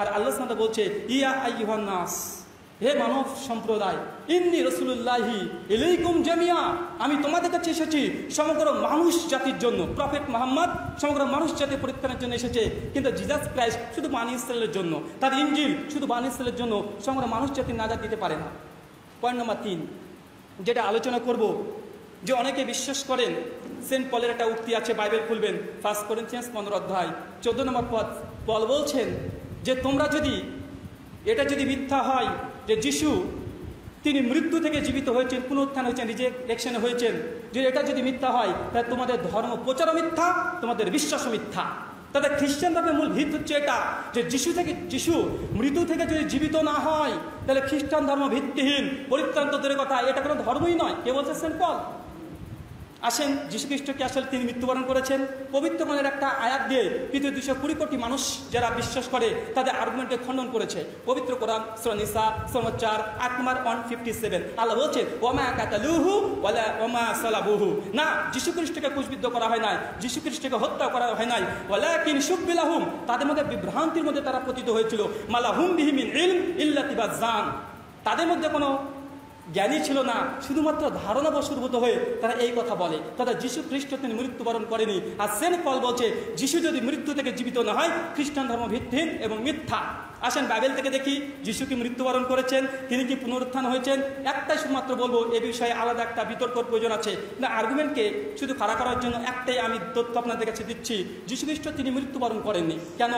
আর আল্লাহ বলছে হে মানব সম্প্রদায়, ইন্নি রসুল্লাহি ইলাইকুম জামিয়া আমি তোমাদের কাছে এসেছি সমগ্র মানুষ জাতির জন্য। প্রফেট মোহাম্মদ সমগ্র মানুষ জাতির পরিত্রাণের জন্য এসেছে। কিন্তু জিজাস ক্রাইস্ট শুধু বানি ইসরায়েলের জন্য, তার ইঞ্জিল শুধু বানি ইসরায়েলের জন্য সমগ্র মানুষ জাতির নাজাত দিতে পারে না। পয়েন্ট নম্বর তিন, যেটা আলোচনা করব যে অনেকে বিশ্বাস করেন, সেন্ট পলের একটা উক্তি আছে, বাইবেল খুলবেন ফার্স্ট করেন করেন্থিয়ান্স পনেরো অধ্যায়, চোদ্দ নম্বর পদ, পল বলছেন যে তোমরা যদি, এটা যদি মিথ্যা হয় যে যিশু, তিনি মৃত্যু থেকে জীবিত হয়েছেন, পুনরুত্থান হয়েছেন রিজেকশনে হয়েছেন যে এটা যদি মিথ্যা হয়, তাহলে তোমাদের ধর্ম প্রচারও মিথ্যা, তোমাদের বিশ্বাসও মিথ্যা। তাদের খ্রিস্টান ধর্মের মূল ভিত হচ্ছে এটা, যে যিশু থেকে, যিশু মৃত্যু থেকে যদি জীবিত না হয়, তাহলে খ্রিস্টান ধর্ম ভিত্তিহীন পরিত্রান্ত দূরের কথা, এটা কোনো ধর্মই নয়। কে বলছে সেন্ট পল? আসেন যীশুখ্রিস্টকে আসলে তিনি মৃত্যুবরণ করেছেন। পবিত্র মনের একটা আয়াত দিয়ে পৃথিবীর দুশো কুড়ি কোটি মানুষ যারা বিশ্বাস করে, তাদের আর্গুমেন্টে খণ্ডন করেছে। পবিত্র কোরআন শ্রনিসা সমচার আটমার ওয়ান ফিফটি সেভেন আল্লাহ বলছেন ওমা কাতালুহু ওয়ালা ওমা সালাবুহু। না, যীশুখ্রিস্টকে কুশবিদ্ধ করা হয় নাই, যীশুখ্রিস্টকে হত্যা করা হয় নাই। ওয়ালা কিন সুবিলাহুম তাদের মধ্যে বিভ্রান্তির মধ্যে তারা পতিত হয়েছিল। মালাহুম বিহিমিন ইলম ইল্লাতিবা জান তাদের মধ্যে কোনো জ্ঞানী ছিল না, শুধুমাত্র ধারণা বসুরভূত হয়ে তারা এই কথা বলে। তারা যিশু খ্রিস্ট তিনি মৃত্যুবরণ করেনি। আর সেন পল বলছে, যিশু যদি মৃত্যু থেকে জীবিত না হয়, খ্রিস্টান ধর্ম ভিত্তিহীন এবং মিথ্যা। আসেন বাইবেল থেকে দেখি, যিশু কি মৃত্যুবরণ করেছেন, তিনি কি পুনরুত্থান হয়েছেন? একটাই শুধুমাত্র বলব, এ বিষয়ে আলাদা একটা বিতর্কর প্রয়োজন আছে। না আর্গুমেন্টকে শুধু খাড়া করার জন্য একটাই আমি তথ্য আপনাদের কাছে দিচ্ছি, যিশু খ্রিস্ট তিনি মৃত্যুবরণ করেননি। কেন?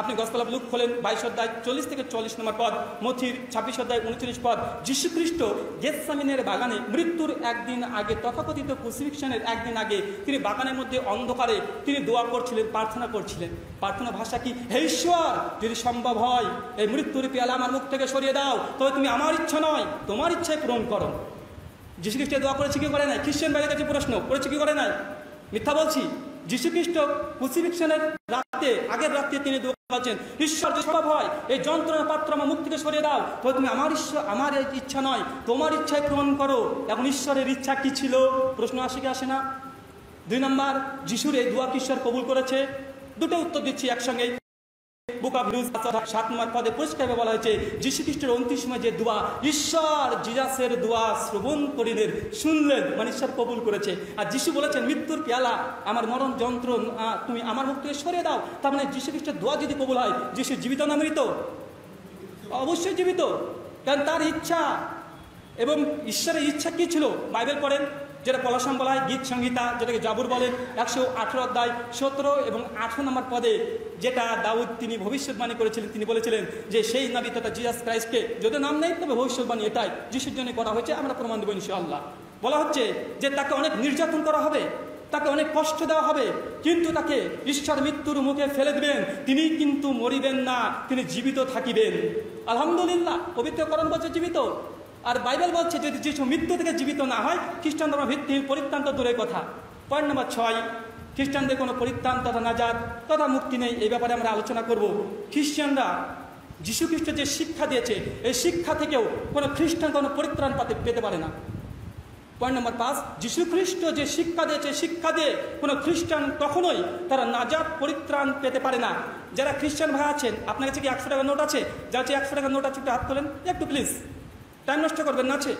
আপনি গসপাল লুক খোলেন, বাইশ অধ্যায় চল্লিশ থেকে চল্লিশ নম্বর পদ, মথির ছাব্বিশ অধ্যায় উনচল্লিশ পদ। যীশুখ্রিস্ট গেসামিনের বাগানে মৃত্যুর একদিন আগে, তথাকথিত ক্রুসিফিকশনের একদিন আগে তিনি বাগানের মধ্যে অন্ধকারে তিনি দোয়া করছিলেন, প্রার্থনা করছিলেন। প্রার্থনা ভাষা কি? হে ঈশ্বর, যদি সম্ভব হয়, এই মৃত্যুর পেয়ালা আমার মুখ থেকে সরিয়ে দাও, তবে তুমি আমার ইচ্ছা নয়, তোমার ইচ্ছায় পূরণ করো। যীশুখ্রিস্ট দোয়া করেছে কি করে নাই? খ্রিস্টান বাইরের কাছে প্রশ্ন, করেছে কি করে নাই? মিথ্যা বলছি? যীশুখ্রিস্ট ক্রুসিফিকশনের রাতে, আগের রাতে তিনি করছেন, ঈশ্বর, যে সম্ভব হয়, এই যন্ত্রণা পাত্র আমার মুখ থেকে সরিয়ে দাও। তবে তুমি আমার ঈশ্বর, আমার ইচ্ছা নয়, তোমার ইচ্ছায় পূরণ করো। এখন ঈশ্বরের ইচ্ছা কি ছিল? প্রশ্ন আসে কি আসে না? দুই নম্বর, যিশুর এই দোয়া ঈশ্বর কবুল করেছে? দুটো উত্তর দিচ্ছি একসঙ্গে বুক অফ হিউজ সাত পদে পরিষ্কারভাবে বলা হয়েছে যীশু খ্রিস্টের অন্তিম যে দোয়া, ঈশ্বর জিজাসের দোয়া শ্রবণ করিলেন, শুনলেন মানে ঈশ্বর কবুল করেছে। আর যিশু বলেছেন, মৃত্যুর পেয়ালা, আমার মরণ যন্ত্র তুমি আমার মুখ থেকে সরিয়ে দাও। তার মানে যীশু খ্রিস্টের দোয়া যদি কবুল হয়, যিশু জীবিত না মৃত? অবশ্যই জীবিত। কারণ তার ইচ্ছা, এবং ঈশ্বরের ইচ্ছা কি ছিল? বাইবেল পড়েন যেটা পলাশম বলা হয় গীত সংহিতা, যেটাকে জাবুর বলেন, একশো আঠেরো অধ্যায় সতেরো এবং আঠেরো নম্বর পদে যেটা দাউদ তিনি ভবিষ্যৎবাণী করেছিলেন, তিনি বলেছিলেন যে সেই নাবি তথা জিজাস ক্রাইস্টকে যদি নাম নেই, তবে ভবিষ্যৎবাণী এটাই, যিশুর জন্য করা হয়েছে, আমরা প্রমাণ দেবো ইনশাআল্লাহ। বলা হচ্ছে যে তাকে অনেক নির্যাতন করা হবে, তাকে অনেক কষ্ট দেওয়া হবে, কিন্তু তাকে ঈশ্বর মৃত্যুর মুখে ফেলে দিবেন, তিনি কিন্তু মরিবেন না, তিনি জীবিত থাকিবেন। আলহামদুলিল্লাহ, পবিত্রকরণ বলছে জীবিত। আর বাইবেল বলছে, যদি যিশু মৃত্যু থেকে জীবিত না হয়, খ্রিস্টান ধর্ম ভিত্তিহীন পরিত্রান্ত দূরের কথা। পয়েন্ট নম্বর ছয়, খ্রিস্টানদের কোনো পরিত্রাণ তথা নাজাদ তথা মুক্তি নেই, এই ব্যাপারে আমরা আলোচনা করব। খ্রিস্টানরা যীশু খ্রিস্ট যে শিক্ষা দিয়েছে, এই শিক্ষা থেকেও কোনো খ্রিস্টান কোনো পরিত্রাণ পাতে পেতে পারে না। পয়েন্ট নম্বর পাঁচ যীশু খ্রিস্ট যে শিক্ষা দিয়েছে শিক্ষা দিয়ে কোনো খ্রিস্টান কখনোই তারা নাজাদ পরিত্রাণ পেতে পারে না। যারা খ্রিস্টান ভাই আছেন, আপনার কাছে কি একশো টাকার নোট আছে? যার কাছে একশো টাকার নোট আছে, একটু হাত তোলেন। একটু প্লিজ টাইম নষ্ট করবেন না, আছে?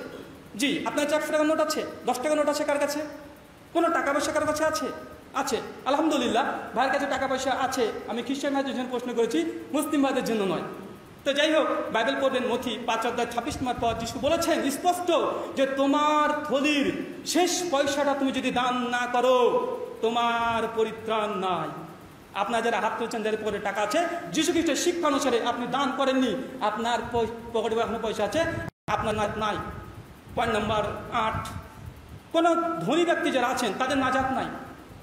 জি, আপনার কাছে একশো টাকার নোট আছে? দশ টাকা নোট আছে কার কাছে? কোনো টাকা পয়সা কার কাছে আছে? আছে। আলহামদুলিল্লাহ, ভাইয়ের কাছে টাকা পয়সা আছে। আমি খ্রিস্টান ভাইদের জন্য প্রশ্ন করেছি, মুসলিম ভাইদের জন্য নয়। তো যাই হোক, বাইবেল পড়বেন মথি পাঁচ অধ্যায় ছাব্বিশ নম্বর পর যিশু বলেছেন, স্পষ্ট যে তোমার থলির শেষ পয়সাটা তুমি যদি দান না করো, তোমার পরিত্রাণ নাই। আপনার যারা হাত তুলছেন, যাদের পকেটে টাকা আছে, যিশু খ্রিস্টের শিক্ষা অনুসারে আপনি দান করেননি, আপনার পকেটে এখনও পয়সা আছে। আপনার নাই। পয়েন্ট নাম্বার আট। কোনো ধনী ব্যক্তি যারা আছেন, তাদের নাজাত নাই।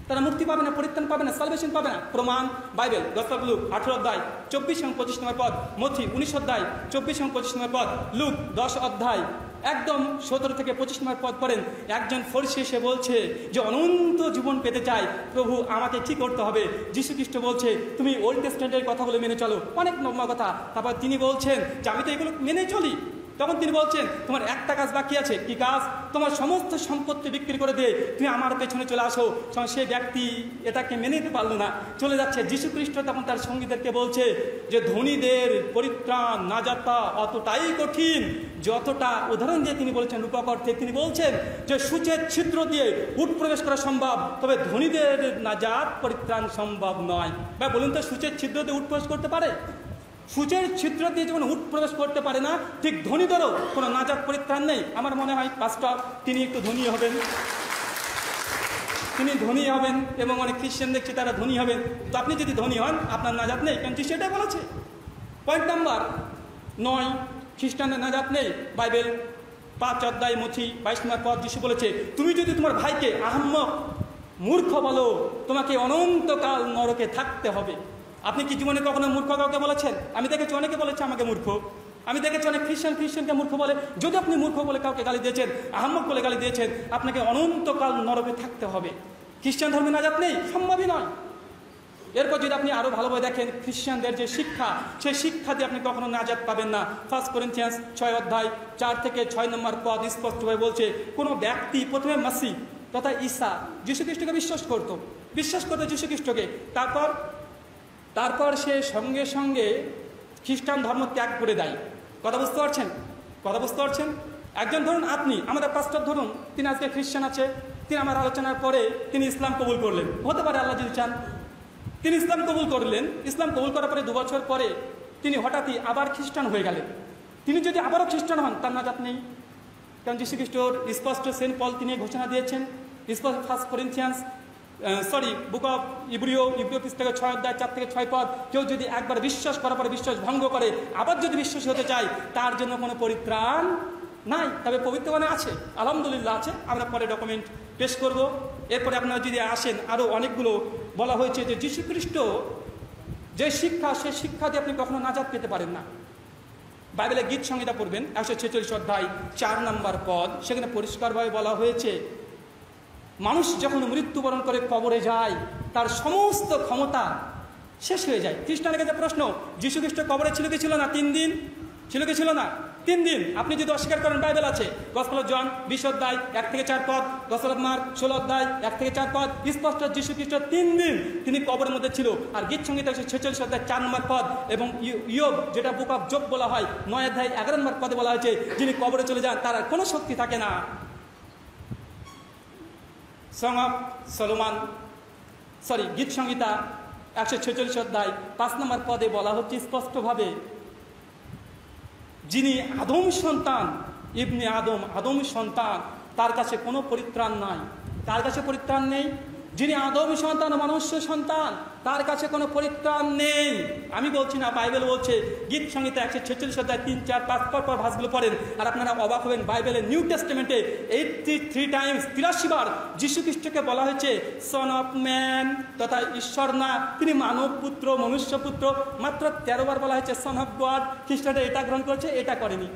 তারা মুক্তি পাবে না, পরিত্রাণ পাবে না সালভেশন পাবে না। প্রমাণ, বাইবেল গসপাল লুক আঠেরো অধ্যায়, চব্বিশ এবং পঁচিশ নম্বর পদ, মথি, উনিশ অধ্যায়, চব্বিশ এবং পঁচিশ নম্বর পদ, লুক, দশ অধ্যায়। একদম সতেরো থেকে পঁচিশ নম্বর পদ পড়েন। একজন ফরসি এসে বলছে যে, অনন্ত জীবন পেতে চাই। প্রভু, আমাকে কি করতে হবে? যীশু খ্রিস্ট বলছে, তুমি ওল্ড টেস্টেন্টের কথাগুলো মেনে চলো। অনেক নম্বর কথা। তারপর তিনি বলছেন যে, আমি তো এগুলো মেনে চলি। তখন তিনি বলছেন, তোমার একটা কাজ বাকি আছে। কি কাজ? তোমার সমস্ত সম্পত্তি বিক্রি করে দিয়ে তুমি আমার পেছনে চলে আসো। সেই ব্যক্তি এটাকে মেনে নিতে পারল না। চলে যাচ্ছে। যীশু খ্রিস্ট তখন তার সঙ্গীদেরকে বলছে যে, ধনীদের পরিত্রাণ না যাত্রা অতটাই কঠিন। যতটা উদাহরণ দিয়ে তিনি বলেছেন রূপক অর্থে তিনি বলছেন যে সূচের ছিদ্র দিয়ে উঠ প্রবেশ করা সম্ভব, তবে ধনীদের নাজাত পরিত্রাণ সম্ভব নয়। বা বলুন তো সূচের ছিদ্র দিয়ে উঠ প্রবেশ করতে পারে? সূচের ছিদ্র দিয়ে যেমন উঠ প্রবেশ করতে পারে না, ঠিক ধনীদেরও কোনো নাজাত পরিত্রাণ নেই। আমার মনে হয় পাঁচটা, তিনি একটু ধনী হবেন। তিনি ধনী হবেন এবং অনেক খ্রিস্টান দেখছি তারা ধনী হবেন। তো আপনি যদি ধনী হন, আপনার নাজাত নেই, কারণ সেটাই বলেছে। পয়েন্ট নাম্বার নয় খ্রিস্টানের নাজাত নেই। বাইবেল পাঁচ অধ্যায় মুথি বাইশ নম্বর পদ যিশু বলেছে, তুমি যদি তোমার ভাইকে আহম্মক মূর্খ বলো, তোমাকে অনন্তকাল নরকে থাকতে হবে। আপনি কি জীবনে কখনো মূর্খ কাউকে বলেছেন? আমি দেখেছি অনেকে বলেছে আমাকে মূর্খ। আমি দেখেছি অনেক খ্রিস্টান খ্রিস্টানকে মূর্খ বলে। যদি আপনি মূর্খ বলে কাউকে গালি দিয়েছেন, আহম্মক বলে গালি দিয়েছেন, আপনাকে অনন্তকাল নরকে থাকতে হবে। খ্রিস্টান ধর্মে নাজাত নেই সম্ভবই নয়। এরপর যদি আপনি আরও ভালোভাবে দেখেন, খ্রিস্টানদের যে শিক্ষা, সেই শিক্ষা দিয়ে আপনি কখনো নাজাত পাবেন না। ফার্স্ট করেন্থিয়ান্স ছয় অধ্যায় চার থেকে ছয় নম্বর পদ স্পষ্টভাবে বলছে, কোনো ব্যক্তি প্রথমে মাসি তথা ঈসা, যীশুখ্রিস্টকে বিশ্বাস করত। বিশ্বাস করতো যীশুখ্রিস্টকে। তারপর তারপর সে সঙ্গে সঙ্গে খ্রিস্টান ধর্ম ত্যাগ করে দেয়। কথা বুঝতে পারছেন? কথা বুঝতে পারছেন? একজন ধরুন আপনি, আমাদের পাঁচটার ধরুন, তিনি আজকে খ্রিস্টান আছে, তিনি আমার আলোচনার পরে তিনি ইসলাম কবুল করলেন। হতে পারে আল্লাহ যদি চান। তিনি ইসলাম কবুল করলেন, ইসলাম কবুল করার পরে দু বছর পরে তিনি হঠাৎই আবার খ্রিস্টান হয়ে গেলেন। তিনি যদি আবারও খ্রিস্টান হন, তার নাজাত নেই। কারণ যীশু খ্রিস্টর স্পষ্ট সেন্ট পল তিনি ঘোষণা দিয়েছেন, স্পষ্ট first Corinthians sorry book of Hebrews Hebrews piece থেকে ছয় অধ্যায়, চার থেকে ছয় পদ। কেউ যদি একবার বিশ্বাস করার পরে বিশ্বাস ভঙ্গ করে, আবার যদি বিশ্বাস হতে চায়, তার জন্য কোনো পরিত্রাণ নাই। তবে পবিত্রবানে আছে, আলহামদুলিল্লাহ আছে। আমরা পরে ডকুমেন্ট পেশ করব। এরপরে আপনারা যদি আসেন আরও অনেকগুলো বলা হয়েছে যে যীশু খ্রিস্ট যে শিক্ষা, সে শিক্ষা দিয়ে আপনি কখনো নাজাদ পেতে পারেন না। বাইবেলে গীত সংহিতা পড়বেন, একশো ছেচল্লিশ অধ্যায়, চার নম্বর পদ। সেখানে পরিষ্কারভাবে বলা হয়েছে মানুষ যখন মৃত্যুবরণ করে কবরে যায়, তার সমস্ত ক্ষমতা শেষ হয়ে যায়। খ্রিস্টানের কাছে প্রশ্ন, যীশু খ্রিস্ট কবরে ছিল কি ছিল না? তিন দিন? ছিল কি ছিল না? তিন দিন। আপনি যদি অস্বীকার করেন, বাইবেল আছে। গসপল জন, বিশ অধ্যায়, এক থেকে চার পদ। গসল মার্ক, ষোলো অধ্যায়, এক থেকে চার পদ। স্পষ্ট, যীশু খ্রিস্ট তিন দিন তিনি কবরের মধ্যে ছিল। আর গীত সংগীত একশো ছেচল্লিশ অধ্যায়, চার নম্বর পদ। এবং ইয়োগ যেটা বুক অফ যোগ বলা হয়, নয় অধ্যায়, এগারো নম্বর পদে বলা হয়েছে, যিনি কবরে চলে যান, তার আর কোনো শক্তি থাকে না। সং অফ সলোমান সরি গীত সংহিতা একশো ছেচল্লিশ অধ্যায়, পাঁচ নম্বর পদে বলা হচ্ছে স্পষ্টভাবে, যিনি আদম সন্তান, ইবনে আদম আদম সন্তান, তার কাছে কোনো পরিত্রাণ নাই। তার কাছে পরিত্রাণ নেই? যিনি আদম সন্তান মনুষ্য সন্তান, তার কাছে কোনো পরিত্রাণ নেই। আমি বলছি না, বাইবেল বলছে, গীত সংহিতা একশো ছেচল্লিশ অধ্যায় তিন, চার, পাঁচ, পর পর ভাষগুলো পড়েন। আর আপনারা অবাক হবেন, বাইবেলের নিউ টেস্টমেন্টে এইটটি থ্রি টাইমস তিরাশি বার যীশু খ্রিস্টকে বলা হয়েছে সন অফ ম্যান তথা ঈশ্বর না তিনি মানব পুত্র, মনুষ্য পুত্র, মাত্র তেরো বার বলা হয়েছে সন অফ গড খ্রিস্টানটা এটা গ্রহণ করেছে, এটা করেনি।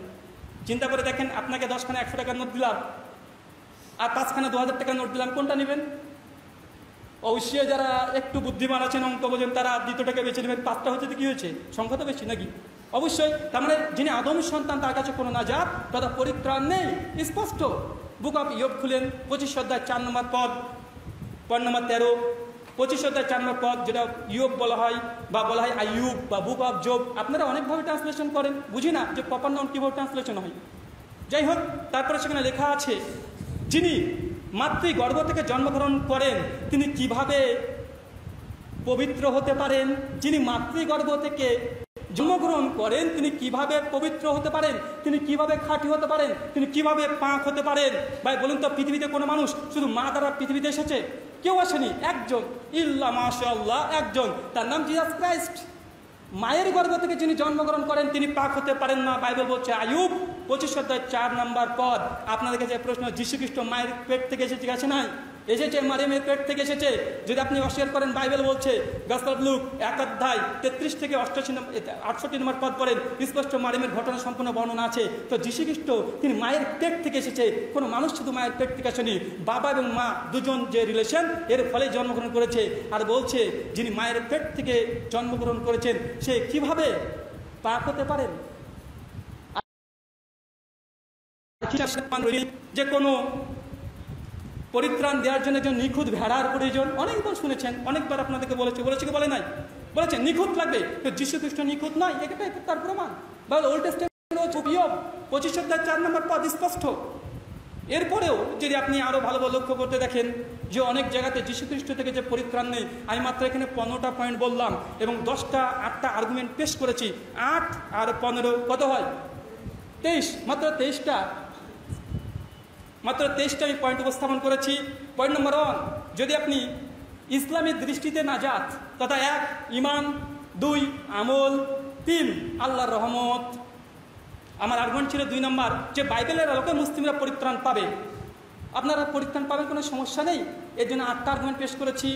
চিন্তা করে দেখেন, আপনাকে দশখানা একশো টাকার নোট দিলাম, আর পাঁচখানা দু হাজার টাকার নোট দিলাম, কোনটা নেবেন? অবশ্যই যারা একটু বুদ্ধিমান আছেন অঙ্ক বোঝেন তারা দ্বিতীয়টাকে বেছে নেবেন। পাঁচটা হচ্ছে তো কী হয়েছে? সংখ্যা তো বেশি নাকি? অবশ্যই, তার মানে যিনি আদম সন্তান, তার কাছে কোনো না যাক তথা পরিত্রাণ নেই, স্পষ্ট। বুক অফ ইয়ব খুলেন, পঁচিশ অধ্যায় চার নম্বর পদ পয়েন্ট নম্বর তেরো। পঁচিশ অধ্যায় চার নম্বর পদ, যেটা ইয়োগ বলা হয়, বা বলা হয় আইয়ুব বা বুক অফ জব আপনারা অনেকভাবে ট্রান্সলেশন করেন, বুঝি না যে প্রপার নাম কীভাবে ট্রান্সলেশন হয়। যাই হোক, তারপরে সেখানে লেখা আছে, যিনি মাতৃ গর্ভ থেকে জন্মগ্রহণ করেন। তিনি কীভাবে পবিত্র হতে পারেন? যিনি মাতৃগর্ভ থেকে জন্মগ্রহণ করেন, তিনি কীভাবে পবিত্র হতে পারেন? তিনি কীভাবে খাঁটি হতে পারেন? তিনি কীভাবে পাঁক হতে পারেন? ভাই, বলুন তো, পৃথিবীতে কোনো মানুষ শুধু মা দ্বারা পৃথিবীতে এসেছে? কেউ আসেনি? একজন। ইল্লা মাশাল্লাহ একজন। তার নাম জিজাস ক্রাইস্ট মায়ের গর্ভ থেকে যিনি জন্মগ্রহণ করেন, তিনি পাক হতে পারেন না। বাইবেল বলছে, আয়ুব পঁচিশ অধ্যায় চার নম্বর পদ। আপনাদের কাছে প্রশ্ন, যীশুখ্রিস্ট মায়ের পেট থেকে এসেছে, গেছে নাই? এসেছে মারিয়ামের পেট থেকে এসেছে। যদি আপনি অস্বীকার করেন, বাইবেল বলছে গাছপাল লুক, এক অধ্যায় তেত্রিশ থেকে অষ্টাশি আটষট্টি নম্বর পদ পড়েন, স্পষ্ট মারিয়ামের ঘটনা সম্পূর্ণ বর্ণনা আছে। তো যীশুখ্রিস্ট, তিনি মায়ের পেট থেকে এসেছে। কোনো মানুষ শুধু মায়ের পেট থেকে আসেনি, বাবা এবং মা দুজন যে রিলেশন এর ফলে জন্মগ্রহণ করেছে। আর বলছে, যিনি মায়ের পেট থেকে জন্মগ্রহণ করেছেন, সে কীভাবে পাক হতে পারেন? যে কোনো পরিত্রাণ দেওয়ার জন্য একজন নিখুঁত ভেড়ার প্রয়োজন, অনেকবার শুনেছেন, অনেকবার আপনাদেরকে বলেছে বলেছে কি, বলে নাই? বলেছেন, নিখুঁত লাগবে। তো যীশু খ্রিস্ট নিখুঁত নয় এটা তার প্রমাণ। বা ওল্ড টেস্টের পঁচিশ অধ্যায় চার নম্বর পদ স্পষ্ট। এরপরেও যদি আপনি আরও ভালোভাবে লক্ষ্য করতে দেখেন, যে অনেক জায়গাতে যীশুখ্রিস্ট থেকে যে পরিত্রাণ নেই, আমি মাত্র এখানে পনেরোটা পয়েন্ট বললাম এবং দশটা, আটটা আর্গুমেন্ট পেশ করেছি। আট আর পনেরো কত হয়? তেইশ, মাত্র তেইশটা মাত্র তেইশটা আমি পয়েন্ট উপস্থাপন করেছি। পয়েন্ট নম্বর ওয়ান যদি আপনি ইসলামের দৃষ্টিতে না নাজাত, তথা এক, ইমান, দুই, আমল, তিন, আল্লাহর রহমত। আমার আর্গুমেন্ট ছিল দুই নম্বর, যে বাইবেলের আলোকে মুসলিমরা পরিত্রাণ পাবে। আপনারা পরিত্রাণ পাবেন, কোনো সমস্যা নেই। এর জন্য আটটা আর্গুমেন্ট পেশ করেছি।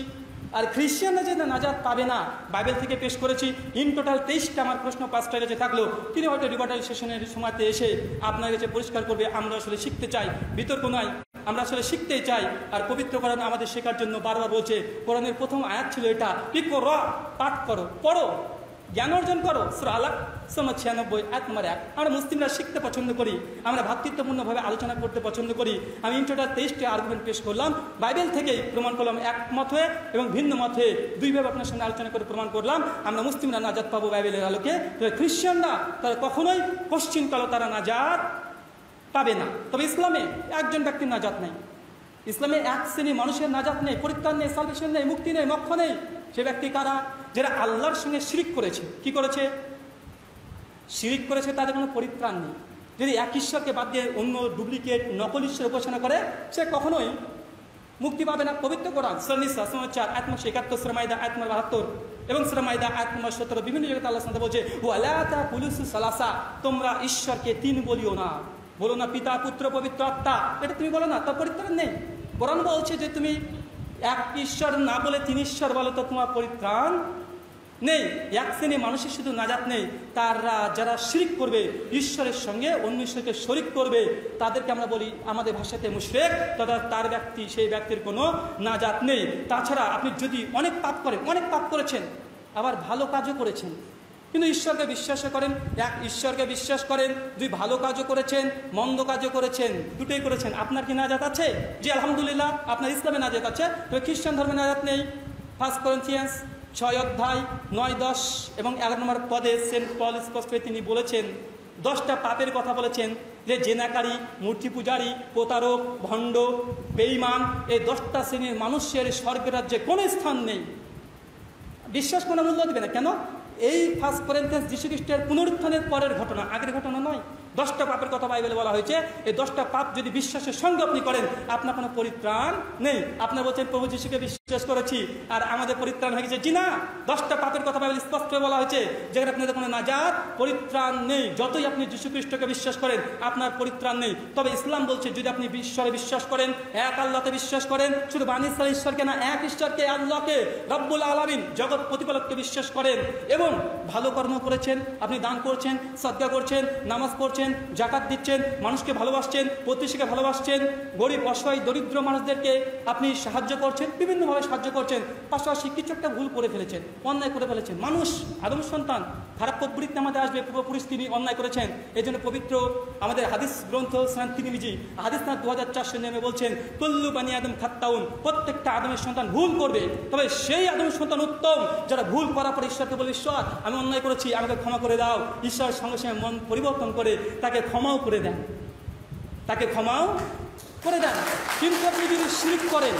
আর খ্রিস্টানরা যে নাজাদ পাবে না, বাইবেল থেকে পেশ করেছি ইন টোটাল তেইশটা আমার প্রশ্ন পাঁচটা কাছে থাকল। তিনি হয়তো রিভার্টাল সেশনের সময়তে এসে আপনার কাছে পরিষ্কার করবে, আমরা আসলে শিখতে চাই, বিতর্ক নয়, আমরা আসলে শিখতেই চাই। আর পবিত্র কোরআন আমাদের শেখার জন্য বারবার বলছে, কোরআনের প্রথম আয়াত ছিল এটা কি করো পাঠ করো, পড়ো। জ্ঞান অর্জন করো। সুরা আলাক সোমা ছিয়ানব্বই, এক নম্বর এক। আমরা মুসলিমরা শিখতে পছন্দ করি। আমরা ভ্রাতৃত্বপূর্ণভাবে আলোচনা করতে পছন্দ করি। আমি ইন্টোটাল তেইশটি আর্গুমেন্ট পেশ করলাম। বাইবেল থেকেই প্রমাণ করলাম একমত হয়ে এবং ভিন্ন মত হয়ে দুইভাবে আপনার সঙ্গে আলোচনা করে প্রমাণ করলাম। আমরা মুসলিমরা নাজাত পাবো বাইবেলের আলোকে। খ্রিস্টানরা তারা কখনোই পশ্চিমকালও তারা নাজাত পাবে না। তবে ইসলামে একজন ব্যক্তির নাজাত নেই। ইসলামে এক শ্রেণি মানুষের নাজাত নেই, পরিত্রাণ নেই সালভেশন নেই, মুক্তি নেই, মক্ষ নেই। সে ব্যক্তি কারা? যারা আল্লাহর সঙ্গে শিরিক করেছে। কি করেছে? শিরিক করেছে, তাদের কোনো পরিত্রাণ নেই। যদি এক ঈশ্বরকে বাদ দিয়ে অন্য ডুপ্লিকেট নকল ঈশ্বর উপাসনা করে, সে কখনোই মুক্তি পাবে না। পবিত্র কোরআন সময় চার আত্মশ একাত্তর শ্রমাইদা আত্মা বাহাত্তর এবং শ্রমাইদা আত্মা সত্তর, বিভিন্ন জায়গায় আল্লাহ বলছে ও পুলিশ সালাসা তোমরা ঈশ্বরকে তিন বলিও না। বলো না, পিতা, পুত্র, পবিত্র আত্মা এটা তুমি বলো না, তার পরিত্রাণ নেই। কোরআন বলছে যে তুমি এক ঈশ্বর না বলে তিন ঈশ্বর বলো তো তোমার পরিত্রাণ নেই। এক শ্রেণি মানুষের শুধু নাজাত নেই। তারা যারা শিরিক করবে, ঈশ্বরের সঙ্গে অন্য ঈশ্বরকে শরিক করবে, তাদেরকে আমরা বলি আমাদের ভাষাতে মুশরেক, তথা তার ব্যক্তি, সেই ব্যক্তির কোনো নাজাত নেই। তাছাড়া আপনি যদি অনেক পাপ করেন, অনেক পাপ করেছেন, আবার ভালো কাজও করেছেন কিন্তু ঈশ্বরকে বিশ্বাস করেন, এক ঈশ্বরকে বিশ্বাস করেন, দুই ভালো কাজও করেছেন, মন্দ কাজও করেছেন, দুটোই করেছেন। আপনার কি নাজাত আছে? যে আলহামদুলিল্লাহ, আপনার ইসলামে নাজাত আছে। তবে খ্রিস্টান ধর্মে নাজাত নেই। ফার্স্ট করেন্থিয়ান্স ছয় অধ্যায়, নয় দশ এবং এগারো নম্বর পদে সেন্ট পল স্পষ্ট তিনি বলেছেন, দশটা পাপের কথা বলেছেন, যে জেনাকারী, মূর্তি পূজারী, প্রতারক, ভণ্ড বেইমান এই দশটা শ্রেণির মানুষের স্বর্গের রাজ্যে কোনো স্থান নেই। বিশ্বাস কোনো মূল্য দেবে না। কেন? এই ফার্স্ট করেন্থেন্স যীশু খ্রিস্টের পুনরুত্থানের পরের ঘটনা। আগের ঘটনা নয়। দশটা পাপের কথা বাইবেলে বলা হয়েছে। এই দশটা পাপ যদি বিশ্বাসের সঙ্গে আপনি করেন, আপনার কোনো পরিত্রাণ নেই। আপনার বলছেন, প্রভু যিশুকে বিশ্বাস করেছি, আর আমাদের পরিত্রাণ হয়ে গেছে। জি না, দশটা পাপের কথা বাইবেল স্পষ্ট বলা হয়েছে, যেখানে আপনাদের কোনো নাজাত, পরিত্রাণ নেই। যতই আপনি যীশু খ্রিস্টকে বিশ্বাস করেন, আপনার পরিত্রাণ নেই। তবে ইসলাম বলছে, যদি আপনি ঈশ্বরে বিশ্বাস করেন, এক আল্লাহতে বিশ্বাস করেন, শুধু বানিসাল ঈশ্বরকে না, এক ঈশ্বরকে, আল্লাহকে, রব্বুল আলমিন জগৎ প্রতিপালককে বিশ্বাস করেন। এবং ভালো কর্ম করেছেন, আপনি দান করছেন সদ্গা করছেন, নামাজ পড়ছেন জাকাত দিচ্ছেন, মানুষকে ভালোবাসছেন, প্রতিবেশীকে ভালোবাসছেন, গরিব, অসহায়, দরিদ্র মানুষদেরকে আপনি সাহায্য করছেন, বিভিন্নভাবে সাহায্য করছেন, পাশাপাশি কিছু একটা ভুল করে ফেলেছেন, অন্যায় করে ফেলেছেন। মানুষ, আদম সন্তান, খারাপ প্রবৃত্তি আমাদের আসবে পূর্বপুরুষ তিনি অন্যায় করেছেন। এই জন্য পবিত্র আমাদের হাদিস গ্রন্থ স্নান তিনিবিজি হাদিস না দু হাজার চারশো নেমে বলছেন, কল্লু বানি আদম খাত্তাউন প্রত্যেকটা আদমের সন্তান ভুল করবে। তবে সেই আদমের সন্তান উত্তম, যারা ভুল করার পর ঈশ্বরকে বলে, ঈশ্বর, আমি অন্যায় করেছি, আমাকে ক্ষমা করে দাও। ঈশ্বর সঙ্গে সঙ্গে মন পরিবর্তন করে তাকে ক্ষমাও করে দেন। তাকে ক্ষমাও করে দেন। কিন্তু আপনি যদি শিরিক করেন,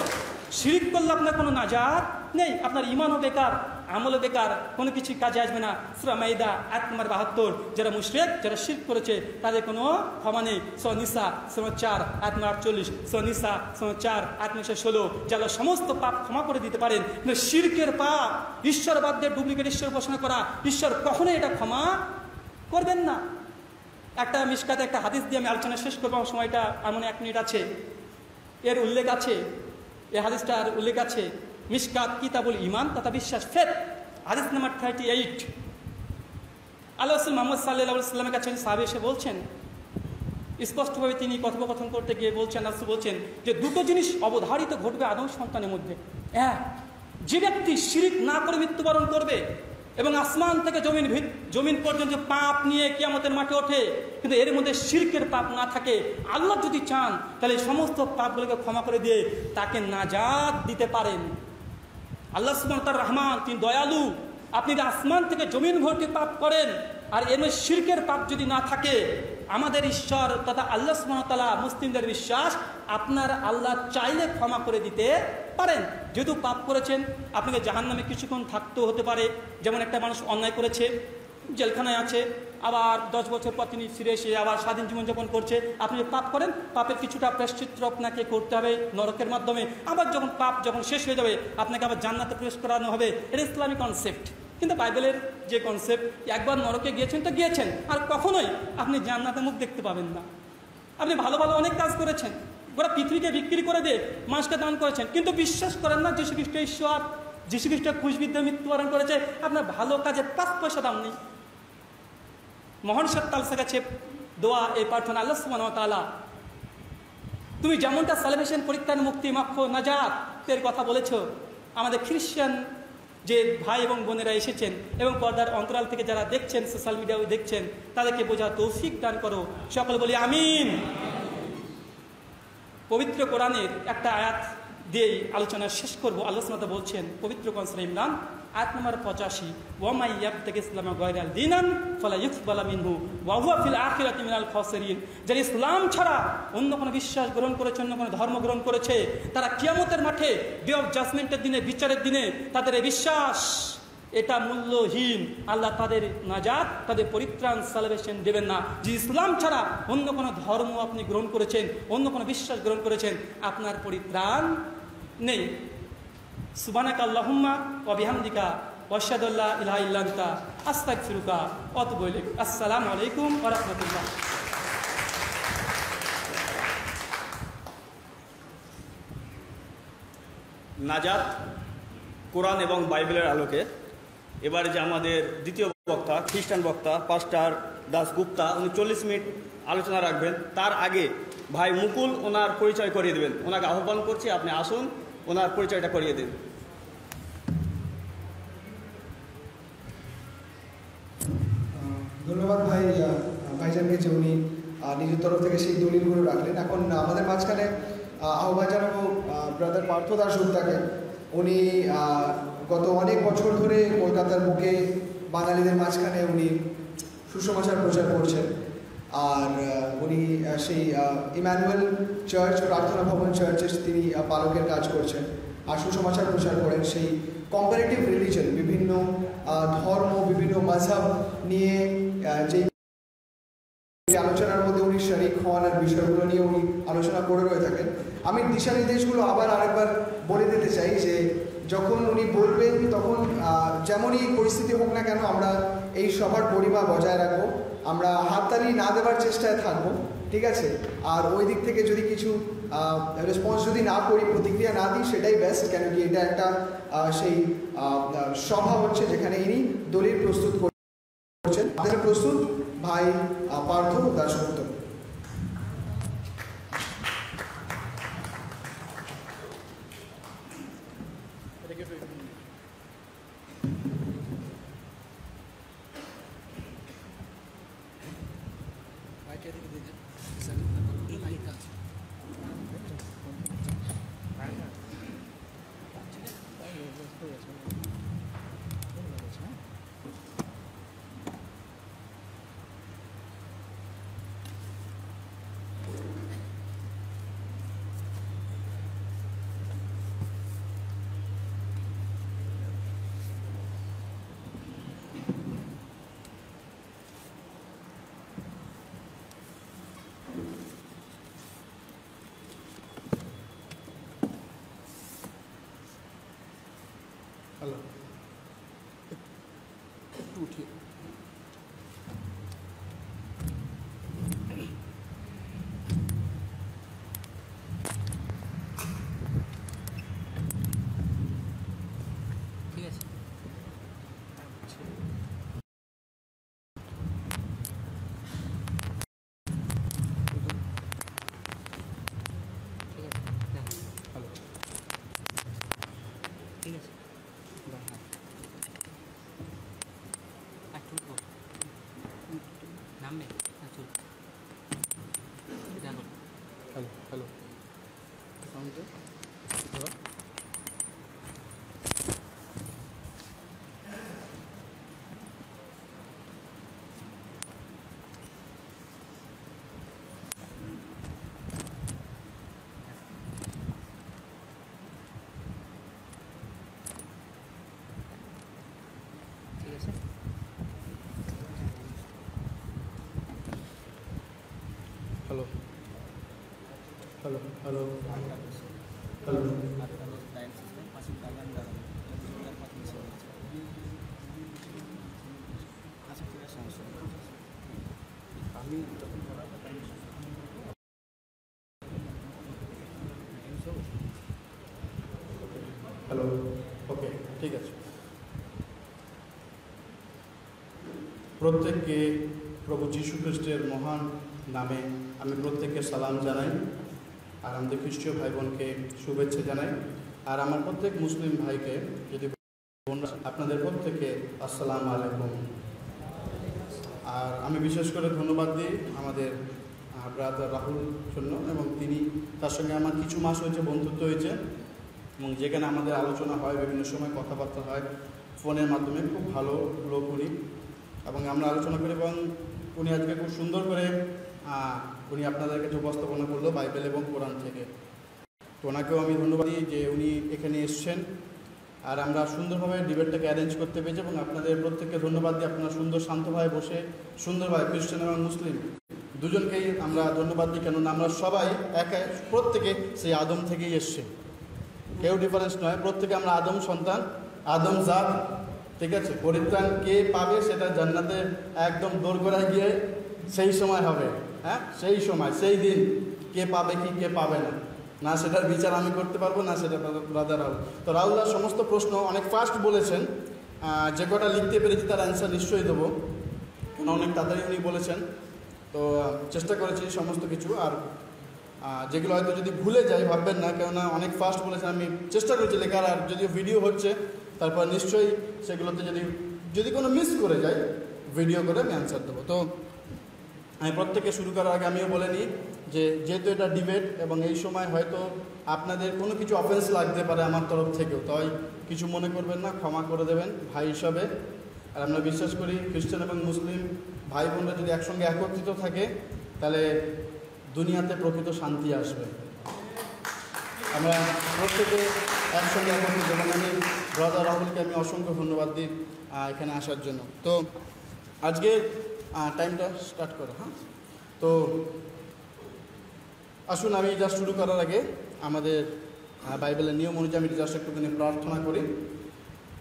শিরিক করলে আপনার কোনো নাজাত নেই। আপনার ইমানও বেকার, আমলও বেকার, কোনো কিছু কাজে আসবে না। সুরামাইদা এক নম্বর বাহাত্তর, যারা মুশরেক, যারা শির করেছে, তাদের কোনো ক্ষমা নেই। সনিসা সময় চার এক নম্বর আটচল্লিশ সনিসা সময় চার এক নশো ষোলো, যারা সমস্ত পাপ ক্ষমা করে দিতে পারেন, কিন্তু শিরকের পাপ, ঈশ্বরবাদদের ডুপ্লিকেট ঈশ্বর উপাসনা করা, ঈশ্বর কখনোই এটা ক্ষমা করবেন না। একটা মিসকাতে একটা হাদিস দিয়ে আমি আলোচনা শেষ করব, আমার সময়টা এমন এক মিনিট আছে। এর উল্লেখ আছে এই হাদিসটার উল্লেখ আছে মিসকাত কিতাবুল ইমান তথা বিশ্বাস, ফেত, হাদিস number thirty eight Allah Muhammad সাল্লাহ সাল্লামের কাছে সাহাবি এসে বলছেন, স্পষ্টভাবে তিনি কথোপকথন করতে গিয়ে বলছেন রাসুল বলছেন যে দুটো জিনিস অবধারিত ঘটবে আদম সন্তানের মধ্যে। এক, যে ব্যক্তি শিরিক না করে মৃত্যুবরণ করবে এবং আসমান থেকে জমিন জমিন পর্যন্ত পাপ নিয়ে কিয়ামতের মাঠে ওঠে। কিন্তু এর মধ্যে শিরকের পাপ না থাকে। আল্লাহ যদি চান, তাহলে সমস্ত পাপগুলোকে ক্ষমা করে দিয়ে তাকে নাজাত দিতে পারেন। আল্লাহ সুবহান তার রহমান, তিনি দয়ালু। আপনি যদি আসমান থেকে জমিন ভর্তি পাপ করেন, আর এর মধ্যে শিরকের পাপ যদি না থাকে, আমাদের ঈশ্বর তথা আল্লাহ সুবহানাহু মুসলিমদের বিশ্বাস, আপনার আল্লাহ চাইলে ক্ষমা করে দিতে পারেন। যেহেতু পাপ করেছেন, আপনাকে জাহান্নামে কিছুক্ষণ থাকতেও হতে পারে। যেমন একটা মানুষ অন্যায় করেছে, জেলখানায় আছে, আবার দশ বছর পর তিনি ফিরে এসে আবার স্বাধীন জীবনযাপন করছে। আপনি পাপ করেন, পাপের কিছুটা প্রায়শ্চিত্র আপনাকে করতে হবে নরকের মাধ্যমে। আবার যখন পাপ যখন শেষ হয়ে যাবে, আপনাকে আবার জান্নাতে প্রবেশ করানো হবে। এটা ইসলামী কনসেপ্ট কিন্তু বাইবেলের যে কনসেপ্ট একবার নরকে গিয়েছেন তো গিয়েছেন। আর কখনোই আপনি জান্নাতে মুখ দেখতে পাবেন না। আপনি ভালো ভালো অনেক কাজ করেছেন। গোটা পৃথিবীকে বিক্রি করে দিয়ে মানুষকে দান করেছেন। কিন্তু বিশ্বাস করেন না যীশু খ্রিস্ট ঈশ্বর। যীশু খ্রিস্ট খুশবিদ্যা মৃত্যুবরণ করেছে। আপনার ভালো কাজের পাঁচ পয়সা দাম নেই। মহান সত্তালসা কাছে দোয়া, এই প্রার্থনা, আল্লাহ ওয়া তুমি যেমনটা সালভেশন পরীক্ষার মুক্তি মাক্ষ নাজাত। এর কথা বলেছ। আমাদের খ্রিশ্চান যে ভাই এবং বোনেরা এসেছেন এবং পর্দার অন্তরাল থেকে যারা দেখছেন সোশ্যাল মিডিয়াও দেখছেন, তাদেরকে বোঝা তৌফিক দান করো। সকল বলি, আমিন। পবিত্র কোরআনের একটা আয়াত দিয়েই আলোচনা শেষ করব। আল্লাহ বলছেন, পবিত্র কনসর ইমরান, আয়াত নম্বর পঁচাশি, ওয়ামাই ইয়াবতাকি ইসলামা গয়রাল দিনান ফালা ইউকবালা মিনহু ওয়া হুয়া ফিল আখিরাতি মিনাল যারা ইসলাম ছাড়া অন্য কোনো বিশ্বাস গ্রহণ করেছে, অন্য কোনো ধর্ম গ্রহণ করেছে, তারা কিয়ামতের মাঠে ডে অফ জাজমেন্টের দিনে, বিচারের দিনে তাদের এই বিশ্বাস এটা মূল্যহীন। আল্লাহ তাদের নাজাত, তাদের পরিত্রাণ সালভেশন দেবেন না। যে ইসলাম ছাড়া অন্য কোনো ধর্ম আপনি গ্রহণ করেছেন, অন্য কোনো বিশ্বাস গ্রহণ করেছেন, আপনার পরিত্রাণ নেই। সুবানাক আল্লাহুম্মা অবিহামদিকা ওয়াশাদুল্লাহ ইলাহা ইল্লা আনতা, আস্তাগফিরুকা ওয়া আতুবু ইলাইক। আসসালামু আলাইকুম ওয়া রাহমাতুল্লাহ। নাজাত, কোরআন এবং বাইবেলের আলোকে এবারে যে আমাদের দ্বিতীয় বক্তা খ্রিস্টান বক্তা পাস্টার দাস গুপ্তা উনি চল্লিশ মিনিট আলোচনা রাখবেন। তার আগে ভাই মুকুল ওনার পরিচয় করিয়ে দেবেন। ওনাকে আহ্বান করছি আপনি আসুন ওনার পরিচয়টা করিয়ে দিন। ধন্যবাদ ভাই ভাইজানকে যে উনি নিজের তরফ থেকে সেই দলিলগুলো রাখলেন। এখন আমাদের মাঝখানে আহ, আহ্বান জানাব ব্রাদার পার্থ দাস উনি গত অনেক বছর ধরে কলকাতার বুকে বাঙালিদের মাঝখানে উনি সুসমাচার প্রচার করছেন। আর উনি সেই ইম্যানুয়েল চার্চ, প্রার্থনা ভবন চার্চে তিনি পালকের কাজ করছেন আর সুসমাচার প্রচার করেন সেই কম্পারেটিভ রিলিজন বিভিন্ন ধর্ম, বিভিন্ন মাঝাব নিয়ে যেই আলোচনার মধ্যে উনি শরিক হন আর বিষয়গুলো নিয়ে উনি আলোচনা করে রয়ে থাকেন। আমি দিশা নির্দেশগুলো আবার আরেকবার বলে দিতে চাই যে যখন উনি বলবেন তখন যেমনই পরিস্থিতি হোক না কেন, আমরা এই সবার পরিমা বজায় রাখব। আমরা হাততালি না দেওয়ার চেষ্টায় থাকব, ঠিক আছে? আর ওই দিক থেকে যদি কিছু রেসপন্স যদি না করি, প্রতিক্রিয়া না দিই, সেটাই বেস্ট কেন কি এটা একটা সেই সভা হচ্ছে যেখানে ইনি দলিল প্রস্তুত করছেন। প্রস্তুত? ভাই Partha Dasgupta hello hello hello okay ঠিক আছে. প্রত্যেককে প্রভু যীশু খ্রিস্টের মহান নামে আমি প্রত্যেককে সালাম জানাই। আর আমাদের খ্রিস্টীয় ভাই বোনকে শুভেচ্ছা জানাই। আর আমার প্রত্যেক মুসলিম ভাইকে যদি আপনাদের প্রত্যেকে আসসালাম আলাইকুম। আর আমি বিশেষ করে ধন্যবাদ দিই আমাদের ব্রাদার রাহুল জন্য এবং তিনি তার সঙ্গে আমার কিছু মাস হয়েছে বন্ধুত্ব হয়েছে এবং যেখানে আমাদের আলোচনা হয়, বিভিন্ন সময় কথাবার্তা হয়, ফোনের মাধ্যমে খুব ভালো লোক উনি এবং আমরা আলোচনা করি এবং উনি আজকে খুব সুন্দর করে উনি আপনাদের কাছে উপস্থাপনা করল বাইবেল এবং কোরআন থেকে। তো ওনাকেও আমি ধন্যবাদ দিই যে উনি এখানে এসছেন। আর আমরা সুন্দরভাবে ডিবেটটাকে অ্যারেঞ্জ করতে পেরেছি এবং আপনাদের প্রত্যেককে ধন্যবাদ দিই আপনারা সুন্দর শান্তভাবে বসে সুন্দরভাবে খ্রিস্টান এবং মুসলিম দুজনকেই আমরা ধন্যবাদ দিই কেননা আমরা সবাই একে, প্রত্যেকে সেই আদম থেকেই এসছে। কেউ ডিফারেন্স নয়, প্রত্যেকে আমরা আদম সন্তান, আদম জাত, ঠিক আছে? পরিত্রাণ কে পাবে সেটা জান্নাতে একদম দোরগোড়ায় গিয়ে সেই সময় হবে। হ্যাঁ? সেই সময়, সেই দিন কে পাবে কি, কে পাবে না? না সেটার বিচার আমি করতে পারব, না সেটা ব্রাদার রাহুল। তো রাহুলদার সমস্ত প্রশ্ন অনেক ফাস্ট বলেছেন। যে কটা লিখতে পেরেছি তার অ্যান্সার নিশ্চয়ই দেবো। কেন অনেক তাড়াতাড়ি উনি বলেছেন। তো চেষ্টা করেছি সমস্ত কিছু। আর যেগুলো হয়তো যদি ভুলে যাই, ভাববেন না। কেননা অনেক ফাস্ট বলেছেন। আমি চেষ্টা করেছি লেখার। আর যদিও ভিডিও হচ্ছে, তারপর নিশ্চয়ই সেগুলোতে যদি যদি কোনো মিস করে যাই ভিডিও করে আমি অ্যান্সার দেবো। তো আমি প্রত্যেকে শুরু করার আগে আমিও বলে নিই যে, যেহেতু এটা ডিবেট এবং এই সময় হয়তো আপনাদের কোনো কিছু অফেন্স লাগতে পারে আমার তরফ থেকেও, তাই কিছু মনে করবেন না, ক্ষমা করে দেবেন ভাই হিসাবে। আর আমরা বিশ্বাস করি খ্রিস্টান এবং মুসলিম ভাই বোনরা যদি একসঙ্গে একত্রিত থাকে, তাহলে দুনিয়াতে প্রকৃত শান্তি আসবে। আমরা প্রত্যেকে একসঙ্গে একত্রিত, এবং আমি ব্রাদার রাহুলকে আমি অসংখ্য ধন্যবাদ দিই এখানে আসার জন্য। তো, আজকে টাইমটা স্টার্ট করো হ্যাঁ? তো আসুন, আমি জাস্ট শুরু করার আগে আমাদের বাইবেলের নিয়ম অনুযায়ী আমি জাস্ট একটুখানি প্রার্থনা করি।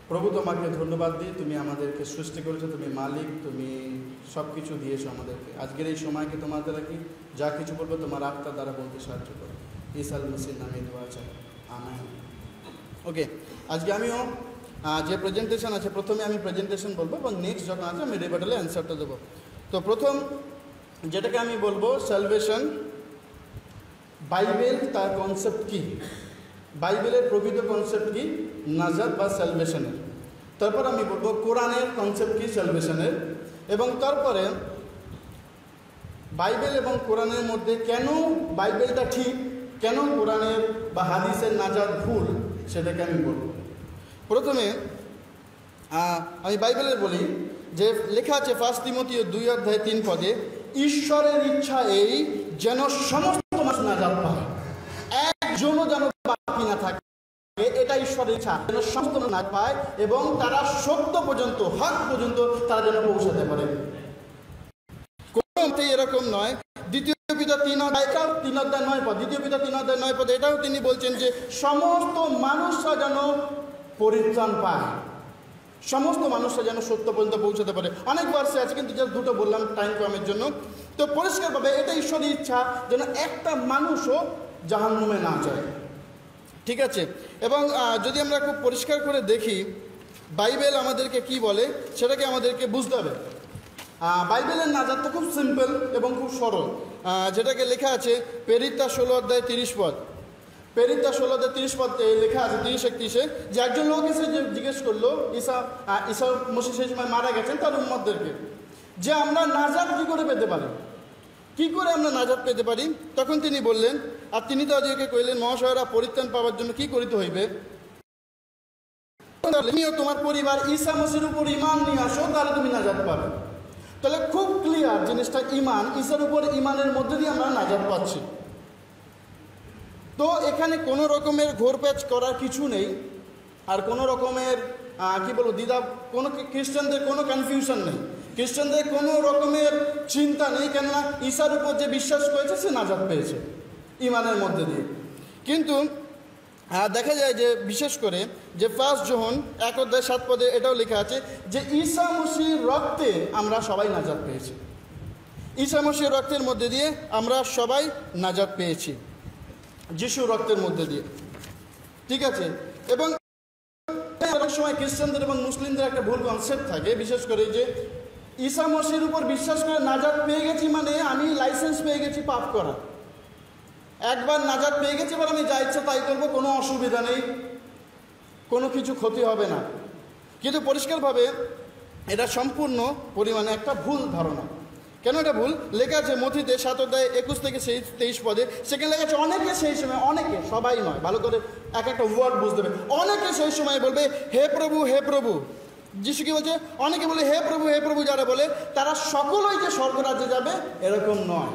প্রভু তোমাকে ধন্যবাদ দিই, তুমি আমাদেরকে সৃষ্টি করেছ, তুমি মালিক, তুমি সব কিছু দিয়েছ আমাদেরকে। আজকের এই সময়কে তোমার দ্বারা কি যা কিছু বলব, তোমার আত্মার দ্বারা বলতে সাহায্য করো। ইসাল মসির নামে দোয়া চাই। আমেন। ওকে, আজকে আমিও যে প্রেজেন্টেশন আছে, প্রথমে আমি প্রেজেন্টেশন বলব এবং নেক্সট যখন আছে, আমি রিবাটালে অ্যান্সারটা দেবো। তো প্রথম যেটাকে আমি বলব স্যালভেশন বাইবেল তার কনসেপ্ট কি? বাইবেলের প্রকৃত কনসেপ্ট কি? নাজাদ বা স্যালভেশনের তারপর আমি বলব কোরআনের কনসেপ্ট কি? স্যালভেশনের এবং তারপরে বাইবেল এবং কোরআনের মধ্যে কেন বাইবেলটা ঠিক? কেন কোরআনের বা হাদিসের নাজাদ ভুল? সেটাকে আমি বলব। প্রথমে আমি বাইবেলের বলি যে লেখা আছে ফার্স্ট তিমতীয় দুই অধ্যায় তিন পদে, ঈশ্বরের ইচ্ছা এই যেন সমস্ত মানুষ নাজাদ পায়। একজনও যেন বাকি না থাকে। এটা ঈশ্বরের ইচ্ছা, যেন সমস্ত না পায় এবং তারা সত্য পর্যন্ত, হক পর্যন্ত তারা যেন পৌঁছাতে পারে। কোনো মতেই এরকম নয়। দ্বিতীয় পিতা তিন অধ্যায় তিন অধ্যায় নয় পদ। দ্বিতীয় পিতা তিন অধ্যায় নয় পদ, এটাও তিনি বলছেন যে, সমস্ত মানুষরা যেন পরিত্রাণ পায়। সমস্ত মানুষরা যেন সত্য পর্যন্ত পৌঁছাতে পারে। অনেক বার্সে আছে, কিন্তু জাস্ট দুটো বললাম টাইম কমের জন্য। তো পরিষ্কারভাবে এটা ঈশ্বরের ইচ্ছা, যেন একটা মানুষও জাহান্নুমে না যায়। ঠিক আছে? এবং যদি আমরা খুব পরিষ্কার করে দেখি, বাইবেল আমাদেরকে কি বলে? সেটাকে আমাদেরকে বুঝতে হবে। বাইবেলের নাজার তো খুব সিম্পল এবং খুব সরল। যেটাকে লেখা আছে পেরিতা ষোলো অধ্যায় তিরিশ পদ। পেরিতা ষোলো অধ্যায় তিরিশ পদ লেখা আছে তিরিশ একত্রিশে যে একজন লোক এসে জিজ্ঞেস করল আহ, ঈসা মসি সেই সময় মারা গেছেন তার উম্মদদেরকে যে আমরা নাজাদ কী করে পেতে পারি? কি করে আমরা নাজাত পেতে পারি? তখন তিনি বললেন আর তিনি তাদেরকে কইলেন মহাশয়রা পরিত্রাণ পাওয়ার জন্য কি করিতে হইবে? তুমিও তোমার পরিবার ঈসা মসির উপর ইমান নিয়ে আসো তাহলে তুমি নাজাদ পাবে। তাহলে খুব ক্লিয়ার জিনিসটা ইমান ঈশার উপর ইমানের মধ্যে দিয়ে আমরা নাজাদ পাচ্ছি। তো এখানে কোনো রকমের ঘোরপ্যাচ করার কিছু নেই, আর কোনো রকমের কি বলব দিদা কোনো খ্রিস্টানদের কোনো কনফিউশন নেই। খ্রিস্টানদের কোনো রকমের চিন্তা নেই, কেননা ঈশার উপর যে বিশ্বাস করেছে, সে নাজাদ পেয়েছে ইমানের মধ্যে দিয়ে। কিন্তু দেখা যায় যে, বিশেষ করে যে ফার্স্ট জোহন এক অধ্যায় সাত পদে এটাও লেখা আছে যে ঈসা মসির রক্তে আমরা সবাই নাজাদ পেয়েছি। ঈশা মসির রক্তের মধ্যে দিয়ে আমরা সবাই নাজাদ পেয়েছি। যিশু রক্তের মধ্যে দিয়ে। ঠিক আছে? এবং অনেক সময় খ্রিস্টানদের এবং মুসলিমদের একটা ভুল কনসেপ্ট থাকে, বিশেষ করে যে ঈসা মসির উপর বিশ্বাস করে নাজাত পেয়ে গেছি মানে আমি লাইসেন্স পেয়ে গেছি পাপ করা। একবার নাজাত পেয়ে গেছি, এবার আমি যা ইচ্ছা তাই করব, কোনো অসুবিধা নেই, কোনো কিছু ক্ষতি হবে না। কিন্তু পরিষ্কারভাবে এটা সম্পূর্ণ পরিমাণে একটা ভুল ধারণা। কেন এটা ভুল? লেখা আছে মথিতে সাত অধ্যায় একুশ থেকে সেই তেইশ পদে। সেখানে লেখা আছে, অনেকে সেই সময় অনেকে, সবাই নয়, ভালো করে এক একটা ওয়ার্ড বুঝতে হবে। অনেকে সেই সময় বলবে, হে প্রভু হে প্রভু। যিশু কি বলছে? অনেকে বলে, হে প্রভু হে প্রভু। যারা বলে, তারা সকলেই যে স্বর্গরাজ্যে যাবে, এরকম নয়।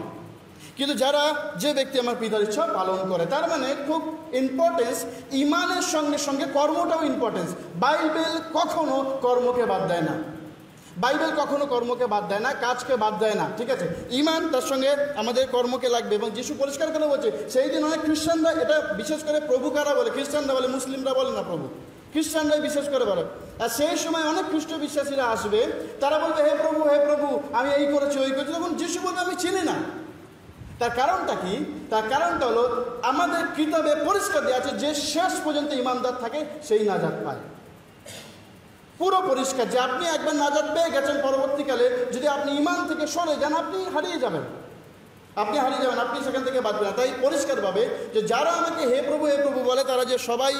কিন্তু যারা যে ব্যক্তি আমার পিতার ইচ্ছা পালন করে, তার মানে খুব ইম্পর্টেন্স ইমানের সঙ্গে সঙ্গে কর্মটাও ইম্পর্টেন্স বাইবেল কখনো কর্মকে বাদ দেয় না। বাইবেল কখনো কর্মকে বাদ দেয় না, কাজকে বাদ দেয় না, ঠিক আছে? ইমান তার সঙ্গে আমাদের কর্মকে লাগবে এবং যিশু পরিষ্কার করে বলছে, সেই দিন অনেক খ্রিস্টানরা এটা বিশেষ করে প্রভু কারা বলে? খ্রিস্টানরা বলে, মুসলিমরা বলে না প্রভু? খ্রিস্টানরাই বিশেষ করে বলে। আর সেই সময় অনেক খ্রিস্ট বিশ্বাসীরা আসবে, তারা বলবে, হে প্রভু হে প্রভু, আমি এই করেছি, ওই করেছি। তখন যিশু বলবে, আমি চিনি না। তার কারণটা কি? তার কারণটা হলো, আমাদের কিতাবে পরিষ্কার দেওয়া আছে যে শেষ পর্যন্ত ইমানদার থাকে, সেই নাজাত পায়। পুরো পরিষ্কার যে আপনি একবার নাজাদ পেয়ে গেছেন পরবর্তীকালে, যদি আপনি ইমান থেকে সরে যান, আপনি হারিয়ে যাবেন। আপনি হারিয়ে যাবেন, আপনি সেখান থেকে বাঁচবেন তাই পরিষ্কারভাবে যে যারা আমাকে হে প্রভু হে প্রভু বলে, তারা যে সবাই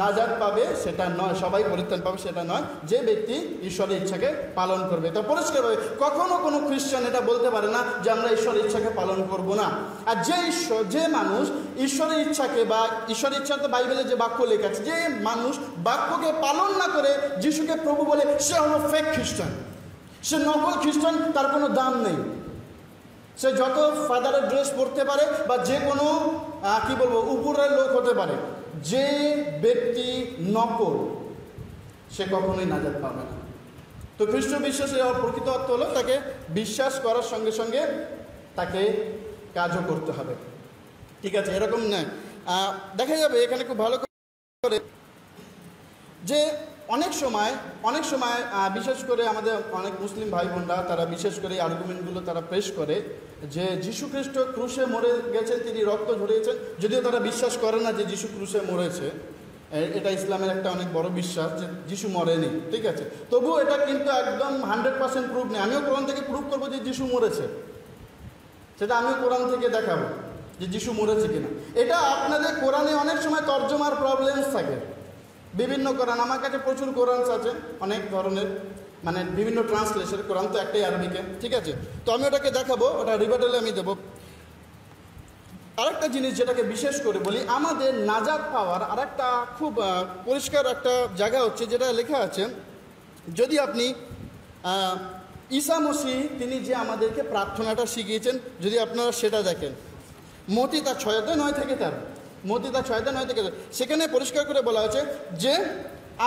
নাজাত পাবে, সেটা নয়, সবাই পরিত্রাণ পাবে, সেটা নয়। যে ব্যক্তি ঈশ্বরের ইচ্ছাকে পালন করবে। তো পরিষ্কারভাবে, কখনো কোনো খ্রিস্টান এটা বলতে পারে না যে আমরা ঈশ্বরের ইচ্ছাকে পালন করব না। আর যে ঈশ্বর, যে মানুষ ঈশ্বরের ইচ্ছাকে বা ঈশ্বরের ইচ্ছা তো বাইবেলে যে বাক্য লেখা আছে, যে মানুষ বাক্যকে পালন না করে যিশুকে প্রভু বলে, সে হলো ফেক খ্রিস্টান। সে নকল খ্রিস্টান, তার কোনো দাম নেই। সে যত ফাদারের ড্রেস পরতে পারে বা যে কোনো কি বলব, উপরের লোক হতে পারে। যে ব্যক্তি নকল, সে কখনোই নাজাদ পাবে না। তো খ্রিস্ট বিশ্বাসের প্রকৃত অর্থ হলো তাকে বিশ্বাস করার সঙ্গে সঙ্গে তাকে কাজও করতে হবে। ঠিক আছে, এরকম নয়। দেখা যাবে এখানে খুব ভালো করে যে অনেক সময় অনেক সময় বিশেষ করে আমাদের অনেক মুসলিম ভাই বোনরা তারা বিশেষ করে এই আর্গুমেন্টগুলো তারা পেশ করে যে যীশু খ্রিস্ট ক্রুশে মরে গেছেন তিনি রক্ত ঝরিয়েছেন। যদিও তারা বিশ্বাস করে না যে যীশু ক্রুশে মরেছে। এটা ইসলামের একটা অনেক বড় বিশ্বাস যে যিশু মরেনি, ঠিক আছে? তবুও এটা কিন্তু একদম হান্ড্রেড পার্সেন্ট প্রুফ নেই। আমিও কোরআন থেকে প্রুফ করব যে যিশু মরেছে। সেটা আমিও কোরআন থেকে দেখাবো যে যিশু মরেছে কিনা। এটা আপনাদের কোরআনে অনেক সময় তর্জমার প্রবলেমস থাকে। বিভিন্ন কোরআন, আমার কাছে প্রচুর কোরআন আছে, অনেক ধরনের মানে বিভিন্ন ট্রান্সলেশন কোরআন তো একটাই আরবিকে ঠিক আছে? তো আমি ওটাকে দেখাবো, ওটা রিভার্টালে আমি দেবো। আরেকটা জিনিস যেটাকে বিশেষ করে বলি, আমাদের নাজাদ পাওয়ার আরেকটা খুব পরিষ্কার একটা জায়গা হচ্ছে, যেটা লেখা আছে, যদি আপনি ঈসা মসি তিনি যে আমাদেরকে প্রার্থনাটা শিখিয়েছেন, যদি আপনারা সেটা দেখেন, মতি তার ছয়তে নয় থেকে তার। মতি তার ছয়তে নয় থেকে। সেখানে পরিষ্কার করে বলা হয়েছে যে,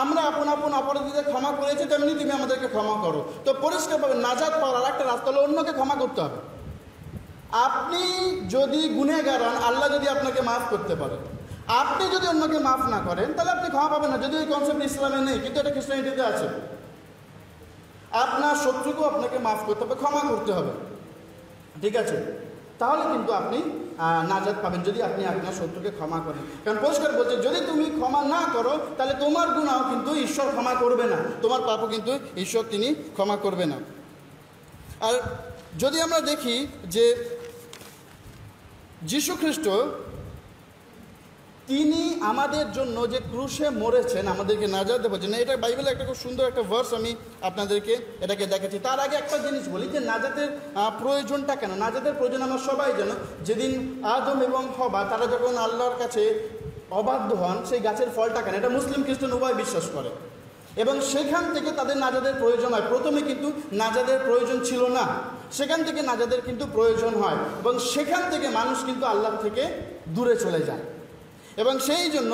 আমরা আপন আপন অপরাধীদের ক্ষমা করেছি, তেমনি তুমি আমাদেরকে ক্ষমা করো। তো পরিষ্কারভাবে নাজাদ পাওয়ার আর একটা রাস্তা হলো, অন্যকে ক্ষমা করতে হবে। আপনি যদি গুনেগার হন, আল্লাহ যদি আপনাকে মাফ করতে পারে। আপনি যদি অন্যকে মাফ না করেন, তাহলে আপনি ক্ষমা পাবেন না। যদি এই কনসেপ্ট ইসলামে নেই, কিন্তু এটা খ্রিস্টানিটিতে আছে। আপনার শত্রুকেও আপনাকে মাফ করতে হবে, ক্ষমা করতে হবে। ঠিক আছে? তাহলে কিন্তু আপনি নাজাদ পাবেন যদি আপনি আপনার শত্রুকে ক্ষমা করেন। কারণ পরিষ্কার বলছে, যদি তুমি ক্ষমা না করো, তাহলে তোমার গুণাও কিন্তু ঈশ্বর ক্ষমা করবে না। তোমার পাপও কিন্তু ঈশ্বর তিনি ক্ষমা করবে না। আর যদি আমরা দেখি যে যীশু খ্রিস্ট তিনি আমাদের জন্য যে ক্রুশে মরেছেন আমাদেরকে নাজাদ বলছেন। এটা বাইবেলে একটা খুব সুন্দর একটা ভার্স আমি আপনাদেরকে এটাকে দেখাচ্ছি। তার আগে একটা জিনিস বলি যে নাজাতের আহ, প্রয়োজনটা কেন? নাজাতের প্রয়োজন আমরা সবাই জানো। যেদিন আদম এবং হবা তারা যখন আল্লাহর কাছে অবাধ্য হন সেই গাছের ফলটা কেন? এটা মুসলিম খ্রিস্টান উভয় বিশ্বাস করে। এবং সেখান থেকে তাদের নাজাদের প্রয়োজন হয়। প্রথমে কিন্তু নাজাদের প্রয়োজন ছিল না। সেখান থেকে নাজাদের কিন্তু প্রয়োজন হয়। এবং সেখান থেকে মানুষ কিন্তু আল্লাহ থেকে দূরে চলে যায়। এবং সেই জন্য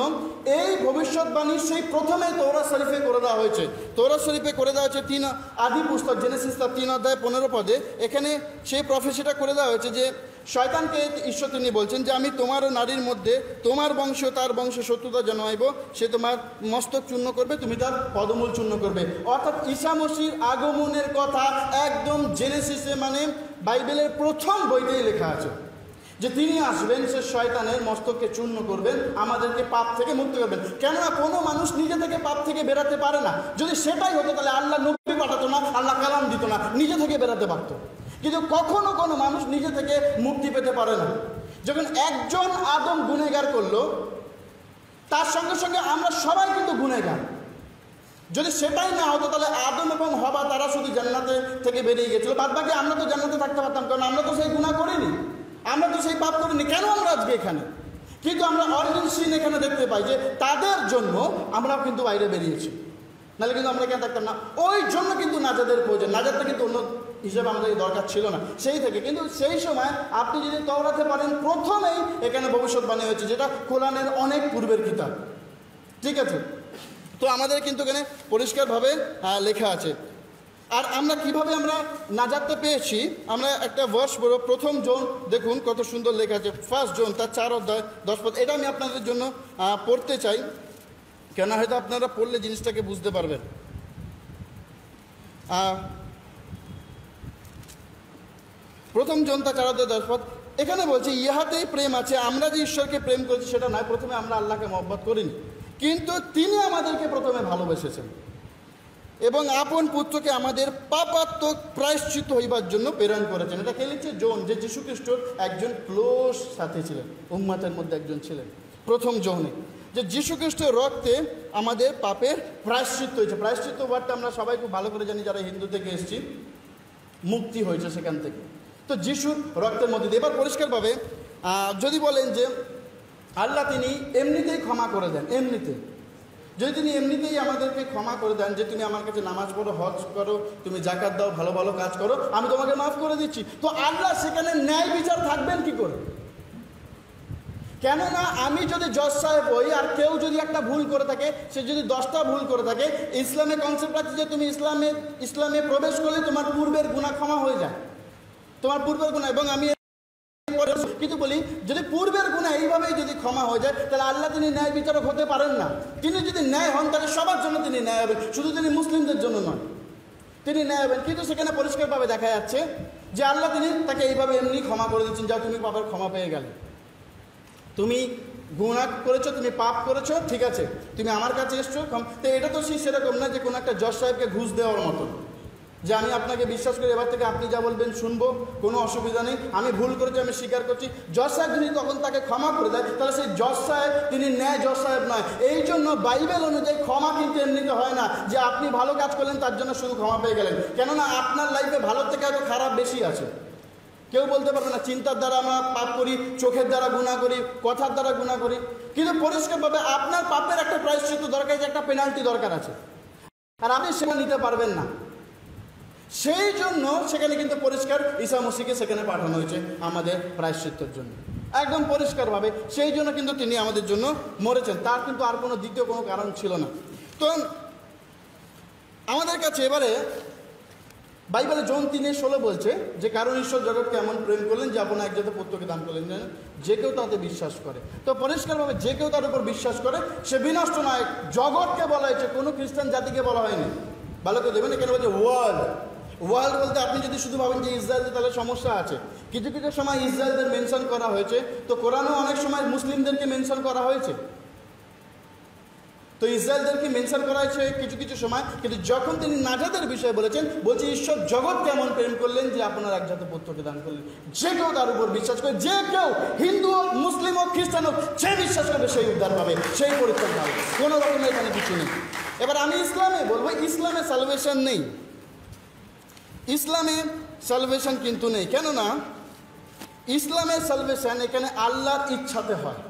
এই ভবিষ্যৎবাণী সেই প্রথমে তৌরা শরীফে করে দেওয়া হয়েছে। তৌরা শরীফে করে দেওয়া হয়েছে তিন আদি পুস্তক জেনেসিস তার তিন অধ্যায় পনেরো পদে। এখানে সেই প্রফেসিটা করে দেওয়া হয়েছে যে, শয়তানকে ঈশ্বর তিনি বলছেন যে, আমি তোমার নারীর মধ্যে তোমার বংশ তার বংশ শত্রুতা জন্মাইব। সে তোমার মস্তক চূর্ণ করবে, তুমি তার পদমূল চূর্ণ করবে। অর্থাৎ ঈশা মসির আগমনের কথা একদম জেনেসিসে মানে বাইবেলের প্রথম বইতেই লেখা আছে। যে তিনি আসবেন, সে শয়তানের মস্তককে চূর্ণ করবেন, আমাদেরকে পাপ থেকে মুক্তি করবেন। কেননা কোনো মানুষ নিজে থেকে পাপ থেকে বেরাতে পারে না। যদি সেটাই হতো, তাহলে আল্লাহ নবী পাঠাতো না, আল্লাহ কালাম দিত না, নিজে থেকে বেরাতে পারতো। কিন্তু কখনো কোনো মানুষ নিজে থেকে মুক্তি পেতে পারে না। যখন একজন আদম গুনেগার করল, তার সঙ্গে সঙ্গে আমরা সবাই কিন্তু গুনেগার যদি সেটাই না হতো, তাহলে আদম এবং হবা তারা শুধু জান্নাতে থেকে বেরিয়ে গেছিল। বাদ বাকি আমরা তো জান্নাতে থাকতে পারতাম, কারণ আমরা তো সেই গুণা করিনি। আমরা তো সেই পাপ করিনি। কেন আমরা আজকে এখানে? কিন্তু আমরা অরিজিন সিন এখানে দেখতে পাই যে তাদের জন্য আমরা কিন্তু বাইরে বেরিয়েছি। নাহলে কিন্তু আমরা কেন থাকতাম না। ওই জন্য কিন্তু নাজাদের প্রয়োজন। নাজাদটা কিন্তু অন্য হিসেবে আমাদের দরকার ছিল না। সেই থেকে কিন্তু সেই সময় আপনি যদি তওরাতে পারেন, প্রথমেই এখানে ভবিষ্যৎবাণী হয়েছে, যেটা কোরআনের অনেক পূর্বের কিতাব। ঠিক আছে? তো আমাদের কিন্তু এখানে পরিষ্কারভাবে লেখা আছে। আর আমরা কীভাবে আমরা নাজাদটা পেয়েছি, আমরা একটা ভার্স বলব প্রথম জোন দেখুন কত সুন্দর লেখা আছে ফার্স্ট জোন তার চার অধ্যায়, দশ পদ, এটা আমি আপনাদের জন্য পড়তে চাই। কেন হয়তো আপনারা পড়লে জিনিসটাকে বুঝতে পারবেন। প্রথম জনতা চার অধ্যায়, দশ পদ, এখানে বলছে, ইহাতেই প্রেম আছে, আমরা যে ঈশ্বরকে প্রেম করেছি সেটা নয়, প্রথমে আমরা আল্লাহকে মহব্বত করিনি। কিন্তু তিনি আমাদেরকে প্রথমে ভালোবেসেছেন। এবং আপন পুত্রকে আমাদের পাপাত্মক প্রায়শ্চিত হইবার জন্য প্রেরণ করেছেন। এটা কে লিখছে? জোন, যে যীশু একজন ক্লোজ সাথে ছিলেন, উম্মাতের মধ্যে একজন ছিলেন, প্রথম জৌনে যে যীশু খ্রিস্টের রক্তে আমাদের পাপের প্রায়শ্চিত্ত হয়েছে। প্রায়শ্চিত্ত ওয়ার্ডটা আমরা সবাই খুব ভালো করে জানি, যারা হিন্দু থেকে এসেছি, মুক্তি হয়েছে সেখান থেকে। তো যিশুর রক্তের মধ্যে দিয়ে, এবার পরিষ্কারভাবে যদি বলেন যে আল্লাহ তিনি এমনিতেই ক্ষমা করে দেন এমনিতেই যদি তিনি এমনিতেই আমাদেরকে ক্ষমা করে দেন যে তুমি আমার কাছে নামাজ পড়ো, হজ করো, তুমি জাকাত দাও, ভালো ভালো কাজ করো, আমি তোমাকে মাফ করে দিচ্ছি। তো আল্লাহ সেখানে ন্যায় বিচার থাকবেন কি করে? কেননা আমি যদি জজ সাহেব হই আর কেউ যদি একটা ভুল করে থাকে, সে যদি দশটা ভুল করে থাকে, ইসলামে কনসেপ্ট আছে যে তুমি ইসলামে ইসলামে প্রবেশ করলে তোমার পূর্বের গুণা ক্ষমা হয়ে যায়। তোমার পূর্বের গুণা এবং আমি কিন্তু বলি, যদি পূর্বের গুণা এইভাবেই যদি ক্ষমা হয়ে যায়, তাহলে আল্লাহ তিনি ন্যায় বিচারক হতে পারেন না। তিনি যদি ন্যায় হন, তাহলে সবার জন্য তিনি ন্যায় হবেন, শুধু তিনি মুসলিমদের জন্য নয়। তিনি ন্যায় হবেন। কিন্তু সেখানে পরিষ্কারভাবে দেখা যাচ্ছে যে আল্লাহ তিনি তাকে এইভাবে এমনি ক্ষমা করে দিচ্ছেন যা তুমি পাপের ক্ষমা পেয়ে গেলে। তুমি গুণা করেছ, তুমি পাপ করেছ, ঠিক আছে, তুমি আমার কাছে এসছো তো এটা তো সেই সেরকম না যে কোনো একটা জজ সাহেবকে ঘুষ দেওয়ার মতো যে আমি আপনাকে বিশ্বাস করি, এবার থেকে আপনি যা বলবেন শুনব, কোনো অসুবিধা নেই। আমি ভুল করেছি, আমি স্বীকার করছি। জজ সাহেব যদি তখন তাকে ক্ষমা করে দেয়, তাহলে সেই জজ সাহেব তিনি ন্যায় জজ সাহেব নয়। এই জন্য বাইবেল অনুযায়ী ক্ষমা কিন্তু এমনিতে হয় না, যে আপনি ভালো কাজ করলেন, তার জন্য শুধু ক্ষমা পেয়ে গেলেন। কেননা আপনার লাইফে ভালোর থেকে হয়তো খারাপ বেশি আছে। কেউ বলতে পারবে না, চিন্তার দ্বারা আমরা পাপ করি, চোখের দ্বারা গুণা করি, কথার দ্বারা গুণা করি। কিন্তু পরিষ্কারভাবে আপনার পাপের একটা প্রায়শ্চিত্ত দরকার, যে একটা পেনাল্টি দরকার আছে। আর আপনি সেটা নিতে পারবেন না। সেই জন্য সেখানে কিন্তু পরিষ্কার ঈসা মসিকে সেখানে পাঠানো হয়েছে আমাদের প্রায়শ্চিত্তর জন্য। একদম পরিষ্কারভাবে, সেই জন্য কিন্তু তিনি আমাদের জন্য মরেছেন। তার কিন্তু আর কোনো দ্বিতীয় কোনো কারণ ছিল না। তো, আমাদের কাছে এবারে বাইবেলে জন তিনে ষোলো বলছে যে, কারণ ঈশ্বর জগৎকে এমন প্রেম করলেন যে আপনার একজাত পুত্রকে দান করলেন, যেন যে কেউ তাতে বিশ্বাস করে। তো পরিষ্কারভাবে যে কেউ তার উপর বিশ্বাস করে, সে বিনষ্ট নয়। জগৎকে বলা হয়েছে, কোনো খ্রিস্টান জাতিকে বলা হয়নি। ভালো করে দেবেন, এখানে বলছে ওয়ার্ল্ড ওয়ার্ল্ড বলতে আপনি যদি শুধু ভাবেন যে ইসরায়েলদের তাহলে সমস্যা আছে, কিছু কিছু সময় ইসরায়েলদের মেনশন করা হয়েছে, তো কোরআনও অনেক সময় মুসলিমদেরকে মেনশন করা হয়েছে। তো ইসরায়েলদেরকে মেনশন করা হয়েছে কিছু কিছু সময়, কিন্তু যখন তিনি নাজাদের বিষয়ে বলেছেন, বলছে, ঈশ্বর জগৎ কেমন প্রেম করলেন যে আপনার একজাত পুত্রকে দান করলেন। যে কেউ তার উপর বিশ্বাস করে, যে কেউ হিন্দু হোক, মুসলিম হোক, খ্রিস্টান হোক, যে বিশ্বাস করবে সেই উদ্ধার পাবে, সেই পরিত্রাণ পাবে। কোনো রকমের এখানে কিছু নেই। এবার আমি ইসলামে বলব, ইসলামে সালভেশন নেই। ইসলামে সালভেশন কিন্তু নেই। কেননা ইসলামের সালভেশন এখানে আল্লাহর ইচ্ছাতে হয়।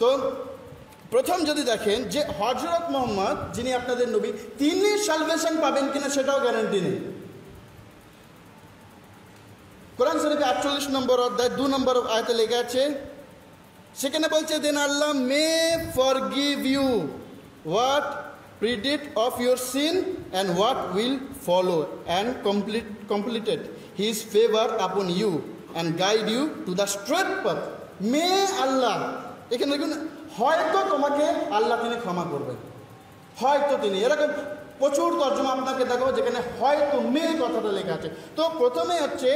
তো প্রথম যদি দেখেন যে হজরত মোহাম্মদ, যিনি আপনাদের নবী, তিনি সালভেশন পাবেন কিনা সেটাও গ্যারান্টি নেই। কোরআন শরীফে আটচল্লিশ নম্বর অধ্যায়, দু নম্বর আয়তে লেগে আছে, সেখানে বলছে, then Allah may forgive you what preceded of your sin and what will follow and complete completed his favour upon you and guide you to the straight path may Allah. এখানে দেখুন, হয়তো তোমাকে আল্লাহ তিনি ক্ষমা করবেন। হয়তো তিনি। এরকম প্রচুর তর্জমা আপনাকে দেখাবো যেখানে হয়তো মেয়ে কথাটা লেখা আছে। তো প্রথমে হচ্ছে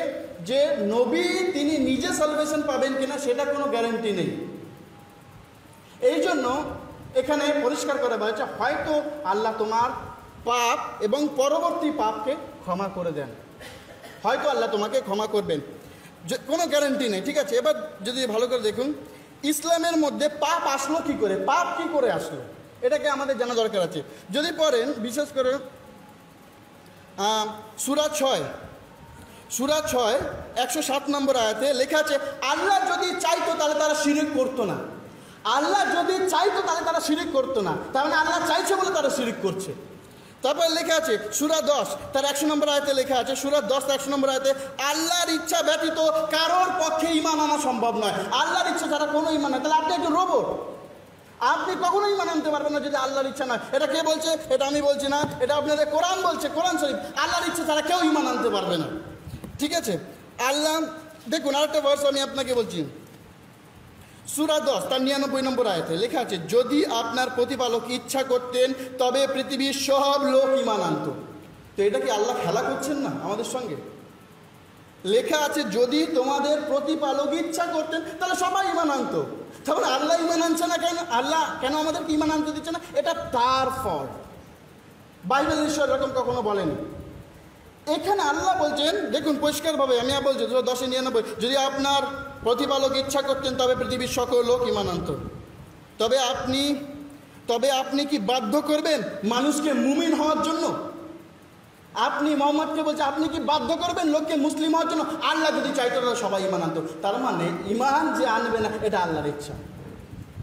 যে নবী তিনি নিজে সালভেশন পাবেন কিনা সেটা কোনো গ্যারান্টি নেই। এই জন্য এখানে পরিষ্কার করে বলেছে হয়তো আল্লাহ তোমার পাপ এবং পরবর্তী পাপকে ক্ষমা করে দেন। হয়তো আল্লাহ তোমাকে ক্ষমা করবেন। কোনো গ্যারান্টি নেই, ঠিক আছে? এবার যদি ভালো করে দেখুন, ইসলামের মধ্যে পাপ আসলো কি করে? পাপ কি করে আসলো? এটাকে আমাদের জানা দরকার আছে। যদি পড়েন, বিশেষ করে সুরা ছয় সুরা ছয়, একশো সাত নম্বর আয়াতে লেখা আছে, আল্লাহ যদি চাইতো তাহলে তারা শিরিক করতো না। আল্লাহ যদি চাইতো তাহলে তারা শিরিক করতো না। তার মানে আল্লাহ চাইছে বলে তারা শিরিক করছে। তারপরে লেখা আছে, সুরা দশ, তার একশো নম্বর আয়তে লেখা আছে, সুরা দশ একশো নম্বর আয়তে, আল্লাহর ইচ্ছা ব্যতীত কারোর পক্ষে ইমান আনা সম্ভব নয়। আল্লাহর ইচ্ছা ছাড়া কোনো ইমান নয়। তাহলে আপনি একটু রোবট আপনি কখনো ইমান আনতে পারবেন না যদি আল্লাহর ইচ্ছা নয়। এটা কে বলছে? এটা আমি বলছি না। এটা আপনাদের কোরআন বলছে, কোরআন শরীফ। আল্লাহর ইচ্ছা ছাড়া কেউ ইমান আনতে পারবে না। ঠিক আছে? আল্লাহ, দেখুন, আরেকটা বয়স আমি আপনাকে বলছি। সুরা দশ, তার নিরানব্বই নম্বর আয়তে লেখা আছে, যদি আপনার প্রতিপালক ইচ্ছা করতেন, তবে পৃথিবীর সব লোক ইমান আনত। তো এটা কি আল্লাহ খেলা করছেন না আমাদের সঙ্গে? লেখা আছে, যদি তোমাদের প্রতিপালক ইচ্ছা করতেন, তাহলে সবাই ইমান আনত। তাহলে আল্লাহ ইমান আনছে না কেন? আল্লাহ কেন আমাদেরকে ইমান আনতে দিচ্ছে না? এটা তার ফল। বাইবেল ঈশ্বর এরকম কখনো বলেনি। এখানে আল্লাহ বলছেন, দেখুন পরিষ্কারভাবে, আমি বলছি দশে নিরানব্বই, যদি আপনার প্রতিপালক ইচ্ছা করতেন তবে পৃথিবীর সকল লোক ইমান আনত তবে আপনি তবে আপনি কি বাধ্য করবেন মানুষকে মুমিন হওয়ার জন্য? আপনি মোহাম্মদকে বলছে আপনি কি বাধ্য করবেন লোককে মুসলিম হওয়ার জন্য? আল্লাহ যদি চাইতো তাহলে সবাই ইমান তার মানে ইমান যে আনবে না, এটা আল্লাহর ইচ্ছা।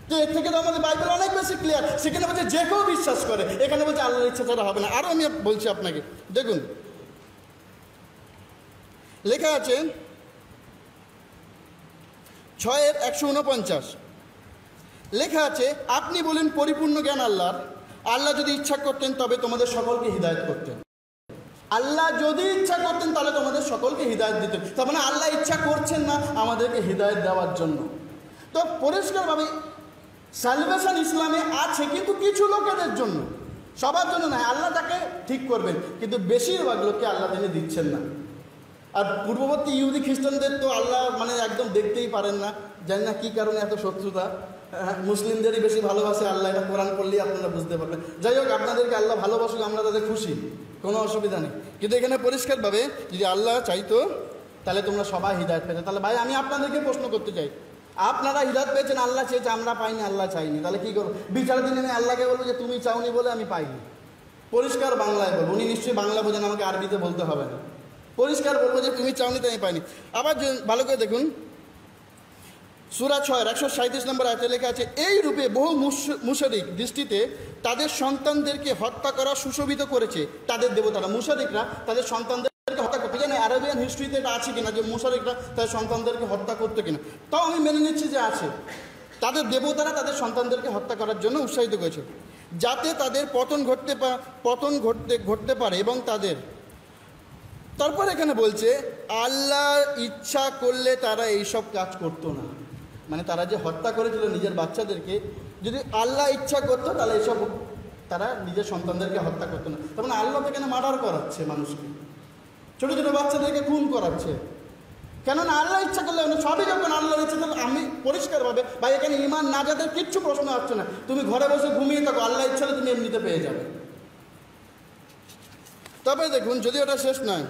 তো এর থেকে তো আমাদের বাইবেল অনেক বেশি ক্লিয়ার সেখানে বলছে, যে কেউ বিশ্বাস করে, এখানে বলছে আল্লাহর ইচ্ছা ছাড়া হবে না। আরও আমি বলছি আপনাকে, দেখুন। লেখা আছে ছয়ের একশো উনপঞ্চাশ। লেখা আছে, আপনি বলেন পরিপূর্ণ জ্ঞান আল্লাহর। আল্লাহ যদি ইচ্ছা করতেন তবে তোমাদের সকলকে হৃদায়ত করতেন। আল্লাহ যদি ইচ্ছা করতেন তাহলে তোমাদের সকলকে হৃদায়ত দিতেন। তার মানে আল্লাহ ইচ্ছা করছেন না আমাদেরকে হৃদায়ত দেওয়ার জন্য। তো পরিষ্কারভাবে সালভেশন ইসলামে আছে কিন্তু কিছু লোকেদের জন্য। সবার জন্য নয়, আল্লাহ তাকে ঠিক করবেন। কিন্তু বেশিরভাগ লোককে আল্লাহ তিনি দিচ্ছেন না। আর পূর্ববর্তী ইহুদি খ্রিস্টানদের তো আল্লাহ মানে একদম দেখতেই পারেন না জানি না কী কারণে এত শত্রুতা। হ্যাঁ, মুসলিমদেরই বেশি ভালোবাসে আল্লাহ এটা কোরআন পড়লেই আপনারা বুঝতে পারবেন। যাই হোক আপনাদেরকে আল্লাহ ভালোবাসুক আমরা তাদের খুশি কোনো অসুবিধা নেই। কিন্তু এখানে পরিষ্কারভাবে যদি আল্লাহ চাইতো তাহলে তোমরা সবাই হৃদায়ত পেতে। তাহলে ভাই আমি আপনাদেরকে প্রশ্ন করতে চাই আপনারা হৃদায়ত পেয়েছেন আল্লাহ চেয়েছে আমরা পাইনি আল্লাহ চাইনি তাহলে কী করব? বিচার দিনে আমি আল্লাহকে বলব যে তুমি চাওনি বলে আমি পাইনি। পরিষ্কার বাংলায় বলব উনি নিশ্চয়ই বাংলা বোঝেন আমাকে আরবিতে বলতে হবে না। পরিষ্কার বলব যে তুমি চাওনি তাই পাইনি। আবার ভালো করে দেখুন, সুরা ছয় একশো সাঁত্রিশ নম্বর আয়তে লেখা আছে, এই রূপে বহু মুশ- মুশরিক দৃষ্টিতে তাদের সন্তানদেরকে হত্যা করা সুশোভিত করেছে তাদের দেবতারা। মুশরিকরা তাদের সন্তানদেরকে হত্যা করতে জানে আরবিয়ান হিস্ট্রিতে এটা আছে কিনা যে মুশরিকরা তাদের সন্তানদেরকে হত্যা করতো কিনা। তাও আমি মেনে নিচ্ছি যে আছে। তাদের দেবতারা তাদের সন্তানদেরকে হত্যা করার জন্য উৎসাহিত করেছে। যাতে তাদের পতন ঘটতে পতন ঘটতে ঘটতে পারে এবং তাদের তারপর এখানে বলছে আল্লাহ ইচ্ছা করলে তারা এইসব কাজ করতো না। মানে তারা যে হত্যা করেছিল নিজের বাচ্চাদেরকে, যদি আল্লাহ ইচ্ছা করতো, তাহলে এইসব তারা নিজের সন্তানদেরকে হত্যা করতো না। তার মানে আল্লাহ তো এখানে মার্ডার করাচ্ছে মানুষকে? ছোটো ছোটো বাচ্চাদেরকে খুন করাচ্ছে। কেননা আল্লাহ ইচ্ছা করলে সবই যখন আল্লাহর ইচ্ছা, তাহলে আমি পরিষ্কারভাবে বা এখানে ইমান না যাদের কিচ্ছু প্রশ্ন আসছে না। তুমি ঘরে বসে ঘুমিয়ে থাকো, আল্লাহ ইচ্ছা হলে তুমি এমনিতে পেয়ে যাবে। তবে দেখুন, যদি ওটা শেষ নয়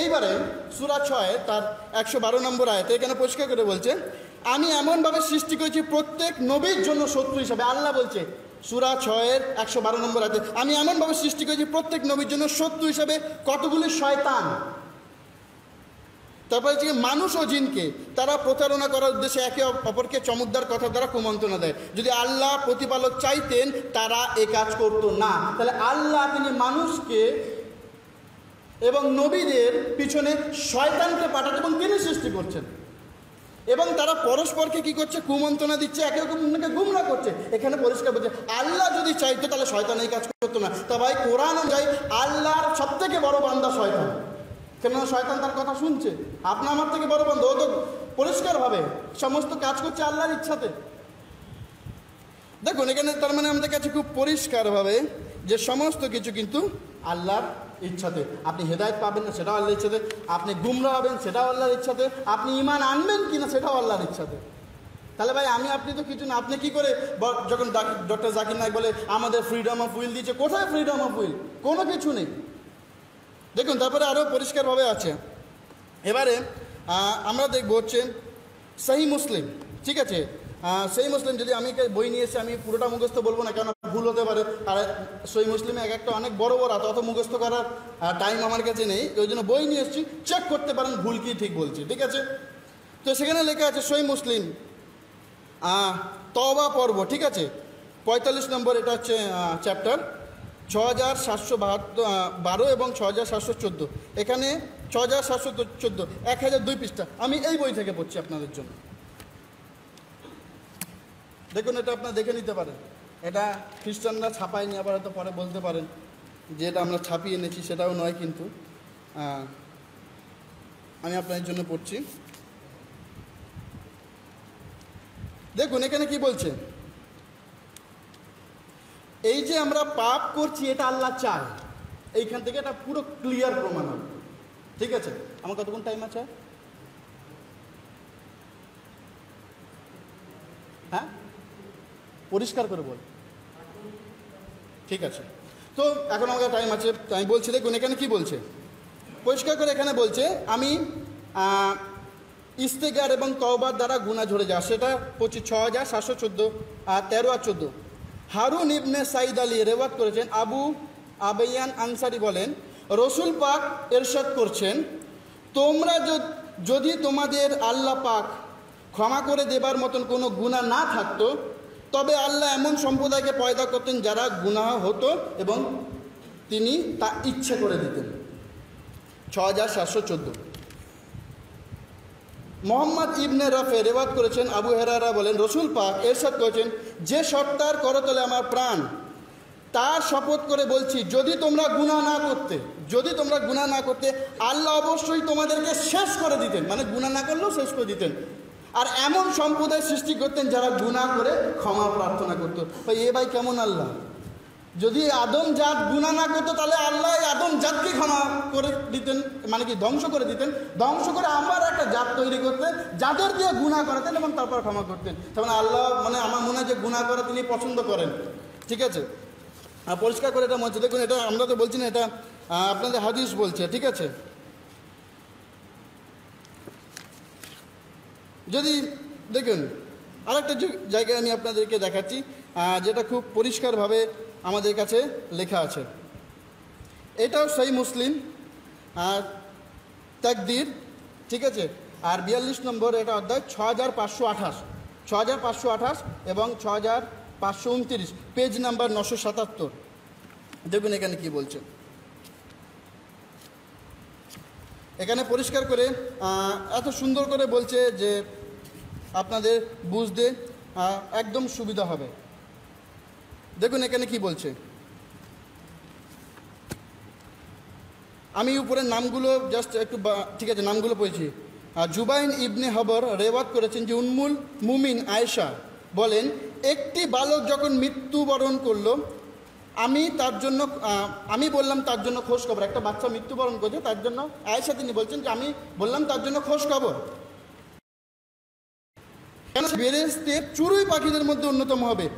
এইবারে সুরা ছয় তার একশো বারো নম্বর আয়তে এখানে পরিষ্কার করে বলছে, আমি এমনভাবে সৃষ্টি করেছি প্রত্যেক নবীর জন্য শত্রু হিসাবে। আল্লাহ বলছে, সুরা ছয়ের একশো বারো নম্বর আয়তে, আমি এমনভাবে সৃষ্টি করেছি প্রত্যেক নবীর জন্য শত্রু হিসাবে কতগুলি শয়তান? তারপরে হচ্ছে মানুষ ও জিনকে তারা প্রতারণা করার উদ্দেশ্যে একে অপরকে চমকদার কথা দ্বারা কুমন্ত্রণা দেয়। যদি আল্লাহ প্রতিপালক চাইতেন, তারা এ কাজ করতো না। তাহলে আল্লাহ তিনি মানুষকে এবং নবীদের পিছনে শয়তানকে পাঠাতে এবং তিনি সৃষ্টি করছেন। এবং তারা পরস্পরকে কি করছে? কুমন্ত্রণা দিচ্ছে, একে অপরকে গুমরা করছে। এখানে পরিষ্কার বলছে, আল্লাহ যদি চাইতো তাহলে শয়তান এই কাজ করতো না। তা ভাই, কোরআন অনুযায়ী আল্লাহর সব থেকে বড় বান্দা শয়তান। কেননা শয়তান তার কথা শুনছে। আপনা আমার থেকে বড় বান্ধব ও তো পরিষ্কারভাবে সমস্ত কাজ করছে আল্লাহর ইচ্ছাতে। দেখুন, এখানে তার মানে আমাদের কাছে খুব পরিষ্কারভাবে যে সমস্ত কিছু কিন্তু আল্লাহর ইচ্ছাতে। আপনি হেদায়ত পাবেন না, সেটাও আল্লাহর ইচ্ছাতে। আপনি গুমরা হবেন, সেটাও আল্লাহর ইচ্ছাতে। আপনি ইমান আনবেন কি না সেটাও আল্লাহর ইচ্ছাতে। তাহলে ভাই, আমি আপনি তো কিছু না, আপনি কি করে যখন ডক্টর জাকির নাইক বলে, আমাদের ফ্রিডম অফ উইল দিয়েছে, কোথায় ফ্রিডম অফ উইল কোনো কিছু নেই। দেখুন, তারপরে আরও পরিষ্কারভাবে আছে। এবারে আমরা দেখব হচ্ছে, সহি মুসলিম, ঠিক আছে? সেই মুসলিম যদি আমি বই নিয়ে এসে আমি পুরোটা মুখস্থ বলব না, কেন ভুল হতে পারে? আর সই মুসলিমে এক একটা অনেক বড় বড় অত মুখস্থ করার টাইম আমার কাছে নেই ওই জন্য বই নিয়ে এসেছি চেক করতে পারেন ভুল কি ঠিক বলছি, ঠিক আছে? তো সেখানে লেখা আছে, সই মুসলিম তবা পর্ব ঠিক আছে? পঁয়তাল্লিশ নম্বর, এটা হচ্ছে চ্যাপ্টার ছ হাজার সাতশো বাহাত্তর বারো এবং ছ হাজার সাতশো চোদ্দ। এখানে ছ হাজার সাতশো চোদ্দ, এক হাজার দুই পৃষ্ঠা। আমি এই বই থেকে পড়ছি আপনাদের জন্য। দেখুন, এটা আপনারা দেখে নিতে পারেন। এটা খ্রিস্টানরা ছাপায়নি আবার হয়তো পরে বলতে পারেন যে এটা আমরা ছাপিয়ে এনেছি, সেটাও নয় কিন্তু আমি আপনাদের জন্য পড়ছি। দেখুন, এখানে কি বলছে? এই যে আমরা পাপ করছি, এটা আল্লাহ চায়। এইখান থেকে এটা পুরো ক্লিয়ার প্রমাণ হবে। ঠিক আছে? আমার কতক্ষণ টাইম আছে? হ্যাঁ? পরিষ্কার করে বল। ঠিক আছে। তো এখন আমাকে টাইম আছে। আমি বলছি, দেখুন, এখানে কি বলছে? পরিষ্কার করে এখানে বলছে, আমি ইস্তেগার এবং তওবার দ্বারা গুণা ঝরে যা সেটা পঁচিশ, ছ হাজার সাতশো চোদ্দ আর তেরো আর চোদ্দ। হারুন ইবনে সাইদ আলী রেওয়াত করেছেন, আবু আবেয়ান আনসারি বলেন, রসুল পাক এরশাদ করছেন, তোমরা যদি তোমাদের আল্লাহ পাক ক্ষমা করে দেবার মতন কোনো গুণা না থাকতো তবে আল্লাহ এমন সম্প্রদায়কে পয়দা করতেন যারা গুনাহ হতো এবং তিনি তা ইচ্ছে করে দিতেন। ছ হাজার সাতশো চোদ্দ। মোহাম্মদ ইবনে রফে রেওয়াত করেছেন, আবু হেরারা বলেন, রসুল পাক এরশাদ করেছেন, যে সত্তার করতলে আমার প্রাণ, তার শপথ করে বলছি, যদি তোমরা গুনাহ না করতে, যদি তোমরা গুনাহ না করতে, আল্লাহ অবশ্যই তোমাদেরকে শেষ করে দিতেন। মানে গুনাহ না করলেও শেষ করে দিতেন। আর এমন সম্প্রদায় সৃষ্টি করতেন যারা গুনাহ করে ক্ষমা প্রার্থনা করতো। ভাই, এ ভাই কেমন আল্লাহ? যদি আদম জাত গুণা না করতো, তাহলে আল্লাহ আদম জাতকে ক্ষমা করে দিতেন মানে কি, ধ্বংস করে দিতেন। ধ্বংস করে আমার একটা জাত তৈরি করতেন যাদের দিয়ে গুণা করাতেন এবং তারপর ক্ষমা করতেন। তখন আল্লাহ মানে আমার মনে হয় যে গুণা করা তিনি পছন্দ করেন। ঠিক আছে? পরিষ্কার করে এটা মনে দেখুন, এটা আমরা তো বলছি না, এটা আপনাদের হাদিস বলছে, ঠিক আছে? যদি দেখুন, আরেকটা জায়গায় আমি আপনাদেরকে দেখাচ্ছি যেটা খুব পরিষ্কারভাবে আমাদের কাছে লেখা আছে। এটাও সেই মুসলিম, আর তাকদির, ঠিক আছে? আর বিয়াল্লিশ নম্বর এটা অধ্যায় ছ হাজার পাঁচশো আঠাশ ছ হাজার পাঁচশো আঠাশ এবং ছ হাজার পাঁচশো উনত্রিশ, পেজ নাম্বার নশো সাতাত্তর। দেখুন এখানে কি বলছে। এখানে পরিষ্কার করে এত সুন্দর করে বলছে যে আপনাদের বুঝতে একদম সুবিধা হবে। দেখুন এখানে কি বলছে। আমি উপরের নামগুলো জাস্ট একটু ঠিক আছে, নামগুলো পড়েছি জুবাইন ইবনে হবর রেওয়াত করেছেন যে উন্মুল মুমিন আয়েশা বলেন, একটি বালক যখন মৃত্যুবরণ করল আমি তার জন্য আমি বললাম তার জন্য খোঁজ খবর। একটা বাচ্চা মৃত্যুবরণ করছে, তার জন্য আয়েশা তিনি বলছেন যে, আমি বললাম তার জন্য খোঁজ খবর। কেন বেরেস্তে চুরুই পাখিদের মধ্যে অন্যতম হবে?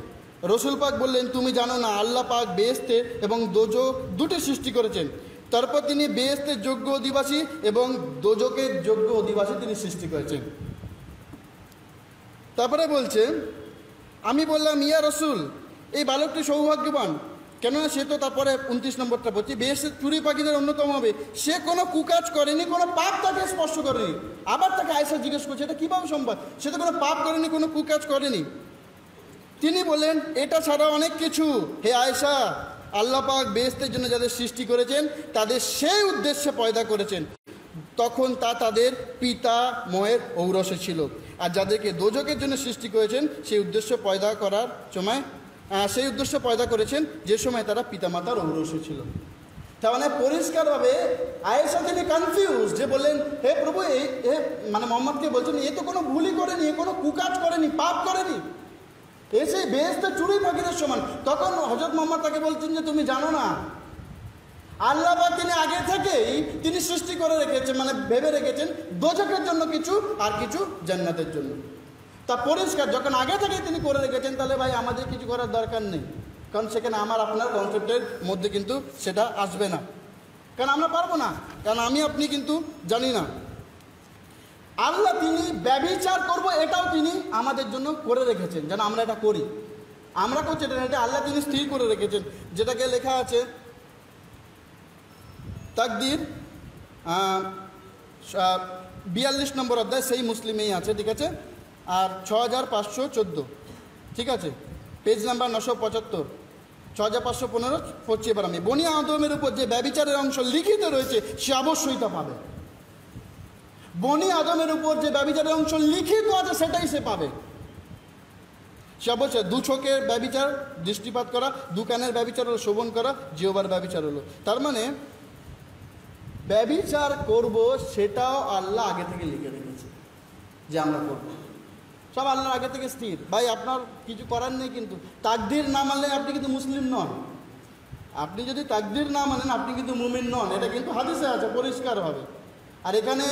রসুল পাক বললেন, তুমি জানো না, আল্লাহ পাক বেহেস্তে এবং দোজো দুটি সৃষ্টি করেছেন। তারপর তিনি বেহেস্তের যোগ্য অধিবাসী এবং দোজকের যোগ্য অধিবাসী তিনি সৃষ্টি করেছেন। তারপরে বলছে, আমি বললাম, ইয়া রসুল, এই বালকটি সৌভাগ্যবান। কেননা সে তো তারপরে উনত্রিশ নম্বরটা বলছি, বেশ চুরি পাখিদের অন্যতম হবে। সে কোনো কুকাজ করেনি, কোনো পাপ তাকে স্পর্শ করেনি। আবার তাকে আয়সা জিজ্ঞেস করছে, এটা কীভাবে সম্ভব? সে তো কোনো পাপ করেনি, কোনো কুকাজ করেনি। তিনি বলেন এটা ছাড়া অনেক কিছু। হে আয়েশা, আল্লাহ পাক বেহেস্তের জন্য যাদের সৃষ্টি করেছেন, তাদের সেই উদ্দেশ্যে পয়দা করেছেন। তখন তা তাদের পিতা ময়ের ঔরসে ছিল। আর যাদেরকে দোজকের জন্য সৃষ্টি করেছেন, সেই উদ্দেশ্য পয়দা করার সময় সেই উদ্দেশ্য পয়দা করেছেন যে সময় তারা পিতামাতার ঔরসে ছিল। তার মানে পরিষ্কারভাবে আয়েশা তিনি কনফিউজ যে বললেন, হে প্রভু, এই হে মানে মোহাম্মদকে বলছেন, এ তো কোনো ভুলই করেনি, এ কোনো কুকাজ করেনি, পাপ করেনি। এ এসে বেহেস্তে চুরি পাখিদের সমান। তখন হজরত মোহাম্মদ তাকে বলছেন যে, তুমি জানো না, আল্লাহ পাক তিনি আগে থেকেই তিনি সৃষ্টি করে রেখেছেন মানে ভেবে রেখেছেন দোজকের জন্য কিছু আর কিছু জান্নাতের জন্য। তা পরিষ্কার, যখন আগে থেকেই তিনি করে রেখেছেন, তাহলে ভাই আমাদের কিছু করার দরকার নেই। কারণ সেখানে আমার, আপনার কনসেপ্টের মধ্যে কিন্তু সেটা আসবে না। কারণ আমরা পারব না। কারণ আমি, আপনি কিন্তু জানি না। আল্লাহ তিনি ব্যবিচার করব, এটাও তিনি আমাদের জন্য করে রেখেছেন, যেন আমরা এটা করি। আমরা করছি এটা এটা আল্লাহ তিনি স্থির করে রেখেছেন। যেটাকে লেখা আছে, তাকদির বিয়াল্লিশ নম্বর অধ্যায়, সেই মুসলিমেই আছে, ঠিক আছে? আর ছ হাজার পাঁচশো চোদ্দ। ঠিক আছে? পেজ নাম্বার নশো পঁচাত্তর। ছ হাজার পাঁচশো পনেরো, পড়ছি এবার আমি। বনি আদমের উপর যে ব্যবিচারের অংশ লিখিত রয়েছে, সে অবশ্যই তা পাবে। বনি আদমের উপর যে ব্যবিচারের অংশ লিখিত আছে, সেটাই সে পাবে। সে অবশ্যই দু চোখের ব্যবিচার, দৃষ্টিপাত করা, দু কানের ব্যবিচার হলো, শোভন করা জিওবার ব্যবিচার হলো। তার মানে ব্যবিচার করব, সেটাও আল্লাহ আগে থেকে লিখে রেখেছে যে আমরা করব। সব আল্লাহর আগে থেকে স্থির। ভাই, আপনার কিছু করার নেই কিন্তু। তাকদির না মানলে আপনি কিন্তু মুসলিম নন। আপনি যদি তাকদির না মানেন, আপনি কিন্তু মুমিন নন। এটা কিন্তু হাদিসে আছে, পরিষ্কার হবে। আর এখানে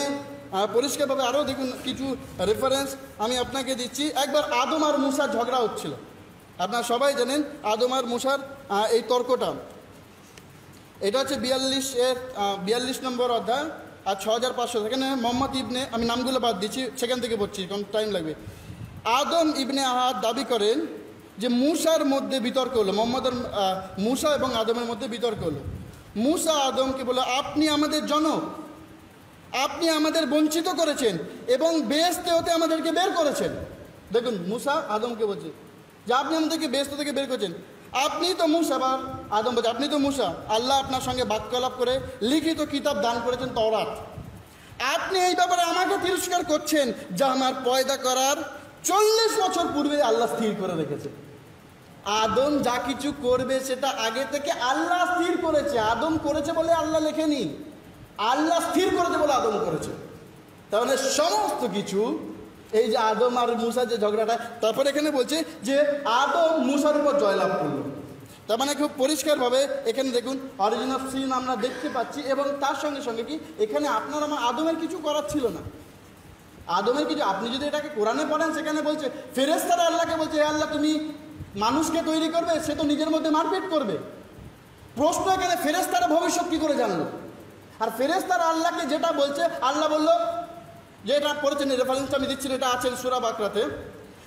পরিষ্কারভাবে আরও দেখুন, কিছু রেফারেন্স আমি আপনাকে দিচ্ছি। একবার আদম আর মুসার ঝগড়া হচ্ছিল। আপনারা সবাই জানেন আদম আর মুসার এই তর্কটা। এটা হচ্ছে বিয়াল্লিশ এর বিয়াল্লিশ নম্বর অধ্যায়, আর ছ হাজার পাঁচশো। সেখানে মোহাম্মদ ইবনে, আমি নামগুলো বাদ দিচ্ছি, সেখান থেকে পড়ছি, কারণ টাইম লাগবে। আদম ইবনে আহাদ দাবি করেন যে মুসার মধ্যে বিতর্ক হলো মোহাম্মদের মুসা এবং আদমের মধ্যে বিতর্ক হলো। মুসা আদমকে বলে, আপনি আমাদের জনক। আপনি আমাদের বঞ্চিত করেছেন এবং বেহেস্তে হতে আমাদেরকে বের করেছেন। দেখুন, মুসা আদমকে বলছে যে, আপনি আমাদেরকে বেহেস্ত থেকে বের করেছেন। আপনি তো মুসা বা আদম বলছে, আপনি তো মুসা। আল্লাহ আপনার সঙ্গে বাক্যলাপ করে লিখিত কিতাব দান করেছেন তওরাত। আপনি এই ব্যাপারে আমাকে তিরস্কার করছেন যা আমার পয়দা করার চল্লিশ বছর পূর্বে আল্লাহ স্থির করে রেখেছে। আদম যা কিছু করবে সেটা আগে থেকে আল্লাহ স্থির করেছে। আদম করেছে বলে আল্লাহ লেখেনি। আল্লাহ স্থির করেছে বলে আদম করেছে। তাহলে সমস্ত কিছু, এই যে আদম আর মুসা যে ঝগড়াটা, তারপরে এখানে বলছে যে আদম মুসার উপর জয়লাভ করল। তার মানে খুব পরিষ্কারভাবে এখানে দেখুন অরিজিন অফ সিন আমরা দেখতে পাচ্ছি এবং তার সঙ্গে সঙ্গে কি, এখানে আপনার আমার আদমের কিছু করার ছিল না। আদমের কিছু আপনি যদি এটাকে কোরআনে পড়েন, সেখানে বলছে ফেরেস্তারা আল্লাহকে বলছে হে আল্লাহ, তুমি মানুষকে তৈরি করবে, সে তো নিজের মধ্যে মারপিট করবে। প্রশ্ন এখানে ফেরেস্তারা ভবিষ্যৎ কী করে জানলো? আর ফেরেস্তারা আল্লাহকে যেটা বলছে, আল্লাহ বলল যে, এটা পড়েছেন রেফারেন্সটা আমি দিচ্ছি এটা আছেন সুরা বাকরাতে।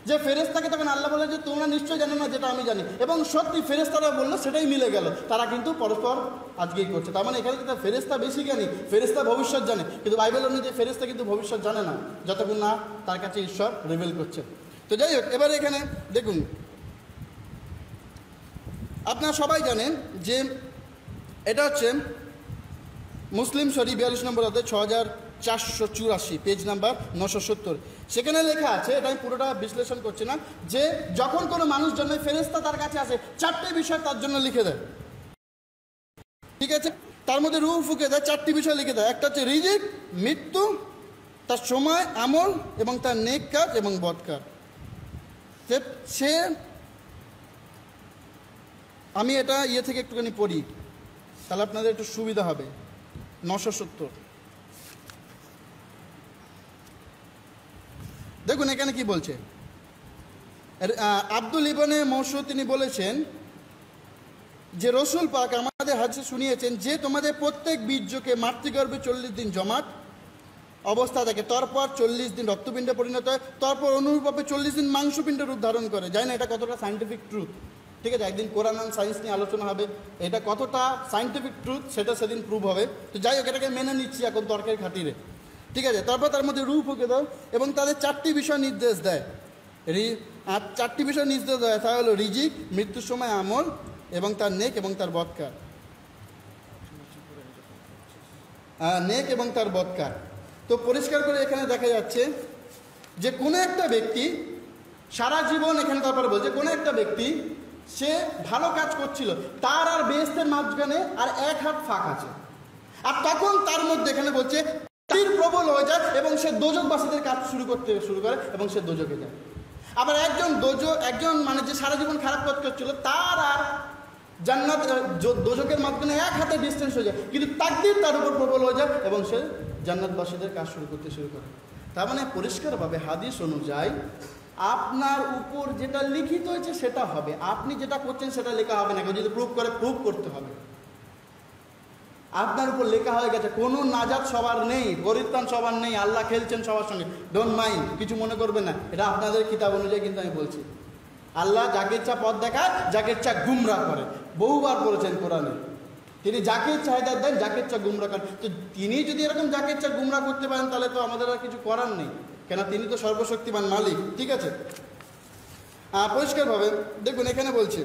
যে ফেরেস্তাকে তখন আল্লাহ বলে যে, তোমরা নিশ্চয়ই জানো না যেটা আমি জানি। এবং সত্যি ফেরেস্তারা বলল, সেটাই মিলে গেল। তারা কিন্তু পরস্পর আজকেই করছে। তার মানে এখানে কিন্তু ফেরেস্তা বেশি জ্ঞানী ফেরেস্তা ভবিষ্যৎ জানে। কিন্তু বাইবেল অনুযায়ী ফেরেস্তা কিন্তু ভবিষ্যৎ জানে না, যতক্ষণ না তার কাছে ঈশ্বর রিভেল করছে। তো যাই হোক, এবারে এখানে দেখুন। আপনারা সবাই জানেন যে, এটা হচ্ছে মুসলিম শরী বিয়াল্লিশ নম্বর অধ্যায় ছ হাজার চারশো চুরাশি পেজ নাম্বার নশো সত্তর। সেখানে লেখা আছে, এটা আমি পুরোটা বিশ্লেষণ করছি না, যে যখন কোনো মানুষ জন্মে ফেরেস্তা তার কাছে আসে, চারটে বিষয় তার জন্য লিখে দেয়। ঠিক আছে? তার মধ্যে রু ফুকে দেয়, চারটি বিষয় লিখে দেয়। একটা হচ্ছে রিজিক, মৃত্যু, তার সময়, আমল, এবং তার নেক কাজ এবং বদ কাজ সে- সে, আমি এটা ইয়ে থেকে একটুখানি পড়ি, তাহলে আপনাদের একটু সুবিধা হবে। নশো সত্তর। দেখুন, এখানে কি বলছে? আব্দুল ইবনে মৌসু তিনি বলেছেন যে, রসুল পাক আমাদের হাজে শুনিয়েছেন যে, তোমাদের প্রত্যেক বীর্যকে মাতৃগর্ভে চল্লিশ দিন জমাট, অবস্থা থাকে তারপর চল্লিশ দিন রক্তপিণ্ডে পরিণত হয়, তারপর অনুরূপভাবে চল্লিশ দিন মাংসপিণ্ডের রূপ ধারণ করে। জানি না এটা কতটা সাইন্টিফিক ট্রুথ ঠিক আছে, একদিন কোরআন সায়েন্স নিয়ে আলোচনা হবে। এটা কতটা সাইন্টিফিক ট্রুথ সেটা সেদিন প্রুভ হবে। তো যাই হোক, এটাকে মেনে নিচ্ছি এখন তর্কের খাতিরে। ঠিক আছে? তারপর তার মধ্যে রূপ ওকে দাও এবং তাদের চারটি বিষয় নির্দেশ দেয়। রি আর চারটি বিষয় নির্দেশ দেয়। তা হলো রিজিক মৃত্যুর সময় আমল এবং তার নেক এবং তার বৎকার। আহ, নেক এবং তার বৎকার। তো পরিষ্কার করে এখানে দেখা যাচ্ছে যে কোনো একটা ব্যক্তি সারা জীবন এখানে তারপরে বলছে কোনো একটা ব্যক্তি সে ভালো কাজ করছিল তার আর বেস্তের মাঝখানে আর এক হাত ফাঁক আছে। আর তখন তার মধ্যে এখানে বলছে তীর প্রবল হয়ে যায় এবং সে দোজকবাসীদের কাজ শুরু করতে শুরু করে এবং সে দোজকে যায়। আবার একজন দোজ, একজন মানে যে সারা জীবন খারাপ কাজ করছিল, তার আর জান্নাত দোজকের মাধ্যমে এক হাতে ডিস্টেন্স হয়ে যায়। কিন্তু তাকদির তার উপর প্রবল হয়ে যায় এবং সে জান্নাতবাসীদের কাজ শুরু করতে শুরু করে। তার মানে পরিষ্কারভাবে হাদিস অনুযায়ী আপনার উপর যেটা লিখিত হয়েছে সেটা হবে। আপনি যেটা করছেন সেটা লেখা হবে না। কেউ যদি প্রুভ করে প্রুভ করতে হবে। আপনার উপর লেখা হয়ে গেছে, কোনো নাজাত সবার নেই পরিত্রাণ সবার নেই, আল্লাহ খেলছেন সবার সঙ্গে। ডোন্ট মাইন্ড কিছু মনে করবেন না। এটা আপনাদের কিতাব অনুযায়ী কিন্তু আমি বলছি। আল্লাহ যাকে ইচ্ছা পথ দেখায়, যাকে ইচ্ছা গুমরা করে। বহুবার বলেছেন কোরআনে। তিনি যাকে ইচ্ছা দেন, যাকে ইচ্ছা গুমরা করেন। তো তিনি যদি এরকম যাকে ইচ্ছা গুমরা করতে পারেন, তাহলে তো আমাদের আর কিছু করার নেই। কেন তিনি তো সর্বশক্তিমান মালিক, ঠিক আছে? পরিষ্কারভাবে, দেখুন, এখানে বলছে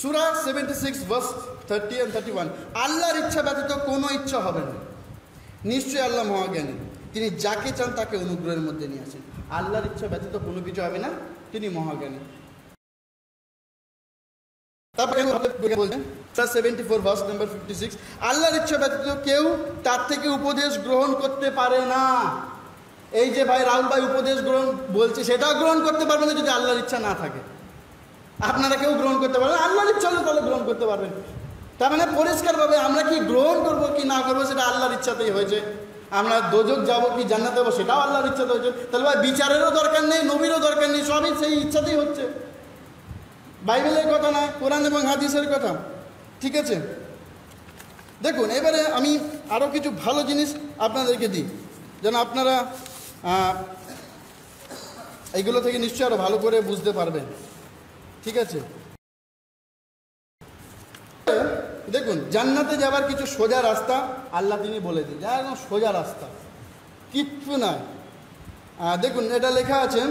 সুরা seventy six verse thirty and thirty one আল্লাহর ইচ্ছা ব্যতীত কোনো ইচ্ছা হবে না। নিশ্চয়ই আল্লাহ মহাজ্ঞানী। তিনি যাকে চান তাকে অনুগ্রহের মধ্যে নিয়ে আসেন। আল্লাহর ইচ্ছা ব্যতীত কোনো কিছু হবে না। তিনি মহাজ্ঞানী। তারপরে বলছেন seventy four verse number fifty six আল্লাহর ইচ্ছা ব্যতীত কেউ তার থেকে উপদেশ গ্রহণ করতে পারে না। এই যে ভাই রাহুল ভাই উপদেশ গ্রহণ বলছে, সেটাও গ্রহণ করতে পারবে না যদি আল্লাহর ইচ্ছা না থাকে। আপনারা কেউ গ্রহণ করতে পারবেন আল্লাহর ইচ্ছা হলে তাহলে গ্রহণ করতে পারবেন। তার মানে পরিষ্কারভাবে আমরা কি গ্রহণ করব কি না করব, সেটা আল্লাহর ইচ্ছাতেই হয়েছে। আমরা দোজক যাব কি জান্নাত দেবো সেটাও আল্লাহর ইচ্ছাতে হয়েছে। তাহলে ভাই, বিচারেরও দরকার নেই, নবীরও দরকার নেই, সবই সেই ইচ্ছাতেই হচ্ছে। বাইবেলের কথা না, কোরআন এবং হাদিসের কথা। ঠিক আছে? দেখুন, এবারে আমি আরও কিছু ভালো জিনিস আপনাদেরকে দিই। যেন আপনারা এইগুলো থেকে নিশ্চয়ই আরও ভালো করে বুঝতে পারবেন। ঠিক আছে? দেখুন জান্নাতে যাবার কিছু সোজা রাস্তা আল্লাহ তিনি বলে দিন। যা একদম সোজা রাস্তা কিচ্ছু না আহ, দেখুন এটা লেখা আছে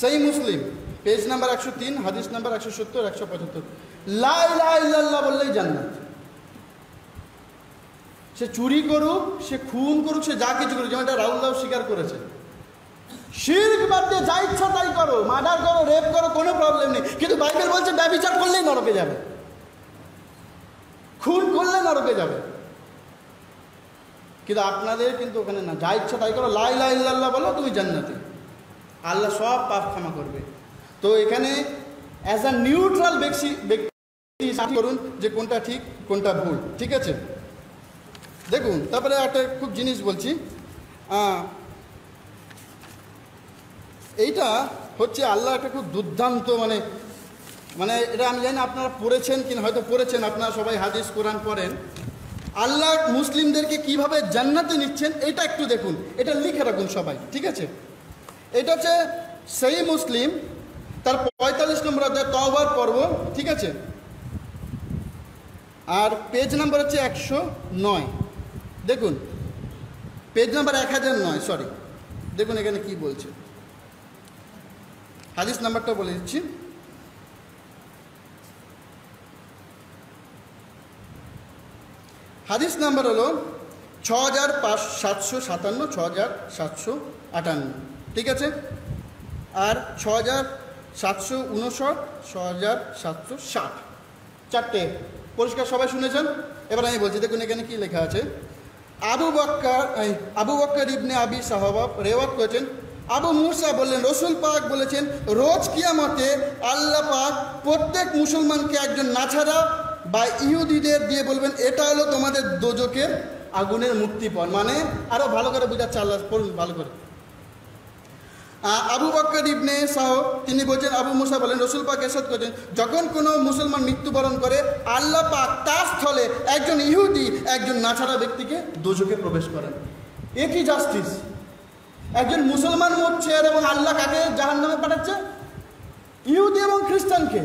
সেই মুসলিম পেজ নাম্বার একশো তিন হাদিস নাম্বার একশো সত্তর একশো পঁচাত্তর। ইল্লাল্লাহ বললেই জান্নাত। সে চুরি করুক সে খুন করুক সে যা কিছু করুক যেমন এটা রাহুল স্বীকার করেছে। শির্ক বাদ দিয়ে যা ইচ্ছা তাই করো। মার্ডার করো, রেপ করো, কোনো প্রবলেম নেই। কিন্তু বাইবেল বলছে ব্যবচার করলেই নরকে যাবে। খুন করলে নরকে যাবে। কিন্তু আপনাদের কিন্তু ওখানে না, যা ইচ্ছা তাই করো। লাই লাই ইল্লাল্লাহ বলো, তুমি জান্নাতে। আল্লাহ সব পাপ ক্ষমা করবে। তো এখানে অ্যাজ আ নিউট্রাল ব্যক্তি ব্যক্তি করুন যে কোনটা ঠিক, কোনটা ভুল। ঠিক আছে? দেখুন, তারপরে একটা খুব জিনিস বলছি। এইটা হচ্ছে আল্লাহ একটা খুব দুর্দান্ত মানে মানে এটা আমি জানি আপনারা পড়েছেন কিনা, হয়তো পড়েছেন, আপনারা সবাই হাদিস, কোরআন পড়েন। আল্লাহ মুসলিমদেরকে কীভাবে জান্নাতে নিচ্ছেন, এটা একটু দেখুন, এটা লিখে রাখুন সবাই, ঠিক আছে? এটা হচ্ছে সেই মুসলিম, তার পঁয়তাল্লিশ নম্বর অধ্যায় তওবার পর্ব, ঠিক আছে? আর পেজ নাম্বার হচ্ছে একশো নয়। দেখুন পেজ নাম্বার এক হাজার নয় সরি দেখুন এখানে কি বলছে। হাদিস নাম্বারটা বলে দিচ্ছি। হাদিস নাম্বার হলো ছ হাজার পাঁচ সাতশো সাতান্ন ছ হাজার সাতশো আটান্ন। ঠিক আছে? আর ছ হাজার সাতশো উনষট ছ হাজার সাতশো ষাট। চারটে। পরিষ্কার সবাই শুনেছেন? এবার আমি বলছি, দেখুন এখানে কি লেখা আছে। আবু বক্কার আবু বক্কর ইবনে আবি সাহাবাব রেওয়াত করেছেন আবু মুসা বললেন, রসুল পাক বলেছেন, রোজ কিয়ামতে আল্লাহ পাক প্রত্যেক মুসলমানকে একজন নাছাড়া বা ইহুদিদের দিয়ে বলবেন, এটা হলো তোমাদের দোজকের আগুনের মুক্তিপণ মানে আরও ভালো করে বুঝাচ্ছে আল্লাহ, পড়ুন ভালো করে। আবু বক্কর ইবনে শাহ তিনি বলছেন, আবু মুসা বলেন, রসুল পাক এরশাদ করেছেন যখন কোনো মুসলমান মৃত্যুবরণ করে, আল্লাহ পাক তার স্থলে একজন ইহুদি, একজন নাছাড়া ব্যক্তিকে দোজকে প্রবেশ করেন। এ কি জাস্টিস একজন মুসলমান মরছে এবং আল্লাহ কাকে জাহান নামে পাঠাচ্ছে? ইহুদি এবং খ্রিস্টানকে।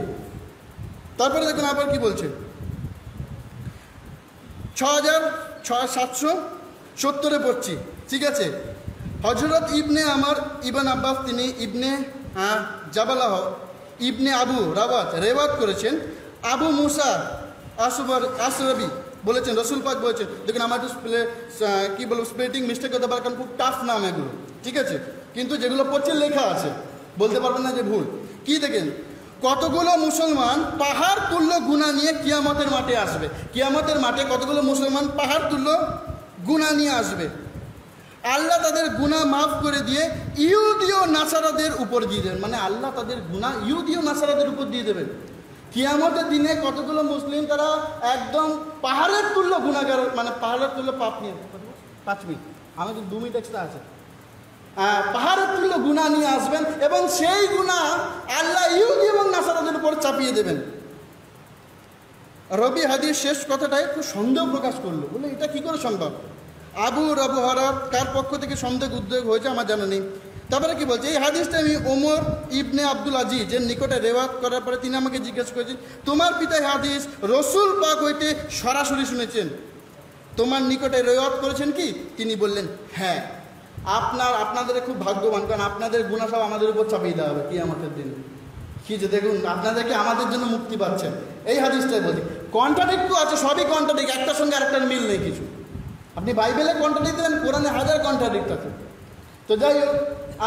তারপরে দেখুন আবার কি বলছে। ছ হাজার ছয় সাতশো সত্তরে পড়ছি। ঠিক আছে? হজরত ইবনে আমার ইবান আব্বাস, তিনি ইবনে জাবালাহ, ইবনে আবু রাবাত রেওয়াত করেছেন। আবু মুসা আসুবার, আসরবি বলেছেন, রসুল পাক বলেছেন। দেখুন, আমার একটু কি বলব স্পেলিং মিস্টেক হতে পারে, কারণ খুব টাফ নাম এগুলো। ঠিক আছে? কিন্তু যেগুলো পড়ছে লেখা আছে, বলতে পারবেন না যে ভুল। কি দেখেন, কতগুলো মুসলমান পাহাড় তুল্য গুণা নিয়ে কিয়ামতের মাঠে আসবে। কিয়ামতের মাঠে কতগুলো মুসলমান পাহাড় তুল্য গুণা নিয়ে আসবে? আল্লাহ তাদের গুণা মাফ করে দিয়ে ইহুদিও নাসারাদের উপর দিয়ে দেবেন। মানে আল্লাহ তাদের গুণা ইহুদিও নাসারাদের উপর দিয়ে দেবেন। কিয়ামতের দিনে কতগুলো মুসলিম তারা একদম পাহাড়ের তুল্য গুণাগার মানে পাহাড়ের তুল্য পাপ নিয়ে, পাঁচ মিনিট, আমাদের দু মিনিট এক্সট্রা আছে। পাহাড়ের তুল্য গুণা নিয়ে আসবেন এবং সেই গুণা আল্লাহ ইহুদি এবং নাসারাদের উপর চাপিয়ে দেবেন। রবি হাদির শেষ কথাটায় একটু সন্দেহ প্রকাশ করল। বলে, এটা কি করে সম্ভব? আবু রবু হরাব কার পক্ষ থেকে সন্দেহ উদ্যোগ হয়েছে আমার জানা নেই। তারপরে কি বলছে? এই হাদিসটা আমি ওমর ইবনে আব্দুল আজিজ এর নিকটে রেওয়াত করার পরে তিনি আমাকে জিজ্ঞেস করেছেন, তোমার পিতা হাদিস রসুল পাক হইতে সরাসরি শুনেছেন? তোমার নিকটে রেওয়াত করেছেন কি? তিনি বললেন হ্যাঁ। আপনার, আপনাদের খুব ভাগ্যবান, কারণ আপনাদের গুণা সব আমাদের উপর চাপিয়ে দেওয়া হবে কি আমাদের দিন। কি যে দেখুন, আপনাদেরকে আমাদের জন্য মুক্তি পাচ্ছেন। এই হাদিসটাই বলছি। কন্ট্রাডিক্ট তো আছে, সবই কন্ট্রাডিক্ট একটার সঙ্গে আরেকটার মিল নেই কিছু। আপনি বাইবেলে কন্ট্রাডিক্ট দেবেন কোরআনে হাজার কন্ট্রাডিক্ট আছে। তো যাই হোক,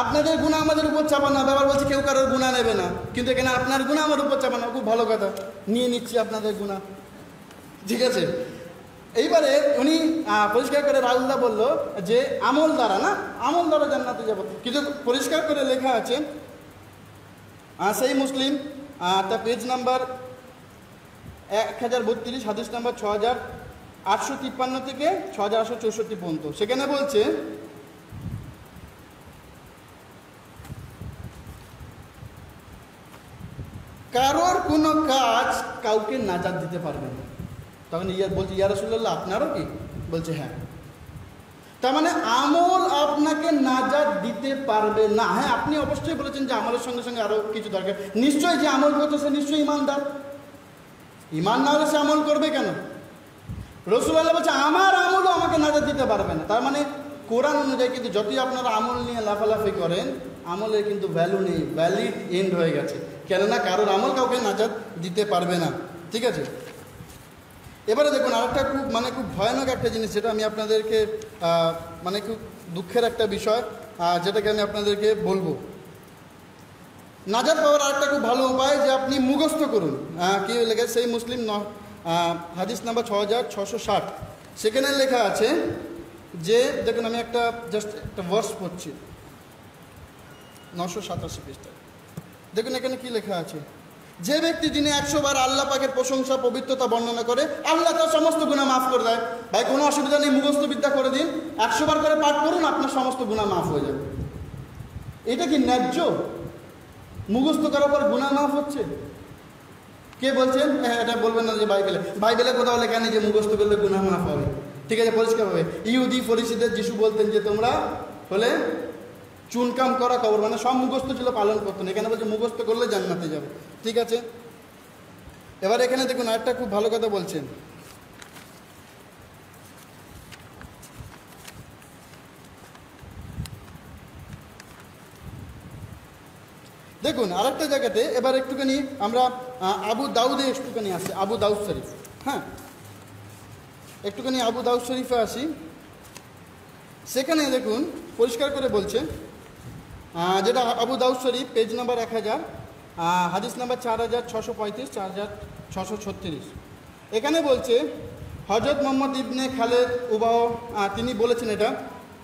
আপনাদের গুণা আমাদের উপর চাপানো হবে। আবার বলছে কেউ কারোর গুণা নেবে না। কিন্তু এখানে আপনার গুণা আমার উপর চাপানো, খুব ভালো কথা। নিয়ে নিচ্ছি আপনাদের গুণা ঠিক আছে? এইবারে উনি পরিষ্কার করে রাহুলদা বলল যে, আমল দ্বারা, না? আমল দ্বারা জান্নাতে যাব। কিন্তু পরিষ্কার করে লেখা আছে সেই মুসলিম তার পেজ নাম্বার এক হাজার বত্রিশ, হাদিস নাম্বার ছ হাজার আটশো তিপ্পান্ন থেকে ছ হাজার আটশো চৌষট্টি পর্যন্ত। সেখানে বলছে কারোর কোনো কাজ কাউকে নাজাদ দিতে পারবে না। তখন ইয়া বলছে, ইয়া রসুল্লাহ আপনারও কি? বলছে হ্যাঁ। তার মানে আমল আপনাকে নাজাদ দিতে পারবে না। হ্যাঁ আপনি অবশ্যই বলেছেন যে আমলের সঙ্গে সঙ্গে আরও কিছু দরকার। নিশ্চয়ই যে আমল করছে সে নিশ্চয়ই ইমানদার। ইমান না হলে সে আমল করবে কেন? রসুল্লাহ বলছে, আমার আমলও আমাকে নাজাত দিতে পারবে না। তার মানে কোরআন অনুযায়ী কিন্তু যতই আপনারা আমল নিয়ে লাফালাফি করেন, আমলের কিন্তু ভ্যালু নেই ভ্যালিড এন্ড হয়ে গেছে। কেননা কারোর আমল কাউকে নাজাত দিতে পারবে না। ঠিক আছে? এবারে দেখুন, আরেকটা খুব মানে খুব ভয়ানক একটা জিনিস যেটা আমি আপনাদেরকে মানে খুব দুঃখের একটা বিষয় যেটাকে আমি আপনাদেরকে বলব। নাজাত পাওয়ার আরেকটা খুব ভালো উপায় যে আপনি মুখস্থ করুন। কি লেখা, সেই মুসলিম ন হাদিস নাম্বার ছ হাজার ছশো ষাট। সেখানে লেখা আছে যে, দেখুন, আমি একটা জাস্ট একটা ভার্স পড়ছি। নশো সাতাশি পৃষ্ঠা দেখুন এখানে কি লেখা আছে? যে ব্যক্তি দিনে একশো বার আল্লাহ পাকের প্রশংসা, পবিত্রতা বর্ণনা করে, আল্লাহ তার সমস্ত গুণা মাফ করে দেয়। ভাই, কোনো অসুবিধা নেই, মুখস্থ বিদ্যা করে দিন। একশো বার করে পাঠ করুন, আপনার সমস্ত গুণা মাফ হয়ে যাবে। এটা কি ন্যায্য? মুখস্থ করার পর গুণা মাফ হচ্ছে? কে বলছেন হ্যাঁ এটা বলবেন না যে বাইবেলে বাইবেলে কোথাও লেখা নেই যে মুখস্থ করলে গুণা মাফ হবে। ঠিক আছে পরিষ্কার হবে ইহুদি, ফরিসিদের যিশু বলতেন যে তোমরা হলে চুনকাম করা কবর মানে সব মুখস্থ ছিল পালন করতো না। এখানে বলছে মুখস্থ করলে জান্নাতে যাবে। ঠিক আছে? এবার এখানে দেখুন আরেকটা খুব ভালো কথা বলছেন। দেখুন আরেকটা জায়গাতে এবার একটুখানি আমরা আবু দাউদে একটুখানি আসি, আবু দাউদ শরীফ। হ্যাঁ? একটুখানি আবু দাউদ শরীফে আসি। সেখানে দেখুন, পরিষ্কার করে বলছে যেটা আবু দাউদ শরীফ পেজ নাম্বার এক হাজার হাদিস নাম্বার চার হাজার ছশো পঁয়ত্রিশ, চার হাজার ছশো ছত্রিশ। এখানে বলছে হজরত মোহাম্মদ ইবনে খালেদ উবাহ তিনি বলেছেন এটা,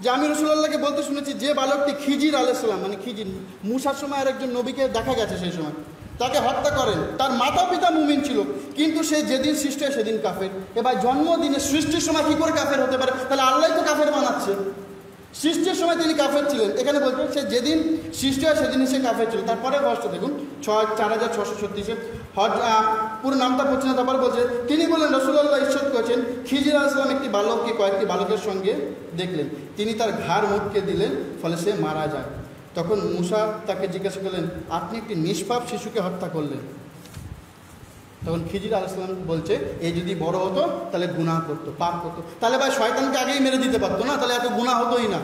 যে আমি রসুল্লাহকে বলতে শুনেছি, যে বালকটি খিজির আলাইসালাম মানে খিজির, মুসার সময় আর একজন নবীকে দেখা গেছে সেই সময়, তাকে হত্যা করেন। তার মাতা পিতা মুমিন ছিল, কিন্তু সে যেদিন সৃষ্টি হয় সেদিন কাফের। এবার জন্মদিনে সৃষ্টির সময় কি করে কাফের হতে পারে? তাহলে আল্লাহ তো কাফের বানাচ্ছে। সৃষ্টির সময় তিনি কাফের ছিলেন। এখানে বলছেন সে যেদিন সৃষ্টি হয়, সেদিনই সে কাফের ছিল। তারপরে বয়সটা দেখুন, ছয়, চার হাজার ছশো ছত্রিশে। হজ পুরো নামটা পড়ছে না, তারপর বলছে, তিনি বললেন রসুল্লাহ ঈশ্বর করেছেন, খিজির আসলাম একটি বালককে কয়েকটি বালকের সঙ্গে দেখলেন। তিনি তার ঘাড় মুটকে দিলেন, ফলে সে মারা যায়। তখন মুসা তাকে জিজ্ঞাসা করলেন, আপনি একটি নিষ্পাপ শিশুকে হত্যা করলেন। তখন খিজির আলাইসালাম বলছে, এ যদি বড় হতো, তাহলে গুনাহ করতো, পাপ করতো। তাহলে ভাই শয়তানকে আগেই মেরে দিতে পারতো না, তাহলে এত গুনাহ হতোই না।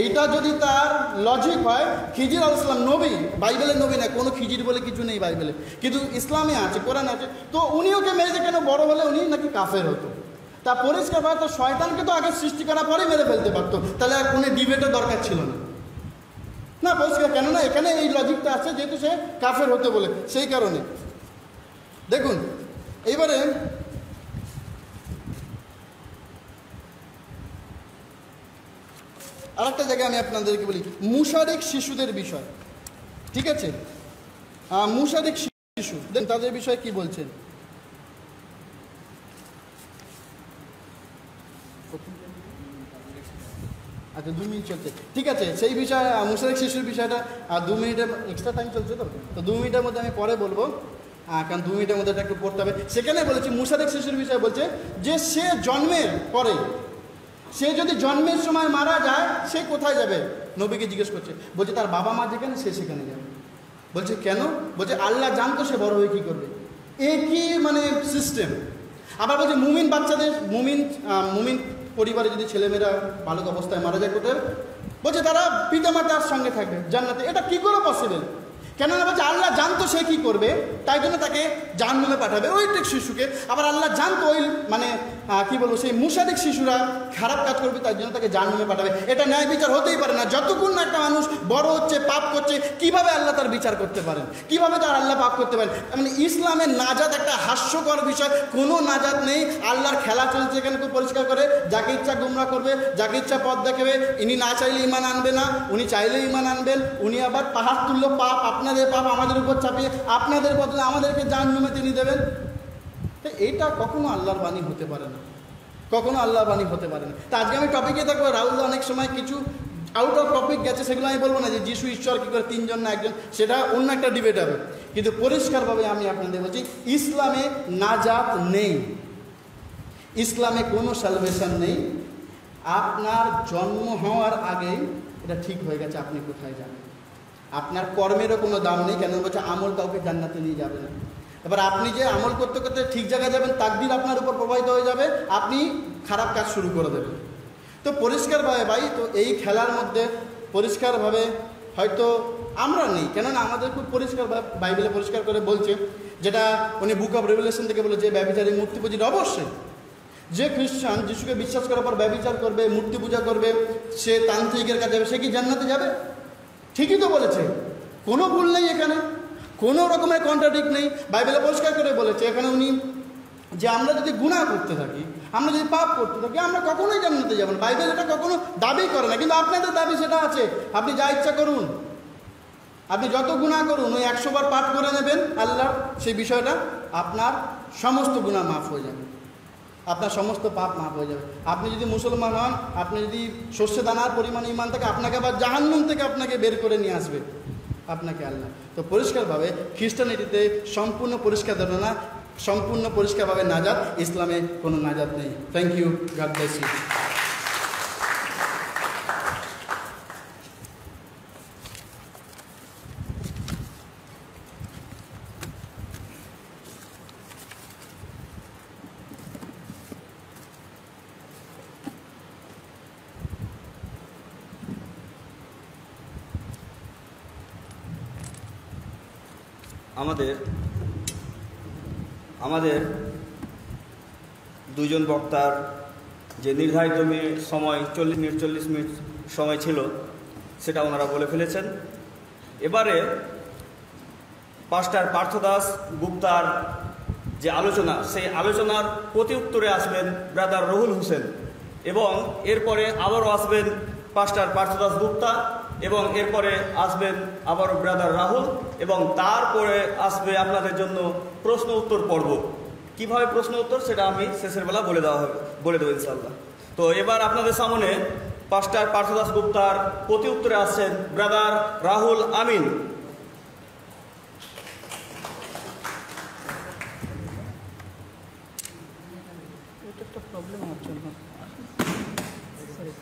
এইটা যদি তার লজিক হয়, খিজির আলাইসালাম নবী, বাইবেলের নবী না, কোনো খিজির বলে কিছু নেই বাইবেলে। কিন্তু ইসলামে আছে, কোরআন আছে। তো উনি ওকে মেরেছে কেন বড় হলে উনি নাকি কাফের হতো? তা পরিষ্কার ভাবে তো শয়তানকে তো আগে সৃষ্টি করার পরে মেরে ফেলতে পারতো। তাহলে আর কোনো ডিবেটের দরকার ছিল না। না, পরিষ্কার, কেননা এখানে এই লজিকটা আছে, যেহেতু সে কাফের হতে বলে, সেই কারণে। দেখুন, এইবারে আরেকটা জায়গায় আমি আপনাদেরকে বলি, মুশারিক শিশুদের বিষয়, ঠিক আছে? মুশারিক শিশু দেখুন তাদের বিষয়ে কি বলছেন? আচ্ছা দু মিনিট চলছে। ঠিক আছে, সেই বিষয়ে মুশারিক শিশুর বিষয়টা আর দু মিনিটের এক্সট্রা টাইম চলছে তো? তো দু মিনিটের মধ্যে আমি পরে বলব। কারণ দু মিনিটের মধ্যে এটা একটু পড়তে হবে। সেখানে বলেছি মুশারিক শিশুর বিষয়ে বলছে যে সে জন্মের পরে, সে যদি জন্মের সময় মারা যায়, সে কোথায় যাবে? নবীকে জিজ্ঞেস করছে। বলছে, তার বাবা মা যেখানে, সে সেখানে যাবে। বলছে, কেন? বলছে, আল্লাহ জানতো সে বড় হয়ে কী করবে। একই মানে সিস্টেম আবার বলছে, মুমিন বাচ্চাদের, মুমিন মুমিন পরিবারে যদি ছেলেমেয়েরা বালক অবস্থায় মারা যায় কোথায়? বলছে, তারা পিতামাতার সঙ্গে থাকবে, জান্নাতে। এটা কি করে পসিবল কেননা বলছে, আল্লাহ জানতো সে কি করবে, তাই জন্য তাকে জাহান্নামে পাঠাবে। ওই শিশুকে, আবার আল্লাহ জানতো ওই মানে কি বলব, সেই মুসাদিক শিশুরা খারাপ কাজ করবে, তাই জন্য তাকে জাহান্নামে পাঠাবে। এটা ন্যায় বিচার হতেই পারে না। যতক্ষণ না একটা মানুষ বড় হচ্ছে, পাপ করছে, কীভাবে আল্লাহ তার বিচার করতে পারেন? কীভাবে তার আল্লাহ পাপ করতে পারেন? মানে ইসলামের নাজাত একটা হাস্যকর বিষয়। কোনো নাজাত নেই। আল্লাহর খেলা চলছে এখানে খুব পরিষ্কার করে। যাকে ইচ্ছা গুমরা করবে, যাকে ইচ্ছা পথ দেখাবে, ইনি না চাইলে ইমান আনবে না, উনি চাইলে ইমান আনবেন। উনি আবার পাহাড় তুল্য পাপ আপনাদের পাপ আমাদের উপর চাপিয়ে আপনাদের বদলে আমাদেরকে জাহান্নামে তিনি দেবেন। তো এইটা কখনো আল্লাহর বাণী হতে পারে না। কখনো আল্লাহর বাণী হতে পারে না। তা আজকে আমি টপিকে থাকব রাহুল অনেক সময় কিছু আউট অফ টপিক গেছে, সেগুলো আমি বলব না যে যিশু ঈশ্বর কী করে তিনজন না একজন, সেটা অন্য একটা ডিবেট হবে। কিন্তু পরিষ্কারভাবে আমি আপনাদের বলছি, ইসলামে নাজাত নেই। ইসলামে কোনো সালভেশন নেই। আপনার জন্ম হওয়ার আগেই এটা ঠিক হয়ে গেছে, আপনি কোথায় যাবেন? আপনার কর্মেরও কোনো দাম নেই, কেন বলছে আমল কাউকে জান্নাতে নিয়ে যাবে না। এবার আপনি যে আমল করতে করতে ঠিক জায়গায় যাবেন, তাকদির আপনার উপর প্রবাহিত হয়ে যাবে, আপনি খারাপ কাজ শুরু করে দেবেন। তো পরিষ্কারভাবে ভাই, তো এই খেলার মধ্যে পরিষ্কারভাবে হয়তো আমরা নেই, কেননা আমাদের খুব পরিষ্কার বাইবেলে পরিষ্কার করে বলছে, যেটা উনি বুক অফ রেভুলেশন থেকে বলে যে ব্যবচারী মূর্তি পুজিটা অবশ্যই। যে খ্রিস্টান যিশুকে বিশ্বাস করার পর ব্যবচার করবে, মূর্তি পূজা করবে, সে তান্ত্রিকের কাছে যাবে, সে কি জান্নাতে যাবে? ঠিকই তো বলেছে। কোনো ভুল নেই এখানে। কোনো রকমের কন্ট্রাডিক্ট নেই। বাইবেলে পরিষ্কার করে বলেছে, এখানে উনি যে আমরা যদি গুনাহ করতে থাকি, আমরা যদি পাপ করতে থাকি, আমরা কখনোই জান্নাতে যাবেন বাইবেল এটা কখনো দাবি করে না, কিন্তু আপনাদের দাবি সেটা আছে। আপনি যা ইচ্ছা করুন। আপনি যত গুণা করুন, ওই একশো বার পাঠ করে নেবেন আল্লাহ, সেই বিষয়টা আপনার সমস্ত গুণা মাফ হয়ে যাবে। আপনার সমস্ত পাপ মাফ হয়ে যাবে। আপনি যদি মুসলমান হন, আপনি যদি শস্য দানার পরিমাণ ইমান থাকে আপনাকে আবার জাহান্নুম থেকে আপনাকে বের করে নিয়ে আসবে আপনাকে আল্লাহ। তো পরিষ্কারভাবে খ্রিস্টানিটিতে সম্পূর্ণ পরিষ্কার ধারণা, সম্পূর্ণ পরিষ্কারভাবে নাজাদ ইসলামে কোনো নাজাদ নেই। Thank you God bless you আমাদের আমাদের দুজন বক্তার যে নির্ধারিত সময়, চল্লিশ মিনিট চল্লিশ মিনিট সময় ছিল, সেটা ওনারা বলে ফেলেছেন। এবারে পাস্টার পার্থদাস গুপ্তার যে আলোচনা, সেই আলোচনার প্রতি উত্তরে আসবেন ব্রাদার রহুল হোসেন এবং এরপরে আবারও আসবেন পাস্টার পার্থদাস গুপ্তা। এবং এরপরে আসবেন আবারও ব্রাদার রাহুল এবং তারপরে আসবে আপনাদের জন্য প্রশ্ন উত্তর পর্ব। কীভাবে প্রশ্ন উত্তর সেটা আমি শেষের বেলা বলে দেওয়া হবে, বলে দেবো ইনশাল্লাহ তো এবার আপনাদের সামনে পাঁচটার পার্থদাস গুপ্তার প্রতি উত্তরে আসছেন ব্রাদার রাহুল আমিন এটা একটা প্রবলেম আমার জন্য Sorry.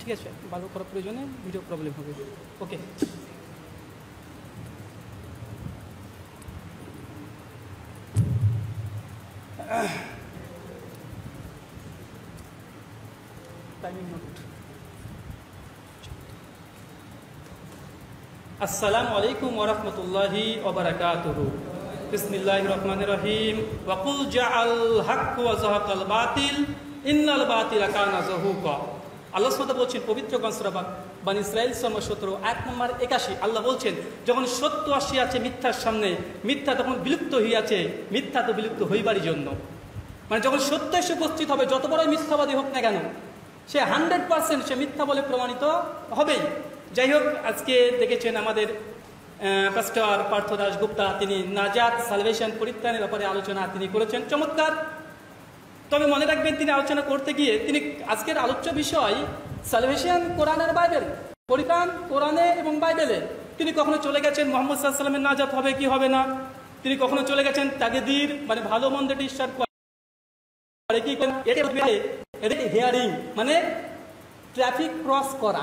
ঠিক আছে ভালো করার প্রয়োজনে ভিডিও প্রবলেম হবে। ওকে আসসালামু আলাইকুম ওরহমতুল্লাহি ওবরাকাতুহু বিসমিল্লাহির রহমানির রহিম ওয়াকুল জাআল ওয়া বাতিল ইন্নাল বাতিলা কানা আল্লাহ সুবহানাহু বলছেন, পবিত্র গ্রন্থ বান ইসরাইল সম সতেরো, এক নম্বর একাশি, আল্লাহ বলছেন, যখন সত্য আসিয়াছে মিথ্যার সামনে, মিথ্যা তখন বিলুপ্ত হইয়াছে, মিথ্যা তো বিলুপ্ত হইবারই জন্য। মানে যখন সত্য এসে উপস্থিত হবে, যত বড় মিথ্যাবাদী হোক না কেন, সে হান্ড্রেড পার্সেন্ট সে মিথ্যা বলে প্রমাণিত হবেই। যাই হোক, আজকে দেখেছেন আমাদের পাস্টার পার্থ দাস গুপ্তা, তিনি নাজাত সালভেশন পরিত্রাণের ব্যাপারে আলোচনা তিনি করেছেন। চমৎকার! তবে মনে রাখবেন তিনি আলোচনা করতে গিয়ে তিনি আজকের আলোচ্য বিষয় সালভেশন কোরআনের বাইবেল, পরিত্রাণ কোরআনে এবং বাইবেলে। তিনি কখনো চলে গেছেন মোহাম্মদ সাল্লামের নাজাত হবে কি হবে না? তিনি কখনো চলে গেছেন তাগেদির মানে ভালো মন্দ ঈশ্বর করে কি মানে ট্রাফিক ক্রস করা।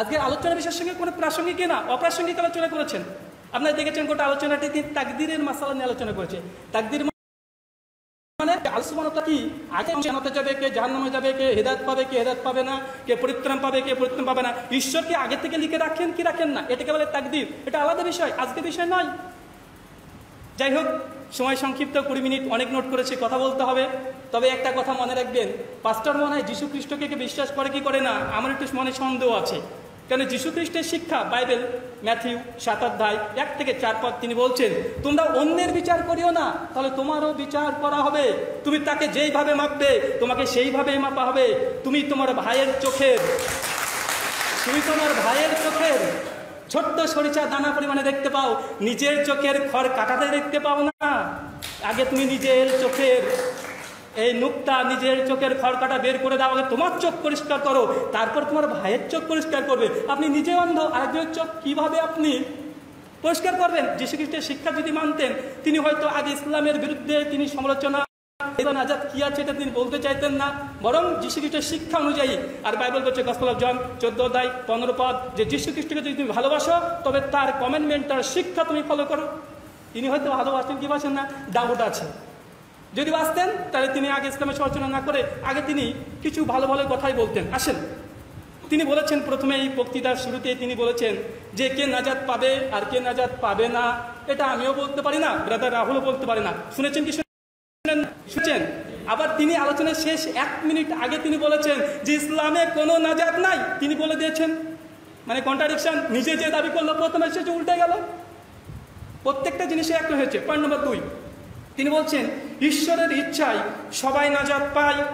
আজকের আলোচনা বিষয়ের সঙ্গে কোনো প্রাসঙ্গিক না, অপ্রাসঙ্গিক আলোচনা করেছেন। আপনারা দেখেছেন গোটা আলোচনাটি তিনি তাকদিরের মাসালা নিয়ে আলোচনা করেছে। তাকদির মানে আলোচনাটা কি আগে জানাতে যাবে, কে জাহান্নামে যাবে, কে হেদায়ত পাবে, কে হেদায়ত পাবে না, কে পরিত্রাণ পাবে, কে পরিত্রাণ পাবে না। ঈশ্বর কি আগে থেকে লিখে রাখেন, কি রাখেন না? এটাকে বলে তাকদির। এটা আলাদা বিষয়, আজকে বিষয় নয়। যাই হোক, সময় সংক্ষিপ্ত, কুড়ি মিনিট অনেক নোট করেছে, কথা বলতে হবে। তবে একটা কথা মনে রাখবেন, পাস্টার মনে হয় যীশু খ্রিস্টকে বিশ্বাস করে কি করে না? আমার একটু মনে সন্দেহ আছে। কেন যীশু খ্রিস্টের শিক্ষা, বাইবেল, ম্যাথিউ, সাত অধ্যায়, এক থেকে চার পদ তিনি বলছেন, তোমরা অন্যের বিচার করিও না, তাহলে তোমারও বিচার করা হবে। তুমি তাকে যেইভাবে মাপবে, তোমাকে সেইভাবেই মাপা হবে। তুমি তোমার ভাইয়ের চোখের, তুমি তোমার ভাইয়ের চোখের ছোট্ট সরিষা দানা পরিমাণে দেখতে পাও। নিজের চোখের খড় কাটাতে দেখতে পাও না। আগে তুমি নিজের চোখের এই নুকটা নিজের চোখের খড় কাটা বের করে দাও আগে তোমার চোখ পরিষ্কার করো, তারপর তোমার ভাইয়ের চোখ পরিষ্কার করবে। আপনি নিজে অন্ধ, আরেকজনের চোখ কীভাবে আপনি পরিষ্কার করবেন? খ্রিস্টের শিক্ষা যদি মানতেন, তিনি হয়তো আগে ইসলামের বিরুদ্ধে তিনি সমালোচনা আজাদ কি আছে এটা তিনি বলতে চাইতেন না, বরং যীশু খ্রিস্টের শিক্ষা অনুযায়ী। আর বাইবেল বলছে গসপল অফ জন চোদ্দ অধ্যায় পনেরো পদ, যে যীশু খ্রিস্টকে যদি তুমি ভালোবাসো, তবে তার কমেন্টমেন্ট তার শিক্ষা তুমি ফলো করো। তিনি হয়তো ভালোবাসেন কি বাসেন না? ডাউট আছে। যদি বাঁচতেন, তাহলে তিনি আগে ইসলামের সমালোচনা না করে আগে তিনি কিছু ভালো ভালো কথাই বলতেন। আসেন। তিনি বলেছেন প্রথমে এই বক্তৃতার শুরুতে তিনি বলেছেন যে, কে নাজাত পাবে আর কে নাজাত পাবে না, এটা আমিও বলতে পারি না, ব্রাদার রাহুলও বলতে পারে না। শুনেছেন কি শুনেন শুনছেন? আবার তিনি আলোচনার শেষ এক মিনিট আগে তিনি বলেছেন যে, ইসলামে কোনো নাজাত নাই। তিনি বলে দিয়েছেন। মানে কন্ট্রাডিকশন, নিজে যে দাবি করল, প্রথমে সে উল্টে গেল। প্রত্যেকটা জিনিসে একটা হয়েছে। পয়েন্ট নম্বর দুই তিনি বলছেন, ঈশ্বরের ইচ্ছায় সবাই নাজাত পায়।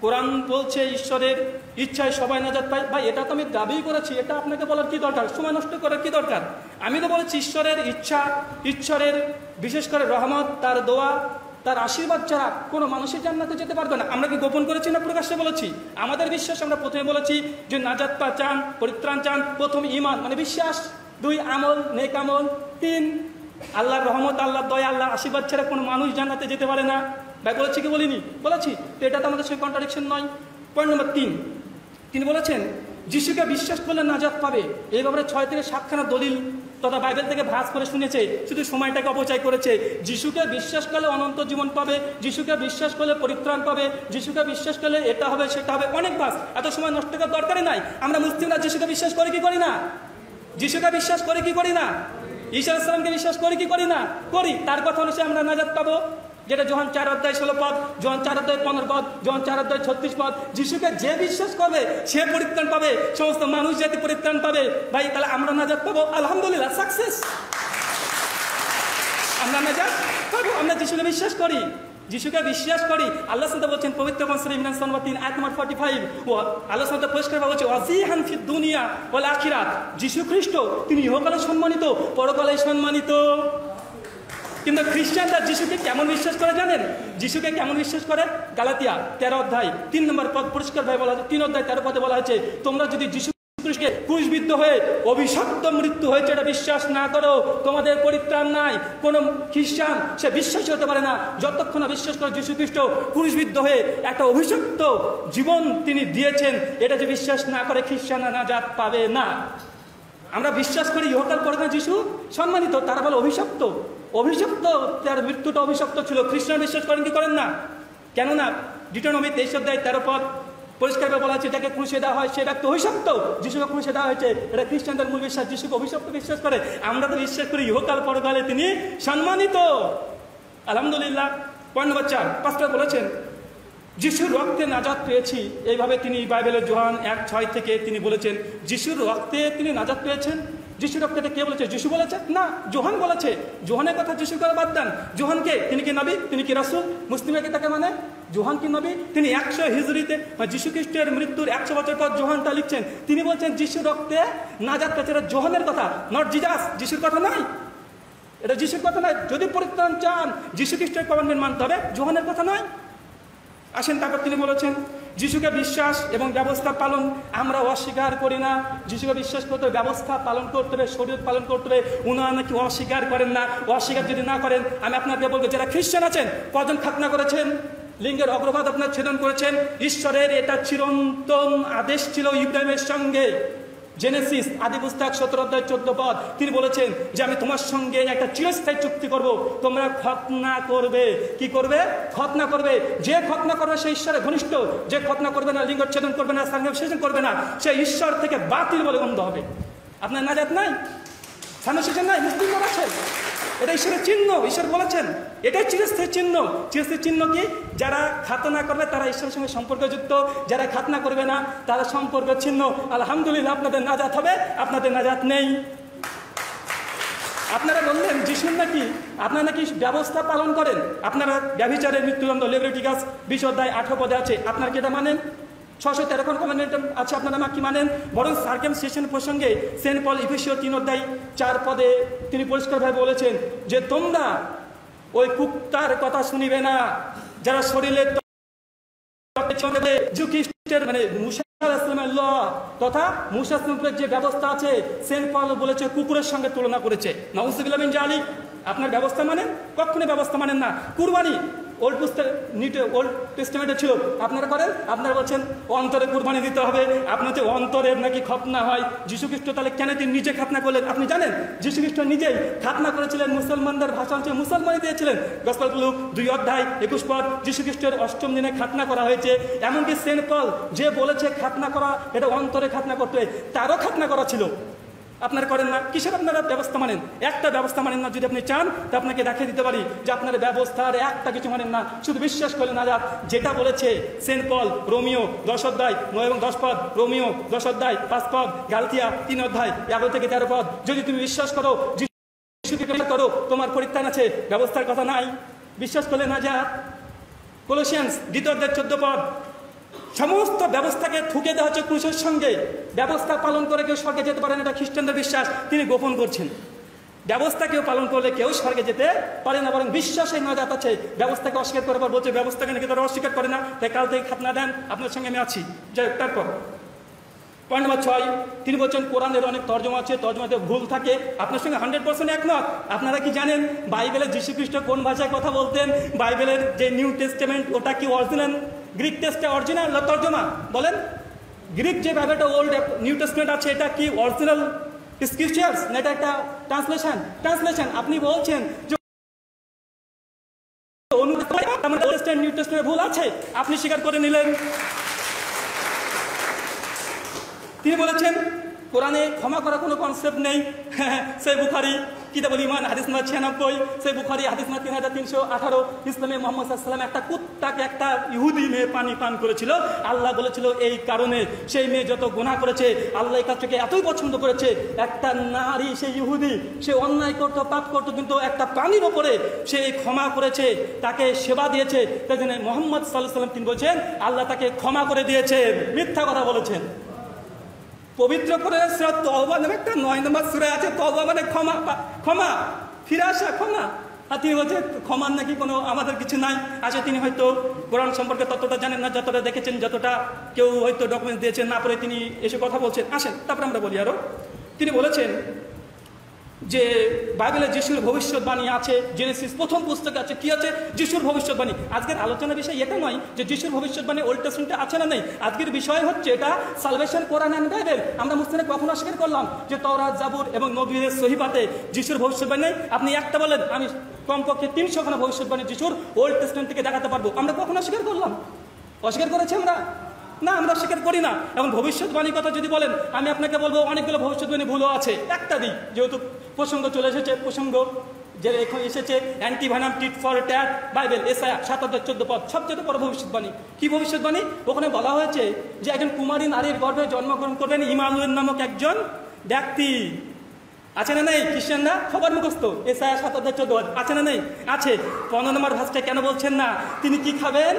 কোরআন বলছে, ঈশ্বরের ইচ্ছায় সবাই নাজাত পায়। ভাই, এটা তো আমি দাবি করেছি, এটা আপনাকে বলার কি দরকার? সময় নষ্ট করার কি দরকার? আমি তো বলেছি, ঈশ্বরের ইচ্ছা, ঈশ্বরের বিশেষ করে রহমত, তার দোয়া, তার আশীর্বাদ ছাড়া কোনো মানুষের জান্নাতে যেতে পারবে না। আমরা কি গোপন করেছি না প্রকাশ্যে বলেছি? আমাদের বিশ্বাস, আমরা প্রথমে বলেছি যে নাজাত পা চান, পরিত্রাণ চান, প্রথম ইমান মানে বিশ্বাস, দুই আমল, নেক আমল, তিন আল্লাহর রহমত, আল্লাহর দয়া, আল্লাহর আশীর্বাদ ছাড়া কোনো মানুষ জান্নাতে যেতে পারে না। ভাই, বলেছি কি বলিনি? বলেছি তো এটা তো আমাদের সঙ্গে কন্ট্রাডিকশন নয়। পয়েন্ট নম্বর তিন। তিনি বলেছেন, যিশুকে বিশ্বাস করলে নাজাত পাবে। এই ব্যাপারে ছয় থেকে সাতখানা দলিল তথা বাইবেল থেকে ভাস করে শুনেছে। শুধু সময়টাকে অপচয় করেছে। যিশুকে বিশ্বাস করলে অনন্ত জীবন পাবে, যিশুকে বিশ্বাস করলে পরিত্রাণ পাবে, যিশুকে বিশ্বাস করলে এটা হবে, সেটা হবে অনেক বাস। এত সময় নষ্ট করার দরকারই নাই। আমরা মুসলিমরা যিশুকে বিশ্বাস করে কি করি না? যিশুকে বিশ্বাস করে কি করি না? ঈশ্বর ইসলামকে বিশ্বাস করি কি করি না? করি। তার কথা অনুসারে আমরা নাজাদ পাবো। যেটা যখন চার অধ্যায় ষোলো পদ যখন চার অধ্যায় পনেরো পদ যখন চার অধ্যায় ছত্রিশ পদ। যিশুকে যে বিশ্বাস করবে, সে পরিত্রাণ পাবে। সমস্ত মানুষ জাতি পরিত্রাণ পাবে। ভাই, তাহলে আমরা নাজাদ পাবো? আলহামদুলিল্লাহ সাকসেস আমরা নাজাদ পাবো। আমরা যিশুকে বিশ্বাস করি। যিশুকে বিশ্বাস করি আল্লাহ সাথে বলছেন, পবিত্র কনসরি ইমরান সানবা তিন, আয়াত নম্বর ফর্টি ফাইভ ও আল্লাহ সাথে পরিষ্কার বলছে ওয়াজিহান ফি দুনিয়া ওয়াল আখিরাত। যিশু খ্রিস্ট, তিনি ইহকালে সম্মানিত, পরকালে সম্মানিত। কিন্তু খ্রিস্টানরা যিশুকে কেমন বিশ্বাস করে জানেন? যিশুকে কেমন বিশ্বাস করে? গালাতিয়া তেরো অধ্যায়, তিন নম্বর পদ পরিষ্কার ভাবে বলা হয়েছে তিন অধ্যায় তেরো পদে বলা হয়েছে, তোমরা যদি যিশু খ্রিস্টকে ক্রুশবিদ্ধ হয়ে অভিশপ্ত মৃত্যু হয়েছে, এটা বিশ্বাস না করো। তোমাদের পরিত্রাণ নাই। কোনো খ্রিস্টান, সে বিশ্বাসী হতে পারে না। যতক্ষণ বিশ্বাস করে যিশু খ্রিস্ট ক্রুশবিদ্ধ হয়ে একটা অভিশপ্ত জীবন তিনি দিয়েছেন, এটা যে বিশ্বাস না করে খ্রিস্টানরা না জাত পাবে না। আমরা বিশ্বাস করি ইহকাল পরে না যিশু? সম্মানিত, তারা বলে অভিশপ্ত। অভিশপ্ত, তার মৃত্যুটা অভিশপ্ত ছিল। খ্রিস্টান বিশ্বাস করেন কি করেন না? কেননা ডিটোনমি তেইশ অধ্যায় তেরো পদ পরিষ্কারভাবে বলা হচ্ছে এটাকে ক্রুশে দেওয়া হয়, সেটা তো অভিশপ্ত। যিশুকে ক্রুশে দেওয়া হয়েছে, এটা খ্রিস্টানদের মূল বিশ্বাস, যিশুকে অভিশপ্ত বিশ্বাস করে। আমরা তো বিশ্বাস করি ইহকাল পরকালে তিনি সম্মানিত। আলহামদুলিল্লাহ পয়েন্ট নম্বর চার পাঁচটা বলেছেন, যিশুর রক্তে নাজাত পেয়েছি। এইভাবে তিনি বাইবেলের জোহান এক ছয় থেকে তিনি বলেছেন, যিশুর রক্তে তিনি নাজাত পেয়েছেন? যিশুর রক্তে এটা কে বলেছে? যিশু বলেছে? না, জোহান বলেছে। জোহানের কথা যিশুর কথা বাদ দেন। জোহানকে তিনি কি নবী? তিনি কি রাসুল? মুসলিমকে তাকে মানে? জোহান কি নবী? তিনি একশো হিজড়িতে যিশু খ্রিস্টের মৃত্যুর একশো বছর পর জোহানটা লিখছেন। তিনি বলছেন যিশুর রক্তে নাজাত পেয়েছে। এটা জোহানের কথা নট জিজাস যিশুর কথা নয়। এটা যিশুর কথা নয়। যদি পরিত্রাণ চান, যিশু খ্রিস্টের কমান্ডমেন্ট মানতে হবে জোহানের কথা নয়। আসেন, তারপর তিনি বলেছেন যিশুকে বিশ্বাস এবং ব্যবস্থা পালন আমরা অস্বীকার করি না। যিশুকে বিশ্বাস করতে ব্যবস্থা পালন করতে হবে, শরীর পালন করতে হবে। উনারা নাকি অস্বীকার করেন না। অস্বীকার যদি না করেন, আমি আপনাকে বলব, যারা খ্রিস্টান আছেন, কজন খাতনা করেছেন? লিঙ্গের অগ্রভাত আপনার ছেদন করেছেন? ঈশ্বরের এটা চিরন্তন আদেশ ছিল ইব্রাহিমের সঙ্গে। জেনেসিস আদি পুস্তক সতেরো অধ্যায়, চোদ্দ পদ। তিনি বলেছেন যে, আমি তোমার সঙ্গে একটা চিরস্থায়ী চুক্তি করব। তোমরা খতনা করবে। কি করবে? খতনা করবে। যে খতনা করবে, সে ঈশ্বরের ঘনিষ্ঠ। যে খতনা করবে না লিঙ্গচ্ছেদন করবে না সাংঘেষণ করবে না, সে ঈশ্বর থেকে বাতিল বলে গন্ধ হবে। আপনার নাজাত নাই? সাংঘেষণ নাই মুসলিম আছে এটা ঈশ্বরের চিহ্ন, ঈশ্বর বলেছেন। এটাই চিরস্থায়ী চিহ্ন। চিরস্থায়ী চিহ্ন কি? যারা খাতনা করবে, তারা ঈশ্বরের সঙ্গে সম্পর্কযুক্ত। যারা খাতনা করবে না, তারা সম্পর্ক চিহ্ন আলহামদুলিল্লাহ, আপনাদের নাজাত হবে, আপনাদের নাজাত নেই। আপনারা বললেন যিশুর নাকি? আপনারা নাকি ব্যবস্থা পালন করেন? আপনারা ব্যবিচারের মৃত্যুদণ্ড লেবরেটিকাস বিশ অধ্যায় আঠারো পদে আছে। আপনার কি এটা মানেন? ছশো তেরো খন কমেন্ট আছে, আপনারা কি মানেন? বরং সার্কেম সেশন প্রসঙ্গে সেন্ট পল ইফেসীয় তিন অধ্যায় চার পদে তিনি পরিষ্কারভাবে বলেছেন যে তোমরা ওই কুত্তার কথা শুনিবে না, যারা শরীরের মানে তথা মুসা ইসলামের যে ব্যবস্থা আছে, সেন্ট পল বলেছে কুকুরের সঙ্গে তুলনা করেছে। নওসিবিল্লাবিন জালি আপনার ব্যবস্থা মানেন? কখনই ব্যবস্থা মানেন না। কুরবানি ওল্ড নিটে ওল্ড টেস্টমেন্টে ছিল। আপনারা করেন? আপনারা বলছেন, অন্তরে কুরবানি দিতে হবে। আপনার যে অন্তরের নাকি খতনা হয়, যীশুখ্রিস্ট তাহলে কেন তিনি নিজে খাতনা করলেন? আপনি জানেন? যীশুখ্রিস্ট নিজেই খাতনা করেছিলেন মুসলমানদের ভাষা হচ্ছে মুসলমানই দিয়েছিলেন। গসপাল লুক দুই অধ্যায় একুশ পদ, যীশুখ্রিস্টের অষ্টম দিনে খাতনা করা হয়েছে। এমনকি সেন্ট পল যে বলেছে খাতনা করা, এটা অন্তরে খাতনা করতে, তারও খাতনা করা ছিল। আপনারা করেন না, কিসের আপনারা ব্যবস্থা মানেন? একটা ব্যবস্থা মানেন না, যদি আপনি চান, তো আপনাকে দেখিয়ে দিতে পারি যে আপনার ব্যবস্থার একটা কিছু মানেন না। শুধু বিশ্বাস করলেন যাক যেটা বলেছে সেন্ট পল, রোমিও, দশ অধ্যায়, নয় এবং দশ পদ, রোমিও, দশ অধ্যায়, পাঁচ পদ গালতিয়া তিন অধ্যায়, এগারো থেকে তেরো পদ। যদি তুমি বিশ্বাস করো করো, তোমার পরিত্রাণ আছে। ব্যবস্থার কথা নাই। বিশ্বাস করলে না যা কোলোসিয়ান্স দ্বিতীয় অধ্যায়, চোদ্দ পদ। সমস্ত ব্যবস্থাকে ঠুকে দেওয়া হচ্ছে ক্রুশের সঙ্গে। ব্যবস্থা পালন করে কেউ স্বর্গে যেতে পারেন এটা খ্রিস্টানদের বিশ্বাস, তিনি গোপন করছেন। ব্যবস্থা কেউ পালন করলে কেউ স্বর্গে যেতে পারে না, বরং বিশ্বাসের নজাত আছে। ব্যবস্থাকে অস্বীকার করার পর বলছে, ব্যবস্থাকে নাকি তারা অস্বীকার করে না। তাই কাল থেকে খাতনা দেন, আপনার সঙ্গে আমি আছি। যাই তারপর পয়েন্ট নম্বর ছয় তিনি বলছেন কোরআনের অনেক তর্জমা আছে, তর্জমাতে ভুল থাকে। আপনার সঙ্গে হান্ড্রেড পার্সেন্ট একমত। আপনারা কি জানেন বাইবেলের যীশুখ্রিস্ট কোন ভাষায় কথা বলতেন? বাইবেলের যে নিউ টেস্টমেন্ট, ওটা কি অরিজিনাল? গ্রিক টেস্টে অরিজিনাল তর্জমা? বলেন। গ্রিক যে ব্যাপারটা ওল্ড নিউ টেস্টমেন্ট আছে, এটা কি অরিজিনাল স্ক্রিপচার্স না এটা একটা ট্রান্সলেশন? ট্রান্সলেশন, আপনি বলছেন যে টেস্টমেন্ট ভুল আছে। আপনি স্বীকার করে নিলেন। তিনি বলেছেন, কোরআনে ক্ষমা করার কোনো কনসেপ্ট নেই। সে বুখারি কিতাবুল ইমান হাদিস নাম্বার ছিয়ানব্বই। সে বুখারি, হাদিস নাম্বার তিন হাজার তিনশো আঠারো। ইসলামে মোহাম্মদ সাল্লাম একটা কুত্তাকে একটা ইহুদি মেয়ে পানি পান করেছিল। আল্লাহ বলেছিল, এই কারণে সেই মেয়ে যত গুণা করেছে, আল্লাহ এই কাজটাকে এতই পছন্দ করেছে। একটা নারী, সেই ইহুদি, সে অন্যায় করতো, পাপ করতো, কিন্তু একটা প্রাণীর ওপরে সে ক্ষমা করেছে, তাকে সেবা দিয়েছে। তাই জন্য মোহাম্মদ সাল্লাহ সাল্লাম তিনি বলছেন, আল্লাহ তাকে ক্ষমা করে দিয়েছে মিথ্যা কথা বলেছেন। পবিত্র করে সুরা তওবা নামে একটা নয় নম্বর সুরে আছে, তওবা মানে ক্ষমা ক্ষমা, ফিরে আসা, ক্ষমা। আর তিনি হচ্ছে ক্ষমার নাকি কোনো আমাদের কিছু নাই। আসে তিনি হয়তো কোরআন সম্পর্কে ততটা জানেন না, যতটা দেখেছেন, যতটা কেউ হয়তো ডকুমেন্টস দিয়েছেন, না পরে তিনি এসে কথা বলছেন। আসেন, তারপরে আমরা বলি আরও। তিনি বলেছেন যে বাইবেলে যিশুর ভবিষ্যৎবাণী আছে, জেনেসিস প্রথম পুস্তকে আছে, কি আছে? যিশুর ভবিষ্যৎবাণী। আজকের আলোচনার বিষয় এটা নয় যে যিশুর ভবিষ্যৎবাণী ওল্ড টেস্টমেন্টে আছে না নেই। আজকের বিষয় হচ্ছে এটা সালভেশন কোরআন অ্যান্ড বাইবেল আমরা মুসলিমে কখন অস্বীকার করলাম যে তওরাত জাবুর এবং নবীদের সহিপাতে যিশুর ভবিষ্যৎবাণী। আপনি একটা বলেন, আমি কমপক্ষে তিনশো খানা ভবিষ্যৎবাণী যিশুর ওল্ড টেস্টমেন্ট থেকে দেখাতে পারব। আমরা কখন অস্বীকার করলাম। অস্বীকার করেছি আমরা? না, আমরা স্বীকার করি না। এখন ভবিষ্যৎবাণীর কথা যদি বলেন, আমি আপনাকে বলব, অনেকগুলো ভবিষ্যৎবাণী ভুলও আছে। একটা দিই, যেহেতু প্রসঙ্গ চলে এসেছে, প্রসঙ্গ যে এখন এসেছে অ্যান্টিভানাম tit for tat, Bible SI সাত হাজার চোদ্দ পদ, সবচেয়ে বড় ভবিষ্যৎবাণী। কি ভবিষ্যৎবাণী? ওখানে বলা হয়েছে যে একজন কুমারী নারীর গর্ভে জন্মগ্রহণ করবেন ইমানুয়েল নামক একজন ব্যক্তি। আছে না নেই খ্রিস্টানরা? সবার মুখস্থ। এসআই সাত হাজার চোদ্দ আছে না নেই? আছে। পনেরো নম্বর ভাষটা কেন বলছেন না? তিনি কি খাবেন?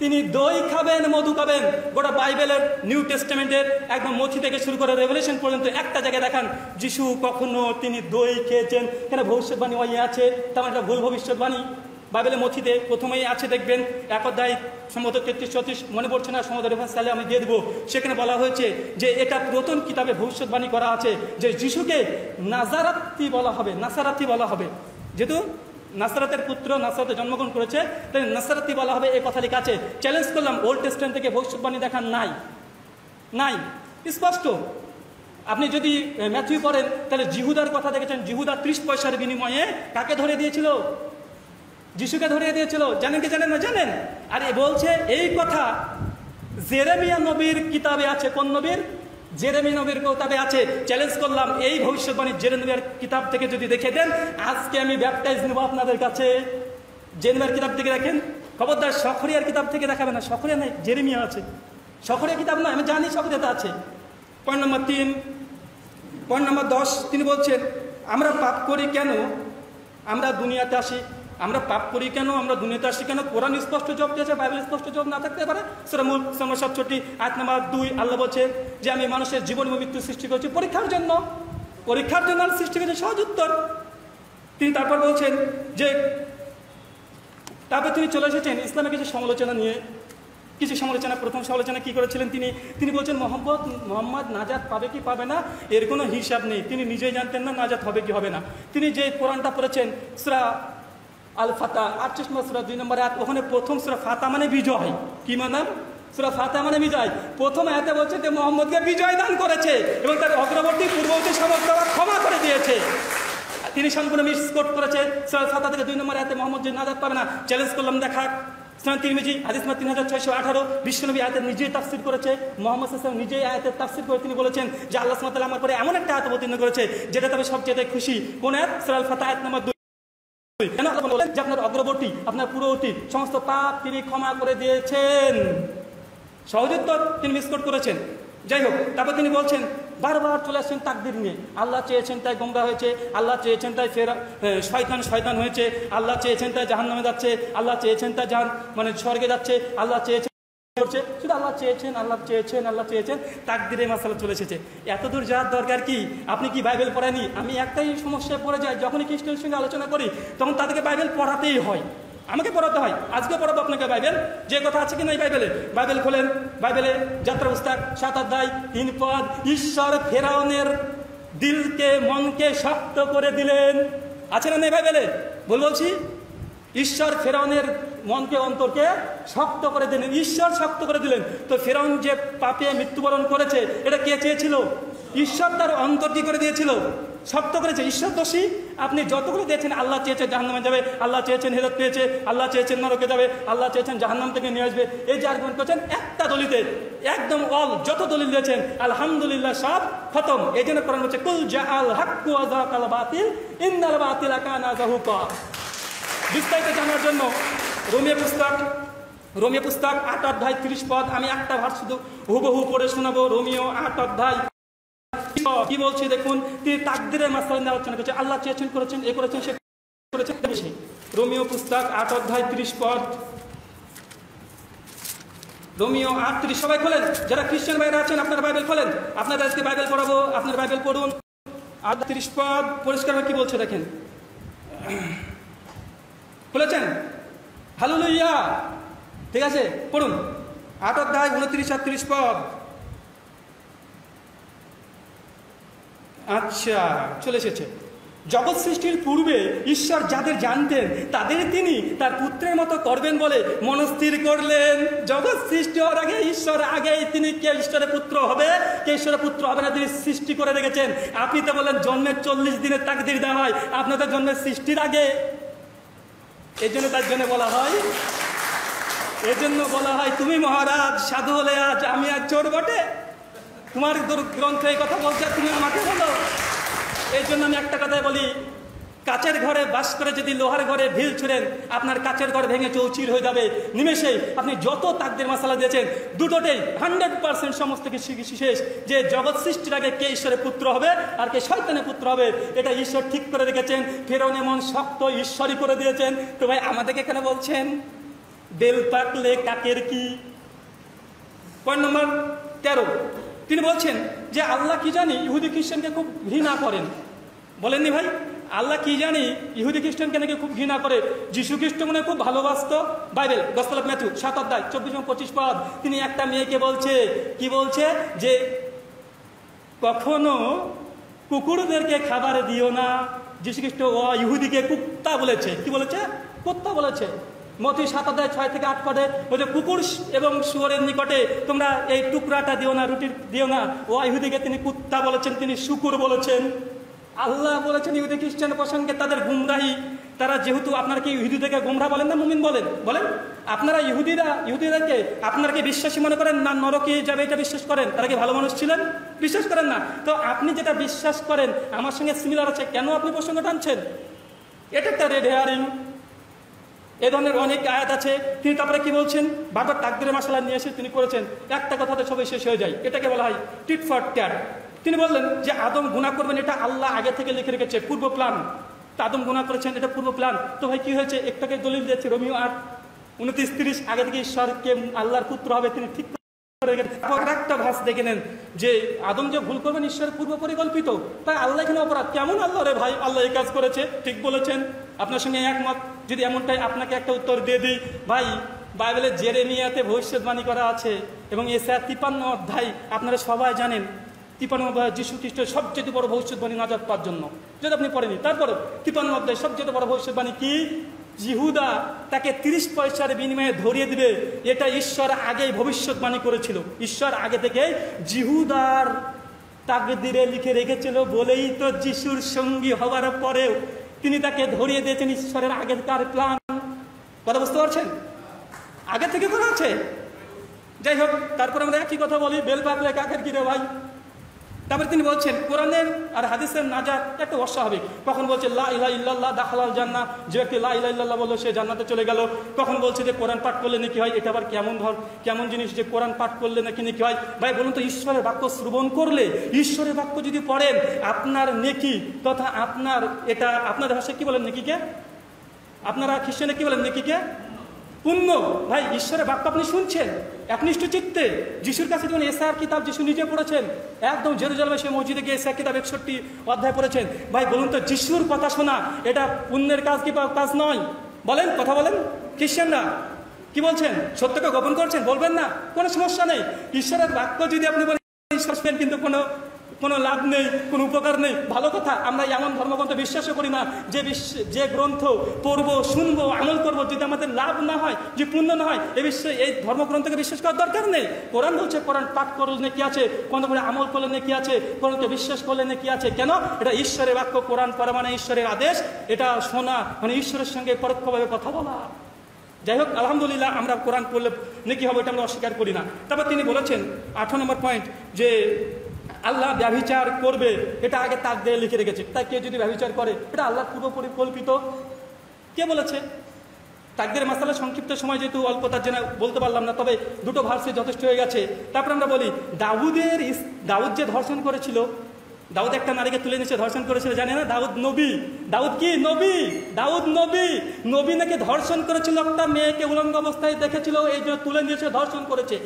তিনি দই খাবেন, মধু খাবেন। গোটা বাইবেলের নিউ টেস্টামেন্টের একদম মথি থেকে শুরু করে রেভলিউশন পর্যন্ত একটা জায়গায় দেখান, যিশু কখনো তিনি দই খেয়েছেন? কেন ভবিষ্যৎবাণী ওই আছে, তেমন একটা ভুল ভবিষ্যৎবাণী। বাইবেলের মথিতে প্রথমেই আছে, দেখবেন এক অধ্যায় সম্ভবত তেত্রিশ, চৌত্রিশ, মনে পড়ছে না, সম্ভবত রেফারেন্স তাহলে আমি দিয়ে দেবো। সেখানে বলা হয়েছে যে এটা প্রথম কিতাবে ভবিষ্যৎবাণী করা আছে যে যিশুকে নাজারাত্তি বলা হবে নাসারাত্তি বলা হবে। যেহেতু নাসারাতের পুত্র নাসারাতে জন্মগ্রহণ করেছে, তাই নাসারাতি বলা হবে, এই কথা লেখা আছে চ্যালেঞ্জ করলাম ওল্ড টেস্টেন্ট থেকে ভবিষ্যৎবাণী দেখান নাই। নাই। স্পষ্ট। আপনি যদি ম্যাথিউ পড়েন, তাহলে জিহুদার কথা দেখেছেন। জিহুদা ত্রিশ পয়সার বিনিময়ে কাকে ধরে দিয়েছিল? যিশুকে ধরিয়ে দিয়েছিল। জানেন কি জানেন না জানেন? আর বলছে, এই কথা জেরেমিয়া নবীর কিতাবে আছে। কোন নবীর? জেরেমি নবীর কিতাবে আছে চ্যালেঞ্জ করলাম, এই ভবিষ্যৎবাণী জেরেমিয়ার কিতাব থেকে যদি দেখে দেন, আজকে আমি ব্যাপটাইজ নেব আপনাদের কাছে। জেরেমিয়ার কিতাব থেকে দেখেন? খবরদার, সখরিয়ার কিতাব থেকে দেখাবে না, সখরিয়া নাই, জেরেমিয়া আছে। সখরিয়া কিতাব নয় আমি জানি সখরিয়াতে আছে। পয়েন্ট নম্বর তিন, পয়েন্ট নম্বর দশ, তিনি বলছেন, আমরা পাপ করি কেন? আমরা দুনিয়াতে আসি। আমরা পাপ করি কেন? আমরা দুনিয়াতে আসি কেন? কোরআন স্পষ্ট জব দিয়েছে, বাইবেল স্পষ্ট জব না থাকতে পারে। সেটা মূল নম্বর সাতষট্টি আট নম্বর দুই, আল্লাহ বলছে যে, আমি মানুষের জীবন মৃত্যু সৃষ্টি করছি পরীক্ষার জন্য। পরীক্ষার জন্য সৃষ্টি করেছে সহজ উত্তর। তিনি তারপর বলছেন যে, তারপর তিনি চলে এসেছেন ইসলামের কিছু সমালোচনা নিয়ে। কিছু সমালোচনা, প্রথম সমালোচনা কি করেছিলেন তিনি? তিনি বলছেন, মোহাম্মদ মোহাম্মদ নাজাত পাবে কি পাবে না? এর কোনো হিসাব নেই। তিনি নিজেই জানতেন না নাজাত হবে কি হবে না। তিনি যে কোরআনটা পড়েছেন, সুরা আল ফাতা আটচল্লিশ নম্বর সুরা, দুই নম্বর আয়াত, ওখানে প্রথম সুরা ফাতা মানে বিজয়। কি মানে? সুরা ফাতা মানে বিজয়। প্রথম আয়াতে বলছে যে মোহাম্মদকে বিজয় দান করেছে এবং তার অগ্রবর্তী পূর্ববর্তী সমস্ত ক্ষমা করে দিয়েছে। তিনি সম্পূর্ণ মিসকোট করেছে। সুরা ফাতা থেকে দুই নম্বর আয়াতে মোহাম্মদ যে নাজাত পাবে না চ্যালেঞ্জ করলাম, দেখা। ইসলাম তিরমিজি, হাদিস মা তিন হাজার ছয়শো আঠারো, বিশ্বনবী আয়াতের নিজেই তাফসির করেছে। মোহাম্মদ হাসান নিজেই আয়াতের তাফসির করে তিনি বলেছেন যে আল্লাহ সামাতাল আমার পরে এমন একটা আয়াত অবতীর্ণ করেছে যেটা তবে সবচেয়ে খুশি। কোন আয়াত? সুরাল ফাতা আয়াত নম্বর আপনার অগ্রবর্তী, আপনার পূর্ববর্তী সমস্ত পাপ তিনি ক্ষমা করে দিয়েছেন। সহযোত্তর তিনি মিসকোট করেছেন। যাই হোক, তারপর তিনি বলছেন, বারবার চলে আসছেন তাকদির নিয়ে। আল্লাহ চেয়েছেন তাই গঙ্গা হয়েছে, আল্লাহ চেয়েছেন তাই ফেরা শয়তান শয়তান হয়েছে, আল্লাহ চেয়েছেন তাই জাহান নামে যাচ্ছে, আল্লাহ চেয়েছেন তাই জাহান মানে স্বর্গে যাচ্ছে, আল্লাহ চেয়েছেন করছে? শুধু আল্লাহ চেয়েছেন আল্লাহ চেয়েছেন আল্লাহ চেয়েছেন, তাকদিরে মাসালা চলে এসেছে। এত দূর যাওয়ার দরকার কি? আপনি কি বাইবেল পড়েনি আমি একটাই সমস্যায় পড়ে যাই, যখনই খ্রিস্টানের সঙ্গে আলোচনা করি, তখন তাদেরকে বাইবেল পড়াতেই হয়। আমাকে পড়াতে হয়। আজকে পড়াবো আপনাকে বাইবেল। যে কথা আছে কি নাই বাইবেলে? বাইবেল খোলেন, বাইবেলে যাত্রা পুস্তক, সাত অধ্যায়, তিন পদ, ঈশ্বর ফেরাউনের দিলকে মনকে শক্ত করে দিলেন। আছে না নেই বাইবেলে? বল বলছি? ঈশ্বর ফেরাউনের মনকে, অন্তরকে শক্ত করে দিলেন। ঈশ্বর শক্ত করে দিলেন। তো ফেরাউন যে পাপে মৃত্যুবরণ করেছে, এটা কে চেয়েছিল? ঈশ্বর তার অন্তর কি করে দিয়েছিল? শক্ত করেছে। ঈশ্বর দোষী। আপনি যতগুলো দিয়েছেন, আল্লাহ চেয়েছেন জাহান্নামে যাবে, আল্লাহ চেয়েছেন হেরত পেয়েছে, আল্লাহ চেয়েছেন নরকে যাবে, আল্লাহ চেয়েছেন জাহান্নাম থেকে নিয়ে আসবে। এই যে আর্গুমেন্ট করছেন, একটা দলিতে, একদম অল যত দলিল দিয়েছেন, আলহামদুলিল্লাহ সব খতম। এই জন্য কোরআন হচ্ছে কুল জা আল হাক্কু আজাক আল বাতিল, ইন্নাল বাতিল কানা জাহুকা বিস্তারিত জানার জন্য রোমিও পুস্তক রোমিও পুস্তক আট অধ্যায় তিরিশ পদ, আমি একটা ভার শুধু হুবহু পড়ে শোনাবো। রোমিও আট অধ্যায় কি বলছে দেখুন, তিনি তাকদিরের মাসালা নিয়ে আলোচনা করছে আল্লাহ চেয়েছেন, করেছেন, এ করেছেন, সে করেছেন রোমিও পুস্তক আট অধ্যায় তিরিশ পদ। রোমিও আট তিরিশ, সবাই খোলেন? যারা খ্রিস্টান ভাইরা আছেন, আপনারা বাইবেল খোলেন? আপনার আজকে বাইবেল পড়াবো, আপনার বাইবেল পড়ুন। আট তিরিশ পদ পরিষ্কার কি বলছে দেখেন? খুলেছেন? হ্যালো লইয়া ঠিক আছে, পড়ুন। আট অধ্যায়, উনত্রিশ আর তিরিশ পদ। আচ্ছা চলে এসেছে। জগৎ সৃষ্টির পূর্বে ঈশ্বর যাদের জানতেন, তাদের তিনি তার পুত্রের মতো করবেন বলে মনস্থির করলেন। জগৎ সৃষ্টি হওয়ার আগে ঈশ্বর, আগেই তিনি কে? ঈশ্বরের পুত্র হবে? কে ঈশ্বরের পুত্র হবে না তিনি সৃষ্টি করে রেখেছেন? আপনি তো বলেন জন্মের চল্লিশ দিনের তাকদির দেওয়া হয়। আপনাদের জন্মের সৃষ্টির আগে। এই জন্য তার জন্য বলা হয়, এজন্য বলা হয়, তুমি মহারাজ, সাধু হলে আজ আমি আর চোর বটে। তোমার গ্রন্থে এই কথা বলছে, তুমি আমাকে বলো। এই জন্য আমি একটা কথাই বলি কাচের ঘরে বাস করে যদি লোহার ঘরে ভিল ছুড়েন, আপনার কাচের ঘর ভেঙে চৌচির হয়ে যাবে। নিমেষেই আপনি যত তাকদের মশালা দিয়েছেন, দুটোতেই হান্ড্রেড পার্সেন্ট সমস্ত কিছু শেষ। যে জগৎ সৃষ্টির আগে কে ঈশ্বরের পুত্র হবে আর কে শয়তানের পুত্র হবে, এটা ঈশ্বর ঠিক করে রেখেছেন। ফেরন এমন শক্ত ঈশ্বরই করে দিয়েছেন। তো ভাই, আমাদেরকে কেন বলছেন, বেল পাকলে কাকের কি? পয়েন্ট নম্বর তেরো। তিনি বলছেন যে, আল্লাহ কি জানি, ইহুদি খ্রিস্টানকে খুব ঘৃণা করেন। বলেননি ভাই? আল্লাহ কি জানি, ইহুদি খ্রিস্টানকে নাকি খুব ঘৃণা করে। যিশু খ্রিস্ট মনে খুব ভালোবাসত। বাইবেল, গসপাল অফ ম্যাথু সাত অধ্যায়, চব্বিশ পঁচিশ পদ। তিনি একটা মেয়েকে বলছে, কি বলছে? যে কখনো কুকুরদেরকে খাবার দিও না। যিশু খ্রিস্ট ও ইহুদিকে কুত্তা বলেছে। কি বলেছে? কুত্তা বলেছে। মতি সাত অধ্যায় ছয় থেকে আট পদে বলছে, কুকুর এবং শুয়োরের নিকটে তোমরা এই টুকরাটা দিও না, রুটির দিও না। ও ইহুদিকে তিনি কুত্তা বলেছেন, তিনি শুকুর বলেছেন। আল্লাহ বলেছেন, ইহুদি খ্রিস্টান প্রসঙ্গে তাদের গুমরাহি, তারা যেহেতু আপনারা কি ইহুদি থেকে গুমরা বলেন না, মুমিন বলেন? বলেন? আপনারা ইহুদিরা, ইহুদিদেরকে আপনারা কি বিশ্বাসী মনে করেন না, নরকে যাবে এটা বিশ্বাস করেন? তারা কি ভালো মানুষ ছিলেন? বিশ্বাস করেন না। তো আপনি যেটা বিশ্বাস করেন, আমার সঙ্গে সিমিলার আছে, কেন আপনি প্রসঙ্গ টানছেন? এটা একটা রেড হেয়ারিং এ ধরনের অনেক আয়াত আছে। তিনি তারপরে কি বলছেন? বারবার তাকদিরের মশলা নিয়ে এসে তিনি করেছেন। একটা কথাতে সবাই শেষ হয়ে যায়। এটাকে বলা হয় টিট ফর ট্যাট তিনি বললেন যে আদম গুণা করবেন, এটা আল্লাহ আগে থেকে লিখে রেখেছে, পূর্ব প্ল্যান তা আদম গুণা করেছেন, এটা পূর্ব প্ল্যান তো ভাই, কি হয়েছে? একটাকে দলিল দিয়েছে রোমিও আট উনত্রিশ তিরিশ, আগে থেকে ঈশ্বরকে আল্লাহর পুত্র হবে, তিনি ঠিক একটা ভাস দেখে নেন যে আদম যে ভুল করবেন, ঈশ্বরের পূর্ব পরিকল্পিত। তাই আল্লাহ এখানে অপরাধ। কেমন আল্লাহ রে ভাই? আল্লাহ এই কাজ করেছে, ঠিক বলেছেন। আপনার সঙ্গে একমত। যদি এমনটাই আপনাকে একটা উত্তর দিয়ে দিই, ভাই, বাইবেলের জেরেমিয়াতে ভবিষ্যৎবাণী করা আছে এবং এসে তিপান্ন অধ্যায় আপনারা সবাই জানেন। তিপান্ন অধ্যায় যীশু খ্রিস্টের সবচেয়ে বড় ভবিষ্যৎবাণী নাজাদ পাওয়ার জন্য। যদি আপনি পড়েনি, তারপরে তিপান্ন অধ্যায় সবচেয়ে বড় ভবিষ্যৎবাণী কি? জিহুদা তাকে তিরিশ পয়সার বিনিময়ে ধরিয়ে দিবে, এটা ঈশ্বর আগেই ভবিষ্যৎবাণী করেছিল। ঈশ্বর আগে থেকে জিহুদার তাকদিরে লিখে রেখেছিল, বলেই তো যিশুর সঙ্গী হওয়ার পরেও তিনি তাকে ধরিয়ে দিয়েছেন ঈশ্বরের আগেকার প্ল্যান কথা বুঝতে পারছেন? আগে থেকে করা আছে। যাই হোক, তারপর আমরা একই কথা বলি বেল পাকলে কাকের কিরে ভাই? তারপরে তিনি বলছেন, কোরআনের আর হাদিসের নাজাত একটা অস্বাভাবিক। কখন বলছে, লা ইলা ইল্লাল্লাহ দাখালাল জান্না যে ব্যক্তি লা ইলা ইল্লাল্লাহ বলল, সে জান্নাতে চলে গেল। কখন বলছে যে, কোরআন পাঠ করলে নাকি হয়? এটা আবার কেমন ধর, কেমন জিনিস যে, কোরআন পাঠ করলে নাকি নাকি হয়? ভাই, বলুন তো, ঈশ্বরের বাক্য শ্রবণ করলে, ঈশ্বরের বাক্য যদি পড়েন, আপনার নেকি তথা আপনার এটা, আপনাদের ভাষায় কি বলেন নেকিকে? আপনারা খ্রিস্টানে কি বলেন নেকিকে? পুণ্য। ভাই, ঈশ্বরের বাক্য আপনি শুনছেন? একনিষ্ঠ চিত্তে যিশুর কাছে যখন এসআর কিতাব যিশু নিজে পড়েছেন, একদম জেরুজালেমে সে মসজিদে গিয়ে এসআর কিতাব একষট্টি অধ্যায় পড়েছেন। ভাই, বলুন তো, যিশুর কথা শোনা, এটা পুণ্যের কাজ কি কাজ নয়? বলেন, কথা বলেন। খ্রিস্টানরা কি বলছেন? সত্যকে গোপন করছেন? বলবেন না, কোনো সমস্যা নেই। ঈশ্বরের বাক্য যদি আপনি বলেন কিন্তু কোনো কোনো লাভ নেই, কোনো উপকার নেই। ভালো কথা, আমরা এমন ধর্মগ্রন্থ বিশ্বাসও করি না। যে যে গ্রন্থ পড়ব, শুনব, আমল করব, যদি আমাদের লাভ না হয় যে পুণ্য না হয়, এ বিশ্বে এই ধর্মগ্রন্থকে বিশ্বাস করার দরকার নেই। কোরআন বলছে, কোরআন পাঠ করলে কি আছে কোন করে আমল করলে কি আছে, কোরআনকে বিশ্বাস করলে কি আছে। কেন? এটা ঈশ্বরের বাক্য, কোরআন করা মানে ঈশ্বরের আদেশ। এটা শোনা মানে ঈশ্বরের সঙ্গে পরোক্ষভাবে কথা বলা। যাই হোক, আলহামদুলিল্লাহ, আমরা কোরআন পড়লে নাকি হবে, এটা আমরা অস্বীকার করি না। তারপর তিনি বলেছেন, আঠারো নম্বর পয়েন্ট যে আল্লাহ ব্যভিচার করবে, এটা আগে তাক দিয়ে লিখে রেখেছে। তাই কেউ যদি ব্যভিচার করে, এটা আল্লাহ পূর্ব পরিকল্পিত কে বলেছে? তাকদের মাসালা সংক্ষিপ্ত সময় যেহেতু অল্প, তার জন্য বলতে পারলাম না, তবে দুটো ভার্সে যথেষ্ট হয়ে গেছে। তারপর আমরা বলি, দাউদের দাউদ যে ধর্ষণ করেছিল, দাউদ একটা নারীকে তুলে নিচে ধর্ষণ করেছিল, জানে না? দাউদ নবী। দাউদ কি? নবী। দাউদ নবী। নবী নাকি ধর্ষণ করেছিল, একটা মেয়েকে উলঙ্গ অবস্থায় দেখেছিল, এই জন্য তুলে নিয়েছে ধর্ষণ করেছে।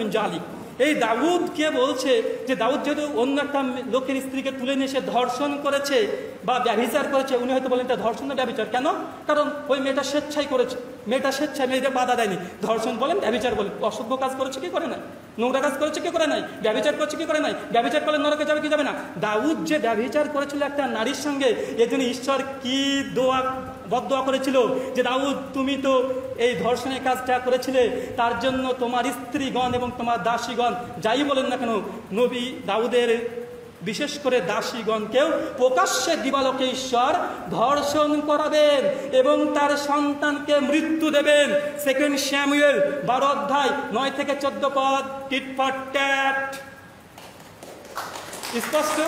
মিন জালিক। এই দাউদ কে বলছে যে দাউদ যেহেতু অন্য একটা লোকের স্ত্রীকে তুলে নিয়ে সে ধর্ষণ করেছে বা ব্যভিচার করেছে, উনি হয়তো বলেন এটা ধর্ষণ না, ব্যভিচার। কেন? কারণ ওই মেয়েটা স্বেচ্ছাই করেছে। মেয়েটা স্বেচ্ছায়, মেয়েদের বাধা দেয়নি। ধর্ষণ বলেন, ব্যভিচার বলেন। অসভ্য কাজ করেছে, কি করে নাই? নোংরা কাজ করেছে, কি করে নাই? ব্যভিচার করছে, কি করে নাই? ব্যভিচার করলে নরকে যাবে, কি যাবে না? দাউদ যে ব্যভিচার করেছিল একটা নারীর সঙ্গে এই জন্য ঈশ্বর কি দোয়া বদোয়া করেছিল যে, দাউদ, তুমি তো এই ধর্ষণের কাজটা করেছিলে। তার জন্য তোমার স্ত্রীগণ এবং তোমার দাসীগণ, যাই বলেন না কেন, নবী দাউদের বিশেষ করে দাসীগণকেও প্রকাশ্যে দিবালোকে ঈশ্বর ধর্ষণ করাবেন এবং তার সন্তানকে মৃত্যু দেবেন। সেকেন্ড শ্যামুয়েল বারো অধ্যায়, নয় থেকে চোদ্দ পদ টিট ফর ট্যাট। স্পষ্ট?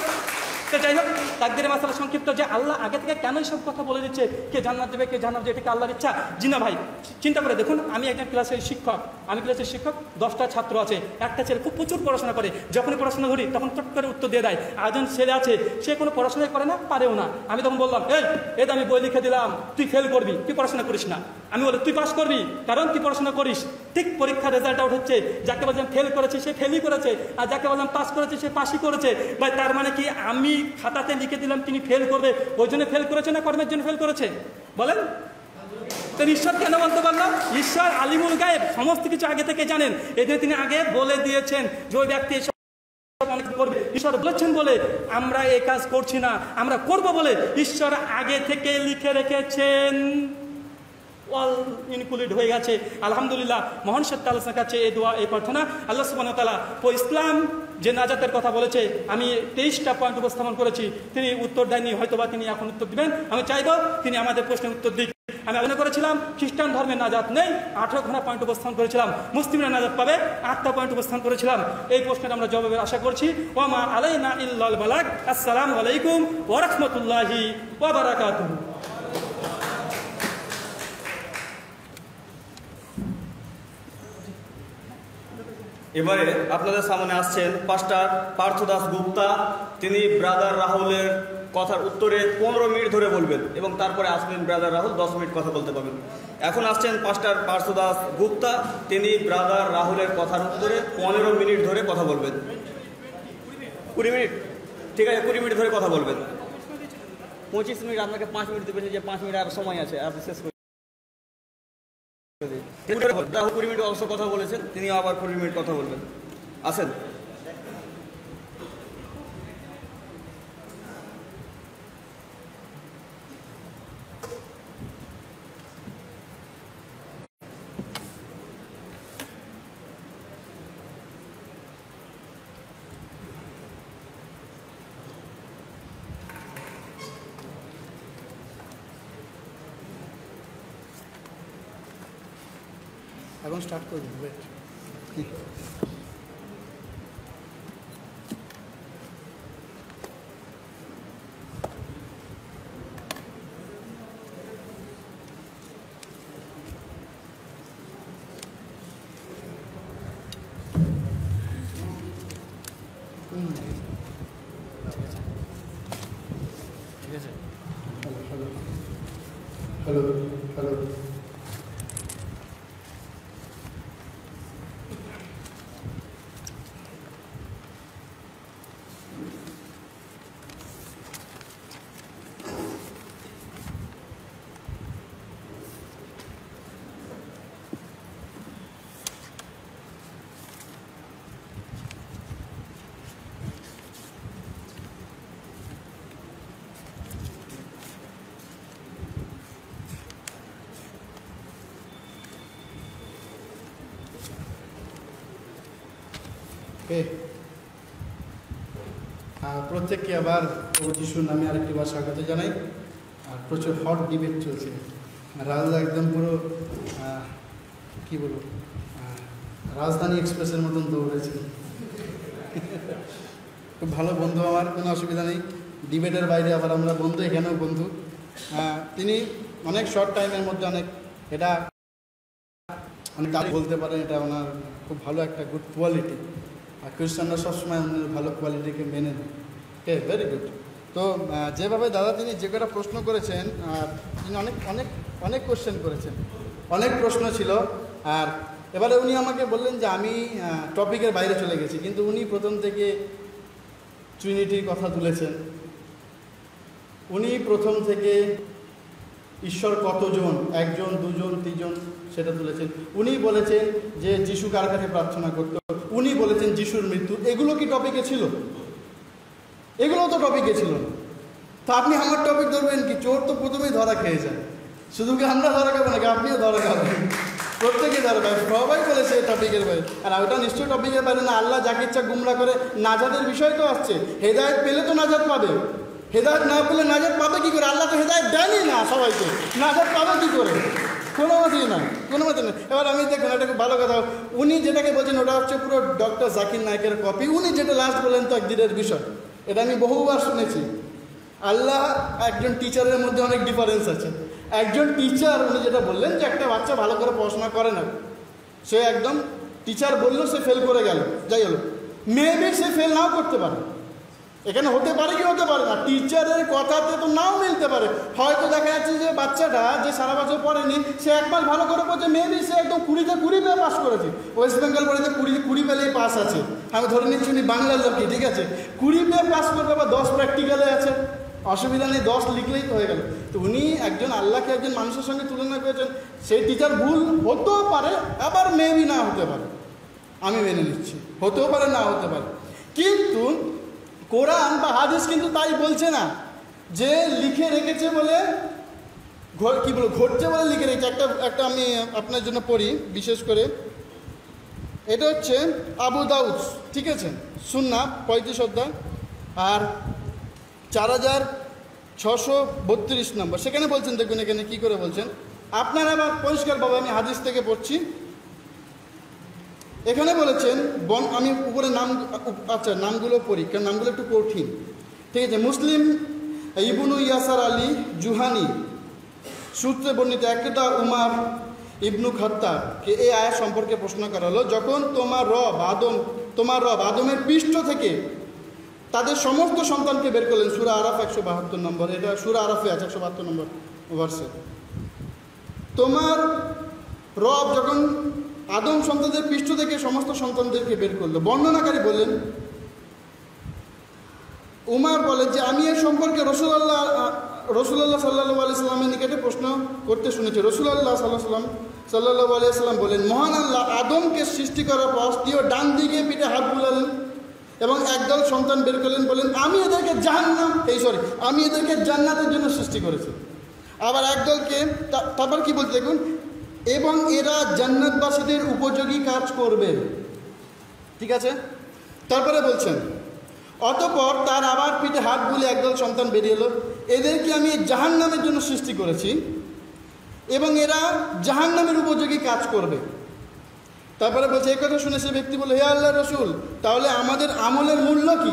তো যাই হোক তাকদের মাসালা সংক্ষিপ্ত যে আল্লাহ আগে থেকে কেন সব কথা বলে দিচ্ছে, কে জান্নাত দেবে, কে জান্নাত দেবে এটা আল্লাহর ইচ্ছা? জিনা ভাই, চিন্তা করে দেখুন, আমি একজন ক্লাসের শিক্ষক, আমি ক্লাসের শিক্ষক, দশটা ছাত্র আছে, একটা ছেলে খুব প্রচুর পড়াশোনা করে, যখনই পড়াশোনা করি তখন চট করে উত্তর দিয়ে দেয়, আরেকজন ছেলে আছে, সে কোনো পড়াশোনাই করে না, পারেও না। আমি তখন বললাম, এই তো আমি বই লিখে দিলাম, তুই ফেল করবি, তুই পড়াশোনা করিস না। আমি বলি তুই পাস করবি, কারণ তুই পড়াশোনা করিস। ঠিক পরীক্ষার রেজাল্ট আউট হচ্ছে, যাকে বললাম ফেল করেছে, সে ফেলই করেছে, আর যাকে বললাম পাস করেছে, সে পাসই করেছে। ভাই, তার মানে কি আমি খাতাতে লিখে দিলাম, তিনি ফেল করবে। ওই জন্য ফেল করেছে না কর্মের জন্য ফেল করেছে? বলেন। ঈশ্বর কেন বলতে পারলাম ঈশ্বর আলিমুল গায়েব, সমস্ত কিছু আগে থেকে জানেন। জন্য তিনি আগে বলে দিয়েছেন যে ওই ব্যক্তি করবে। ঈশ্বর বলেছেন বলে, আমরা এই কাজ করছি না, আমরা করব বলে। ঈশ্বর আগে থেকে লিখে রেখেছেন। অল ইনক্লুড হয়ে গেছে। আলহামদুলিল্লাহ, মহান সত্য আলোচনার কাছে এই দোয়া, এই প্রার্থনা। আল্লাহ সুবাহ তালা ও ইসলাম যে নাজাতের কথা বলেছে, আমি তেইশটা পয়েন্ট উপস্থাপন করেছি, তিনি উত্তর দেননি, হয়তোবা তিনি এখন উত্তর দিবেন। আমি চাইব তিনি আমাদের প্রশ্নের উত্তর দিক। আমি আলোচনা করেছিলাম, খ্রিস্টান ধর্মের নাজাত নেই, আঠারো খানা পয়েন্ট উপস্থান করেছিলাম, মুসলিমরা নাজাত পাবে, আটটা পয়েন্ট উপস্থান করেছিলাম। এই প্রশ্নের আমরা জবাবের আশা করছি, ওমা আলাইনা ইল্লাল বালাক আসসালামু আলাইকুম ওরহমতুল্লাহি ওয়াবারাকাতুহু এবারে আপনাদের সামনে আসছেন পাস্টার পার্থদাস গুপ্তা। তিনি ব্রাদার রাহুলের কথার উত্তরে পনেরো মিনিট ধরে বলবেন এবং তারপরে আসবেন ব্রাদার রাহুল, দশ মিনিট কথা বলতে পারবেন। এখন আসছেন পাস্টার পার্থদাস গুপ্তা। তিনি ব্রাদার রাহুলের কথার উত্তরে পনেরো মিনিট ধরে কথা বলবেন। কুড়ি মিনিট? ঠিক আছে, কুড়ি মিনিট ধরে কথা বলবেন। পঁচিশ মিনিট, আপনাকে পাঁচ মিনিট দেবেন যে পাঁচ মিনিট আর সময় আছে, আপনি শেষ কুড়ি মিনিট অবশ্য কথা বলেছেন তিনি আবার কুড়ি মিনিট কথা বলবেন। আসেন। এখন স্টার্ট করে দিন ওকে আহ, প্রত্যেককে আবার যিশুর নামে আরেকটি বার স্বাগত জানাই। আর প্রচুর হট ডিবেট চলছে। রাজদা একদম পুরো কি বলব রাজধানী এক্সপ্রেসের মতন দৌড়েছে। খুব ভালো বন্ধু আমার কোনো অসুবিধা নেই। ডিবেটের বাইরে আবার আমরা বন্ধু এখানেও বন্ধু। তিনি অনেক শর্ট টাইমের মধ্যে অনেক এটা অনেক বলতে পারেন এটা ওনার খুব ভালো একটা গুড কোয়ালিটি আর খ্রিস্টানরা সবসময় অন্যের ভালো কোয়ালিটিকে মেনে নেয়। ওকে ভেরি গুড তো যেভাবে দাদা তিনি যে কটা প্রশ্ন করেছেন তিনি অনেক অনেক অনেক কোশ্চেন করেছেন, অনেক প্রশ্ন ছিল। আর এবারে উনি আমাকে বললেন যে আমি টপিকের বাইরে চলে গেছি, কিন্তু উনি প্রথম থেকে ট্রিনিটির কথা তুলেছেন। উনি প্রথম থেকে ঈশ্বর কতজন, একজন, দুজন, তিনজন, সেটা তুলেছেন। উনি বলেছেন যে যিশু কার কাছে প্রার্থনা করত উনি বলেছেন যিশুর মৃত্যু। এগুলো কি টপিকে ছিল? এগুলো তো টপিকে ছিল। না তা আপনি আমার টপিক ধরবেন কি? চোর তো প্রথমেই ধরা খেয়ে যায়। শুধু কি আমরা ধরা খাব নাকি আপনিও ধরা খাবেন? প্রত্যেকে ধরা খাবে। সবাই বলেছে টপিকের বাইরে। আর ওটা নিশ্চয়ই টপিকের বাইরে না। আল্লাহ যাকে ইচ্ছা গুমরা করে, নাজাদের বিষয় তো আসছে। হেদায়ত পেলে তো নাজাদ পাবে। হেদায়ত না পেলে নাজাদ পাবে কি করে? আল্লাহ তো হেদায়ত দেয়নি না সবাইকে। নাজাদ পাবে কি করে? কোনো মতেই না কোনো মতে না এবার আমি দেখুন, এটা খুব ভালো কথা। উনি যেটাকে বলছেন, ওটা হচ্ছে পুরো ডক্টর জাকির নায়কের কপি উনি যেটা লাস্ট বলেন তো একদিনের বিষয়। এটা আমি বহুবার শুনেছি। আল্লাহ একজন টিচারের মধ্যে অনেক ডিফারেন্স আছে। একজন টিচার উনি যেটা বললেন যে, একটা বাচ্চা ভালো করে পড়াশোনা করে না। সে একদম টিচার বলল, সে ফেল করে গেল। যাই হলো মেবি সে ফেল নাও করতে পারে। এখানে হতে পারে কি হতে পারে না? টিচারের কথাতে তো নাও মিলতে পারে। হয়তো দেখা যাচ্ছে যে বাচ্চাটা যে সারা বছর পড়েনি, সে একবার ভালো করে পড়ছে মেবি সে একদম কুড়িতে কুড়ি পেয়ে পাস করেছে। ওয়েস্ট বেঙ্গল পড়েছে, কুড়ি কুড়ি পেলেই পাস আছে। আমি ধরে নিচ্ছি উনি বাংলার লোকই, ঠিক আছে? কুড়ি পেয়ে পাস করবে বা দশ প্র্যাকটিক্যালে আছে। অসুবিধা নেই, দশ লিখলেই তো হয়ে গেল। তো উনি একজন, আল্লাহকে একজন মানুষের সঙ্গে তুলনা করেছেন। সেই টিচার ভুল হতেও পারে, আবার মেবি না হতে পারে। আমি মেনে নিচ্ছি। হতেও পারে, না হতে পারে। কিন্তু কোরআন বা হাদিস কিন্তু তাই বলছে না। যে লিখে রেখেছে বলে কি বলব ঘটছে বলে লিখে রেখেছে। একটা একটা আমি আপনার জন্য পড়ি, বিশেষ করে। এটা হচ্ছে আবু দাউদ, ঠিক আছে? সুন্না পঁয়ত্রিশ অধ্যায়। আর চার হাজার ছশো বত্রিশ নম্বর। সেখানে বলছেন, দেখুন এখানে কি করে বলছেন। আপনারা আবার পরিষ্কার বাবা আমি হাদিস থেকে পড়ছি। এখানে বলেছেন, বন, আমি উপরে নাম আচ্ছা নামগুলো পড়ি, কারণ নামগুলো একটু কঠিন। ঠিক আছে, মুসলিম ইবনু ইয়াসার আলী জুহানি সূত্রে বর্ণিত একটা উমার ইবনু খত্তাকে এই আয়া সম্পর্কে প্রশ্ন করা হলো, যখন তোমার রব আদম, তোমার রব আদমের পৃষ্ঠ থেকে তাদের সমস্ত সন্তানকে বের করলেন, সুরা আরাফ একশো বাহাত্তর নম্বর, এটা সুরা আরাফে আছে একশো বাহাত্তর নম্বর ভার্সে তোমার রব যখন আদম সন্তানদের পৃষ্ঠ থেকে সমস্ত সন্তানদেরকে বের করল। বর্ণনাকারী বললেন, উমার বলে যে, আমি এর সম্পর্কে রসুলাল্লাহ রসুলাল্লাহ সাল্লাহ আলি সাল্লামের নিকটে প্রশ্ন করতে শুনেছি। রসুলাল্লাহ সাল্লাহ সাল্লাম সাল্লাহ আলিয়া সাল্লাম বলেন, মহান আল্লাহ আদমকে সৃষ্টি করার পর স্ত্রী ডান দিকে পিঠে হাত বুলালেন এবং একদল সন্তান বের করলেন বলেন, আমি এদেরকে জাহান্নাম, এই সরি আমি এদেরকে জান্নাতের জন্য সৃষ্টি করেছি। আবার একদলকে তারপর কি বলতে দেখুন এবং এরা জান্নাতবাসীদের উপযোগী কাজ করবে। ঠিক আছে? তারপরে বলছেন, অতপর তার আবার পিঠে হাত বুলে একদল সন্তান বেরিয়ে এলো। এদেরকে আমি জাহান নামের জন্য সৃষ্টি করেছি এবং এরা জাহান নামের উপযোগী কাজ করবে। তারপরে বলছে এই কথা শুনে সে ব্যক্তি বলে হে আল্লাহ রসুল, তাহলে আমাদের আমলের মূল্য কি?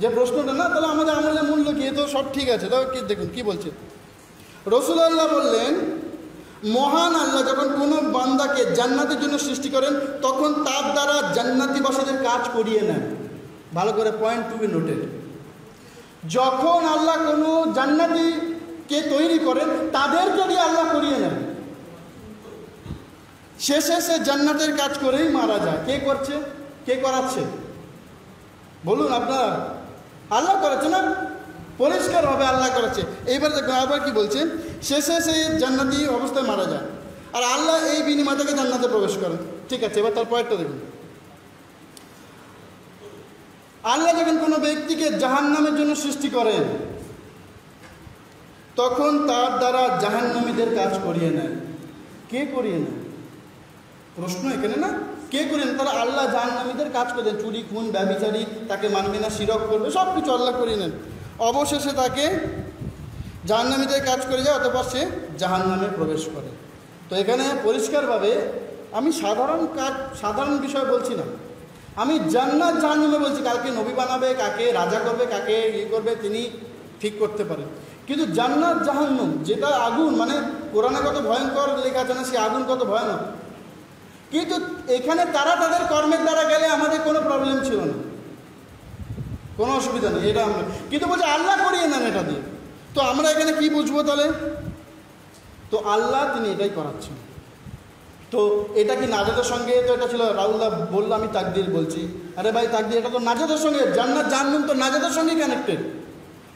যে প্রশ্নটা না, তাহলে আমাদের আমলের মূল্য কি? এ তো সব ঠিক আছে। তাও দেখুন, কি বলছে? রসুল আল্লাহ বললেন মহান আল্লাহ যখন কোনো বান্দাকে জান্নাতের জন্য সৃষ্টি করেন, তখন তার দ্বারা জান্নাতিবাসীদের কাজ করিয়ে নেন। ভালো করে পয়েন্ট টু বি নোটেড যখন আল্লাহ কোনো জান্নাতিকে তৈরি করেন, তাদেরকে দিয়ে আল্লাহ করিয়ে নেন। শেষে সে জান্নাতের কাজ করেই মারা যায়। কে করছে? কে করাচ্ছে? বলুন আপনারা। আল্লাহ করেছে না? পরিষ্কারভাবে আল্লাহ করেছে। এইবার দেখুন আবার কি বলছে? শেষে সে জান্নাতি অবস্থায় মারা যায়। আর আল্লাহ এই বিনিময় থেকে জান্নাতে প্রবেশ করেন। ঠিক আছে, এবার তার পয়েন্টটা দেখুন। আল্লাহ যখন কোনো ব্যক্তিকে জাহান্নামের জন্য সৃষ্টি করেন, তখন তার দ্বারা জাহান্নামীদের কাজ করিয়ে নেয়। কে করিয়ে নেয়? প্রশ্ন এখানে না? কে করেন তারা আল্লাহ জাহান্নামীদের কাজ করে চুরি, খুন ব্যবিচারী তাকে মানবে না, শিরক করবে সব কিছু আল্লাহ করিয়ে নেন। অবশেষে তাকে জাহান্নামীদের কাজ করে যায়, অতপর সে জাহান্নামে প্রবেশ করে। তো এখানে পরিষ্কারভাবে আমি সাধারণ কাজ, সাধারণ বিষয় বলছি না। আমি জান্নাত জাহান্নামে বলছি কাকে নবী বানাবে, কাকে রাজা করবে, কাকে ইয়ে করবে, তিনি ঠিক করতে পারেন। কিন্তু জান্নাত জাহান্নাম, যেটা আগুন মানে কোরআনে কত ভয়ঙ্কর লেখা আছে না, সে আগুন কত ভয়ানক। কিন্তু এখানে তারা তাদের কর্মের দ্বারা গেলে আমাদের কোনো প্রবলেম ছিল না। কোনো অসুবিধা নেই, এটা আমরা কিন্তু বলছে আল্লাহ করিয়ে নেন এটা দিয়ে। তো আমরা এখানে কি বুঝব তাহলে? তো আল্লাহ তিনি এটাই করাচ্ছেন। তো এটা কি নাজাদের সঙ্গে তো এটা ছিল রাহুলদা বলল, আমি তাকদির বলছি। আরে ভাই, তাকদির, এটা তো নাজাদের সঙ্গে, জান্নাত, জাহান্নাম তো নাজাদের সঙ্গে কানেক্টেড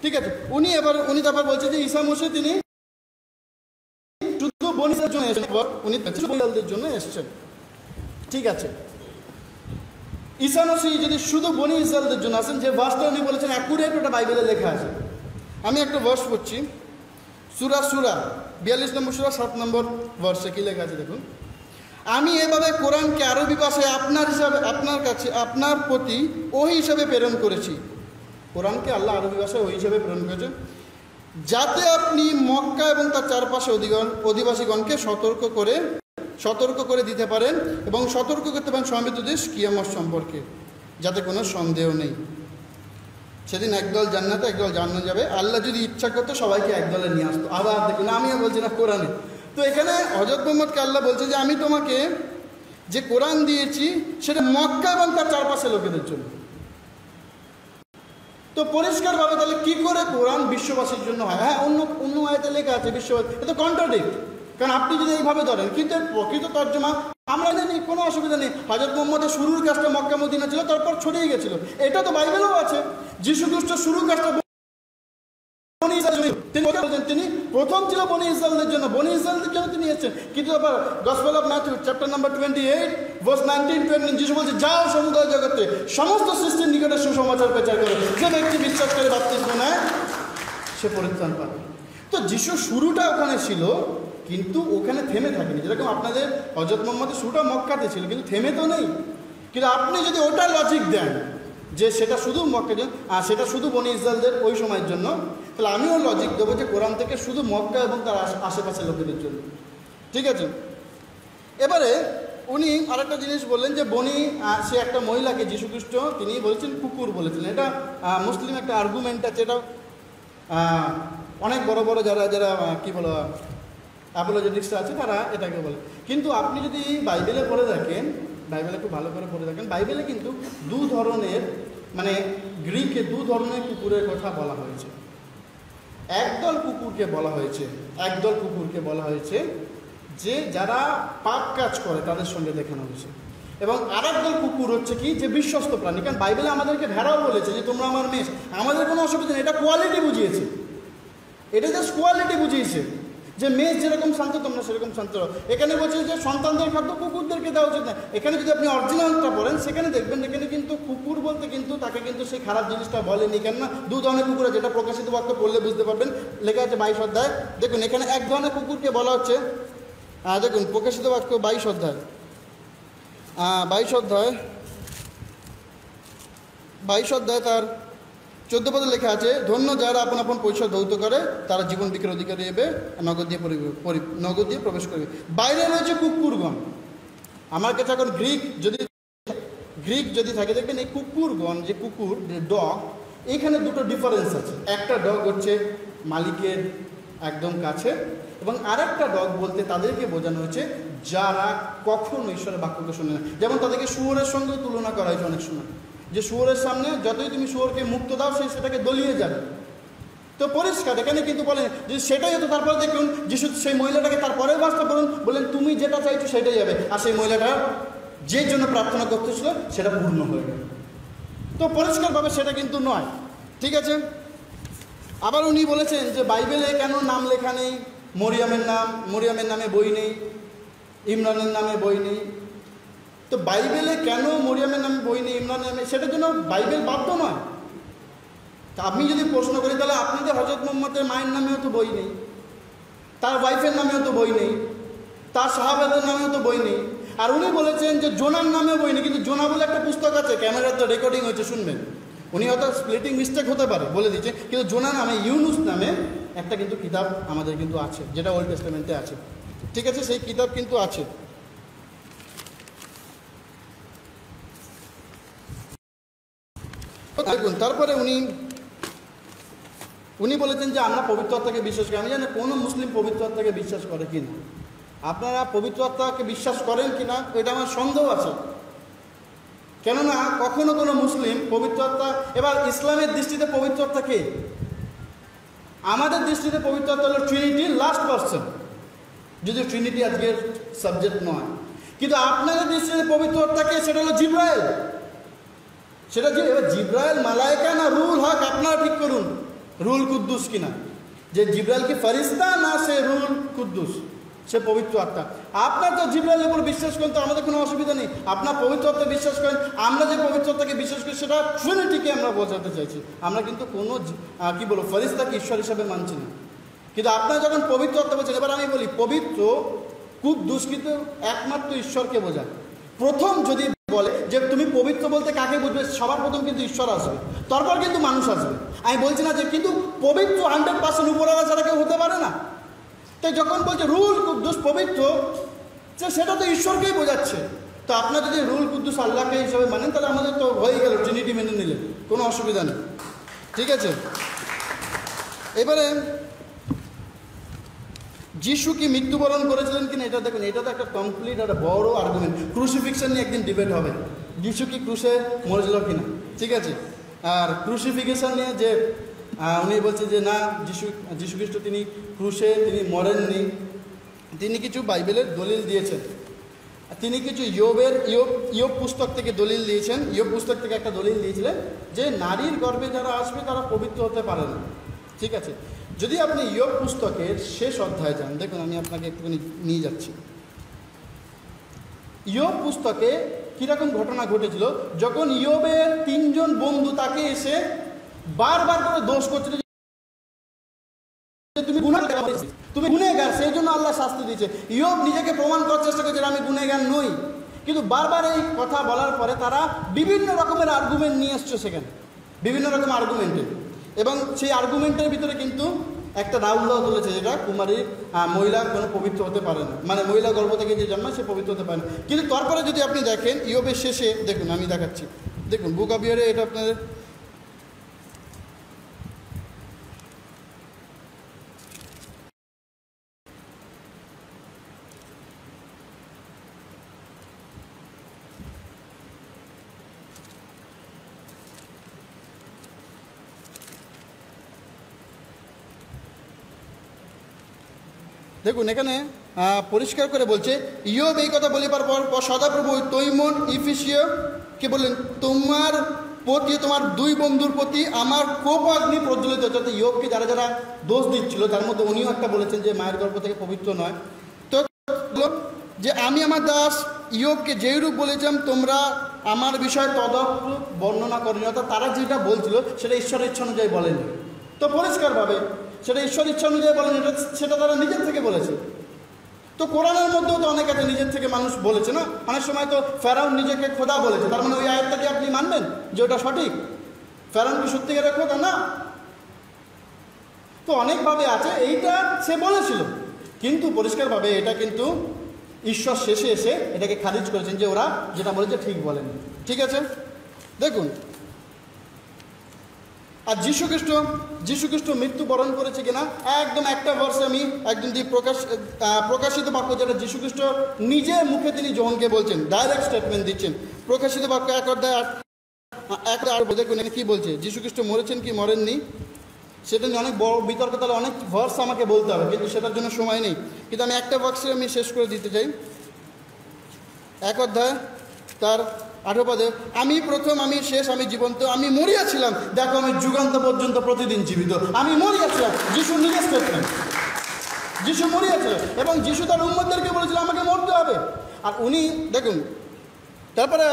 ঠিক আছে, উনি এবার, উনি তারপর বলছে যে ঈসা মসে তিনি শুধু বনিসের জন্য এসেছেন উনি জন্য এসেছেন। ঠিক আছে ঈসা মসি যদি শুধু বনি ইসরায়েলদের জন্য আসেন, যে ভার্সটা উনি বলেছেন অ্যাকুরেট ওটা বাইবেলে লেখা আছে। আমি একটা ভার্স পড়ছি। সুরা সুরা, বিয়াল্লিশ নম্বর সুরা, সাত নম্বর ভার্সে কি লেখা আছে দেখুন? আমি এভাবে কোরআনকে আরবি ভাষায় আপনার হিসাবে, আপনার কাছে, আপনার প্রতি ওই হিসাবে প্রেরণ করেছি। কোরআনকে আল্লাহ আরবি ভাষায় ওই হিসাবে প্রেরণ করেছেন। যাতে আপনি মক্কা এবং তার চারপাশে অধিগণ অধিবাসীগণকে সতর্ক করে সতর্ক করে দিতে পারেন এবং সতর্ক করতে পারেন সমৃদ্ধ দেশ কিয়ামত সম্পর্কে, যাতে কোনো সন্দেহ নেই। সেদিন একদল জান্নাতে একদল জান্ন যাবে। আল্লাহ যদি ইচ্ছা করতো সবাইকে একদলে নিয়ে আসতো। আবার দেখুন, আমিও বলছি না, কোরআনে। তো এখানে হজরত মোহাম্মদকে আল্লাহ বলছে যে, আমি তোমাকে যে কোরআন দিয়েছি, সেটা মক্কা এবং তার চারপাশে লোকেদের জন্য। তো পরিষ্কারভাবে তাহলে কি করে কোরআন বিশ্ববাসীর জন্য হয়? হ্যাঁ অন্য অন্য আয়তে লেখা আছে বিশ্ববাসী। এটা কন্ট্রাডিক্ট কারণ আপনি যদি এইভাবে ধরেন, কিন্তু এর প্রকৃত তর্জমা আমরা জানি, কোনো অসুবিধা নেই। হাজরত মোহাম্মদের শুরুর কাজটা মক্কা মদিনা ছিল, তারপর ছড়িয়ে গেছিল। এটা তো বাইবেলেও আছে। যিশু খ্রিস্ট শুরুর কাজটা তিনি প্রথম ছিল বনি ইসরায়েলদের জন্য। বনি ইসরায়েলদের জন্য তিনি এসেছেন। কিন্তু আবার gospel of Matthew chapter number twenty eight verse nineteen twenty যিশু বলছে, যাও সমুদয় জগতে, সমস্ত সৃষ্টির নিকটে সুসমাচার প্রচার করে। যে ব্যক্তি বিশ্বাস করে বাপ্তিস্ম নেয়, সে পরিত্রাণ পাবে। তো যিশু শুরুটা ওখানে ছিল কিন্তু ওখানে থেমে থাকেনি। যেরকম আপনাদের হজরত মোহাম্মদের শুরুটা মক্কাতে ছিল, কিন্তু থেমে তো নেই। কিন্তু আপনি যদি ওটা লজিক দেন, যে সেটা শুধু মক্কার জন্য, আর সেটা শুধু বনি ইসরায়েলদের ওই সময়ের জন্য, তাহলে আমিও লজিক দেবো যে কোরআন থেকে শুধু মক্কা এবং তার আশে- আশেপাশের লোকেদের জন্য। ঠিক আছে? এবারে উনি আরেকটা জিনিস বললেন যে বনি সে একটা মহিলাকে যীশুখ্রিস্ট তিনি বলেছেন কুকুর বলেছিলেন। এটা মুসলিম একটা আর্গুমেন্ট আছে, এটা অনেক বড় বড় যারা যারা কী বলো অ্যাপোলজেটিক্সরা আছে, তারা এটাকে বলে। কিন্তু আপনি যদি বাইবেলে পড়ে দেখেন, বাইবেলে একটু ভালো করে পড়ে দেখেন, বাইবেলে কিন্তু দু ধরনের মানে গ্রিকে দু ধরনের কুকুরের কথা বলা হয়েছে। একদল কুকুরকে বলা হয়েছে, একদল কুকুরকে বলা হয়েছে, যে যারা পাপ কাজ করে, তাদের সঙ্গে দেখানো হয়েছে। এবং আরেকদল কুকুর হচ্ছে কি, যে বিশ্বস্ত প্রাণী। কারণ বাইবেলে আমাদেরকে ভেড়াও বলেছে যে, তোমরা আমার মেষ। আমাদের কোনো অসুবিধা নেই, এটা কোয়ালিটি বুঝিয়েছে। এটা জাস্ট কোয়ালিটি বুঝিয়েছে। যে মেষ যেরকম শান্ত, তোমরা সেরকম শান্ত এখানে বলছে যে সন্তানদের খাদ্য কুকুরদেরকে দেওয়া উচিত না এখানে যদি আপনি অরিজিনালটা পড়েন সেখানে দেখবেন এখানে কিন্তু কুকুর বলতে কিন্তু তাকে কিন্তু সেই খারাপ জিনিসটা বলেনি কেন না দু ধরনের কুকুর যেটা প্রকাশিত বাক্য পড়লে বুঝতে পারবেন। লেখা আছে বাইশ অধ্যায়। দেখুন, এখানে এক ধরনের কুকুরকে বলা হচ্ছে দেখুন, প্রকাশিত বাক্য বাইশ অধ্যায়। বাইশ অধ্যায় বাইশ অধ্যায় তার চোদ্দ পদে লেখা আছে, ধন্য যারা আপন আপন পয়সা ধৌত করে, তারা জীবন বিক্রির অধিকারী হবে নগদ দিয়ে নগদ দিয়ে প্রবেশ করবে। বাইরে রয়েছে কুকুরগণ। আমার কাছে এখন গ্রিক যদি গ্রিক যদি থাকে, দেখবেন এই কুকুরগণ, যে কুকুর, যে ডগ এইখানে দুটো ডিফারেন্স আছে। একটা ডগ হচ্ছে মালিকের একদম কাছে, এবং আরেকটা ডগ বলতে তাদেরকে বোঝানো হয়েছে যারা কখনো ঈশ্বরের বাক্যকে শোনে না। যেমন তাদেরকে শুয়োরের সঙ্গে তুলনা করা হয়েছে অনেক সময়। যে শুয়োরের সামনে যতই তুমি শুয়োরকে মুক্ত দাও, সে সেটাকে দলিয়ে যাবে। তো পরিষ্কার, এখানে কিন্তু বলেন যে সেটাই হতো তারপরে দেখুন, যিশু সেই মহিলাটাকে তারপরে বাসটা বলুন বলেন তুমি যেটা চাইছো সেটাই যাবে আর সেই মহিলাটা যে জন্য প্রার্থনা করতেছিল, সেটা পূর্ণ হয়ে গেল। তো পরিষ্কারভাবে সেটা কিন্তু নয়, ঠিক আছে? আবার উনি বলেছেন যে বাইবেলে কেন নাম লেখা নেই? মরিয়ামের নাম, মরিয়ামের নামে বই নেই, ইমরানের নামে বই নেই তো বাইবেলে কেন মরিয়ামের নামে বই নেই, ইমরানের নামে? সেটার জন্য বাইবেল বাধ্য নয়। তা আমি যদি প্রশ্ন করি, তাহলে আপনাদের হজরত মোহাম্মদের মায়ের নামেও তো বই নেই, তার ওয়াইফের নামেও তো বই নেই, তার সাহাবাদের নামেও তো বই নেই। আর উনি বলেছেন যে জোনার নামে বই নেই, কিন্তু জোনা বলে একটা পুস্তক আছে ক্যামেরাতে রেকর্ডিং হয়েছে শুনবেন। উনি হয়তো স্প্লিটিং মিস্টেক হতে পারে, বলে দিচ্ছে, কিন্তু জোনা নামে, ইউনুস নামে একটা কিন্তু কিতাব আমাদের কিন্তু আছে, যেটা ওল্ড টেস্টামেন্টে আছে। ঠিক আছে, সেই কিতাব কিন্তু আছে। দেখুন তারপরে উনি উনি বলেছেন যে আমরা পবিত্র আত্মাকে বিশ্বাস করি। আমি জানি কোনো মুসলিম পবিত্র আত্মাকে বিশ্বাস করে কি না। আপনারা পবিত্র আত্মাকে বিশ্বাস করেন কি না, এটা আমার সন্দেহ আছে। কেননা কখনো কোনো মুসলিম পবিত্র আত্মা এবার ইসলামের দৃষ্টিতে পবিত্র আত্মা কে? আমাদের দৃষ্টিতে পবিত্র আত্মা হলো ট্রিনিটি লাস্ট পার্সন যদি ট্রিনিটি আজকের সাবজেক্ট নয়। কিন্তু আপনাদের দৃষ্টিতে পবিত্র আত্মা কে, সেটা হলো জিব্রায়েল সেটা যে এবার জিব্রাইল মালায়কা না রুল হক? আপনারা ঠিক করুন। রুল কুদ্দুস কিনা? যে জিব্রাইল কি ফারিস্তা না সে রুল কুদ্দুস? সে পবিত্র আত্মা। আপনার তো জিব্রাইলের উপর বিশ্বাস করেন তো আমাদের কোনো অসুবিধা নেই। আপনার পবিত্র আত্মা বিশ্বাস করেন। আমরা যে পবিত্র আত্মাকে বিশ্বাস করি, সেটা ট্রিনিটিকে আমরা বোঝাতে চাইছি। আমরা কিন্তু কোনো কি বলব ফারিস্তাকে ঈশ্বর হিসাবে মানছি না। কিন্তু আপনারা যখন পবিত্র আত্মা বলছেন, এবার আমি বলি, পবিত্র কিন্তু একমাত্র ঈশ্বরকে বোঝায়। প্রথম যদি বলে যে তুমি পবিত্র বলতে কাকে বুঝবে? সবার প্রথম কিন্তু ঈশ্বর আসবে। তারপর কিন্তু মানুষ আসবে। আমি বলছি না যে কিন্তু পবিত্র হান্ড্রেড পার্সেন্ট উপরওয়ালা ছাড়া কেউ হতে পারে না। তাই যখন বলছে রুল কুদ্দুস পবিত্র, যে সেটা তো ঈশ্বরকেই বোঝাচ্ছে। তো আপনার যদি রুল কুদ্দুস আল্লাহকে হিসাবে মানেন, তাহলে আমাদের তো হয়ে গেল ট্রিনিটি মেনে নিলে কোনো অসুবিধা নেই। ঠিক আছে? এবারে যিশু কি মৃত্যুবরণ করেছিলেন কিনা এটা দেখুন, এটা তো একটা কমপ্লিট একটা বড় আর্গুমেন্ট ক্রুসিফিকশন নিয়ে একদিন ডিবেট হবে। যিশু কি ক্রুশে মরেছিল কিনা? ঠিক আছে? আর ক্রুসিফিকেশন নিয়ে যে উনি বলছে যে না, যিশু যিশু খ্রিস্ট তিনি ক্রুশে তিনি মরেননি। তিনি কিছু বাইবেলের দলিল দিয়েছেন। তিনি কিছু ইয়োবের, ইয়োব ইয়োব পুস্তক থেকে দলিল দিয়েছেন। ইয়োব পুস্তক থেকে একটা দলিল দিয়েছিলেন যে, নারীর গর্ভে যারা আসবে তারা পবিত্র হতে পারে না ঠিক আছে? যদি আপনি ইয়োগ পুস্তকের শেষ অধ্যায় যান, দেখুন, আমি আপনাকে একটুখানি নিয়ে যাচ্ছি। ইয়োগ পুস্তকে কীরকম ঘটনা ঘটেছিল? যখন ইয়োবের তিনজন বন্ধু তাকে এসে বারবার করে দোষ করছিল তুমি গুণাগার। তুমি গুনেগার সেই জন্য আল্লাহ শাস্তি দিয়েছে। ইয়োব নিজেকে প্রমাণ করার চেষ্টা করছে আমি গুনেগার নই। কিন্তু বারবার এই কথা বলার পরে তারা বিভিন্ন রকমের আর্গুমেন্ট নিয়ে এসছে সেখানে। বিভিন্ন রকম আর্গুমেন্টে এবং সেই আর্গুমেন্টের ভিতরে কিন্তু একটা রাউল্লাহ তুলেছে যেটা কুমারী মহিলা কোনো পবিত্র হতে পারে না। মানে মহিলা গর্ভ থেকে যে জন্ম সে পবিত্র হতে পারে না। কিন্তু তারপরে যদি আপনি দেখেন, ইয়োবের শেষে, দেখুন, আমি দেখাচ্ছি। দেখুন, বুক ইয়ারে এটা আপনাদের দেখুন, এখানে পরিষ্কার করে বলছে, ইয়োব এই কথা বলিবার পর পর সদাপ্রভু, তৈমন ইফিসিয়, কে বললেন? তোমার প্রতি, তোমার দুই বন্ধুর প্রতি আমার কোপ অগ্নি প্রজ্বলিত হচ্ছে ইয়োবকে যারা যারা দোষ দিচ্ছিল তার মধ্যে উনিও একটা বলেছেন যে মায়ের গর্ভ থেকে পবিত্র নয়। তো যে, আমি আমার দাস ইয়োবকে যেইরূপ বলেছিলাম, তোমরা আমার বিষয়ে তদরূপ বর্ণনা করেনি অর্থাৎ তারা যেটা বলছিল, সেটা ঈশ্বরের ইচ্ছা অনুযায়ী বলেনি। তো পরিষ্কারভাবে সেটা ঈশ্বর ইচ্ছা অনুযায়ী বলেন, এটা সেটা তারা নিজের থেকে বলেছে। তো কোরআনের মধ্যেও তো অনেক আছে, নিজের থেকে মানুষ বলেছে না? অনেক সময় তো ফেরাউন নিজেকে খোদা বলেছে। তার মানে ওই আয়াতটা কি আপনি মানবেন যে ওটা সঠিক? ফেরাউন কি সত্যি সত্যিকারের খোদা? না। তো অনেকভাবে আছে, এইটা সে বলেছিল। কিন্তু পরিষ্কারভাবে এটা কিন্তু ঈশ্বর শেষে এসে এটাকে খারিজ করেছেন যে ওরা যেটা বলেছে ঠিক বলেনি। ঠিক আছে? দেখুন আর যীশু খ্রিস্ট যীশু খ্রিস্ট মৃত্যুবরণ করেছে কিনা, একদম একটা ভার্সে আমি একদম দিয়ে প্রকাশ প্রকাশিত বাক্য যেটা যীশু খ্রিস্ট নিজের মুখে তিনি জোহনকে বলছেন ডাইরেক্ট স্টেটমেন্ট দিচ্ছেন। প্রকাশিত বাক্য এক অধ্যায় আট, এক আর দেখুন এখানে কী বলছে যীশু খ্রিস্ট মরেছেন কি মরেননি? সেটা নিয়ে অনেক বড় বিতর্ক, তাহলে অনেক ভার্স আমাকে বলতে হবে, কিন্তু সেটার জন্য সময় নেই। কিন্তু আমি একটা বাক্সে আমি শেষ করে দিতে চাই। এক অধ্যায় তার আঠো পদে, আমি প্রথম, আমি শেষ, আমি জীবন্ত, আমি মরিয়াছিলাম। দেখো, আমি যুগান্ত পর্যন্ত প্রতিদিন জীবিত। আমি মরিয়াছিলাম। যিশু নিজের স্টেটমেন্ট যিশু মরিয়াছিলেন। এবং যিশু তার উম্মদদেরকে বলেছিল, আমাকে মরতে হবে। আর উনি, দেখুন, তারপরে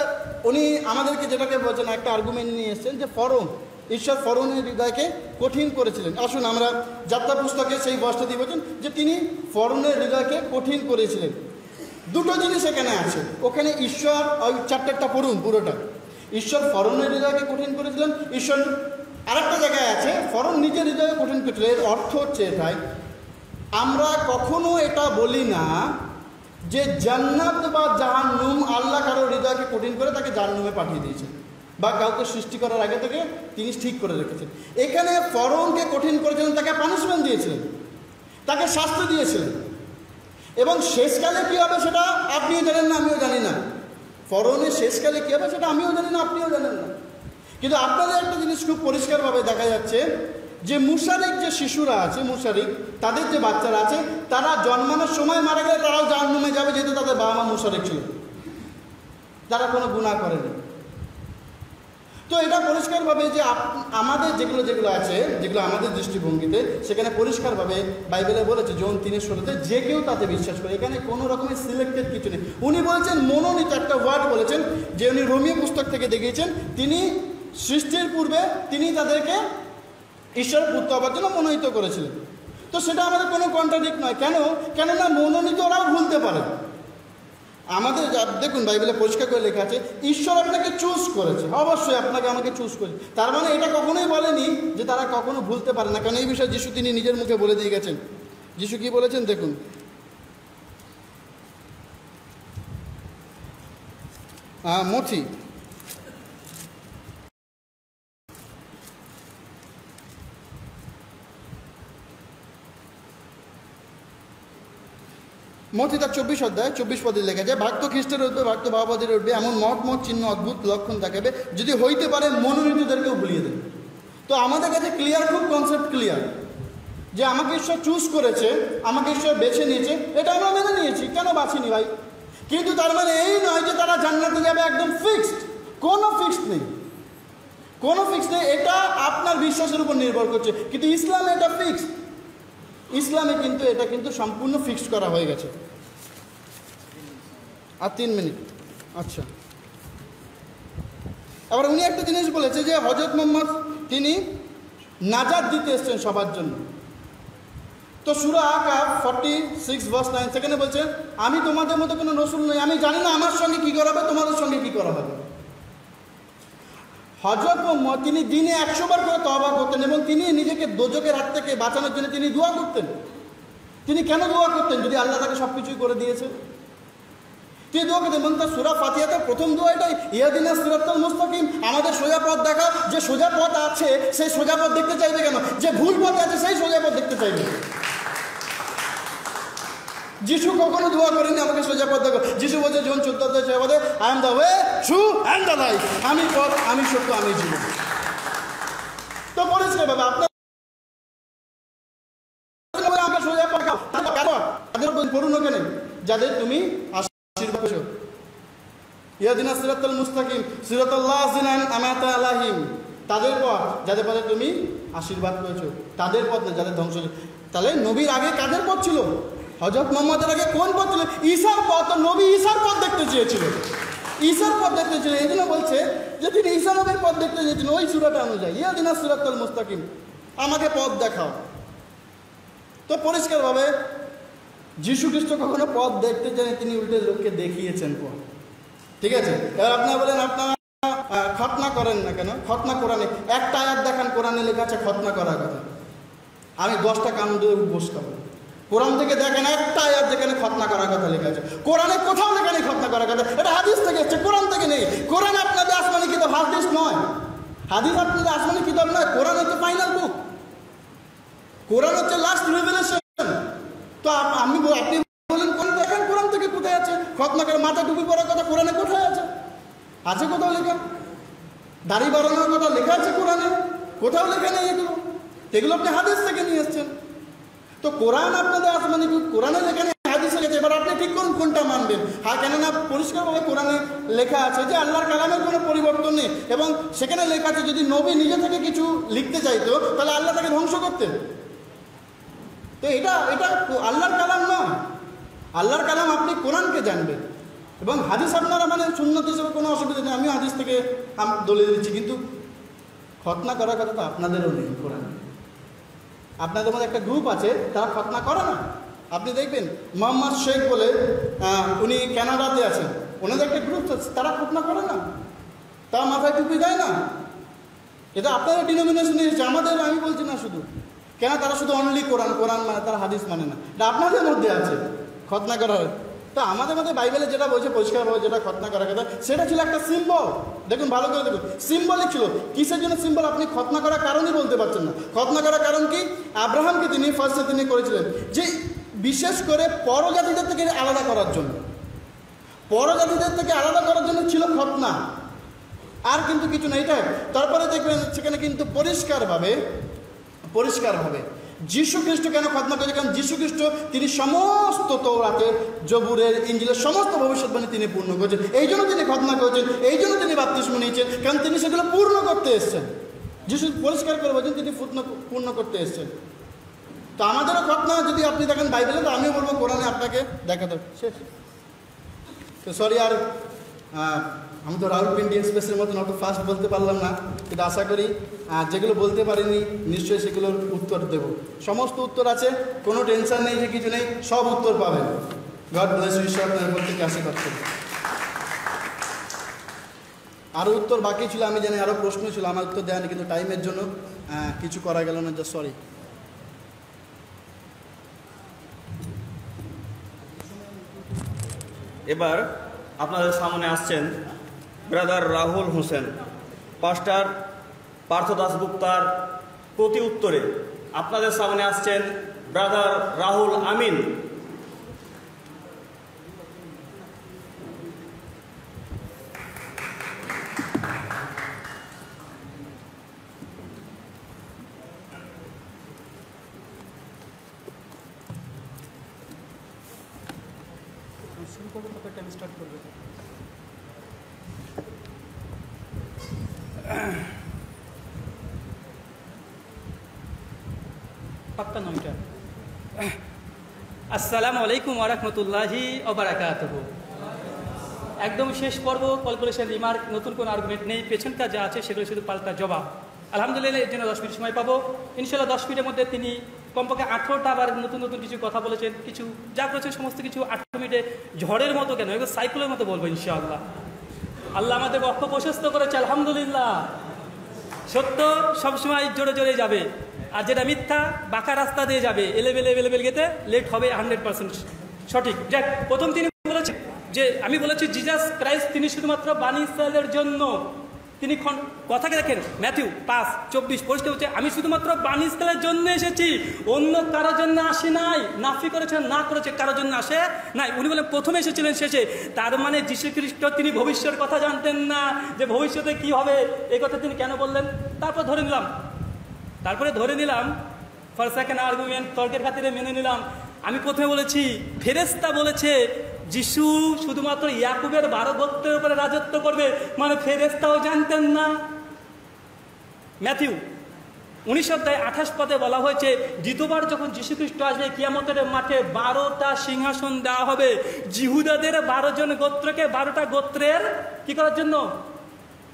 উনি আমাদেরকে যেটাকে বলছেন, একটা আর্গুমেন্ট নিয়ে এসেছেন যে ফরম, ঈশ্বর ফরনের হৃদয়কে কঠিন করেছিলেন। আসুন, আমরা যাত্রা পুস্তকে সেই বর্ষটা দিয়ে বলছেন যে তিনি ফরনের হৃদয়কে কঠিন করেছিলেন। দুটো জিনিস এখানে আছে। ওখানে ঈশ্বর, ওই চ্যাপ্টারটা পড়ুন পুরোটা। ঈশ্বর ফরনের হৃদয়কে কঠিন করেছিলেন ঈশ্বর আরেকটা জায়গায় আছে, ফরন নিজের হৃদয়ে কঠিন করেছিলেন এর অর্থ হচ্ছে এটাই, আমরা কখনো এটা বলি না যে জান্নাত বা জাহান্নুম আল্লাহ কারও হৃদয়কে কঠিন করে তাকে জাহান্নুমে পাঠিয়ে দিয়েছে বা কাউকে সৃষ্টি করার আগে থেকে তিনি ঠিক করে রেখেছেন। এখানে ফরনকে কঠিন করেছিলেন, তাকে পানিশমেন্ট দিয়েছিলেন, তাকে শাস্তি দিয়েছিলেন। এবং শেষকালে কী হবে সেটা আপনিও জানেন না, আমিও জানি না। ফরনের শেষকালে কী হবে সেটা আমিও জানি না, আপনিও জানেন না। কিন্তু আপনাদের একটা জিনিস খুব পরিষ্কারভাবে দেখা যাচ্ছে যে মুশারিক যে শিশুরা আছে, মুশারিক, তাদের যে বাচ্চারা আছে, তারা জন্মানোর সময় মারা গেলে তারাও জাহান্নামে যাবে, যেহেতু তাদের বাবা মা মুশারিক ছিল। তারা কোনো গুণা করেনি। তো এটা পরিষ্কারভাবে যে আমাদের যেগুলো যেগুলো আছে, যেগুলো আমাদের দৃষ্টিভঙ্গিতে, সেখানে পরিষ্কারভাবে বাইবেলে বলেছে যৌন তিনের ষোলোতে, যে কেউ তাতে বিশ্বাস করে। এখানে কোনো রকমের সিলেক্টেড কিছু নেই। উনি বলছেন, মনোনীত একটা ওয়ার্ড বলেছেন, যে উনি রোমিও পুস্তক থেকে দেখিয়েছেন, তিনি সৃষ্টির পূর্বে তিনি তাদেরকে ঈশ্বরের পুত্র হবার জন্য মনোনীত করেছিলেন। তো সেটা আমাদের কোনো কন্ট্রাডিক্ট নয়। কেন? কেননা মনোনীত ওরাও ভুলতে পারে আমাদের দেখুন, বাইবেলে পরিষ্কার করে লেখা আছে, ঈশ্বর আপনাকে চুজ করেছে। অবশ্যই আপনাকে আমাকে চুজ করেছে। তার মানে এটা কখনোই বলেনি যে তারা কখনো ভুলতে পারে না। কারণ এই বিষয়ে যিশু তিনি নিজের মুখে বলে দিয়ে গেছেন। যিশু কি বলেছেন? দেখুন। মথি। মতি তার চব্বিশ অধ্যায়, চব্বিশ পদে লেখা যায় ভাক্ত খ্রিস্টের উঠবে ভাক্ত ভাবাদের উঠবে এমন মত মত, চিহ্ন, অদ্ভুত লক্ষণ দেখাবে, যদি হইতে পারে মনোনীতদেরকেও ভুলিয়ে দেবে। তো আমাদের কাছে ক্লিয়ার খুব কনসেপ্ট ক্লিয়ার যে আমাকে ঈশ্বর চুজ করেছে, আমাকে ঈশ্বর বেছে নিয়েছে, এটা আমরা মেনে নিয়েছি। কেন বাছিনি ভাই? কিন্তু তার মানে এই নয় যে তারা জান্নাতে যাবে একদম ফিক্সড কোনো ফিক্সড নেই। কোনো ফিক্সড নেই, এটা আপনার বিশ্বাসের উপর নির্ভর করছে। কিন্তু ইসলামে এটা ফিক্সড ইসলামে কিন্তু এটা কিন্তু সম্পূর্ণ ফিক্সড করা হয়ে গেছে। আর তিন মিনিট। আচ্ছা। আবার উনি একটা জিনিস বলেছে যে হজরত মোহাম্মদ, তিনি নাজাদ দিতে এসছেন সবার জন্য। তো সুরা আকা ফর্টি সিক্স ভার্স নাইন সেখানে বলছেন আমি তোমাদের মতো কোনো রসুল নই, আমি জানি না আমার সঙ্গে কী করা হবে, তোমাদের সঙ্গে কী করা হবে। হজরত মোহাম্মদ, তিনি দিনে একশো বার করে তবা করতেন এবং তিনি নিজেকে দোজকের হাত থেকে বাঁচানোর জন্য তিনি দোয়া করতেন। তিনি কেন দোয়া করতেন? যদি আল্লাহ তাকে সব কিছুই করে দিয়েছে। তিনি দোয়া করতেন এবং তার সুরা ফাতিহাতে প্রথম দোয়া এটাই ইয়াদিনা সিরাতুল মুস্তাকিম আমাদের সোজা পথ দেখা, যে সোজা পথ আছে, সেই সোজা পথ দেখতে চাইবে কেন? যে ভুল পথ আছে, সেই সোজা পথ দেখতে চাইবে। যিশু কখনো দোয়া করেনি, আমাকে সোজা পথ দেখো যিশু বলছে, যখন চোদ্দ আই এম দ্য ওয়ে শু অ্যান্ড দ্য লাইফ আমি পথ, আমি সত্য, আমি জীবন। তো পরিষ্কার ভাবে, আপনার সোজা? তাদের যাদের তুমি আশীর্বাদ সিরাতুল মুস্তাকিম তাদের পথ, যাদের পথে তুমি আশীর্বাদ পেয়েছ তাদের পথ না, যাদের ধ্বংস। তাহলে নবীর আগে কাদের পথ ছিল? হজরত মোহাম্মদের আগে কোন পথ ছিল ঈশার পথ। নবী ঈশার পথ দেখতে চেয়েছিল। ঈশার পথ দেখতে চেয়েছিল। এই জন্য বলছে যে তিনি ঈশা নবীর পথ দেখতে চেয়েছিলেন ওই সুরাটা অনুযায়ী। ইয়াদিনা সিরাতুল মুস্তাকিম। আমাকে পথ দেখাও। তো পরিষ্কারভাবে যীশু খ্রিস্ট কখনো পথ দেখতে চান তিনি উল্টে লোককে দেখিয়েছেন পথ। ঠিক আছে? এবার আপনারা বলেন, আপনারা খতনা করেন না কেন? খতনা কোরআনে, একটা আয়াত দেখান, কোরআনে লেখা আছে খতনা করার কথা। আমি দশটা কান দিয়ে বসতাম কোরআন থেকে দেখেন একটা আয়াত যেখানে খতনা করার কথা লেখা আছে। কোরআনে কোথাও লেখা নেই খতনা করার কথা, এটা হাদিস থেকে এসছে, কোরআন থেকে নেই। কোরআন আপনাদের আসমানি কিতাব হাদিস নয়। হাদিস আপনাদের আসমানি কিতাব নয়, কোরআন হচ্ছে ফাইনাল বুক কোরআন হচ্ছে লাস্ট রেভেলেশন তো আমি আপনি বলেন কোন দেখেন, কোরআন থেকে কোথায় আছে? খতনা করে মাথা টুপি পরার কথা কোরআনে কোথায় আছে? আছে কোথাও লেখা? দাড়ি বাড়ানোর কথা লেখা আছে কোরআনে। কোথাও লেখা নেই এগুলো। এগুলো আপনি হাদিস থেকে নিয়ে এসছেন। তো কোরআন আপনাদের আসমানি কোরআনে লেখা নেই হাদিসে লেখা এবার আপনি ঠিক করুন কোনটা মানবেন? হ্যাঁ কেননা পরিষ্কারভাবে কোরআনে লেখা আছে যে আল্লাহর কালামের কোনো পরিবর্তন নেই এবং সেখানে লেখা আছে যদি নবী নিজে থেকে কিছু লিখতে চাইতো, তাহলে আল্লাহ তাকে ধ্বংস করতেন। তো এটা এটা আল্লাহর কালাম নয়। আল্লাহর কালাম আপনি কোরআনকে জানবেন। এবং হাদিস আপনারা মানে সুন্নত হিসেবে কোনো অসুবিধা নেই। আমিও হাদিস থেকে দলিল দিচ্ছি, কিন্তু খতনা করার কথা তো আপনাদেরও নেই কোরআন। আপনাদের মধ্যে একটা গ্রুপ আছে, তারা খতনা করে না। আপনি দেখবেন মোহাম্মদ শেখ বলে উনি ক্যানাডাতে আছেন। ওনাদের একটা গ্রুপ আছে, তারা খতনা করে না। তারা মাথায় টুপি দেয় না। এটা আপনাদের ডিনোমিনেশন এসেছে, আমাদের আমি বলছি না শুধু। কেন তারা শুধু অনলি কোরআন কোরআন মানে তারা হাদিস মানে না। এটা আপনাদের মধ্যে আছে। খতনা করা হয়। তো আমাদের মধ্যে বাইবেলে যেটা বলছে পরিষ্কারভাবে যেটা খতনা করার কথা, সেটা ছিল একটা সিম্বল দেখুন, ভালো করে দেখুন। সিম্বলিক ছিল। কিসের জন্য সিম্বল আপনি খতনা করার কারণই বলতে পারছেন না। খতনা করার কারণ কি? আব্রাহামকে তিনি ফার্স্টে তিনি করেছিলেন যে, বিশেষ করে পরজাতিদের থেকে আলাদা করার জন্য। পরজাতিদের থেকে আলাদা করার জন্য ছিল খতনা আর কিন্তু কিছু নেই। এটাই তারপরে দেখবেন, সেখানে কিন্তু পরিষ্কারভাবে পরিষ্কারভাবে যীশু খ্রিস্ট কেন খতনা করেছে? কারণ যীশু খ্রিস্ট তিনি সমস্ত তৌরাতের, জবুরের, ইঞ্জিলের সমস্ত ভবিষ্যৎবাণী তিনি পূর্ণ করেছেন। এই জন্য তিনি খতনা করেছেন, এই জন্য তিনি বাপ্তিস্ম নিয়েছেন, কারণ তিনি সেগুলো পূর্ণ করতে এসেছেন। যিশু পরিষ্কার করে বলছেন, তিনি পূর্ণ করতে এসেছেন। তো আমাদেরও খতনা, যদি আপনি দেখেন বাইবেলে, তো আমিও বলব কোরআনে আপনাকে দেখাতে। শেষ। তো সরি, আর আমি তো রাহুল পিন্ডি এক্সপ্রেসের মতন অত ফাস্ট বলতে পারলাম না, কিন্তু আশা করি যেগুলো বলতে পারিনি, নিশ্চয়ই সেগুলোর উত্তর দেব। সমস্ত উত্তর আছে, কোনো টেনশন নেই যে কিছু নেই, সব উত্তর পাবেন। গড ব্লেস ঈশ্বর আপনার প্রত্যেককে আশীর্বাদ করুন। আরও উত্তর বাকি ছিল, আমি জানি আরও প্রশ্ন ছিল, আমার উত্তর দেয়নি কিন্তু টাইমের জন্য কিছু করা গেল না যা সরি এবার আপনাদের সামনে আসছেন ব্রাদার রাহুল হোসেন। পাস্টার পার্থ দাসগুপ্তার প্রতি উত্তরে আপনাদের সামনে আসছেন ব্রাদার রাহুল আমিন শুরু করব তবে টাইম স্টার্ট করবে পাক্কা নয়টা আসসালামু আলাইকুম অবরাকাতহ একদম শেষ পর্ব ক্যালকুলেশন রিমার্ক নতুন কোনো আর্গুমেন্ট নেই। পেছনটা যা আছে সেগুলো শুধু পাল্টা জবাব। আলহামদুলিল্লাহ, এর জন্য দশ মিনিট সময় পাবো। ইনশাল্লাহ দশ মিনিটের মধ্যে তিনি কমপক্ষে আঠেরোটা আবার নতুন নতুন কিছু কথা বলেছেন। কিছু যা করেছেন, সমস্ত কিছু আঠেরো মিনিটে ঝড়ের মতো কেন? এবার সাইকেলের মতো বলব ইনশাআল্লাহ। আল্লাহ আমাদের বক্ষ প্রশস্ত করেছে, আলহামদুলিল্লাহ। সত্য সবসময় জোরে জোরে যাবে। আর যেটা মিথ্যা, বাঁকা রাস্তা দিয়ে যাবে। এলেবেল এলেবেল গেতে লেট হবে হান্ড্রেড পার্সেন্ট সঠিক। যাক, প্রথম তিনি বলেছেন যে, আমি বলেছি জিজাস ক্রাইস্ট তিনি শুধুমাত্র বাণী ইসরায়েলের জন্য। তিনি কথাকে দেখেন ম্যাথিউ পাঁচ, চব্বিশ, পরিষ্কার হচ্ছে, আমি শুধুমাত্র বাণী ইসরায়েলের জন্য এসেছি। অন্য কারোর জন্য আসি নাই, নাফি করেছেন না করেছে, কারোর জন্য আসে নাই। উনি বলেন, প্রথমে এসেছিলেন শেষে। তার মানে যীশু খ্রিস্ট তিনি ভবিষ্যতের কথা জানতেন না যে ভবিষ্যতে কি হবে। এই কথা তিনি কেন বললেন? তারপর ধরে নিলাম তারপরে ধরে নিলাম ফর সেকেন্ড আর্গুমেন্ট তর্কের খাতিরে মেনে নিলাম। আমি প্রথমে বলেছি ফেরেস্তা বলেছে, যিশু শুধুমাত্র ইয়াকুবের বারো গোত্রের উপরে রাজত্ব করবে মানে ফেরেস্তাও জানতেন না। ম্যাথিউ, উনিশ অধ্যায় আঠাশ পদে বলা হয়েছে, দ্বিতীয়বার যখন যীশু খ্রিস্ট আসবে, কিয়ামতের মাঠে বারোটা সিংহাসন দেওয়া হবে। জিহুদাদের বারো জন গোত্রকে বারোটা গোত্রের কি করার জন্য?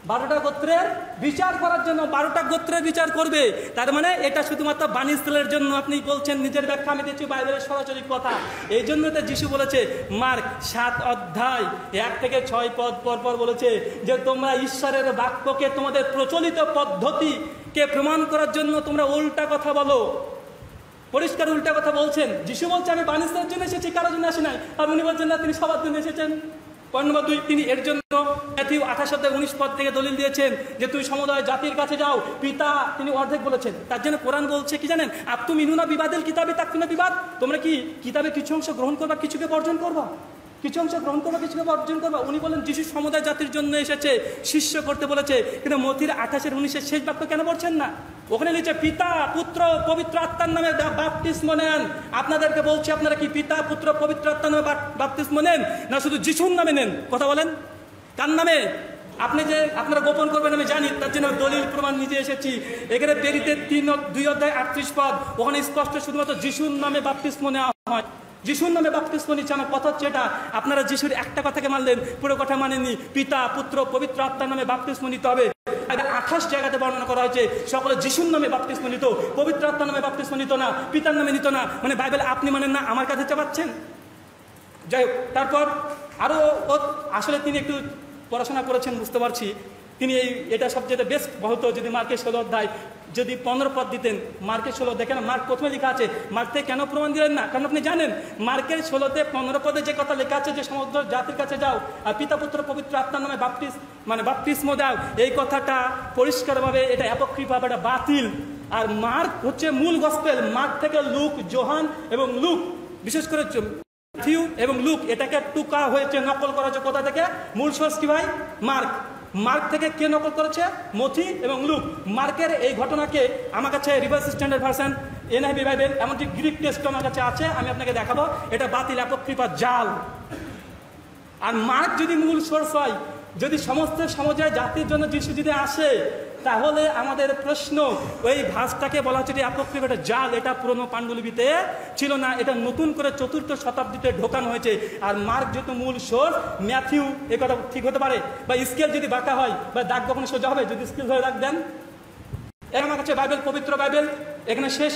বারোটা গোত্রের বিচার করার জন্য বারোটা গোত্রের বিচার করবে। তার মানে এটা শুধুমাত্র বানিস্তলের জন্য আপনি বলছেন, নিজের ব্যাখ্যা আমি দিচ্ছি বাইবেলের সরাসরি কথা। এই জন্য তো যিশু বলেছে, মার্ক সাত অধ্যায় এক থেকে ছয় পদ পর পর বলেছে যে, তোমরা ঈশ্বরের বাক্যকে তোমাদের প্রচলিত পদ্ধতিকে প্রমাণ করার জন্য তোমরা উল্টা কথা বলো। পরিষ্কার উল্টা কথা বলছেন। যিশু বলছে, আমি বানিস্তার জন্য এসেছি, কারোর জন্য আসি নাই। আর উনি বলছেন, না, তিনি সবার জন্য এসেছেন। পয়েন্ট দুই তিনি এর জন্য ম্যাথিউ আঠাশ উনিশ পদ থেকে দলিল দিয়েছেন যে তুই সমুদায় জাতির কাছে যাও। পিতা তিনি অর্ধেক বলেছেন। তার জন্য কোরআন বলছে কি জানেন? আপ তুমি ইনুনা বিবাদের কিতাবে তাকুনা বিবাদ। তোমরা কি কিতাবে কিছু অংশ গ্রহণ করবা, কিছুকে বর্জন করবা? কিছু অংশ গ্রহণ করবা কিছুকে বর্জন করবা। উনি বলেন যিশু সমুদায় জাতির জন্য এসেছে, শিষ্য করতে বলেছে, কিন্তু মতির আঠাশের উনিশের শেষ বাক্য কেন বলছেন না? ওখানে লিখছে, পিতা, পুত্র, পবিত্র আত্মার নামে বাপটিস্ম নেন। আপনাদেরকে বলছি, আপনারা কি পিতা, পুত্র, পবিত্র আত্মার নামে বাপটিস্ম নেন, না শুধু যিশুর নামে নেন? কথা বলেন। কার নামে? আপনি যে আপনারা গোপন করবেন, আমি জানি, তার জন্য দলিল প্রমাণ নিজে এসেছি। এখানে দেরিতে তিন দুই অধ্যায় আটত্রিশ পদ। ওখানে স্পষ্ট শুধুমাত্র যিশুর নামে বাপটিস্ম নেওয়া হয়। যিশুর নামে বাপতিস্ম নিচ্ছে আমার কথা হচ্ছে এটা। আপনারা যিশুর একটা কথাকে মানলেন, পুরো কথা মানেননি। পিতা, পুত্র, পবিত্র আত্মার নামে বাপতিস্ম নিতে হবে। আঠাশ জায়গাতে বর্ণনা করা হয়েছে, সকলে যিশুর নামে বাপ্তিস্ম নিত। পবিত্র আত্মার নামে বাপ্তিস্ম নিত না, পিতার নামে নিত না। মানে বাইবেল আপনি মানেন না, আমার কাছে চাপাচ্ছেন। যাই হোক, তারপর আরও আসলে তিনি একটু পড়াশোনা করেছেন, বুঝতে পারছি। তিনি এই, এটা সবচেয়ে বেস্ট হতো যদি মার্কের ষোলো অধ্যায় যদি পনেরো পদ দিতেন, মার্কের ষোলো, দেখেন মার্ক প্রথমে লেখা আছে, মার্ক থেকে কেন প্রমাণ দিলেন না? কারণ আপনি জানেন, মার্কের ষোলোতে পনেরো পদে যে কথা লেখা আছে যে সমুদ্র জাতির কাছে যাও, আর পিতা, পুত্র, পবিত্র আত্মার নামে বাপটিস মানে বাপটিস্ম দাও, এই কথাটা পরিষ্কারভাবে এটা অপকৃতভাবে এটা বাতিল। আর মার্ক হচ্ছে মূল গসপেল, মার্ক থেকে লুক, জোহান এবং লুক, বিশেষ করে থিউ এবং লুক, এটাকে টুকা হয়েছে, নকল করা হয়েছে কোথা থেকে? মূল সোর্স কি ভাই? মার্ক। মার্ক থেকে কে নকল করেছে? মথি এবং লুক। মার্কের এই ঘটনাকে আমার কাছে revised standard version NIV Bible এমনকি গ্রিক টেস্ট আমার কাছে আছে, আমি আপনাকে দেখাবো। এটা বাতিল একত্রিত জাল। আর মার্ক যদি মূল সোর্স হয়, যদি সমস্ত সমাজের জাতির জন্য যিশু যদি আসে তাহলে আমাদের প্রশ্ন, ওই ভাষটাকে বলা হচ্ছে যে আপক্রিয় একটা জাল, এটা পুরনো পাণ্ডুলিপিতে ছিল না, এটা নতুন করে চতুর্থ শতাব্দীতে ঢোকানো হয়েছে। আর মার্ক যেহেতু মূল সোর্স, ম্যাথিউ এ কথা ঠিক হতে পারে। বা স্কেল যদি বাঁকা হয়, বা দাগ কখনো সোজা হবে, যদি স্কেল ধরে রাখ দেন। এর আমার কাছে বাইবেল, পবিত্র বাইবেল। এখানে শেষ।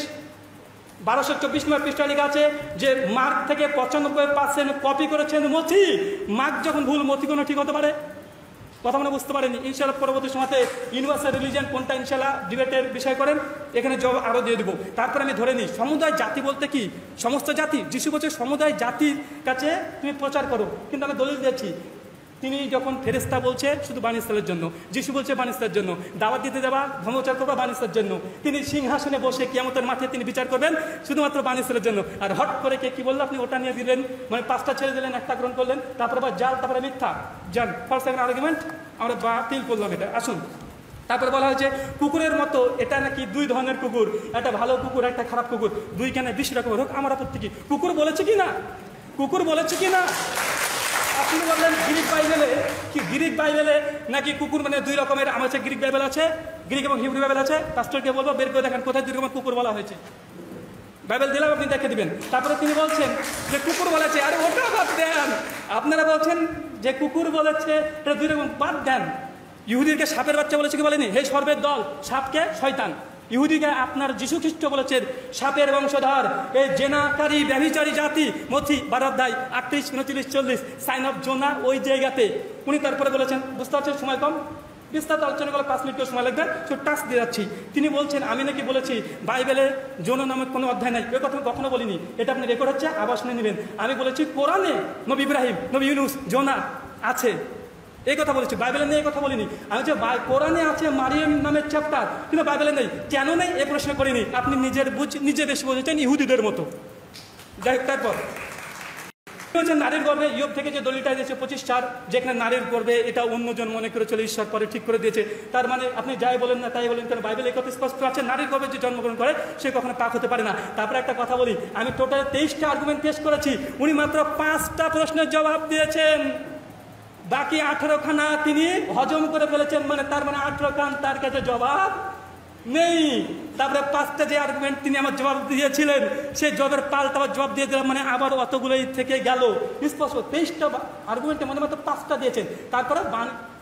বারোশো চব্বিশ নম্বর পৃষ্ঠা লেখা আছে যে মার্ক থেকে পঁচানব্বই পার্সেন্ট কপি করেছেন মথি মার্ক যখন ভুল মথি কোনো ঠিক হতে পারে। কথা মনে বুঝতে পারেনি ইনশাল্লাহ পরবর্তী সময়তে ইউনিভার্সাল রিলিজিয়ান কোনটা ইনশাল্লাহ ডিবেটের বিষয় করেন, এখানে জব আরও দিয়ে দেবো। তারপরে আমি ধরে নিই, সমুদায় জাতি বলতে কি? সমস্ত জাতি, যিশু বলছে সমুদায় জাতির কাছে তুমি প্রচার করো। কিন্তু আমি দলিল দিয়েছি তিনি যখন ফেরেস্তা বলছে শুধু বানিস্তালের জন্য, যিশু বলছে বানিস্তার জন্য, দাওয়াত দিতে যাওয়া ধর্মচার করবা বানিস্তার জন্য, তিনি সিংহাসনে বসে কিয়ামতের মাঠে তিনি বিচার করবেন শুধুমাত্র বানিস্তালের জন্য। আর হট করে কে কি বলল আপনি? ওটা নিয়ে দিলেন মানে পাঁচটা ছেড়ে দিলেন, একটা গ্রহণ করলেন, তারপরে আবার জাল, তারপরে মিথ্যা। যান ফার্স্ট সেকেন্ড আর্গুমেন্ট আমরা বাতিল করলাম এটা। আসুন, তারপরে বলা হয়েছে, কুকুরের মতো, এটা নাকি দুই ধরনের কুকুর, একটা ভালো কুকুর, একটা খারাপ কুকুর দুই কেন বিশ রকমের হোক আমার আপত্তি কি? কুকুর বলেছে কি না? কুকুর বলেছে কি না? আপনি বললেন গ্রিক বাইবেলে কি গ্রিক বাইবেলে নাকি কুকুর মানে দুই রকমের কাছে গ্রিক বাইবেল আছে, গ্রিক এবং হিব্রু বাইবেল আছে? পাস্টরকে বলব, বের করে দেখেন কোথায় দুই রকমের কুকুর বলা হয়েছে। বাইবেল দিলাম, আপনি দেখে দিবেন। তারপরে তিনি বলছেন যে কুকুর বলেছে, আরে ওটা বাদ দেন। আপনারা বলছেন যে কুকুর বলেছে, এটা দুই রকম বাদ দেন। ইহুদিকে সাপের বাচ্চা বলেছে কি বলেনি? হে সর্বের দল, সাপকে শয়তান। ইহুদিকে আপনার যীশু খ্রিস্ট বলেছেন সাপের বংশধর। এই জেনাকারী ব্যভিচারী জাতি, মথি বারাদ্দায় আটত্রিশ উনত্রিশ চল্লিশ, সাইন অফ জোনা, ওই জায়গাতে। উনি তারপরে বলেছেন, বুঝতে পারছেন, সময় কম? বিস্তারিত আলোচনা করে পাঁচ মিনিট সময় লাগবে, তো টাচ দিয়ে যাচ্ছি। তিনি বলছেন, আমি নাকি বলেছি, বাইবেলে যৌন নামক কোনো অধ্যায় নাই। ওই কথা আমি কখনো বলিনি। এটা আপনি রেকর্ড হচ্ছে, আবার শুনে নেবেন। আমি বলেছি, কোরআনে নবী ইব্রাহিম, নবী ইউনুস, জোনা আছে। এই কথা বলেছি বাইবেলে নেই এই কথা বলিনি। আমি যে কোরআনে আছে মারিয়াম নামের চ্যাপ্টার কিন্তু বাইবেলে নেই। কেন নেই? এ প্রশ্ন করিনি। আপনি নিজের বুঝ নিজে বেশি বলেছেন ইহুদিদের মতো। যাই হোক, তারপর। হচ্ছে নারীর গর্ভে ইয়োগ থেকে যে দলিলটা দিয়েছে, পঁচিশ চার, যেখানে নারীর গর্ভে এটা অন্যজন মনে করে চলে ঈশ্বর পরে ঠিক করে দিয়েছে। তার মানে আপনি যাই বলেন না, তাই বলেন কেন বাইবেল এই কথা স্পষ্ট আছে, নারীর গর্ভে যে জন্মগ্রহণ করে, সে কখনো পাক হতে পারে না। তারপরে একটা কথা বলি, আমি টোটাল তেইশটা আর্গুমেন্ট পেশ করেছি, উনি মাত্র পাঁচটা প্রশ্নের জবাব দিয়েছেন। বাকি আঠারো খানা তিনি হজম করে ফেলেছেন। মানে তার মানে আঠারো খান তার কাছে জবাব নেই। তারপরে পাঁচটা যে আর্গুমেন্ট তিনি আমার জবাব দিয়েছিলেন, সেই জবাবের পাল্টা আবার জবাব দিয়ে দিলাম মানে আবার অতগুলোই থেকে গেল। স্পষ্ট, তেইশটা আর্গুমেন্টের মধ্যে মাত্র পাঁচটা দিয়েছেন। তারপরে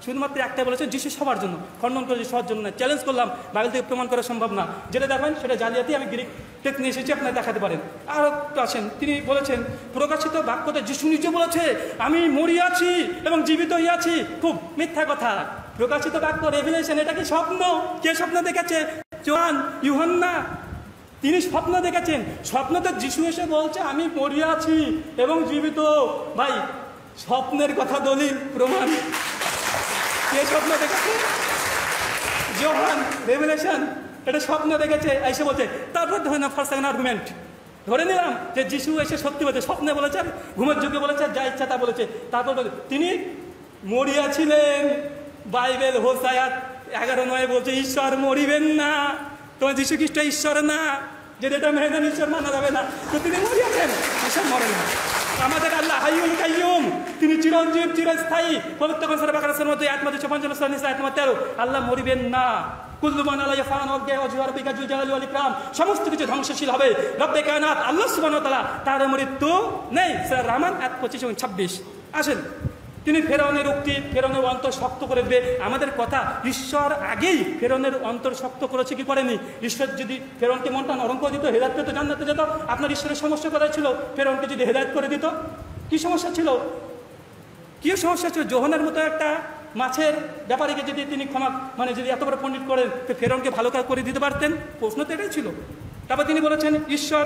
শুধুমাত্র একটা বলেছেন যিশু সবার জন্য। খণ্ডন করেছি সবার জন্য না চ্যালেঞ্জ করলাম, বাইবেল থেকে প্রমাণ করা সম্ভব না। যেটা দেখবেন, সেটা জালিয়াতি, আমি গ্রিক টেক নিয়ে এসেছি, আপনারা দেখাতে পারেন। আর একটু আসেন, তিনি বলেছেন, প্রকাশিত বাক্যতে যিশু নিজে বলেছে, আমি মরিয়াছি এবং জীবিত হইয়াছি। খুব মিথ্যা কথা। প্রকাশিত বাক্য রেভিলেশন এটা কি স্বপ্ন? কে স্বপ্ন দেখেছে? জোয়ান ইউহান্না, তিনি স্বপ্ন দেখেছেন। স্বপ্নতে যিশু এসে বলছে, আমি মরিয়াছি এবং জীবিত। ভাই, স্বপ্নের কথা দলিল, প্রমাণ। কে স্বপ্ন দেখেছে? জোহান রেভেলেশন এটা স্বপ্ন দেখেছে। এসে বলছে, তারপর ধরে না ফার্স্ট সেকেন্ড আর্গুমেন্ট ধরে নিলাম যে যিশু এসে সত্যি বলছে, স্বপ্নে বলেছে, ঘুমের যুগে বলেছে, যা ইচ্ছা তা বলেছে। তারপর তিনি মরিয়া ছিলেন। বাইবেল, হোসায়াত এগারো নয় বলছে, ঈশ্বর মরিবেন না। তোমার যীশু খ্রিস্ট ঈশ্বর না। যে এটা নেন, ঈশ্বর মানা যাবে না। তো তিনি মরিয়াছেন। ঈশ্বর মরে না। আমাদের আল্লাহ হাইউল কাইয়ুম। তিনি চিরঞ্জীব, চিরস্থায়ী। পবিত্র কনসার বাকারাসের মধ্যে আত্মাদের চপাঞ্চন স্থানীয় আত্মা তেরো আল্লাহ মরিবেন না। কুল্লুমান আল্লাহ ফান অজ্ঞে অজুয়ার বিকা জুল জালালি ওয়াল ইকরাম। সমস্ত কিছু ধ্বংসশীল হবে। রব্বে আল্লাহ সুবহানাহু ওয়া তাআলা তার মৃত্যু নেই। সূরা রহমান 1 25 এবং 26 আসেন। তিনি ফেরনের উক্তি ফেরনের অন্তর শক্ত করে দেবে। আমাদের কথা ঈশ্বর আগেই ফেরনের অন্তর শক্ত করেছে, কি করেনি? ঈশ্বর যদি ফেরনকে মনটা নরম করে দিত, হেদায়ত পেতে, জান্নাতে যেত, আপনার ঈশ্বরের সমস্যা কোথায় ছিল? ফেরনকে যদি হেদায়ত করে দিত, কি সমস্যা ছিল? কি সমস্যা ছিল? জোহনের মতো একটা মাছের ব্যাপারীকে যদি তিনি ক্ষমা মানে যদি এত বড় পণ্ডিত করেন, তো ফেরনকে ভালো কাজ করে দিতে পারতেন? প্রশ্ন তো এটাই ছিল। তারপর তিনি বলেছেন, ঈশ্বর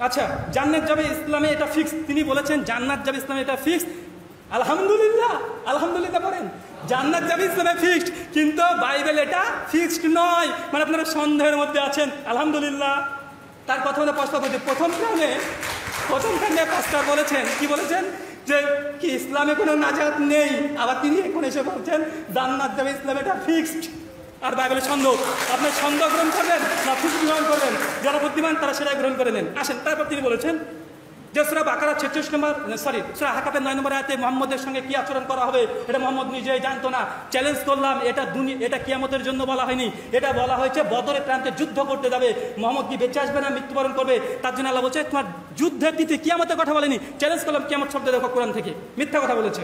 আচ্ছা জান্নাত যাবে ইসলামে এটা ফিক্স তিনি বলেছেন, জান্নাত যাবে ইসলামে এটা ফিক্স আলহামদুলিল্লাহ আলহামদুলিল্লাহ বলেন, জান্নাত যাবে ইসলামে ফিক্সড কিন্তু বাইবেল এটা ফিক্সড নয়। মানে আপনারা সন্দেহের মধ্যে আছেন। আলহামদুলিল্লাহ। তার কথা মধ্যে প্রস্তাব করছে। প্রথম কারণে প্রথম কারণে পাস্টার বলেছেন, কি বলেছেন? যে কি ইসলামে কোনো নাজাত নেই। আবার তিনি এখন এসে বলছেন, জান্নাত যাবে ইসলামে এটা ফিক্সড আর বাইবেলের ছন্দ। আপনার ছন্দ গ্রহণ করবেন না খুশি গ্রহণ করবেন যারা বুদ্ধিমান, তারা সেটাই গ্রহণ করে নেন। আসেন, তারপর তিনি বলেছেন যে সুরা বাকারা ছেচল্লিশ নম্বর সরি সুরা হাকাপের নয় নম্বর আয়তে মোহাম্মদের সঙ্গে কি আচরণ করা হবে? এটা মোহাম্মদ নিজেই জানতো না। চ্যালেঞ্জ করলাম, এটা দুনিয়া এটা কিয়ামতের জন্য বলা হয়নি। এটা বলা হয়েছে, বদরের প্রান্তে যুদ্ধ করতে যাবে। মোহাম্মদ কি বেঁচে আসবে না মৃত্যুবরণ করবে? তার জন্য আল্লাহ বলছে, তোমার যুদ্ধের তিথি কিয়ামতের কথা বলেনি। চ্যালেঞ্জ করলাম, কিয়ামত শব্দ দেখো কোরআন থেকে। মিথ্যা কথা বলেছে।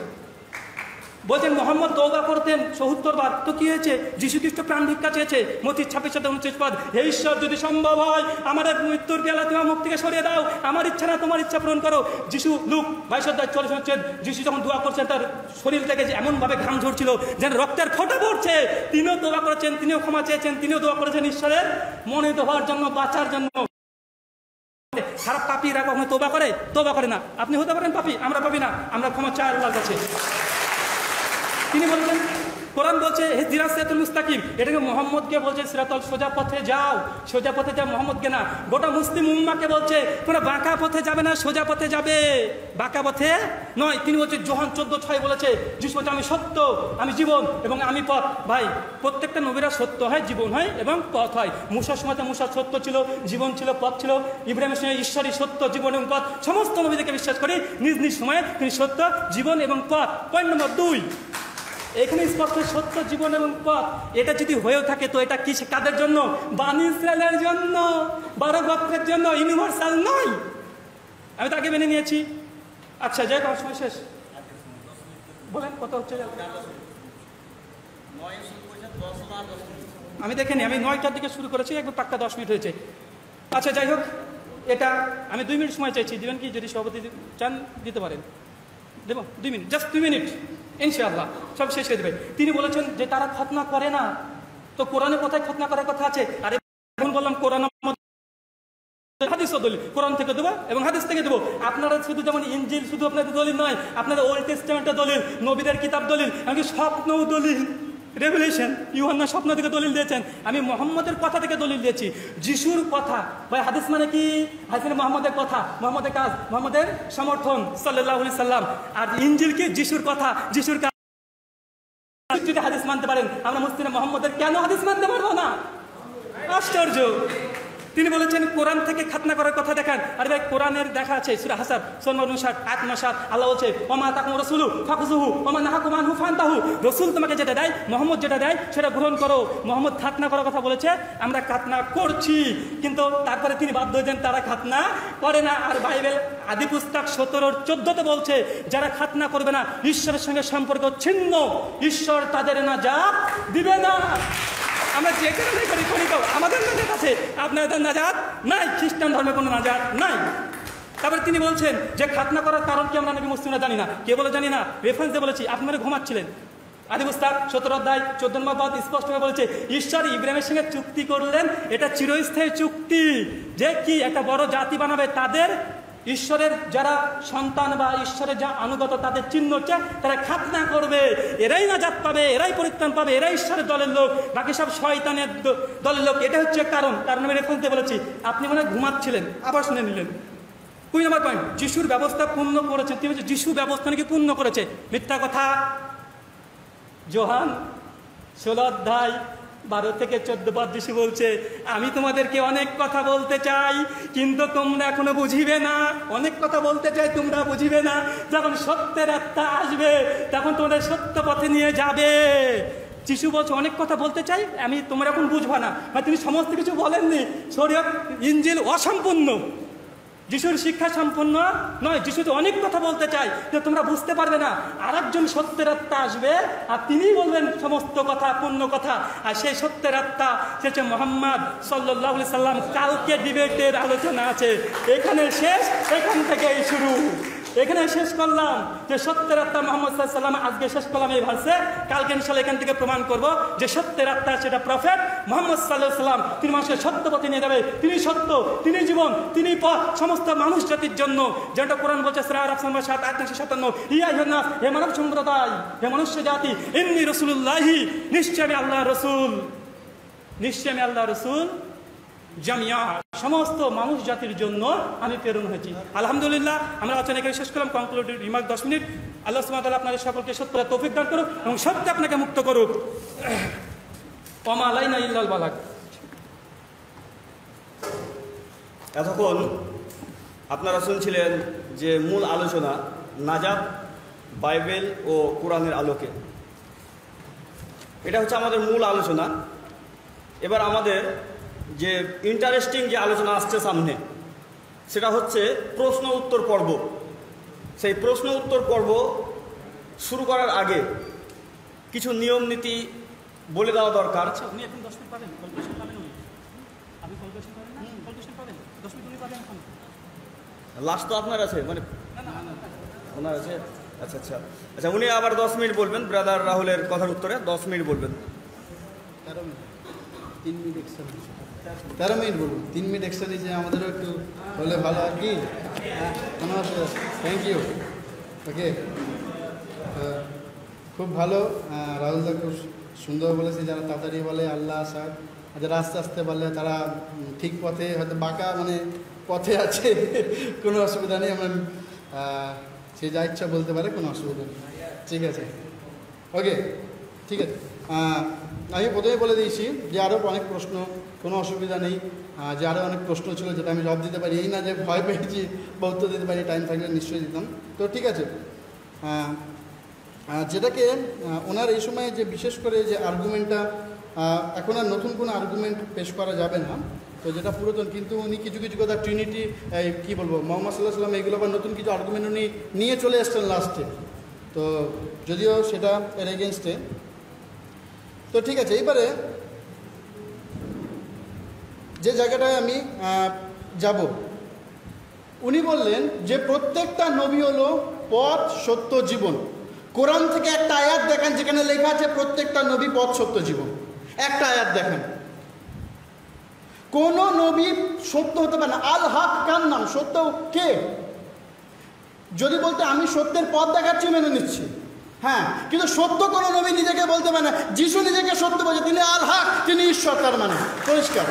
বলছেন, মোহাম্মদ তৌবা করতেন, সত্তর বার। তো কি হয়েছে? যীশু খ্রিস্ট প্রাণ ভিক্ষা চেয়েছে মতির ছাব্বিশ সাথে উনত্রিশ পদ। হে ঈশ্বর, যদি সম্ভব হয় আমাদের মৃত্যুর পেলা তোমার মুখ থেকে সরিয়ে দাও। আমার ইচ্ছা না, তোমার ইচ্ছা পূরণ করো। যিশু, লুক বাইশ অধ্যায় চল্লিশ হচ্ছে যিশু যখন দোয়া করছেন, তার শরীর থেকে যে এমনভাবে ঘাম ঝরছিল, যেন রক্তের ফোঁটা পড়ছে, তিনিও দোয়া করেছেন, তিনিও ক্ষমা চেয়েছেন, তিনিও দোয়া করেছেন ঈশ্বরের মনোনীত হওয়ার জন্য, বাঁচার জন্য। খারাপ পাপিরা কখনো তোবা করে? তোবা করে না। আপনি হতে পারেন পাপি, আমরা পাবি না। আমরা ক্ষমা চাই আল্লাহর কাছে। তিনি বলছেন, কোরআন বলছে, হে জিরাসেতুল মুস্তাকিম, এটাকে মোহাম্মদকে বলছে সিরাতল সোজা পথে যাও সোজা পথে যা মোহাম্মদকে না, গোটা মুসলিম উম্মাকে বলছে, তোমরা বাঁকা পথে যাবে না, সোজা পথে যাবে। বাঁকা পথে নয়, তিনি বলছে, জোহান চোদ্দ ছয় বলেছে যিশু বলছে আমি সত্য, আমি জীবন এবং আমি পথ। ভাই, প্রত্যেকটা নবীরা সত্য হয়, জীবন হয় এবং পথ হয়। মুসার সময়তে মুসার সত্য ছিল, জীবন ছিল, পথ ছিল, ইব্রাহিমের সময় ঈশ্বরই সত্য, জীবন এবং পথ। সমস্ত নবীদেরকে বিশ্বাস করি, নিজ নিজ সময়ে তিনি সত্য, জীবন এবং পথ। পয়েন্ট নম্বর দুই এখানে স্পষ্ট সত্য জীবন এবং পথ। এটা যদি হয়েও থাকে, তো এটা কি কাদের জন্য? বানি ইসরায়েলের জন্য, বারো গোত্রের জন্য ইউনিভার্সাল নয়। আমি তাকে মেনে নিয়েছি। আচ্ছা যাই হোক সময় শেষ। বলেন কত হচ্ছে আমি দেখিনি আমি নয়টার দিকে শুরু করেছি একবার পাক্কা দশ মিনিট হয়েছে। আচ্ছা যাই হোক, এটা, আমি দুই মিনিট সময় চাইছি। দিবেন কি, যদি সভাপতি চান, দিতে পারেন। দেব, দুই মিনিট জাস্ট দুই মিনিট, ইনশাআল্লাহ, সব শেষ হয়ে দেবে তিনি বলেছেন যে তারা খতনা করে না। তো কোরআনে কোথায় খতনা করার কথা আছে? আরে, এখন বললাম কোরআন হাদিসও দলিল কোরআন থেকে দেবো এবং হাদিস থেকে দেবো। আপনারা শুধু যেমন ইঞ্জিল শুধু আপনাদের দলিল নয়, আপনাদের ওল্ড টেস্টমেন্টের দলিল, নবীদের কিতাব দলিল, এমনকি স্বপ্নও দলিল। রেভুলেশন ইউহান্না স্বপ্ন থেকে দলিল দিয়েছেন। আমি মোহাম্মদের কথা থেকে দলিল দিয়েছি। যিশুর কথা। ভাই, হাদিস মানে কি? হাদিস মোহাম্মদের কথা। মোহাম্মদের কাজ, মোহাম্মদের সমর্থন সাল্লাহ সাল্লাম। আর ইঞ্জিল কি? যিশুর কথা। যিশুর কাজ। হাদিস মানতে পারেন, আমরা মুসলিম মোহাম্মদের কেন হাদিস মানতে পারব না? আশ্চর্য। তিনি বলেছেন, কোরআন থেকে খাতনা করার কথা দেখান। আরে ভাই, কোরআনের দেখা আছে, সুরা হাসাব সন্মর অনুসার আত্মাসাদ আল্লাহ বলছে, ওমা তাকুম রসুলু ফাকুজুহু ওমা নাহাকুমান হুফান তাহু রসুল তোমাকে যেটা দেয়, মোহাম্মদ যেটা দেয়, সেটা গ্রহণ করো। মোহাম্মদ খাতনা করার কথা বলেছে, আমরা খাতনা করছি। কিন্তু তারপরে তিনি বাধ্য হয়েছেন তারা খাতনা করে না। আর বাইবেল আদি পুস্তক সতেরোর চোদ্দতে বলছে, যারা খাতনা করবে না, ঈশ্বরের সঙ্গে সম্পর্ক ছিন্ন। ঈশ্বর তাদের না যা দিবে না। আমরা যে কারণে করি করি আমাদের নাজাত আছে। আপনাদের নাজাত নাই, খ্রিস্টান ধর্মে কোনো নাজাত নাই। তারপরে তিনি বলছেন যে খাতনা করার কারণ কি আমরা নবী মুসলিমরা জানি না। কে বলে জানি না? রেফারেন্স বলেছি আপনারা ঘুমাচ্ছিলেন। আদি বুস্তাক সত্তর অধ্যায়, চোদ্দ নম্বর পদ স্পষ্টভাবে বলেছে, ঈশ্বর ইব্রাহিমের সঙ্গে চুক্তি করলেন, এটা চিরস্থায়ী চুক্তি। যে কি একটা বড় জাতি বানাবে, তাদের ঈশ্বরের যারা সন্তান বা ঈশ্বরের যা আনুগত তাদের চিহ্ন হচ্ছে, তারা খাতনা করবে। এরাই না জাত পাবে, এরাই পরিত্রাণ পাবে, এরাই ঈশ্বরের দলের লোক। বাকি সব শয়তানের দলের লোক। এটা হচ্ছে কারণ। কারণ আমি রেখে বলেছি, আপনি মনে ঘুমাচ্ছিলেন। আবার শুনে নিলেন। কুড়ি নম্বর পয়েন্ট যিশুর ব্যবস্থা পূর্ণ করেছেন তিনি হচ্ছে যিশু ব্যবস্থা নাকি পূর্ণ করেছে? মিথ্যা কথা। জোহান, ষোলো অধ্যায় বারো থেকে চোদ্দ পদ যিশু বলছে, আমি তোমাদেরকে অনেক কথা বলতে চাই, কিন্তু তোমরা এখনও বুঝিবে না। অনেক কথা বলতে চাই, তোমরা বুঝিবে না। যখন সত্যের আত্মা আসবে, তখন তোমাদের সত্য পথে নিয়ে যাবে। যিশু বলছে, অনেক কথা বলতে চাই, আমি তোমরা এখন বুঝবা না। বা তিনি সমস্ত কিছু বলেননি। শরীয়ত, ইঞ্জিল অসম্পূর্ণ। যিশুর শিক্ষা সম্পন্ন নয়, যিশু তো অনেক কথা বলতে চাই যে তোমরা বুঝতে পারবে না। আর একজন সত্যের আত্মা আসবে, আর তিনি বলবেন সমস্ত কথা, পূর্ণ কথা। আর সেই সত্যের আত্মা, সে হচ্ছে মোহাম্মদ সাল্লাহ সাল্লাম। কালকে ডিবেটের আলোচনা আছে। এখানে শেষ, এখান থেকেই শুরু। এখানে শেষ করলাম যে সত্যের আত্মা মোহাম্মদ সাল্লাম। আজকে শেষ করলাম এই ভার্সে। কালকে ইনশাল্লাহ এখান থেকে প্রমাণ করব যে সত্যের আত্মা সেটা প্রফেট। মোহাম্মদ সাল্লাহ সাল্লাম, তিনি মানুষকে সত্য পথে নিয়ে যাবে। তিনি সত্য, তিনি জীবন, তিনি পথ, সমস্ত মানুষ জাতির জন্য, যেটা কোরআন বলছে রাফসান সাত আট সাতান্ন, ইয়া ইহনাস হে মানব সম্প্রদায়, হে মনুষ্য জাতি, ইন্নি রসুল্লাহি নিশ্চয় আমি আল্লাহ রসুল নিশ্চয় আমি আল্লাহ রসুল, জামিয়া। সমস্ত মানুষ জাতির জন্য আমি প্রেরণ হয়েছি। আলহামদুলিল্লাহ, আমরা আলোচনা এখানে শেষ করলাম কনক্লুডেড রিমার্ক দশ মিনিট। আল্লাহ সুমাতাল আপনাদের সকলকে সত্য তৌফিক দান করুক এবং সত্য আপনাকে মুক্ত করুক। অমালাইনা ইল্লাল বালাক। এতক্ষণ আপনারা শুনছিলেন যে মূল আলোচনা নাজাব, বাইবেল ও কোরআনের আলোকে। এটা হচ্ছে আমাদের মূল আলোচনা। এবার আমাদের যে ইন্টারেস্টিং যে আলোচনা আসছে সামনে, সেটা হচ্ছে প্রশ্ন উত্তর পর্ব। সেই প্রশ্ন উত্তর পর্ব শুরু করার আগে কিছু নিয়ম নীতি বলে দেওয়া দরকার। আচ্ছা উনি এখন দশ মিনিট পাবেন কলকাশন পাবেন উনি আপনি কলকাশন পাবেন না কলকাশন পাবেন দশ মিনিট উনি পাবেন এখন লাস্ট তো আপনার আছে মানে ওনার আছে? আচ্ছা আচ্ছা। আচ্ছা উনি আবার দশ মিনিট বলবেন ব্রাদার রাহুলের কথার উত্তরে দশ মিনিট বলবেন। তেরো মিনিট, তিন মিনিট এক্সট্রা তেরো মিনিট বলুন, তিন মিনিট এক্সট্রা নিচে আমাদেরও একটু হলে ভালো আর কি? হ্যাঁ কোনো অসুবিধা থ্যাংক ইউ ওকে খুব ভালো। রাহুলদা খুব সুন্দর বলেছে, যারা তাড়াতাড়ি বলে, আল্লাহ আসাদ আর যারা আস্তে আস্তে বলে, তারা ঠিক পথে হয়তো বাঁকা মানে পথে আছে, কোনো অসুবিধা নেই, আমরা সে যা ইচ্ছা বলতে পারে, কোনো অসুবিধা নেই। ঠিক আছে। ওকে, ঠিক আছে। আমি প্রথমে বলে দিয়েছি যে আরও অনেক প্রশ্ন, কোনো অসুবিধা নেই। যে আরও অনেক প্রশ্ন ছিল যেটা আমি জব দিতে পারি, এই না যে ভয় পেয়েছি বা উত্তর দিতে পারি টাইম থাকলে নিশ্চয়ই দিতাম। তো ঠিক আছে। যেটাকে ওনার এই সময়ে যে বিশেষ করে যে আর্গুমেন্টটা এখন আর নতুন কোনো আর্গুমেন্ট পেশ করা যাবে না। তো যেটা পুরাতন, কিন্তু উনি কিছু কিছু কথা ট্রিনিটি কী বলব, মোহাম্মদ সাল্লাহ সাল্লাম এগুলো আবার নতুন কিছু আর্গুমেন্ট উনি নিয়ে চলে এসছেন লাস্টে তো যদিও সেটা এর এগেনস্টে তো ঠিক আছে, এইবারে যে জায়গাটায় আমি যাব, উনি বললেন যে প্রত্যেকটা নবী হলো পথ, সত্য, জীবন। কোরআন থেকে একটা আয়াত দেখান যেখানে লেখা আছে প্রত্যেকটা নবী পথ, সত্য, জীবন। একটা আয়াত দেখান। কোন নবী সত্য হতে পারে না। আল হাক কার নাম? সত্য কে? যদি বলতে আমি সত্যের পথ দেখাচ্ছি, মেনে নিচ্ছি। হ্যাঁ কিন্তু সত্য কোনো নবী নিজেকে বলতে পারে না। যিশু নিজেকে সত্য বলছে, তিনি আল হাক, তিনি ঈশ্বর, তার মানে। পরিষ্কার।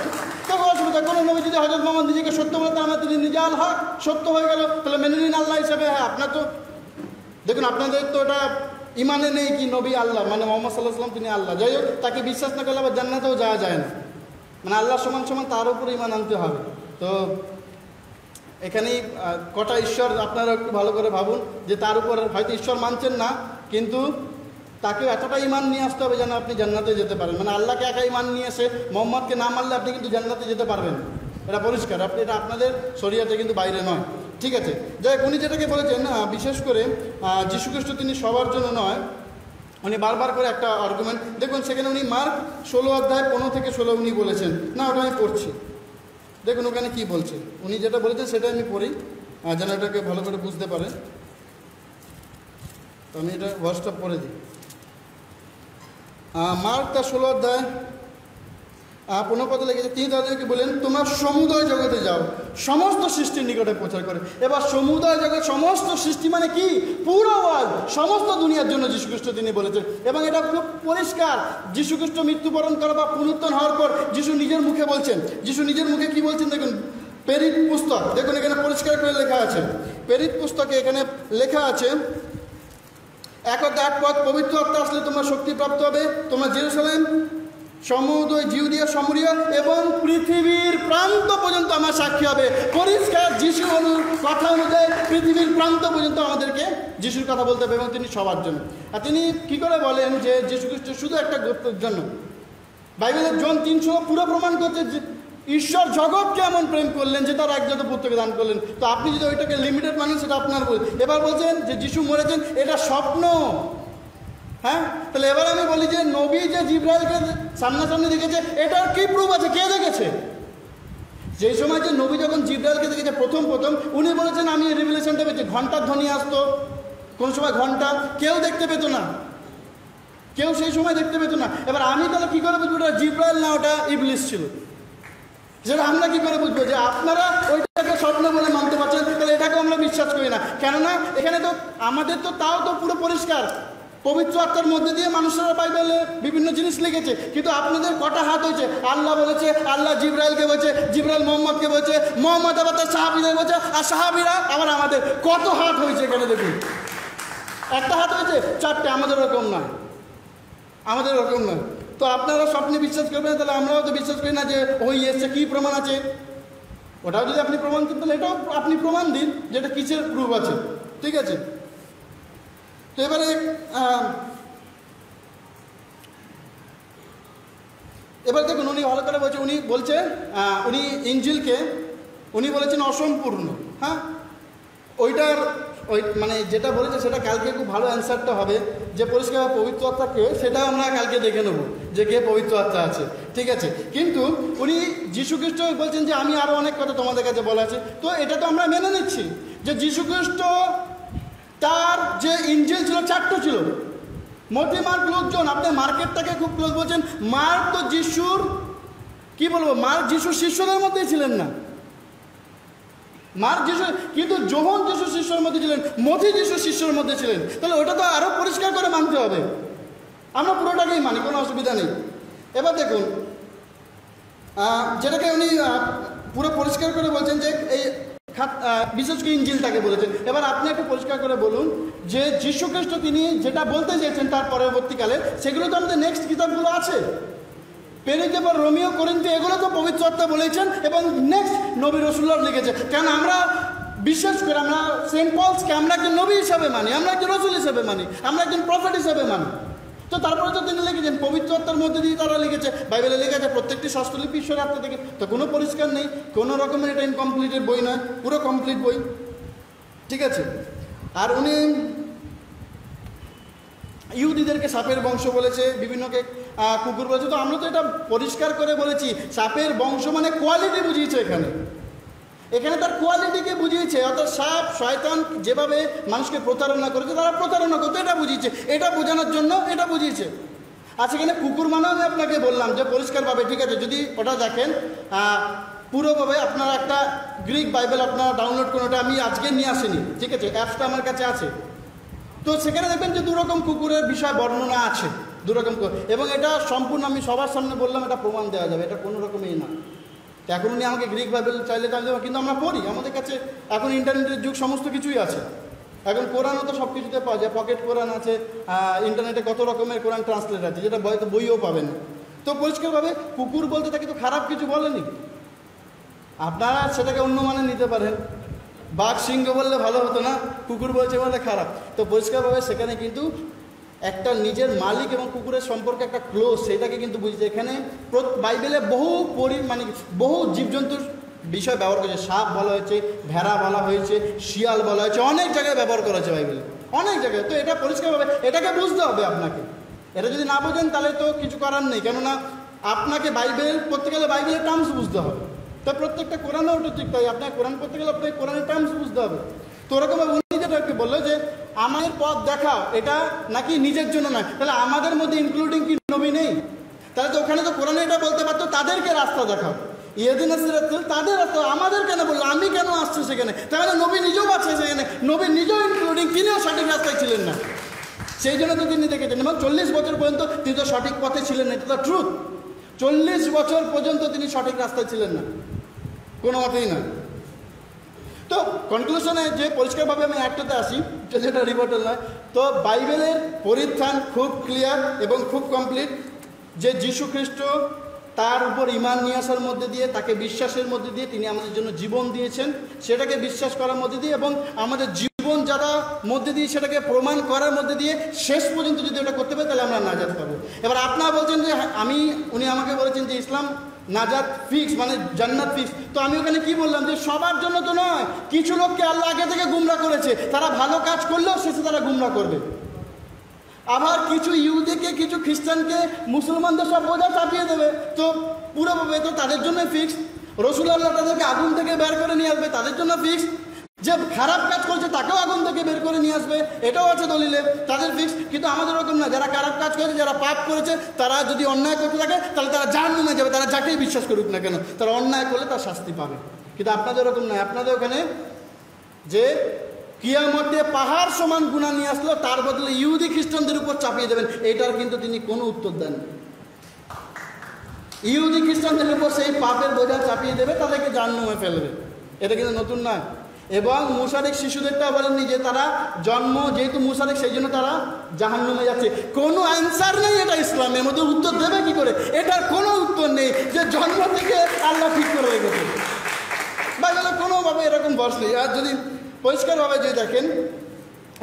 তবে অসুবিধা কোনো নবী যদি হজরত মোহাম্মদ নিজেকে সত্য বলতে আমার তিনি নিজে আল হাক, সত্য হয়ে গেল। তাহলে মেনে নিন আল্লাহ হিসাবে। হ্যাঁ আপনার তো দেখুন, আপনাদের তো এটা ইমানে নেই কি নবী আল্লাহ মানে মোহাম্মদ সাল্লাহ সাল্লাম তিনি আল্লাহ। যাই হোক, তাকে বিশ্বাস না করলে আবার জান্নাতেও যাওয়া যায় না। মানে আল্লাহ সমান সমান তার উপর ইমান আনতে হবে। তো এখানেই কটা ঈশ্বর আপনারা একটু ভালো করে ভাবুন যে তার উপর হয়তো ঈশ্বর মানছেন না, কিন্তু তাকে এতটা ইমান নিয়ে আসতে হবে যেন আপনি জান্নাতে যেতে পারেন। মানে আল্লাহকে একা ইমান নিয়ে এসে মোহাম্মদকে না মানলে আপনি কিন্তু জান্নাতে যেতে পারবেন। এটা পরিষ্কার, আপনি এটা আপনাদের শরীয়তে কিন্তু বাইরে নয়। ঠিক আছে? যাই উনি যেটাকে বলেছেন বিশেষ করে যীশুখ্রিস্ট তিনি সবার জন্য নয় উনি বারবার করে একটা আর্গুমেন্ট দেখুন সেখানে উনি মার্ক ষোলো অধ্যায় পনেরো থেকে ষোলো উনি বলেছেন। না, ওটা আমি পড়ছি। দেখুন ওখানে কি বলছে। উনি যেটা বলেছেন সেটা আমি পড়ি। যেন এটাকে ভালো করে বুঝতে পারে। আমি এটা হোয়াটসঅ্যাপ করে দিই। মার্ক তার ষোলো অধ্যায় পনেরো পদে লেগেছে। তিনি তাদেরকে বলেন তোমরা সমুদয় জগতে যাও। সমস্ত সৃষ্টির নিকটে প্রচার করে। এবার সমুদয় জগৎ, সমস্ত সৃষ্টি মানে কি? পুরো ওয়ার্ল্ড সমস্ত দুনিয়ার জন্য যীশুখ্রিস্ট তিনি বলেছেন। এবং এটা খুব পরিষ্কার। যীশুখ্রিস্ট মৃত্যুবরণ করা বা পুনরুত্থান হওয়ার পর যীশু নিজের মুখে বলছেন। যীশু নিজের মুখে কি বলছেন দেখুন? পেরিত পুস্তক। দেখুন, এখানে পরিষ্কার করে লেখা আছে। পেরিত পুস্তকে এখানে লেখা আছে, এক এক পথ, পবিত্র আত্মা আসলে তোমরা শক্তিপ্রাপ্ত হবে। তোমরা জেরুসালেম সমুদয় জিউদিয়া সমরিয়া এবং পৃথিবীর প্রান্ত পর্যন্ত আমার সাক্ষী হবে। পরিষ্কার যিশু অনু, কথা অনুযায়ী পৃথিবীর প্রান্ত পর্যন্ত আমাদেরকে যিশুর কথা বলতে হবে এবং তিনি সবার জন্য। আর তিনি কি করে বলেন যে যীশু খ্রিস্ট শুধু একটা গোত্রের জন্য? বাইবেলের জন তিনশো পুরো প্রমাণ করছে ঈশ্বর জগৎকে এমন প্রেম করলেন যে তার একজাত পুত্রকে দান করলেন। তো আপনি যদি ওইটাকে লিমিটেড মানেন, সেটা আপনার এবার বলছেন যে যিশু মরেছেন, এটা স্বপ্ন। হ্যাঁ? তাহলে এবার আমি বলি যে নবী যে জিব্রাইলকে সামনাসামনি দেখেছে, এটার কি প্রুফ আছে? কে দেখেছে? যেই সময় যে নবী যখন জিব্রাইলকে দেখেছে, প্রথম প্রথম, উনি বলেছেন, আমি রেভুলেশনটা পেয়েছি। ঘণ্টার ধ্বনি আসতো। কোন সময় ঘণ্টা? কেউ দেখতে পেতো না। কেউ সেই সময় দেখতে পেতো না। এবার আমি তাহলে কী করে বুঝব ওটা জিব্রাইল না ওটা ইবলিস ছিল? যেটা আমরা কি করে বুঝব যে আপনারা ওইটাকে স্বপ্ন বলে মানতে পারছেন? তাহলে এটাকে আমরা বিশ্বাস করি না। কেননা, এখানে তো আমাদের তো তাও তো পুরো পরিষ্কার। পবিত্র আত্মার মধ্যে দিয়ে মানুষেরা বাইবেলে বিভিন্ন জিনিস লিখেছে, কিন্তু আপনাদের কটা হাত হয়েছে? আল্লাহ বলেছে, আল্লাহ জিব্রাইলকে বলছে, জিব্রাইল মোহাম্মদকে বলছে, মোহাম্মদ আবার তার সাহাবিদের বলছে, আর সাহাবিরা আবার আমাদের কত হাত হয়েছে এখানে দেখুন। একটা হাত হয়েছে? চারটে, আমাদের ওরকম নয়। আমাদের ওরকম নয়। তো আপনারা স্বপ্নে বিশ্বাস করবেন তাহলে আমরাও তো বিশ্বাস করি না যে ওই এসছে, কী প্রমাণ আছে? ওটাও যদি আপনি প্রমাণ করতে তাহলে এটাও আপনি প্রমাণ দিন যেটা কিসের প্রুফ আছে। ঠিক আছে? এবারে এবার দেখুন উনি ভালো করে বলছে, উনি বলছে উনি ইঞ্জিলকে, উনি বলেছেন অসম্পূর্ণ হ্যাঁ? ওইটার, ওই মানে যেটা বলেছে সেটা কালকে খুব ভালো অ্যান্সারটা হবে, যে পরিষ্কার পবিত্র আত্মা কে সেটাও আমরা কালকে দেখে নেব, যে কে পবিত্র আত্মা আছে, ঠিক আছে? কিন্তু উনি যীশুখ্রিস্ট বলছেন যে আমি আরও অনেক কথা তোমাদের কাছে বলা আছে, তো এটা তো আমরা মেনে নিচ্ছি, যে যীশুখ্রিস্ট তার যে ইঞ্জিন ছিল, চারটে ছিল। মতি মার্ক লোকজন, আপনি মার্কেটটাকে খুব ক্লোজ বলছেন, মার্ক তো যিশুর, কি বলব, মার্ক যিশুর শিষ্যদের মধ্যেই ছিলেন না। মার্ক যিশু কিন্তু যোহন যিশু শিষ্যের মধ্যে ছিলেন, মতি যিশু শিষ্যের মধ্যে ছিলেন। তাহলে ওটা তো আরও পরিষ্কার করে মানতে হবে। আমরা পুরোটাকেই মানি, কোনো অসুবিধা নেই। এবার দেখুন যেটাকে উনি পুরো পরিষ্কার করে বলছেন যে এই বিশেষ করে ইঞ্জিলটাকে বলেছেন। এবার আপনি একটু পরিষ্কার করে বলুন যে যীশুখ্রিস্ট তিনি যেটা বলতে চেয়েছেন তার পরবর্তীকালে, সেগুলো তো আমাদের নেক্সট কিতাবগুলো আছে। পেরিতে পর রোমিও করিন্তি এগুলো তো পবিত্র বলেছেন এবং নেক্সট নবী রসুল্লাহ লিখেছে। কেন আমরা বিশেষ করে আমরা সেন্ট পলসকে আমরা একজন নবী হিসাবে মানি, আমরা একজন রসুল হিসাবে মানি, আমরা একজন প্রফেট হিসাবে মানি। তো তারপরে তো তিনি লিখেছেন পবিত্র আত্মার মধ্যে দিয়ে তারা লিখেছে, বাইবেলে লেখা প্রত্যেকটি শাস্ত্রলিপি ঈশ্বর আত্মা থেকে তো কোনো পরিষ্কার নেই, কোনো রকমের এটা ইনকমপ্লিটেড বই নয়, পুরো কমপ্লিট বই। ঠিক আছে? আর উনি ইহুদিদেরকে সাপের বংশ বলেছে, বিভিন্নকে কুকুর বলেছে। তো আমরা তো এটা পরিষ্কার করে বলেছি, সাপের বংশ মানে কোয়ালিটি বুঝিয়েছে এখানে। এখানে তার কোয়ালিটিকে বুঝিয়েছে, অর্থাৎ সাপ, শয়তান যেভাবে মানুষকে প্রতারণা করেছে, তারা প্রতারণা করতে, এটা বুঝিয়েছে। এটা বোঝানোর জন্য এটা বুঝিয়েছে। আচ্ছা এখানে কুকুর মানে আমি আপনাকে বললাম যে পরিষ্কারভাবে, ঠিক আছে, যদি ওটা দেখেন পুরোভাবে আপনারা একটা গ্রিক বাইবেল আপনারা ডাউনলোড করুন ওটা আমি আজকে নিয়ে আসিনি, ঠিক আছে, অ্যাপসটা আমার কাছে আছে। তো সেখানে দেখবেন যে দুরকম কুকুরের বিষয় বর্ণনা আছে, দুরকম এবং এটা সম্পূর্ণ আমি সবার সামনে বললাম, এটা প্রমাণ দেওয়া যাবে, এটা কোনো রকমই না। এখন উনি আমাকে গ্রিক বাইবেল চাইলে চাইলে কিন্তু আমরা পড়ি। আমাদের কাছে এখন ইন্টারনেটের যুগ সমস্ত কিছুই আছে। এখন কোরআনও তো সব কিছুতে পাওয়া যায়। পকেট কোরআন আছে ইন্টারনেটে কত রকমের কোরআন ট্রান্সলেট আছে, যেটা বইতে বইও পাবেন তো পরিষ্কারভাবে কুকুর বলতে তাকে তো খারাপ কিছু বলেনি। আপনারা সেটাকে অন্য মানে নিতে পারেন। বাঘ, সিংহ বললে ভালো হতো না, কুকুর বলছে বলে খারাপ। তো পরিষ্কারভাবে সেখানে কিন্তু একটা নিজের মালিক এবং কুকুরের সম্পর্কে একটা ক্লোজ সেটাকে কিন্তু বুঝছে এখানে বাইবেলে বহু পরি মানে বহু জীবজন্তুর বিষয় ব্যবহার করেছে। সাপ বলা হয়েছে, ভেড়া বলা হয়েছে, শিয়াল বলা হয়েছে, অনেক জায়গায় ব্যবহার করা হয়েছে বাইবেলে। অনেক জায়গায়। তো এটা পরিষ্কারভাবে, এটাকে বুঝতে হবে আপনাকে। এটা যদি না বোঝেন তাহলে তো কিছু করার নেই। কেননা আপনাকে বাইবেল পড়তে গেলে বাইবেলের টার্মস বুঝতে হবে। তা প্রত্যেকটা কোরআনও ওটা ঠিক তাই। আপনার কোরআন পড়তে গেলে আপনাকে কোরআনের টার্মস বুঝতে হবে। তো ওরকম উনি যেটা বলল যে আমাদের পথ দেখাও এটা নাকি নিজের জন্য নয়। তাহলে আমাদের মধ্যে ইনক্লুডিং কি নবী নেই? তাহলে তো ওখানে তো কোরআনে এটা বলতে পারতো, তাদেরকে রাস্তা দেখাও। ইয়েদিন তাদের রাস্তা, আমাদের কেন বলল? আমি কেন আসছি সেখানে? তাহলে নবী নিজেও আছে সেখানে। নবী নিজেও ইনক্লুডিং তিনিও সঠিক রাস্তায় ছিলেন না। সেই জন্য তো তিনি দেখেছেন, এবং চল্লিশ বছর পর্যন্ত তিনি তো সঠিক পথে ছিলেন না, এটা তো ট্রুথ চল্লিশ বছর পর্যন্ত তিনি সঠিক রাস্তায় ছিলেন না। কোনো মতেই না তো কনক্লুশনে যে পরিষ্কারভাবে আমি একটাতে আসি যেটা রিপোর্টাল নয় তো বাইবেলের পরিত্রাণ খুব ক্লিয়ার এবং খুব কমপ্লিট যে যীশু খ্রিস্ট তার উপর ইমান নিয়ে আসার মধ্যে দিয়ে তাকে বিশ্বাসের মধ্যে দিয়ে তিনি আমাদের জন্য জীবন দিয়েছেন সেটাকে বিশ্বাস করার মধ্যে দিয়ে এবং আমাদের জীবন যারা মধ্যে দিয়ে সেটাকে প্রমাণ করার মধ্যে দিয়ে শেষ পর্যন্ত যদি ওটা করতে পারি তাহলে আমরা না যেতে পারব এবার আপনারা বলছেন যে হ্যাঁ, আমি উনি আমাকে বলেছেন যে ইসলাম নাজাত ফিক্স মানে জান্নাত ফিক্স তো আমি ওখানে কি বললাম যে, সবার জন্য তো নয়, কিছু লোককে আল্লাহ আগে থেকে গুমরা করেছে। তারা ভালো কাজ করলেও শেষে তারা গুমরা করবে। আবার কিছু ইহুদিকে, কিছু খ্রিস্টানকে, মুসলমানদের সব বোঝা চাপিয়ে দেবে। তো পুরোভাবে তো তাদের জন্য ফিক্স রসুল আল্লাহ তাদেরকে আগুন থেকে বের করে নিয়ে আসবে, তাদের জন্য ফিক্স যে খারাপ কাজ করছে তাকেও আগুন থেকে বের করে নিয়ে আসবে, এটাও আছে দলিলে, তাদের ফিক্স কিন্তু আমাদের ওরকম না, যারা খারাপ কাজ করেছে, যারা পাপ করেছে, তারা যদি অন্যায় করতে থাকে, তাহলে তারা জাহান নুমে যাবে, তারা যাকেই বিশ্বাস করুক না কেন, তারা অন্যায় করলে তার শাস্তি পাবে। কিন্তু আপনাদের ওরকম নয় আপনাদের ওখানে যে কিয়ামতে পাহাড় সমান গুণা নিয়ে আসলো, তার বদলে ইহুদি খ্রিস্টানদের উপর চাপিয়ে দেবেন, এটার কিন্তু তিনি কোনো উত্তর দেন ইহুদি খ্রিস্টানদের উপর সেই পাপের বোঝা চাপিয়ে দেবে, তাদেরকে জাহান্নামে ফেলবে। এটা কিন্তু নতুন নয় এবং মুশারিক শিশুদেরটা বলেননি যে তারা জন্ম যেহেতু মুশারিক, সেই জন্য তারা জাহান্নামে যাচ্ছে। কোনো অ্যান্সার নেই এটা ইসলামের মধ্যে। উত্তর দেবে কি করে? এটার কোনো উত্তর নেই যে জন্ম থেকে আল্লাহ ঠিক করে রেখেছে। বাইবেলে কোনোভাবে এরকম বর্ষ নেই। আর যদি পরিষ্কারভাবে যদি দেখেন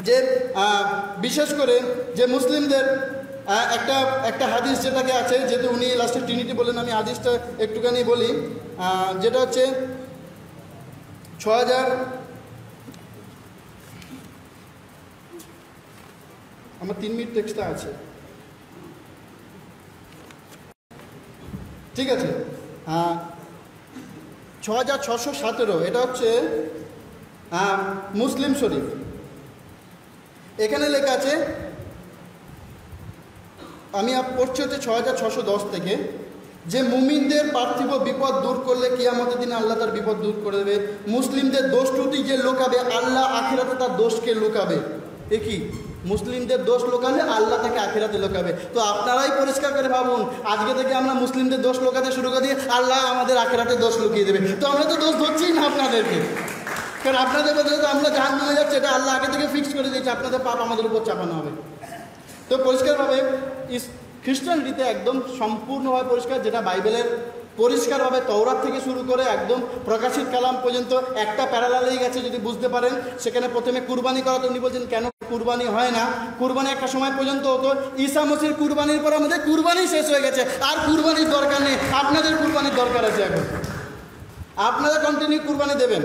যে বিশেষ করে যে মুসলিমদের একটা একটা হাদিস যেটাকে আছে, যেহেতু উনি লাস্টে ট্রিনিটি বলেন, আমি হাদিসটা একটুখানি বলি। যেটা হচ্ছে ছ হাজার। আমার তিন মিনিট টেক্সটটা আছে। ঠিক আছে। আহ, ছ হাজার ছশো সতেরো। এটা হচ্ছে আহ, মুসলিম শরীফ। এখানে লেখা আছে আমি পড়ছি হচ্ছে ছ হাজার ছশো দশ থেকে। যে মুমিনদের পার্থিব বিপদ দূর করলে কিয়ামতের দিনে আল্লাহ তার বিপদ দূর করে দেবে। মুসলিমদের দোষ ত্রুটি যে লোকাবে, আল্লাহ আখেরাতে তার দোষকে লোকাবে। এ কি? মুসলিমদের দোষ লোকালে আল্লাহ তাকে আখিরাতে লোকাবে। তো আপনারাই পরিষ্কার করে ভাবুন, আজকে থেকে আমরা মুসলিমদের দোষ লোকাতে শুরু করে দিয়ে আল্লাহ আমাদের আখেরাতে দোষ লুকিয়ে দেবে। তো আমরা তো দোষ ধরছি না আপনাদেরকে। কারণ আপনাদের বদলে তো আমরা জাহান নামে যাচ্ছি, এটা আল্লাহ আগে থেকে ফিক্স করে দিয়েছে, আপনাদের পাপ আমাদের উপর চাপানো হবে। তো পরিষ্কারভাবে খ্রিস্টানিটিতে একদম সম্পূর্ণভাবে পরিষ্কার, যেটা বাইবেলের পরিষ্কারভাবে তওরাত থেকে শুরু করে একদম প্রকাশিত কালাম পর্যন্ত একটা প্যারালালেই গেছে, যদি বুঝতে পারেন। সেখানে প্রথমে কুরবানি করা, তো উনি বলছেন, কেন কুরবানি হয় না? কুরবানি একটা সময় পর্যন্ত হতো। ঈসা মসির কুরবানির পর আমাদের কুরবানি শেষ হয়ে গেছে। আর কুরবানির দরকার নেই। আপনাদের কুরবানির দরকার আছে এখন। আপনারা কন্টিনিউ কুরবানি দেবেন।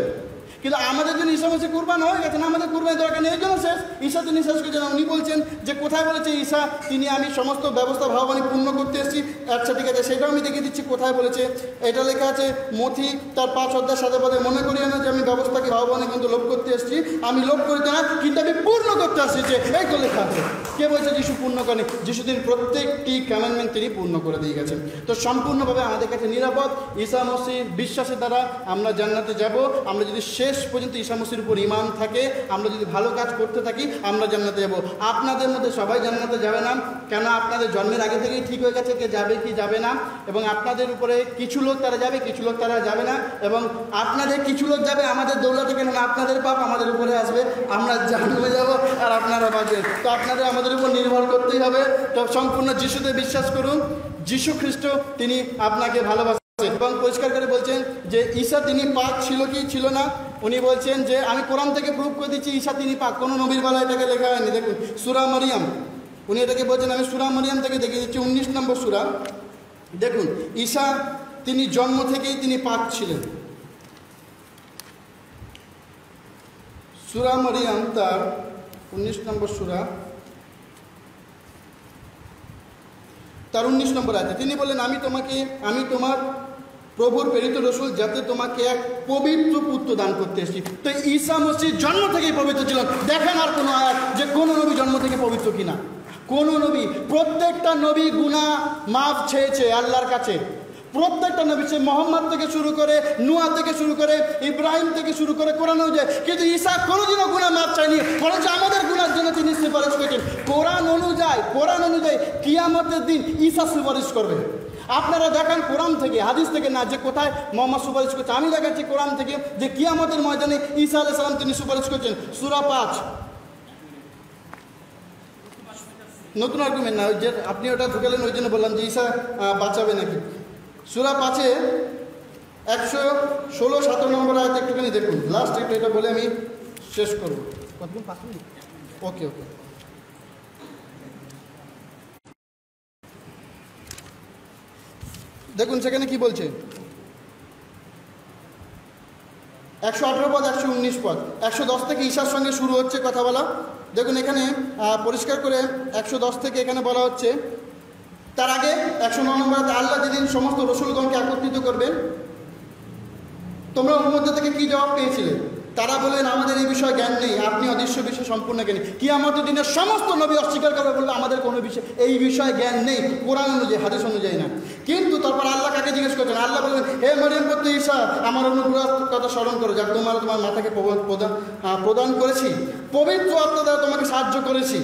কিন্তু আমাদের জন্য ঈশা মাসে কুরবান হয়ে গেছে না, আমাদের কুরবানি দরকার নেই জন্য শেষ। ঈশা তিনি শেষ করেছেন উনি বলছেন যে, কোথায় বলেছে ঈশা? তিনি, আমি সমস্ত ব্যবস্থা ভাবানি পূর্ণ করতে এসেছি আচ্ছা ঠিক আছে, সেটাও আমি দেখিয়ে দিচ্ছি, কোথায় বলেছে? এটা লেখা আছে মথি তার পাঁচ অধ্যায় সাথে পদে মনে করি না যে, আমি ব্যবস্থাকে ভাবানি কিন্তু লোভ করতে এসেছি। আমি লোভ করিতে না, কিন্তু আমি পূর্ণ করতে আসছি এই তো লেখা আছে। কে বলছে যিশু পূর্ণ করেনি? যিশু তিনি প্রত্যেকটি কমান্ডমেন্ট তিনি পূর্ণ করে দিয়ে গেছেন। তো সম্পূর্ণভাবে আমাদের কাছে নিরাপদ, ঈশা মসি বিশ্বাসের দ্বারা আমরা জান্নাতে যাব। আমরা যদি শেষ পর্যন্ত ঈসা মসির উপর ইমান থাকে, আমরা যদি ভালো কাজ করতে থাকি, আমরা জান্নাতে যাব। আপনাদের মধ্যে সবাই জান্নাতে যাবে না, কেন আপনাদের জন্মের আগে থেকেই ঠিক হয়ে গেছে কে যাবে কি যাবে না, এবং আপনাদের উপরে কিছু লোক তারা যাবে, কিছু লোক তারা যাবে না, এবং আপনাদের কিছু লোক যাবে, আমাদের দৌলতে কেন আপনাদের পাপ আমাদের উপরে আসবে, আমরা জাহান্নামে যাব আর আপনারা বাঁচবেন। তো আপনাদের আমাদের উপর নির্ভর করতেই হবে। তো সম্পূর্ণ যিশুতে বিশ্বাস করুন, যিশু খ্রিস্ট তিনি আপনাকে ভালোবাসেন। এবং পরিষ্কার করে বলছেন যে ঈশা তিনি পাক ছিল কি? ছিল না। উনি বলছেন যে, আমি কোরআন থেকে প্রুভ করে দিচ্ছি, ঈশা তিনি পাক, কোনো নবীর বেলায় এটাকে লেখা হয়নি। দেখুন, সুরা মরিয়াম। উনি এটাকে বলছেন, আমি সুরা মরিয়াম থেকে দেখিয়ে দিচ্ছি, উনিশ নম্বর সুরা। দেখুন, ঈশা তিনি জন্ম থেকেই তিনি পাক ছিলেন। সুরা মরিয়াম তার উনিশ নম্বর সুরা। তার উনিশ নম্বর আছে তিনি বলেন আমি তোমাকে, আমি তোমার প্রভুর প্রেরিত রসুল যাতে তোমাকে এক পবিত্র পুত্র দান করতে এসেছি। তো ঈসা মসজিদ জন্ম থেকেই পবিত্র ছিল। দেখেন আর কোনো আয়াত যে কোন নবী জন্ম থেকে পবিত্র কিনা। কোন নবী, প্রত্যেকটা নবী গুণা মাফ চেয়েছে আল্লাহর কাছে। প্রত্যেকটা নবী সে মোহাম্মদ থেকে শুরু করে, নুয়া থেকে শুরু করে, ইব্রাহিম থেকে শুরু করে কোরআন অনুযায়ী কিন্তু ঈসা কোনোদিনও গুণা মাপ চায়নি। বরঞ্চ আমাদের গুণার জন্য তিনি সুপারিশ করেছেন। কোরআন অনুযায়ী কোরআন অনুযায়ী কিয়ামতের দিন ঈশা সুপারিশ করবে। আপনারা দেখান কোরআন থেকে হাদিস থেকে না যে কোথায় মোহাম্মদ সুপারিশ করছে। আমি দেখাচ্ছি কোরআন থেকে যে কিয়ামতের ময়দানে ঈসা আলাইহিস সালাম তিনি সুপারিশ করছেন। সুরা পাঁচ। নতুন আর্গুমেন্ট না ওই যে আপনি ওটা ঢুকালেন ওই জন্য বললাম যে আহ, বাঁচাবে নাকি। সুরা পাঁচে একশো ষোলো সতেরো নম্বর আয়তে একটুখানি দেখুন। লাস্ট একটু এটা বলে আমি শেষ করব। পাঁচ ওকে ওকে দেখুন, সেখানে কি বলছে? একশো আঠেরো পদ, একশো উনিশ পদ। একশো দশ থেকে ঈশার সঙ্গে শুরু হচ্ছে কথা বলা। দেখুন, এখানে পরিষ্কার করে একশো দশ থেকে এখানে বলা হচ্ছে, তার আগে একশো ন নম্বরে আল্লাহ যেদিন সমস্ত রসুলগণকে একত্রিত করবেন, তোমরা ওর মধ্যে থেকে কি জবাব পেয়েছিলে? তারা বললেন আমাদের এই বিষয়ে জ্ঞান নেই, আপনি অদৃশ্য বিষয়ে সম্পূর্ণ জ্ঞানী। কি আমাদের দিনের সমস্ত নবী অস্বীকার করবে বলল আমাদের কোনো বিষয়, এই বিষয়ে জ্ঞান নেই, কোরআন অনুযায়ী, হাদিস অনুযায়ী না। কিন্তু তারপর আল্লাহ কাকে জিজ্ঞেস করছেন? আল্লাহ বললেন, হে মরিয়ম পুত্র ঈশা, আমার অনুগ্রহ কথা স্মরণ করো যা তোমার তোমার মাথাকে প্রদান প্রদান করেছি, পবিত্র আত্মা দ্বারা তোমাকে সাহায্য করেছি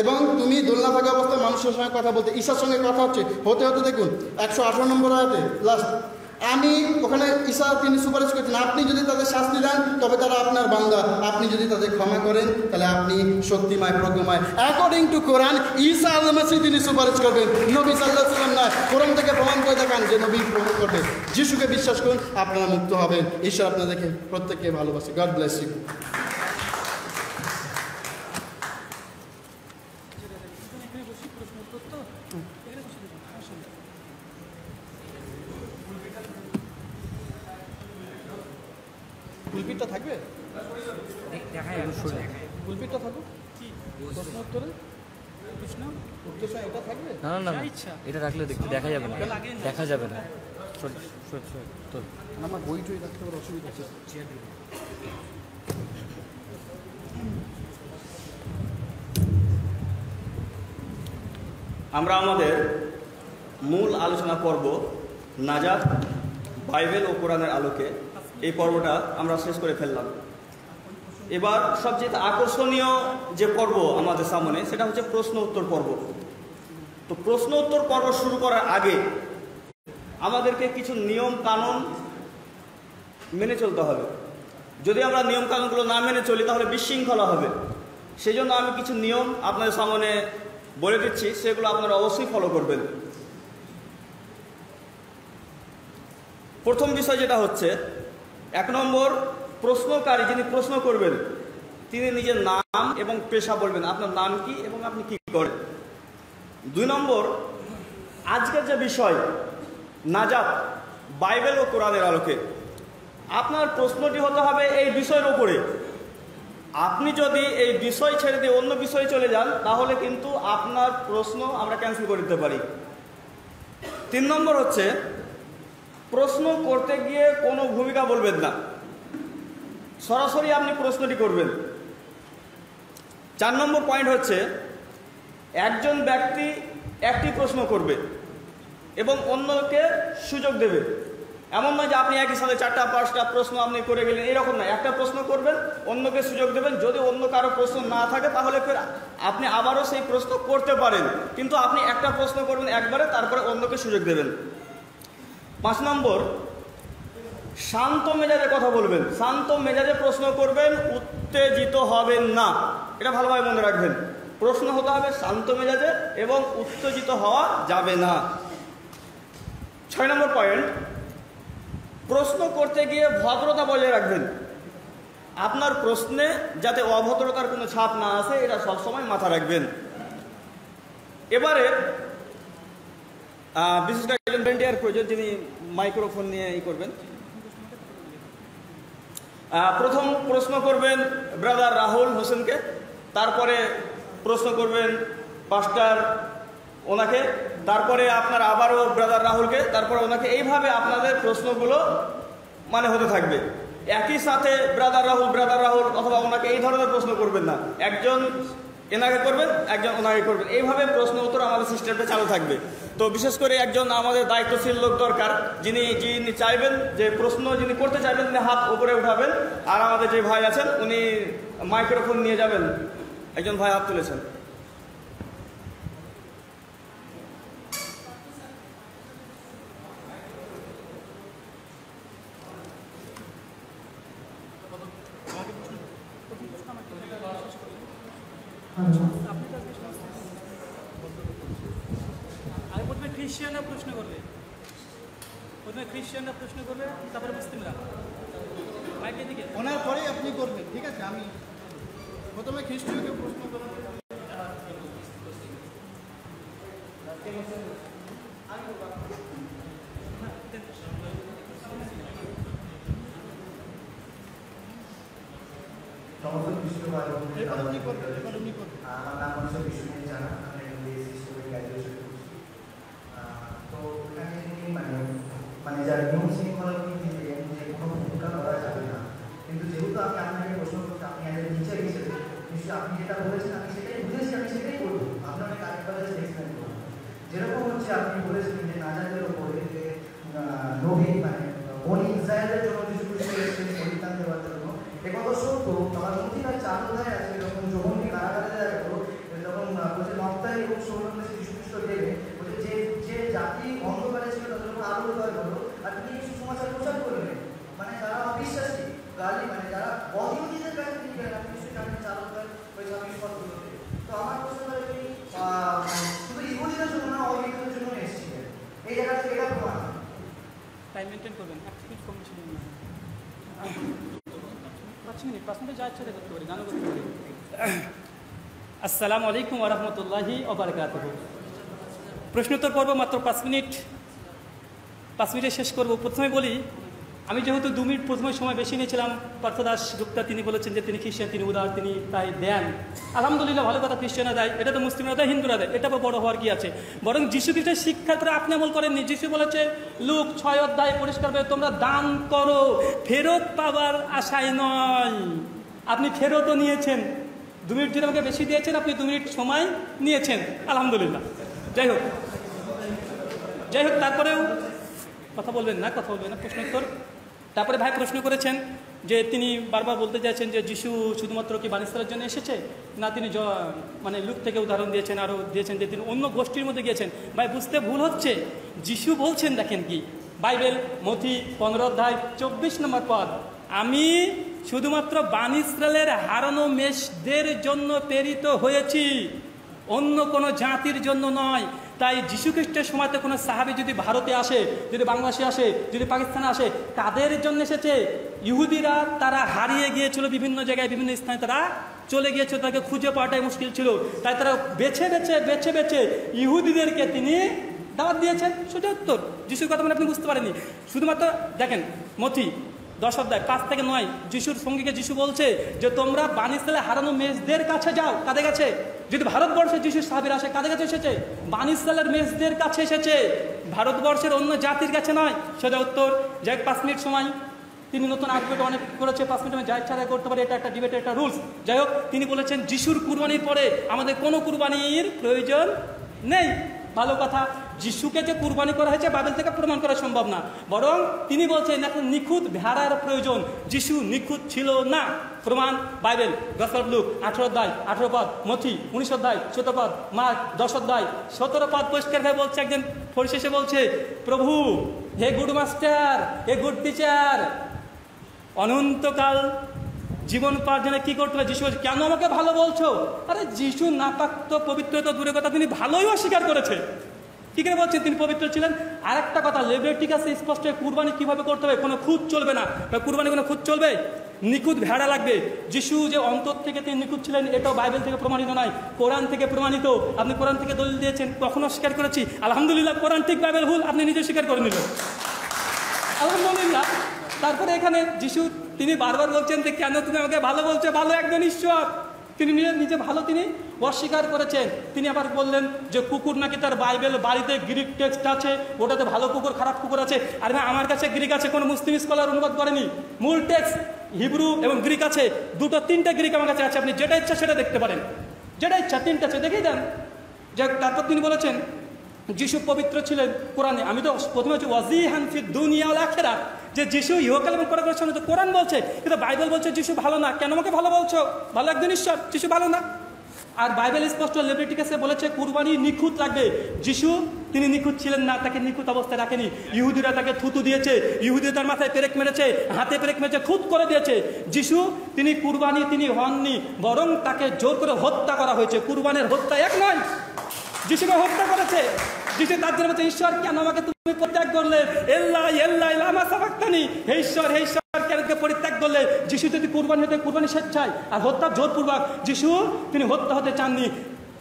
এবং তুমি দোলনা থাকা অবস্থায় মানুষের সঙ্গে কথা বলতে, ঈশার সঙ্গে কথা হচ্ছে, হতে হতে দেখুন, একশো আঠারো নম্বর আয়াতে লাস্ট আমি ওখানে ঈশা তিনি সুপারিশ করছেন, আপনি যদি তাদের শাস্তি দেন, তবে তারা আপনার বান্দা। আপনি যদি তাদের ক্ষমা করেন, তাহলে আপনি শক্তিময় প্রজ্ঞময়। অ্যাকর্ডিং টু কোরআন ঈসা আলমাসি তিনি সুপারিশ করবেন। নবী সাল্লাহ সাল্লাম নয়, কোরআন থেকে প্রমাণ করে দেখান যে নবী প্রমাণ করবে। যিশুকে বিশ্বাস করুন, আপনারা মুক্ত হবেন। ঈশ্বর আপনাদেরকে প্রত্যেককে ভালোবাসে। গড ব্লেস ইউ এখানে বসি প্রশ্ন উত্তর তো এখানে বসে দেখুন সমস্যা নেই। কুলপিটটা থাকবে? থাকুক। প্রশ্ন উত্তরে? কৃষ্ণ উত্তর সময় এটা থাকবে? না না। এটা রাখলে দেখতে দেখা যাবে না। দেখা যাবে না। আমার বই টই রাখতে অসুবিধা আছে আমরা আমাদের মূল আলোচনা পর্ব নাজাত বাইবেল ও কোরআনের আলোকে। এই পর্বটা আমরা শেষ করে ফেললাম। এবার সবচেয়ে আকর্ষণীয় যে পর্ব আমাদের সামনে, সেটা হচ্ছে প্রশ্ন উত্তর পর্ব। তো প্রশ্ন উত্তর পর্ব শুরু করার আগে আমাদেরকে কিছু নিয়ম কানুন মেনে চলতে হবে। যদি আমরা নিয়ম কানুনগুলো না মেনে চলি, তাহলে বিশৃঙ্খলা হবে। সেই জন্য আমি কিছু নিয়ম আপনাদের সামনে বলে দিচ্ছি, সেগুলো আপনারা অবশ্যই ফলো করবেন। প্রথম বিষয় যেটা হচ্ছে এক নম্বর, প্রশ্নকারী যিনি প্রশ্ন করবেন, তিনি নিজের নাম এবং পেশা বলবেন। আপনার নাম কি এবং আপনি কি করেন? দুই নম্বর, আজকের যে বিষয়, নাজাত, বাইবেল ও কোরআনের আলোকে, আপনার প্রশ্নটি হতে হবে এই বিষয়ের ওপরে আপনি যদি এই বিষয় ছেড়ে দিয়ে অন্য বিষয়ে চলে যান, তাহলে কিন্তু আপনার প্রশ্ন আমরা ক্যান্সেল করে দিতে পারি। তিন নম্বর হচ্ছে প্রশ্ন করতে গিয়ে কোনো ভূমিকা বলবেন না। সরাসরি আপনি প্রশ্নটি করবেন। চার নম্বর পয়েন্ট হচ্ছে, একজন ব্যক্তি একটি প্রশ্ন করবে এবং অন্যকে সুযোগ দেবে। এমন নয় যে আপনি একই সাথে চারটা, পাঁচটা প্রশ্ন আপনি করে গেলেন, এরকম না একটা প্রশ্ন করবেন, অন্যকে সুযোগ দেবেন। যদি অন্য কারও প্রশ্ন না থাকে, তাহলে ফের আপনি আবারও সেই প্রশ্ন করতে পারেন। কিন্তু আপনি একটা প্রশ্ন করবেন একবারে, তারপরে অন্যকে সুযোগ দেবেন। পাঁচ নম্বর, শান্ত মেজাজে কথা বলবেন। শান্ত মেজাজে প্রশ্ন করবেন, উত্তেজিত হবেন না। এটা ভালোভাবে মনে রাখবেন। প্রশ্ন হতে হবে শান্ত মেজাজে এবং উত্তেজিত হওয়া যাবে না। ছয় নম্বর পয়েন্ট প্রশ্ন করতে গিয়ে ভদ্রতা বজায় রাখবেন। আপনার প্রশ্নে যাতে অভদ্রতার কোনো ছাপ না আসে, এটা সবসময় মাথা রাখবেন। এবারে বিশেষ করে একজন ভলেন্টিয়ার প্রয়োজন যিনি মাইক্রোফোন নিয়ে ই করবেন। প্রথম প্রশ্ন করবেন ব্রাদার রাহুল হোসেনকে, তারপরে প্রশ্ন করবেন পাস্টার ওনাকে, তারপরে আপনার আবারও ব্রাদার রাহুলকে, তারপরে ওনাকে, এইভাবে আপনাদের প্রশ্নগুলো মানে হতে থাকবে। একই সাথে ব্রাদার রাহুল ব্রাদার রাহুল, অথবা ওনাকে এই ধরনের প্রশ্ন করবেন না। একজন এনাকে করবেন, একজন ওনাকে করবেন। এইভাবে প্রশ্ন উত্তর আমাদের সিস্টেমটা চালু থাকবে। তো বিশেষ করে একজন আমাদের দায়িত্বশীল লোক দরকার, যিনি যিনি চাইবেন যে প্রশ্ন যিনি করতে চাইবেন, তিনি হাত উপরে উঠাবেন। আর আমাদের যে ভাই আছেন, উনি মাইক্রোফোন নিয়ে যাবেন। একজন ভাই হাত তুলেছেন। Obrigado, আসসালামু আলাইকুম ওরহমতুল্লাহি ওবরকাত প্রশ্নোত্তর পর্ব মাত্র পাঁচ মিনিট। পাঁচ মিনিটে শেষ করব। প্রথমে বলি, আমি যেহেতু দু মিনিট প্রথমে সময় বেশি নিয়েছিলাম পার্থদাস গুপ্তা তিনি বলেছেন যে তিনি খ্রিস্টান, তিনি উদার, তিনি তাই দেন আলহামদুলিল্লাহ ভালো কথা খ্রিস্টানরা দেয়, এটা তো মুসলিমরা দেয়, হিন্দুরা দেয়, এটা বড় হওয়ার কি আছে? বরং যিশু খ্রিস্টের শিক্ষার করে আপনি আমল করেননি। যিশু বলেছে, লোক, ছয় অধ্যায় পরিষ্কার করে তোমরা দান করো, ফেরত পাবার আশায় নয়। আপনি ফেরতও নিয়েছেন। দু মিনিট যদি আমাকে বেশি দিয়েছেন, আপনি দু মিনিট সময় নিয়েছেন। আলহামদুলিল্লাহ। যাই হোক। যাই হোক, তারপরেও কথা বলবেন না, কথা বলবেন না, প্রশ্ন প্রশ্নোত্তর তারপরে ভাই প্রশ্ন করেছেন যে তিনি বারবার বলতে চাইছেন যে যিশু শুধুমাত্র কি বানিস্তারের জন্য এসেছে? না, তিনি মানে লুক থেকে উদাহরণ দিয়েছেন আরও দিয়েছেন যে তিনি অন্য গোষ্ঠীর মধ্যে গিয়েছেন। ভাই, বুঝতে ভুল হচ্ছে। যিশু বলছেন, দেখেন কি? বাইবেল মথি পনেরো অধ্যায় চব্বিশ নম্বর পদ, আমি শুধুমাত্র বানিস্রালের হারানো মেষদের জন্য প্রেরিত হয়েছি। অন্য কোনো জাতির জন্য নয়। তাই খ্রিস্টের সময়তে কোনো সাহাবি যদি ভারতে আসে, যদি বাংলাদেশে আসে, যদি পাকিস্তানে আসে, তাদের জন্য এসেছে। ইহুদিরা তারা হারিয়ে গিয়েছিল বিভিন্ন জায়গায়, বিভিন্ন স্থানে তারা চলে গিয়েছিল তাকে খুঁজে পাওয়াটাই মুশকিল ছিল। তাই তারা বেছে বেছে বেছে বেছে ইহুদিদেরকে তিনি দাওয়াত দিয়েছেন। সেটা উত্তর। যিশুর কথা মানে আপনি বুঝতে পারেননি। শুধুমাত্র দেখেন মথি দশ অধ্যায়, পাঁচ থেকে নয়, যিশুর সঙ্গীকে যিশু বলছে যে তোমরা বানিসালে হারানো মেজদের কাছে যাও। কাদের কাছে যদি ভারতবর্ষে যিশুর সাহাবির আসে কাদের কাছে এসেছে? বানিসালের মেজদের কাছে এসেছে। ভারতবর্ষের অন্য জাতির কাছে নয়। সেটা উত্তর, যাই পাঁচ মিনিট সময়। তিনি নতুন আগ্রহ অনেক করেছে, পাঁচ মিনিট আমি যা করতে পারে, এটা একটা ডিবেটের একটা রুলস যাই হোক, তিনি বলেছেন, যিশুর কুরবানির পরে আমাদের কোনো কুরবানির প্রয়োজন নেই। ভালো কথা, যিশুকে যে কুরবানি করা হয়েছে বাইবেল থেকে প্রমাণ করা সম্ভব না। বরং তিনি বলছেন এখন নিখুঁত ভেড়ার প্রয়োজন, যিশু নিখুঁত ছিল না। প্রমাণ, বাইবেল, গসল লুক, আঠেরো অধ্যায়, আঠেরো পদ, মথি, উনিশ অধ্যায়, চোদ্দ পদ, মার্ক, দশ অধ্যায়, সতেরো পদ পরিষ্কার ভাবে বলছে একজন পরিশেষে বলছে, প্রভু, হে গুড মাস্টার হে গুড টিচার, অনন্তকাল জীবন উপার্জনে কি করতে হবে? যিশু কেন আমাকে ভালো বলছো? আরে, যিশু পবিত্র তো দূরে কথা, তিনি ভালোই অস্বীকার করেছে। কি করে বলছেন তিনি পবিত্র ছিলেন? আর একটা কথা লেবেটিক আছে, স্পষ্ট, কুরবানি কীভাবে করতে হবে? কোনো খুঁত চলবে না। কুরবানি কোনো খুঁত চলবে? নিখুঁত ভেড়া লাগবে। যিশু যে অন্তর থেকে তিনি নিখুঁত ছিলেন, এটাও বাইবেল থেকে প্রমাণিত নয়। কোরআন থেকে প্রমাণিত। আপনি কোরআন থেকে দলিল দিয়েছেন, কখনো স্বীকার করেছি? আলহামদুলিল্লাহ, কোরআন ঠিক, বাইবেল ভুল, আপনি নিজে স্বীকার করে নিলেন। আলহামদুলিল্লাহ। তারপরে এখানে যিশু, তিনি বারবার বলছেন যে কেন তুমি আমাকে ভালো বলছো? ভালো একজন ঈশ্বর। তিনি নিজে নিজে ভালো তিনি অস্বীকার করেছেন। তিনি আবার বললেন যে কুকুর নাকি তার বাইবেল বাড়িতে গ্রিক টেক্সট আছে, ওটাতে ভালো কুকুর, খারাপ কুকুর আছে। আর ভাই আমার কাছে গ্রিক আছে, কোনো মুসলিম স্কলার অনুবাদ করেনি। মূল টেক্সট হিব্রু এবং গ্রিক আছে। দুটো, তিনটে গ্রিক আমার কাছে আছে। আপনি যেটা ইচ্ছা সেটা দেখতে পারেন। যেটা ইচ্ছা, তিনটা আছে, দেখেই দেন। যে তারপর তিনি বলেছেন যিশু পবিত্র ছিলেন কোরআনে। আমি তো প্রথমে হচ্ছে ওয়াজি হানফি দুনিয়া আখেরা যে যিশু ইহকাল এবং পরকালের সামনে তো কোরআন বলছে, কিন্তু বাইবেল বলছে যিশু ভালো না। কেন আমাকে ভালো বলছো? ভালো একজন ঈশ্বর, যিশু ভালো না। আর বাইবেল স্পষ্ট লেব্রিটিকাসে বলেছে, কুরবানি নিখুঁত লাগবে। যিশু, তিনি নিখুঁত ছিলেন না, তাকে নিখুঁত অবস্থায় রাখেনি। ইহুদিরা তাকে থুতু দিয়েছে। ইহুদি তার মাথায় পেরেক মেরেছে, হাতে পেরেক মেরেছে, খুঁত করে দিয়েছে। যিশু, তিনি কুরবানি তিনি হননি, বরং তাকে জোর করে হত্যা করা হয়েছে। কুরবানের হত্যা এক নয়। যিশুকে হত্যা করেছে। যিশু তার জন্য ঈশ্বর, কেন আমাকে তুমি পরিত্যাগ করলে? এল্লাই এল্লাই লামা সাবাক্তানি। হে ঈশ্বর হে ঈশ্বর, কেন আমাকে পরিত্যাগ করলে? যিশু যদি কুরবানি হতে, কুরবানি স্বেচ্ছায় আর হত্যা জোরপূর্বক। যিশু তিনি হত্যা হতে চাননি।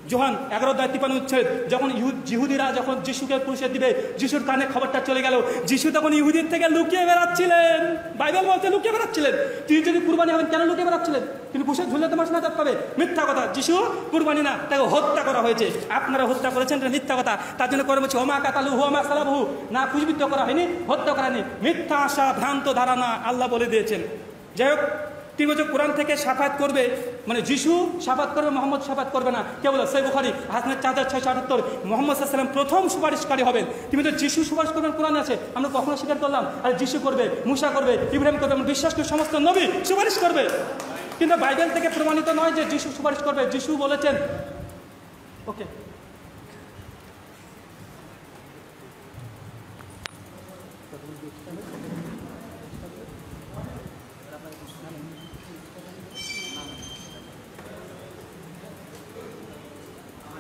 জোহান এগারো দায় তিপান্ন উচ্ছেদ। যখন জিহুদিরা যখন যিশুকে পুরুষে দিবে, যিশুর কানে খবরটা চলে গেল। যিশু তখন ইহুদির থেকে লুকিয়ে বেড়াচ্ছিলেন। বাইবেল বলতে লুকিয়ে বেড়াচ্ছিলেন। তিনি যদি কুরবানি হবেন, কেন লুকিয়ে বেড়াচ্ছিলেন? তিনি পুষে ঝুলে তোমার নাজাত পাবে। মিথ্যা কথা, যিশু কুরবানি না, তাকে হত্যা করা হয়েছে। আপনারা হত্যা করেছেন, এটা মিথ্যা কথা। তার জন্য করে বলছি ওমা কাতালু হুমা সালাবহু। না, খুশবিদ্ধ করা হয়নি, হত্যা করা হয়নি। মিথ্যা আশা, ভ্রান্ত ধারণা আল্লাহ বলে দিয়েছেন। যাই হোক তিনি বলছে কোরআন থেকে সাফাত করবে মানে যিশু সাফাত করবে, মোহাম্মদ সাফাত করবে না। কে বলো? সে বুখারি হাসনের চার হাজার ছয়শো আটাত্তর। মোহাম্মদ সাল্লাম প্রথম সুপারিশকারী হবেন। তুমি তো যিশু সুপারিশ করবেন, কোরআন আছে। আমরা কখনো স্বীকার করলাম, আর যিশু করবে, মুসা করবে, ইব্রাহিম করবে, আমরা বিশ্বাস করি সমস্ত নবী সুপারিশ করবে। কিন্তু বাইবেল থেকে প্রমাণিত নয় যে যিশু সুপারিশ করবে। যিশু বলেছেন, ওকে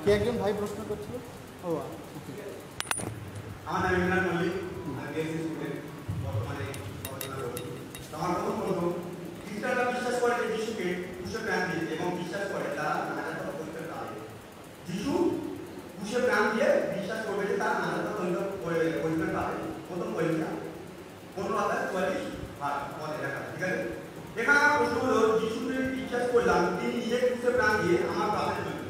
কে একজন ভাই প্রশ্ন করছিল? ও আমার নাম ইমরান আমি বিএসসি স্টুডেন্ট প্রাণ দিয়েছে বিশ্বাস করে তারা নাজাত করতে পারে প্রথম পরীক্ষা, পনেরো হাজার চুয়াল্লিশ ভাগ ঠিক আছে? এখানে আমার প্রশ্ন হলো, যিশুকে বিশ্বাস করলাম, তিনি নিজে কুশে প্রাণ দিয়ে আমার পাপের জন্য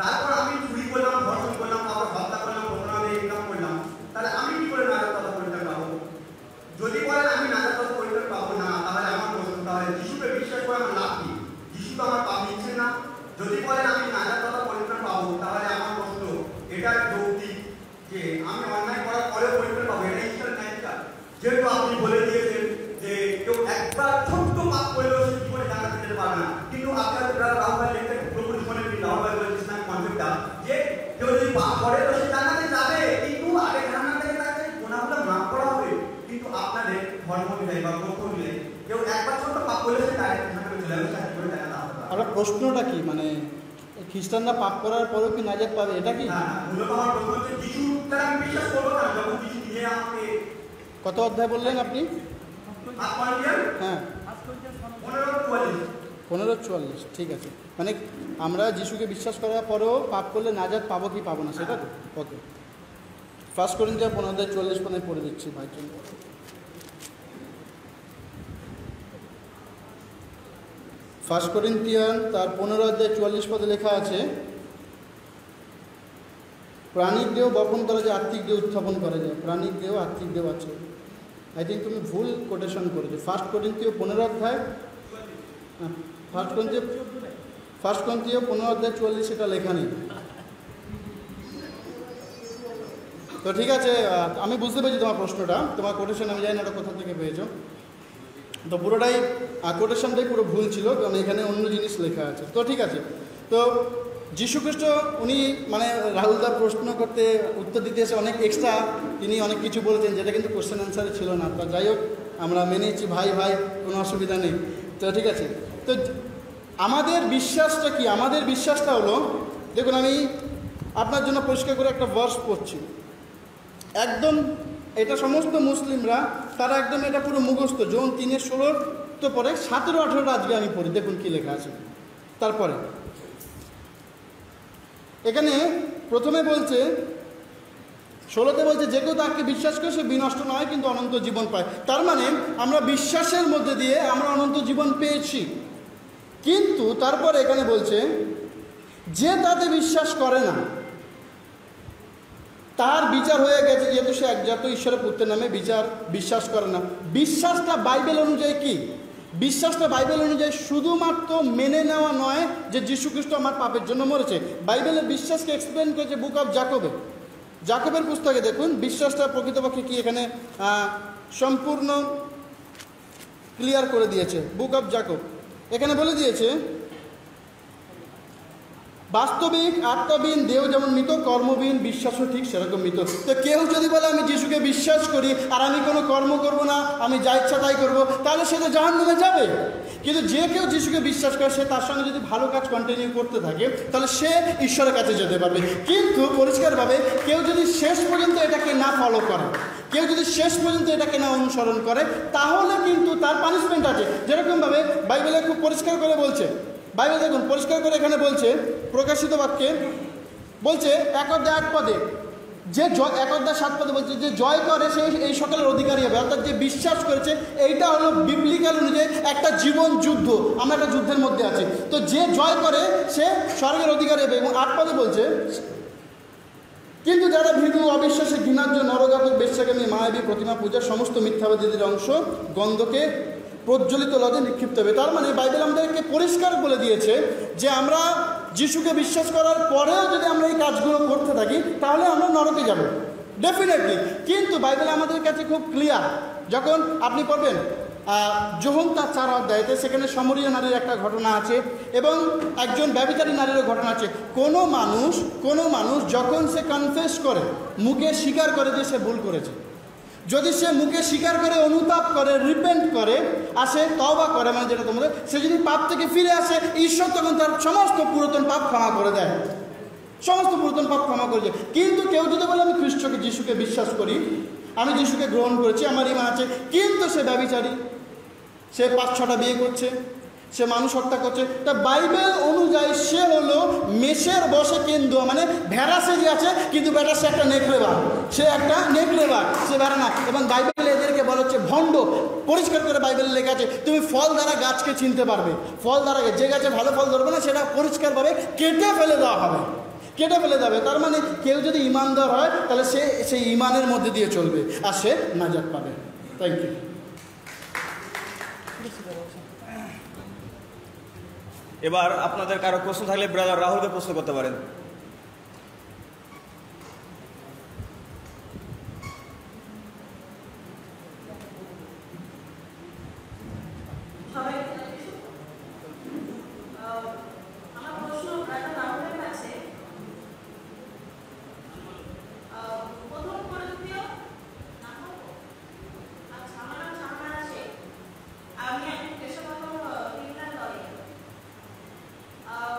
তারপর আমি চুরি করলাম, ধর্ষণ করলাম আবার হত্যা করলাম প্রতারণা ইনকাম করলাম। তাহলে আমি কি করে নাজার পরিত্রাণ পাবো? যদি বলেন আমি নাজার পরিত্রাণ পাবো না, তাহলে আমার প্রশ্ন, তাহলে যিশুকে বিশ্বাস করে আমার লাভ কি? যিশু তো আমার পাপ নিচ্ছে না। যদি বলেন আমি নাজার পরিত্রাণ পাবো, তাহলে আমার প্রশ্ন, এটা যৌক্তিক যে আমি অন্যায় করার পরেও পরিত্রাণ পাবো? এটা ঈশ্বরের ন্যায়িকা যেহেতু আপনি বলে দিয়েছেন যে কেউ একবার ছোট্ট পাপ করলেও সে জীবনে জান্নাতে যেতে পারবে না? কিন্তু আপনাদের যারা লিখতে পুরোপুরি শুনে নিন রাহুল ভাই বলেছেন না কনসেপ্টটা যে তো সে জান্নাতে যাবে। কিন্তু আগে জান্নাত থেকে তাকে গুনাহগুলো মাফ করা হবে। কিন্তু আপনাদের ধর্ম অনুযায়ী বা গ্রন্থ কেউ একবার ছোট্ট পাপ করলে সে ডাইরেক্ট জান্নাতে চলে যাবে জান্নাতে পারবে প্রশ্নটা কি? মানে খ্রিস্টানরা পাপ করার পরেও কি না নাজাত পাবে? এটা কি? না, না, মূলত আমার প্রশ্ন হচ্ছে যিশু তারা আমি বিশ্বাস করব না যখন যিশু নিজে আমাকে কত অধ্যায় বললেন আপনি? হ্যাঁ। পনেরো চুয়াল্লিশ ঠিক আছে। মানে আমরা যিশুকে বিশ্বাস করার পরেও পাপ করলে নাজাত পাবো কি পাবো না, সেটা তো ওকে ফার্স্ট করেন যা পনেরো চল্লিশ পদে পড়ে দিচ্ছি ভাইয়ের জন্য ফার্স্ট করিন্তিয়ান তার পনেরো অধ্যায় চুয়াল্লিশ পদে লেখা আছে প্রাণিক দেহ বপন করা যায়, আর্থিক দেহ উত্থাপন করা যায়। প্রাণিক দেহ, আর্থিক দেহ আছে। আই থিঙ্ক তুমি ভুল কোটেশন করেছ। ফার্স্ট করিন্তীয় পনেরো অধ্যায় ফার্স্ট কন্তীয় ফার্স্ট কন্তীয় পনেরো অধ্যায় চুয়াল্লিশ এটা লেখা নেই। তো ঠিক আছে আমি বুঝতে পেরেছি তোমার প্রশ্নটা। তোমার কোটেশন আমি জানি না ওটা কোথা থেকে পেয়েছ। তো পুরোটাই কোটেশনটাই পুরো ভুল ছিল, কারণ এখানে অন্য জিনিস লেখা আছে। তো ঠিক আছে, তো যীশুখ্রিস্ট উনি মানে রাহুলদা প্রশ্ন করতে উত্তর দিতে এসে অনেক এক্সট্রা তিনি অনেক কিছু বলেছেন, যেটা কিন্তু কোশ্চেন অ্যান্সারে ছিল না। তো যাই হোক, আমরা মেনেছি ভাই ভাই, কোনো অসুবিধা নেই। তো ঠিক আছে, তো আমাদের বিশ্বাসটা কি? আমাদের বিশ্বাসটা হলো, দেখুন আমি আপনার জন্য পরিষ্কার করে একটা ভার্স পড়ছি। একদম এটা সমস্ত মুসলিমরা, তারা একদম এটা পুরো মুখস্থ। জোন তিনের ষোলোর তো পরে সতেরো আঠেরোটা আজকে আমি পড়ি, দেখুন কি লেখা আছে। তারপরে, এখানে প্রথমে বলছে, ষোলোতে বলছে, যে কেউ তাকে বিশ্বাস করে, সে বিনষ্ট নয়, কিন্তু অনন্ত জীবন পায়। তার মানে আমরা বিশ্বাসের মধ্যে দিয়ে আমরা অনন্ত জীবন পেয়েছি। কিন্তু তারপর এখানে বলছে, যে তাতে বিশ্বাস করে না, তার বিচার হয়ে গেছে যেহেতু সে একজাত ঈশ্বরের পুত্রের নামে বিচার, বিশ্বাস করে না। বিশ্বাসটা বাইবেল অনুযায়ী কি? বিশ্বাসটা বাইবেল অনুযায়ী শুধুমাত্র মেনে নেওয়া নয় যে যীশু খ্রিস্ট আমার পাপের জন্য মরেছে। বাইবেলের বিশ্বাসকে এক্সপ্লেন করেছে বুক অফ জাকবে জাকবের পুস্তকে দেখুন, বিশ্বাসটা প্রকৃতপক্ষে কি এখানে সম্পূর্ণ ক্লিয়ার করে দিয়েছে। বুক অফ জাকব এখানে বলে দিয়েছে বাস্তবিক আত্মাবিহীন দেহ যেমন মৃত কর্মবিহীন বিশ্বাসও ঠিক সেরকম মৃত। তো কেউ যদি বলে, আমি যিশুকে বিশ্বাস করি আর আমি কোনো কর্ম করব না, আমি যা ইচ্ছা তাই করব, তাহলে সে তো জাহান নামে যাবে। কিন্তু যে কেউ যিশুকে বিশ্বাস করে, সে তার সঙ্গে যদি ভালো কাজ কন্টিনিউ করতে থাকে, তাহলে সে ঈশ্বরের কাছে যেতে পারবে। কিন্তু পরিষ্কারভাবে কেউ যদি শেষ পর্যন্ত এটাকে না ফলো করে, কেউ যদি শেষ পর্যন্ত এটাকে না অনুসরণ করে, তাহলে কিন্তু তার পানিশমেন্ট আছে। যেরকমভাবে বাইবেলে খুব পরিষ্কার করে বলছে বাইবেল দেখুন, পরিষ্কার করে এখানে বলছে, প্রকাশিত বাক্যে বলছে এক অধ্যায় আট পদে। যে জয় এক অধ্যায় সাত পদে বলছে যে জয় করে সে এই সকলের অধিকারী হবে। অর্থাৎ যে বিশ্বাস করেছে, এইটা হলো বিপ্লিকাল অনুযায়ী একটা জীবন যুদ্ধ। আমরা একটা যুদ্ধের মধ্যে আছি। তো যে জয় করে, সে স্বর্গের অধিকারী হবে এবং আট পদে বলছে, কিন্তু যারা ভীরু অবিশ্বাসে ঘৃণার্য নরগাতক বেশ্যাগামী মায়াবী প্রতিমা পূজা সমস্ত মিথ্যাবাদীদের অংশ গন্ধকে প্রজ্বলিত লজে নিক্ষিপ্ত হবে। তার মানে বাইবেল আমাদেরকে পরিষ্কার বলে দিয়েছে যে আমরা যিশুকে বিশ্বাস করার পরেও যদি আমরা এই কাজগুলো করতে থাকি, তাহলে আমরা নরকে যাব। ডেফিনেটলি কিন্তু বাইবেল আমাদের কাছে খুব ক্লিয়ার যখন আপনি পড়বেন যোহন তার চার অধ্যায়তে, সেখানে সমরীয় নারীর একটা ঘটনা আছে এবং একজন ব্যবচারী নারীরও ঘটনা আছে। কোনো মানুষ কোনো মানুষ যখন সে কনফেস করে, মুখে স্বীকার করে যে সে ভুল করেছে। যদি সে মুখে স্বীকার করে, অনুতাপ করে রিপেন্ট করে, আসে তবা করে মানে যেটা তোমাদের, সে যদি পাপ থেকে ফিরে আসে, ঈশ্বর তখন তার সমস্ত পুরাতন পাপ ক্ষমা করে দেয়। সমস্ত পুরাতন পাপ ক্ষমা করে দেয়। কিন্তু কেউ যদি বলে, আমি খ্রিস্টকে, যিশুকে বিশ্বাস করি, আমি যিশুকে গ্রহণ করেছি, আমার ইমান আছে। কিন্তু সে ব্যবিচারী সে পাঁচ, ছটা বিয়ে করছে সে মানুষ হত্যা করছে। তা বাইবেল অনুযায়ী সে হলো মেষের বসে কেন্দ্র মানে ভেড়া সে যে আছে, কিন্তু বেটা সে একটা নেকড়ে বাঘ সে একটা নেকড়ে বাঘ সে ভেড়া না। এবং বাইবেল এদেরকে বলা হচ্ছে ভণ্ড। পরিষ্কার করে বাইবেলে লেখা আছে, তুমি ফল দ্বারা গাছকে চিনতে পারবে। ফল দ্বারা যে গাছে ভালো ফল ধরবে না, সেটা পরিষ্কারভাবে কেটে ফেলে দেওয়া হবে। কেটে ফেলে যাবে তার মানে কেউ যদি ইমানদার হয়, তাহলে সে সেই ইমানের মধ্যে দিয়ে চলবে, আর সে নাজাত পাবে। থ্যাংক ইউ এবার আপনাদের কারও প্রশ্ন থাকলে ব্রাদার রাহুলকে প্রশ্ন করতে পারেন আমার প্রশ্ন ব্রাদার রাহুলের কাছে প্রথম পরিচিতীয় আচ্ছা আমার নাম শাহনারা শেখ আমি একজন পেশাগত ক্রিমিনাল লয়ার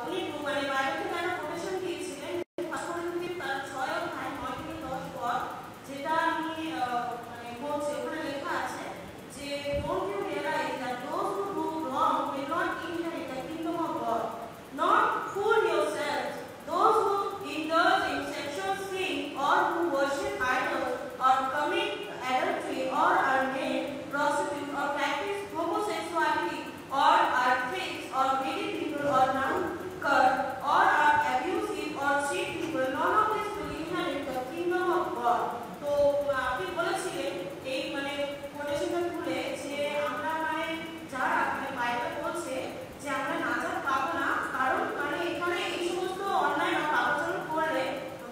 উনি মানে বাইরে থেকে একটা কোটেশন দিয়েছিলেন পাসপোর্টে তার ছয় অধ্যায় নয় থেকে দশ পদ যেটা আমি মানে বলছি ওখানে লেখা আছে যে don't you realise that those who do wrong will not inherit the kingdom of God not fool yourselves those who indulge in sexual sin or who worship idols or commit adultery or are made prostitute or practice homosexuality or are thieves or greedy people or drunkard or are abusive or cheat people none of this will inherit the kingdom of God তো আপনি বলেছিলেন এই মানে কোটেশনটা খুলে যে আমরা মানে যারা মানে বাইবেল বলছে যে আমরা নাজাত পাবো না কারণ মানে এখানে এই সমস্ত অন্যায় বা পাপাচার করলে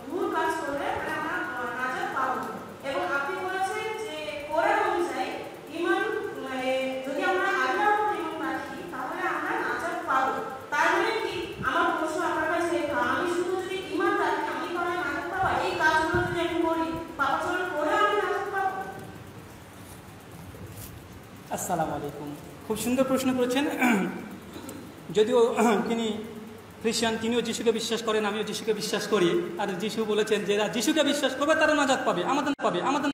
ভুল কাজ করলে মানে আমরা আহ, নাজাত পাবো না। এবং আপনি বলেছেন যে কোরআন অনুযায়ী ইমান মানে যদি আমরা আল্লাহর উপর ইমান রাখি তাহলে আমরা নাজাত পাবো তার মানে কি আমার প্রশ্ন আপনার কাছে এটা, আমি শুধু যদি ইমান রাখি আমি তাহলে নাজাত পাবো এই কাজগুলো যদি আমি করি পাপাচার করে আমি নাজাত পাবো আসসালামু আলাইকুম খুব সুন্দর প্রশ্ন করেছেন। যদিও তিনি খ্রিস্টান, তিনিও যিশুকে বিশ্বাস করেন, আমিও যিশুকে বিশ্বাস করি। আর যিশু বলেছেন যে যিশুকে বিশ্বাস করবে, তারা নাজাদ পাবে, আমাদের পাবে, আমাদের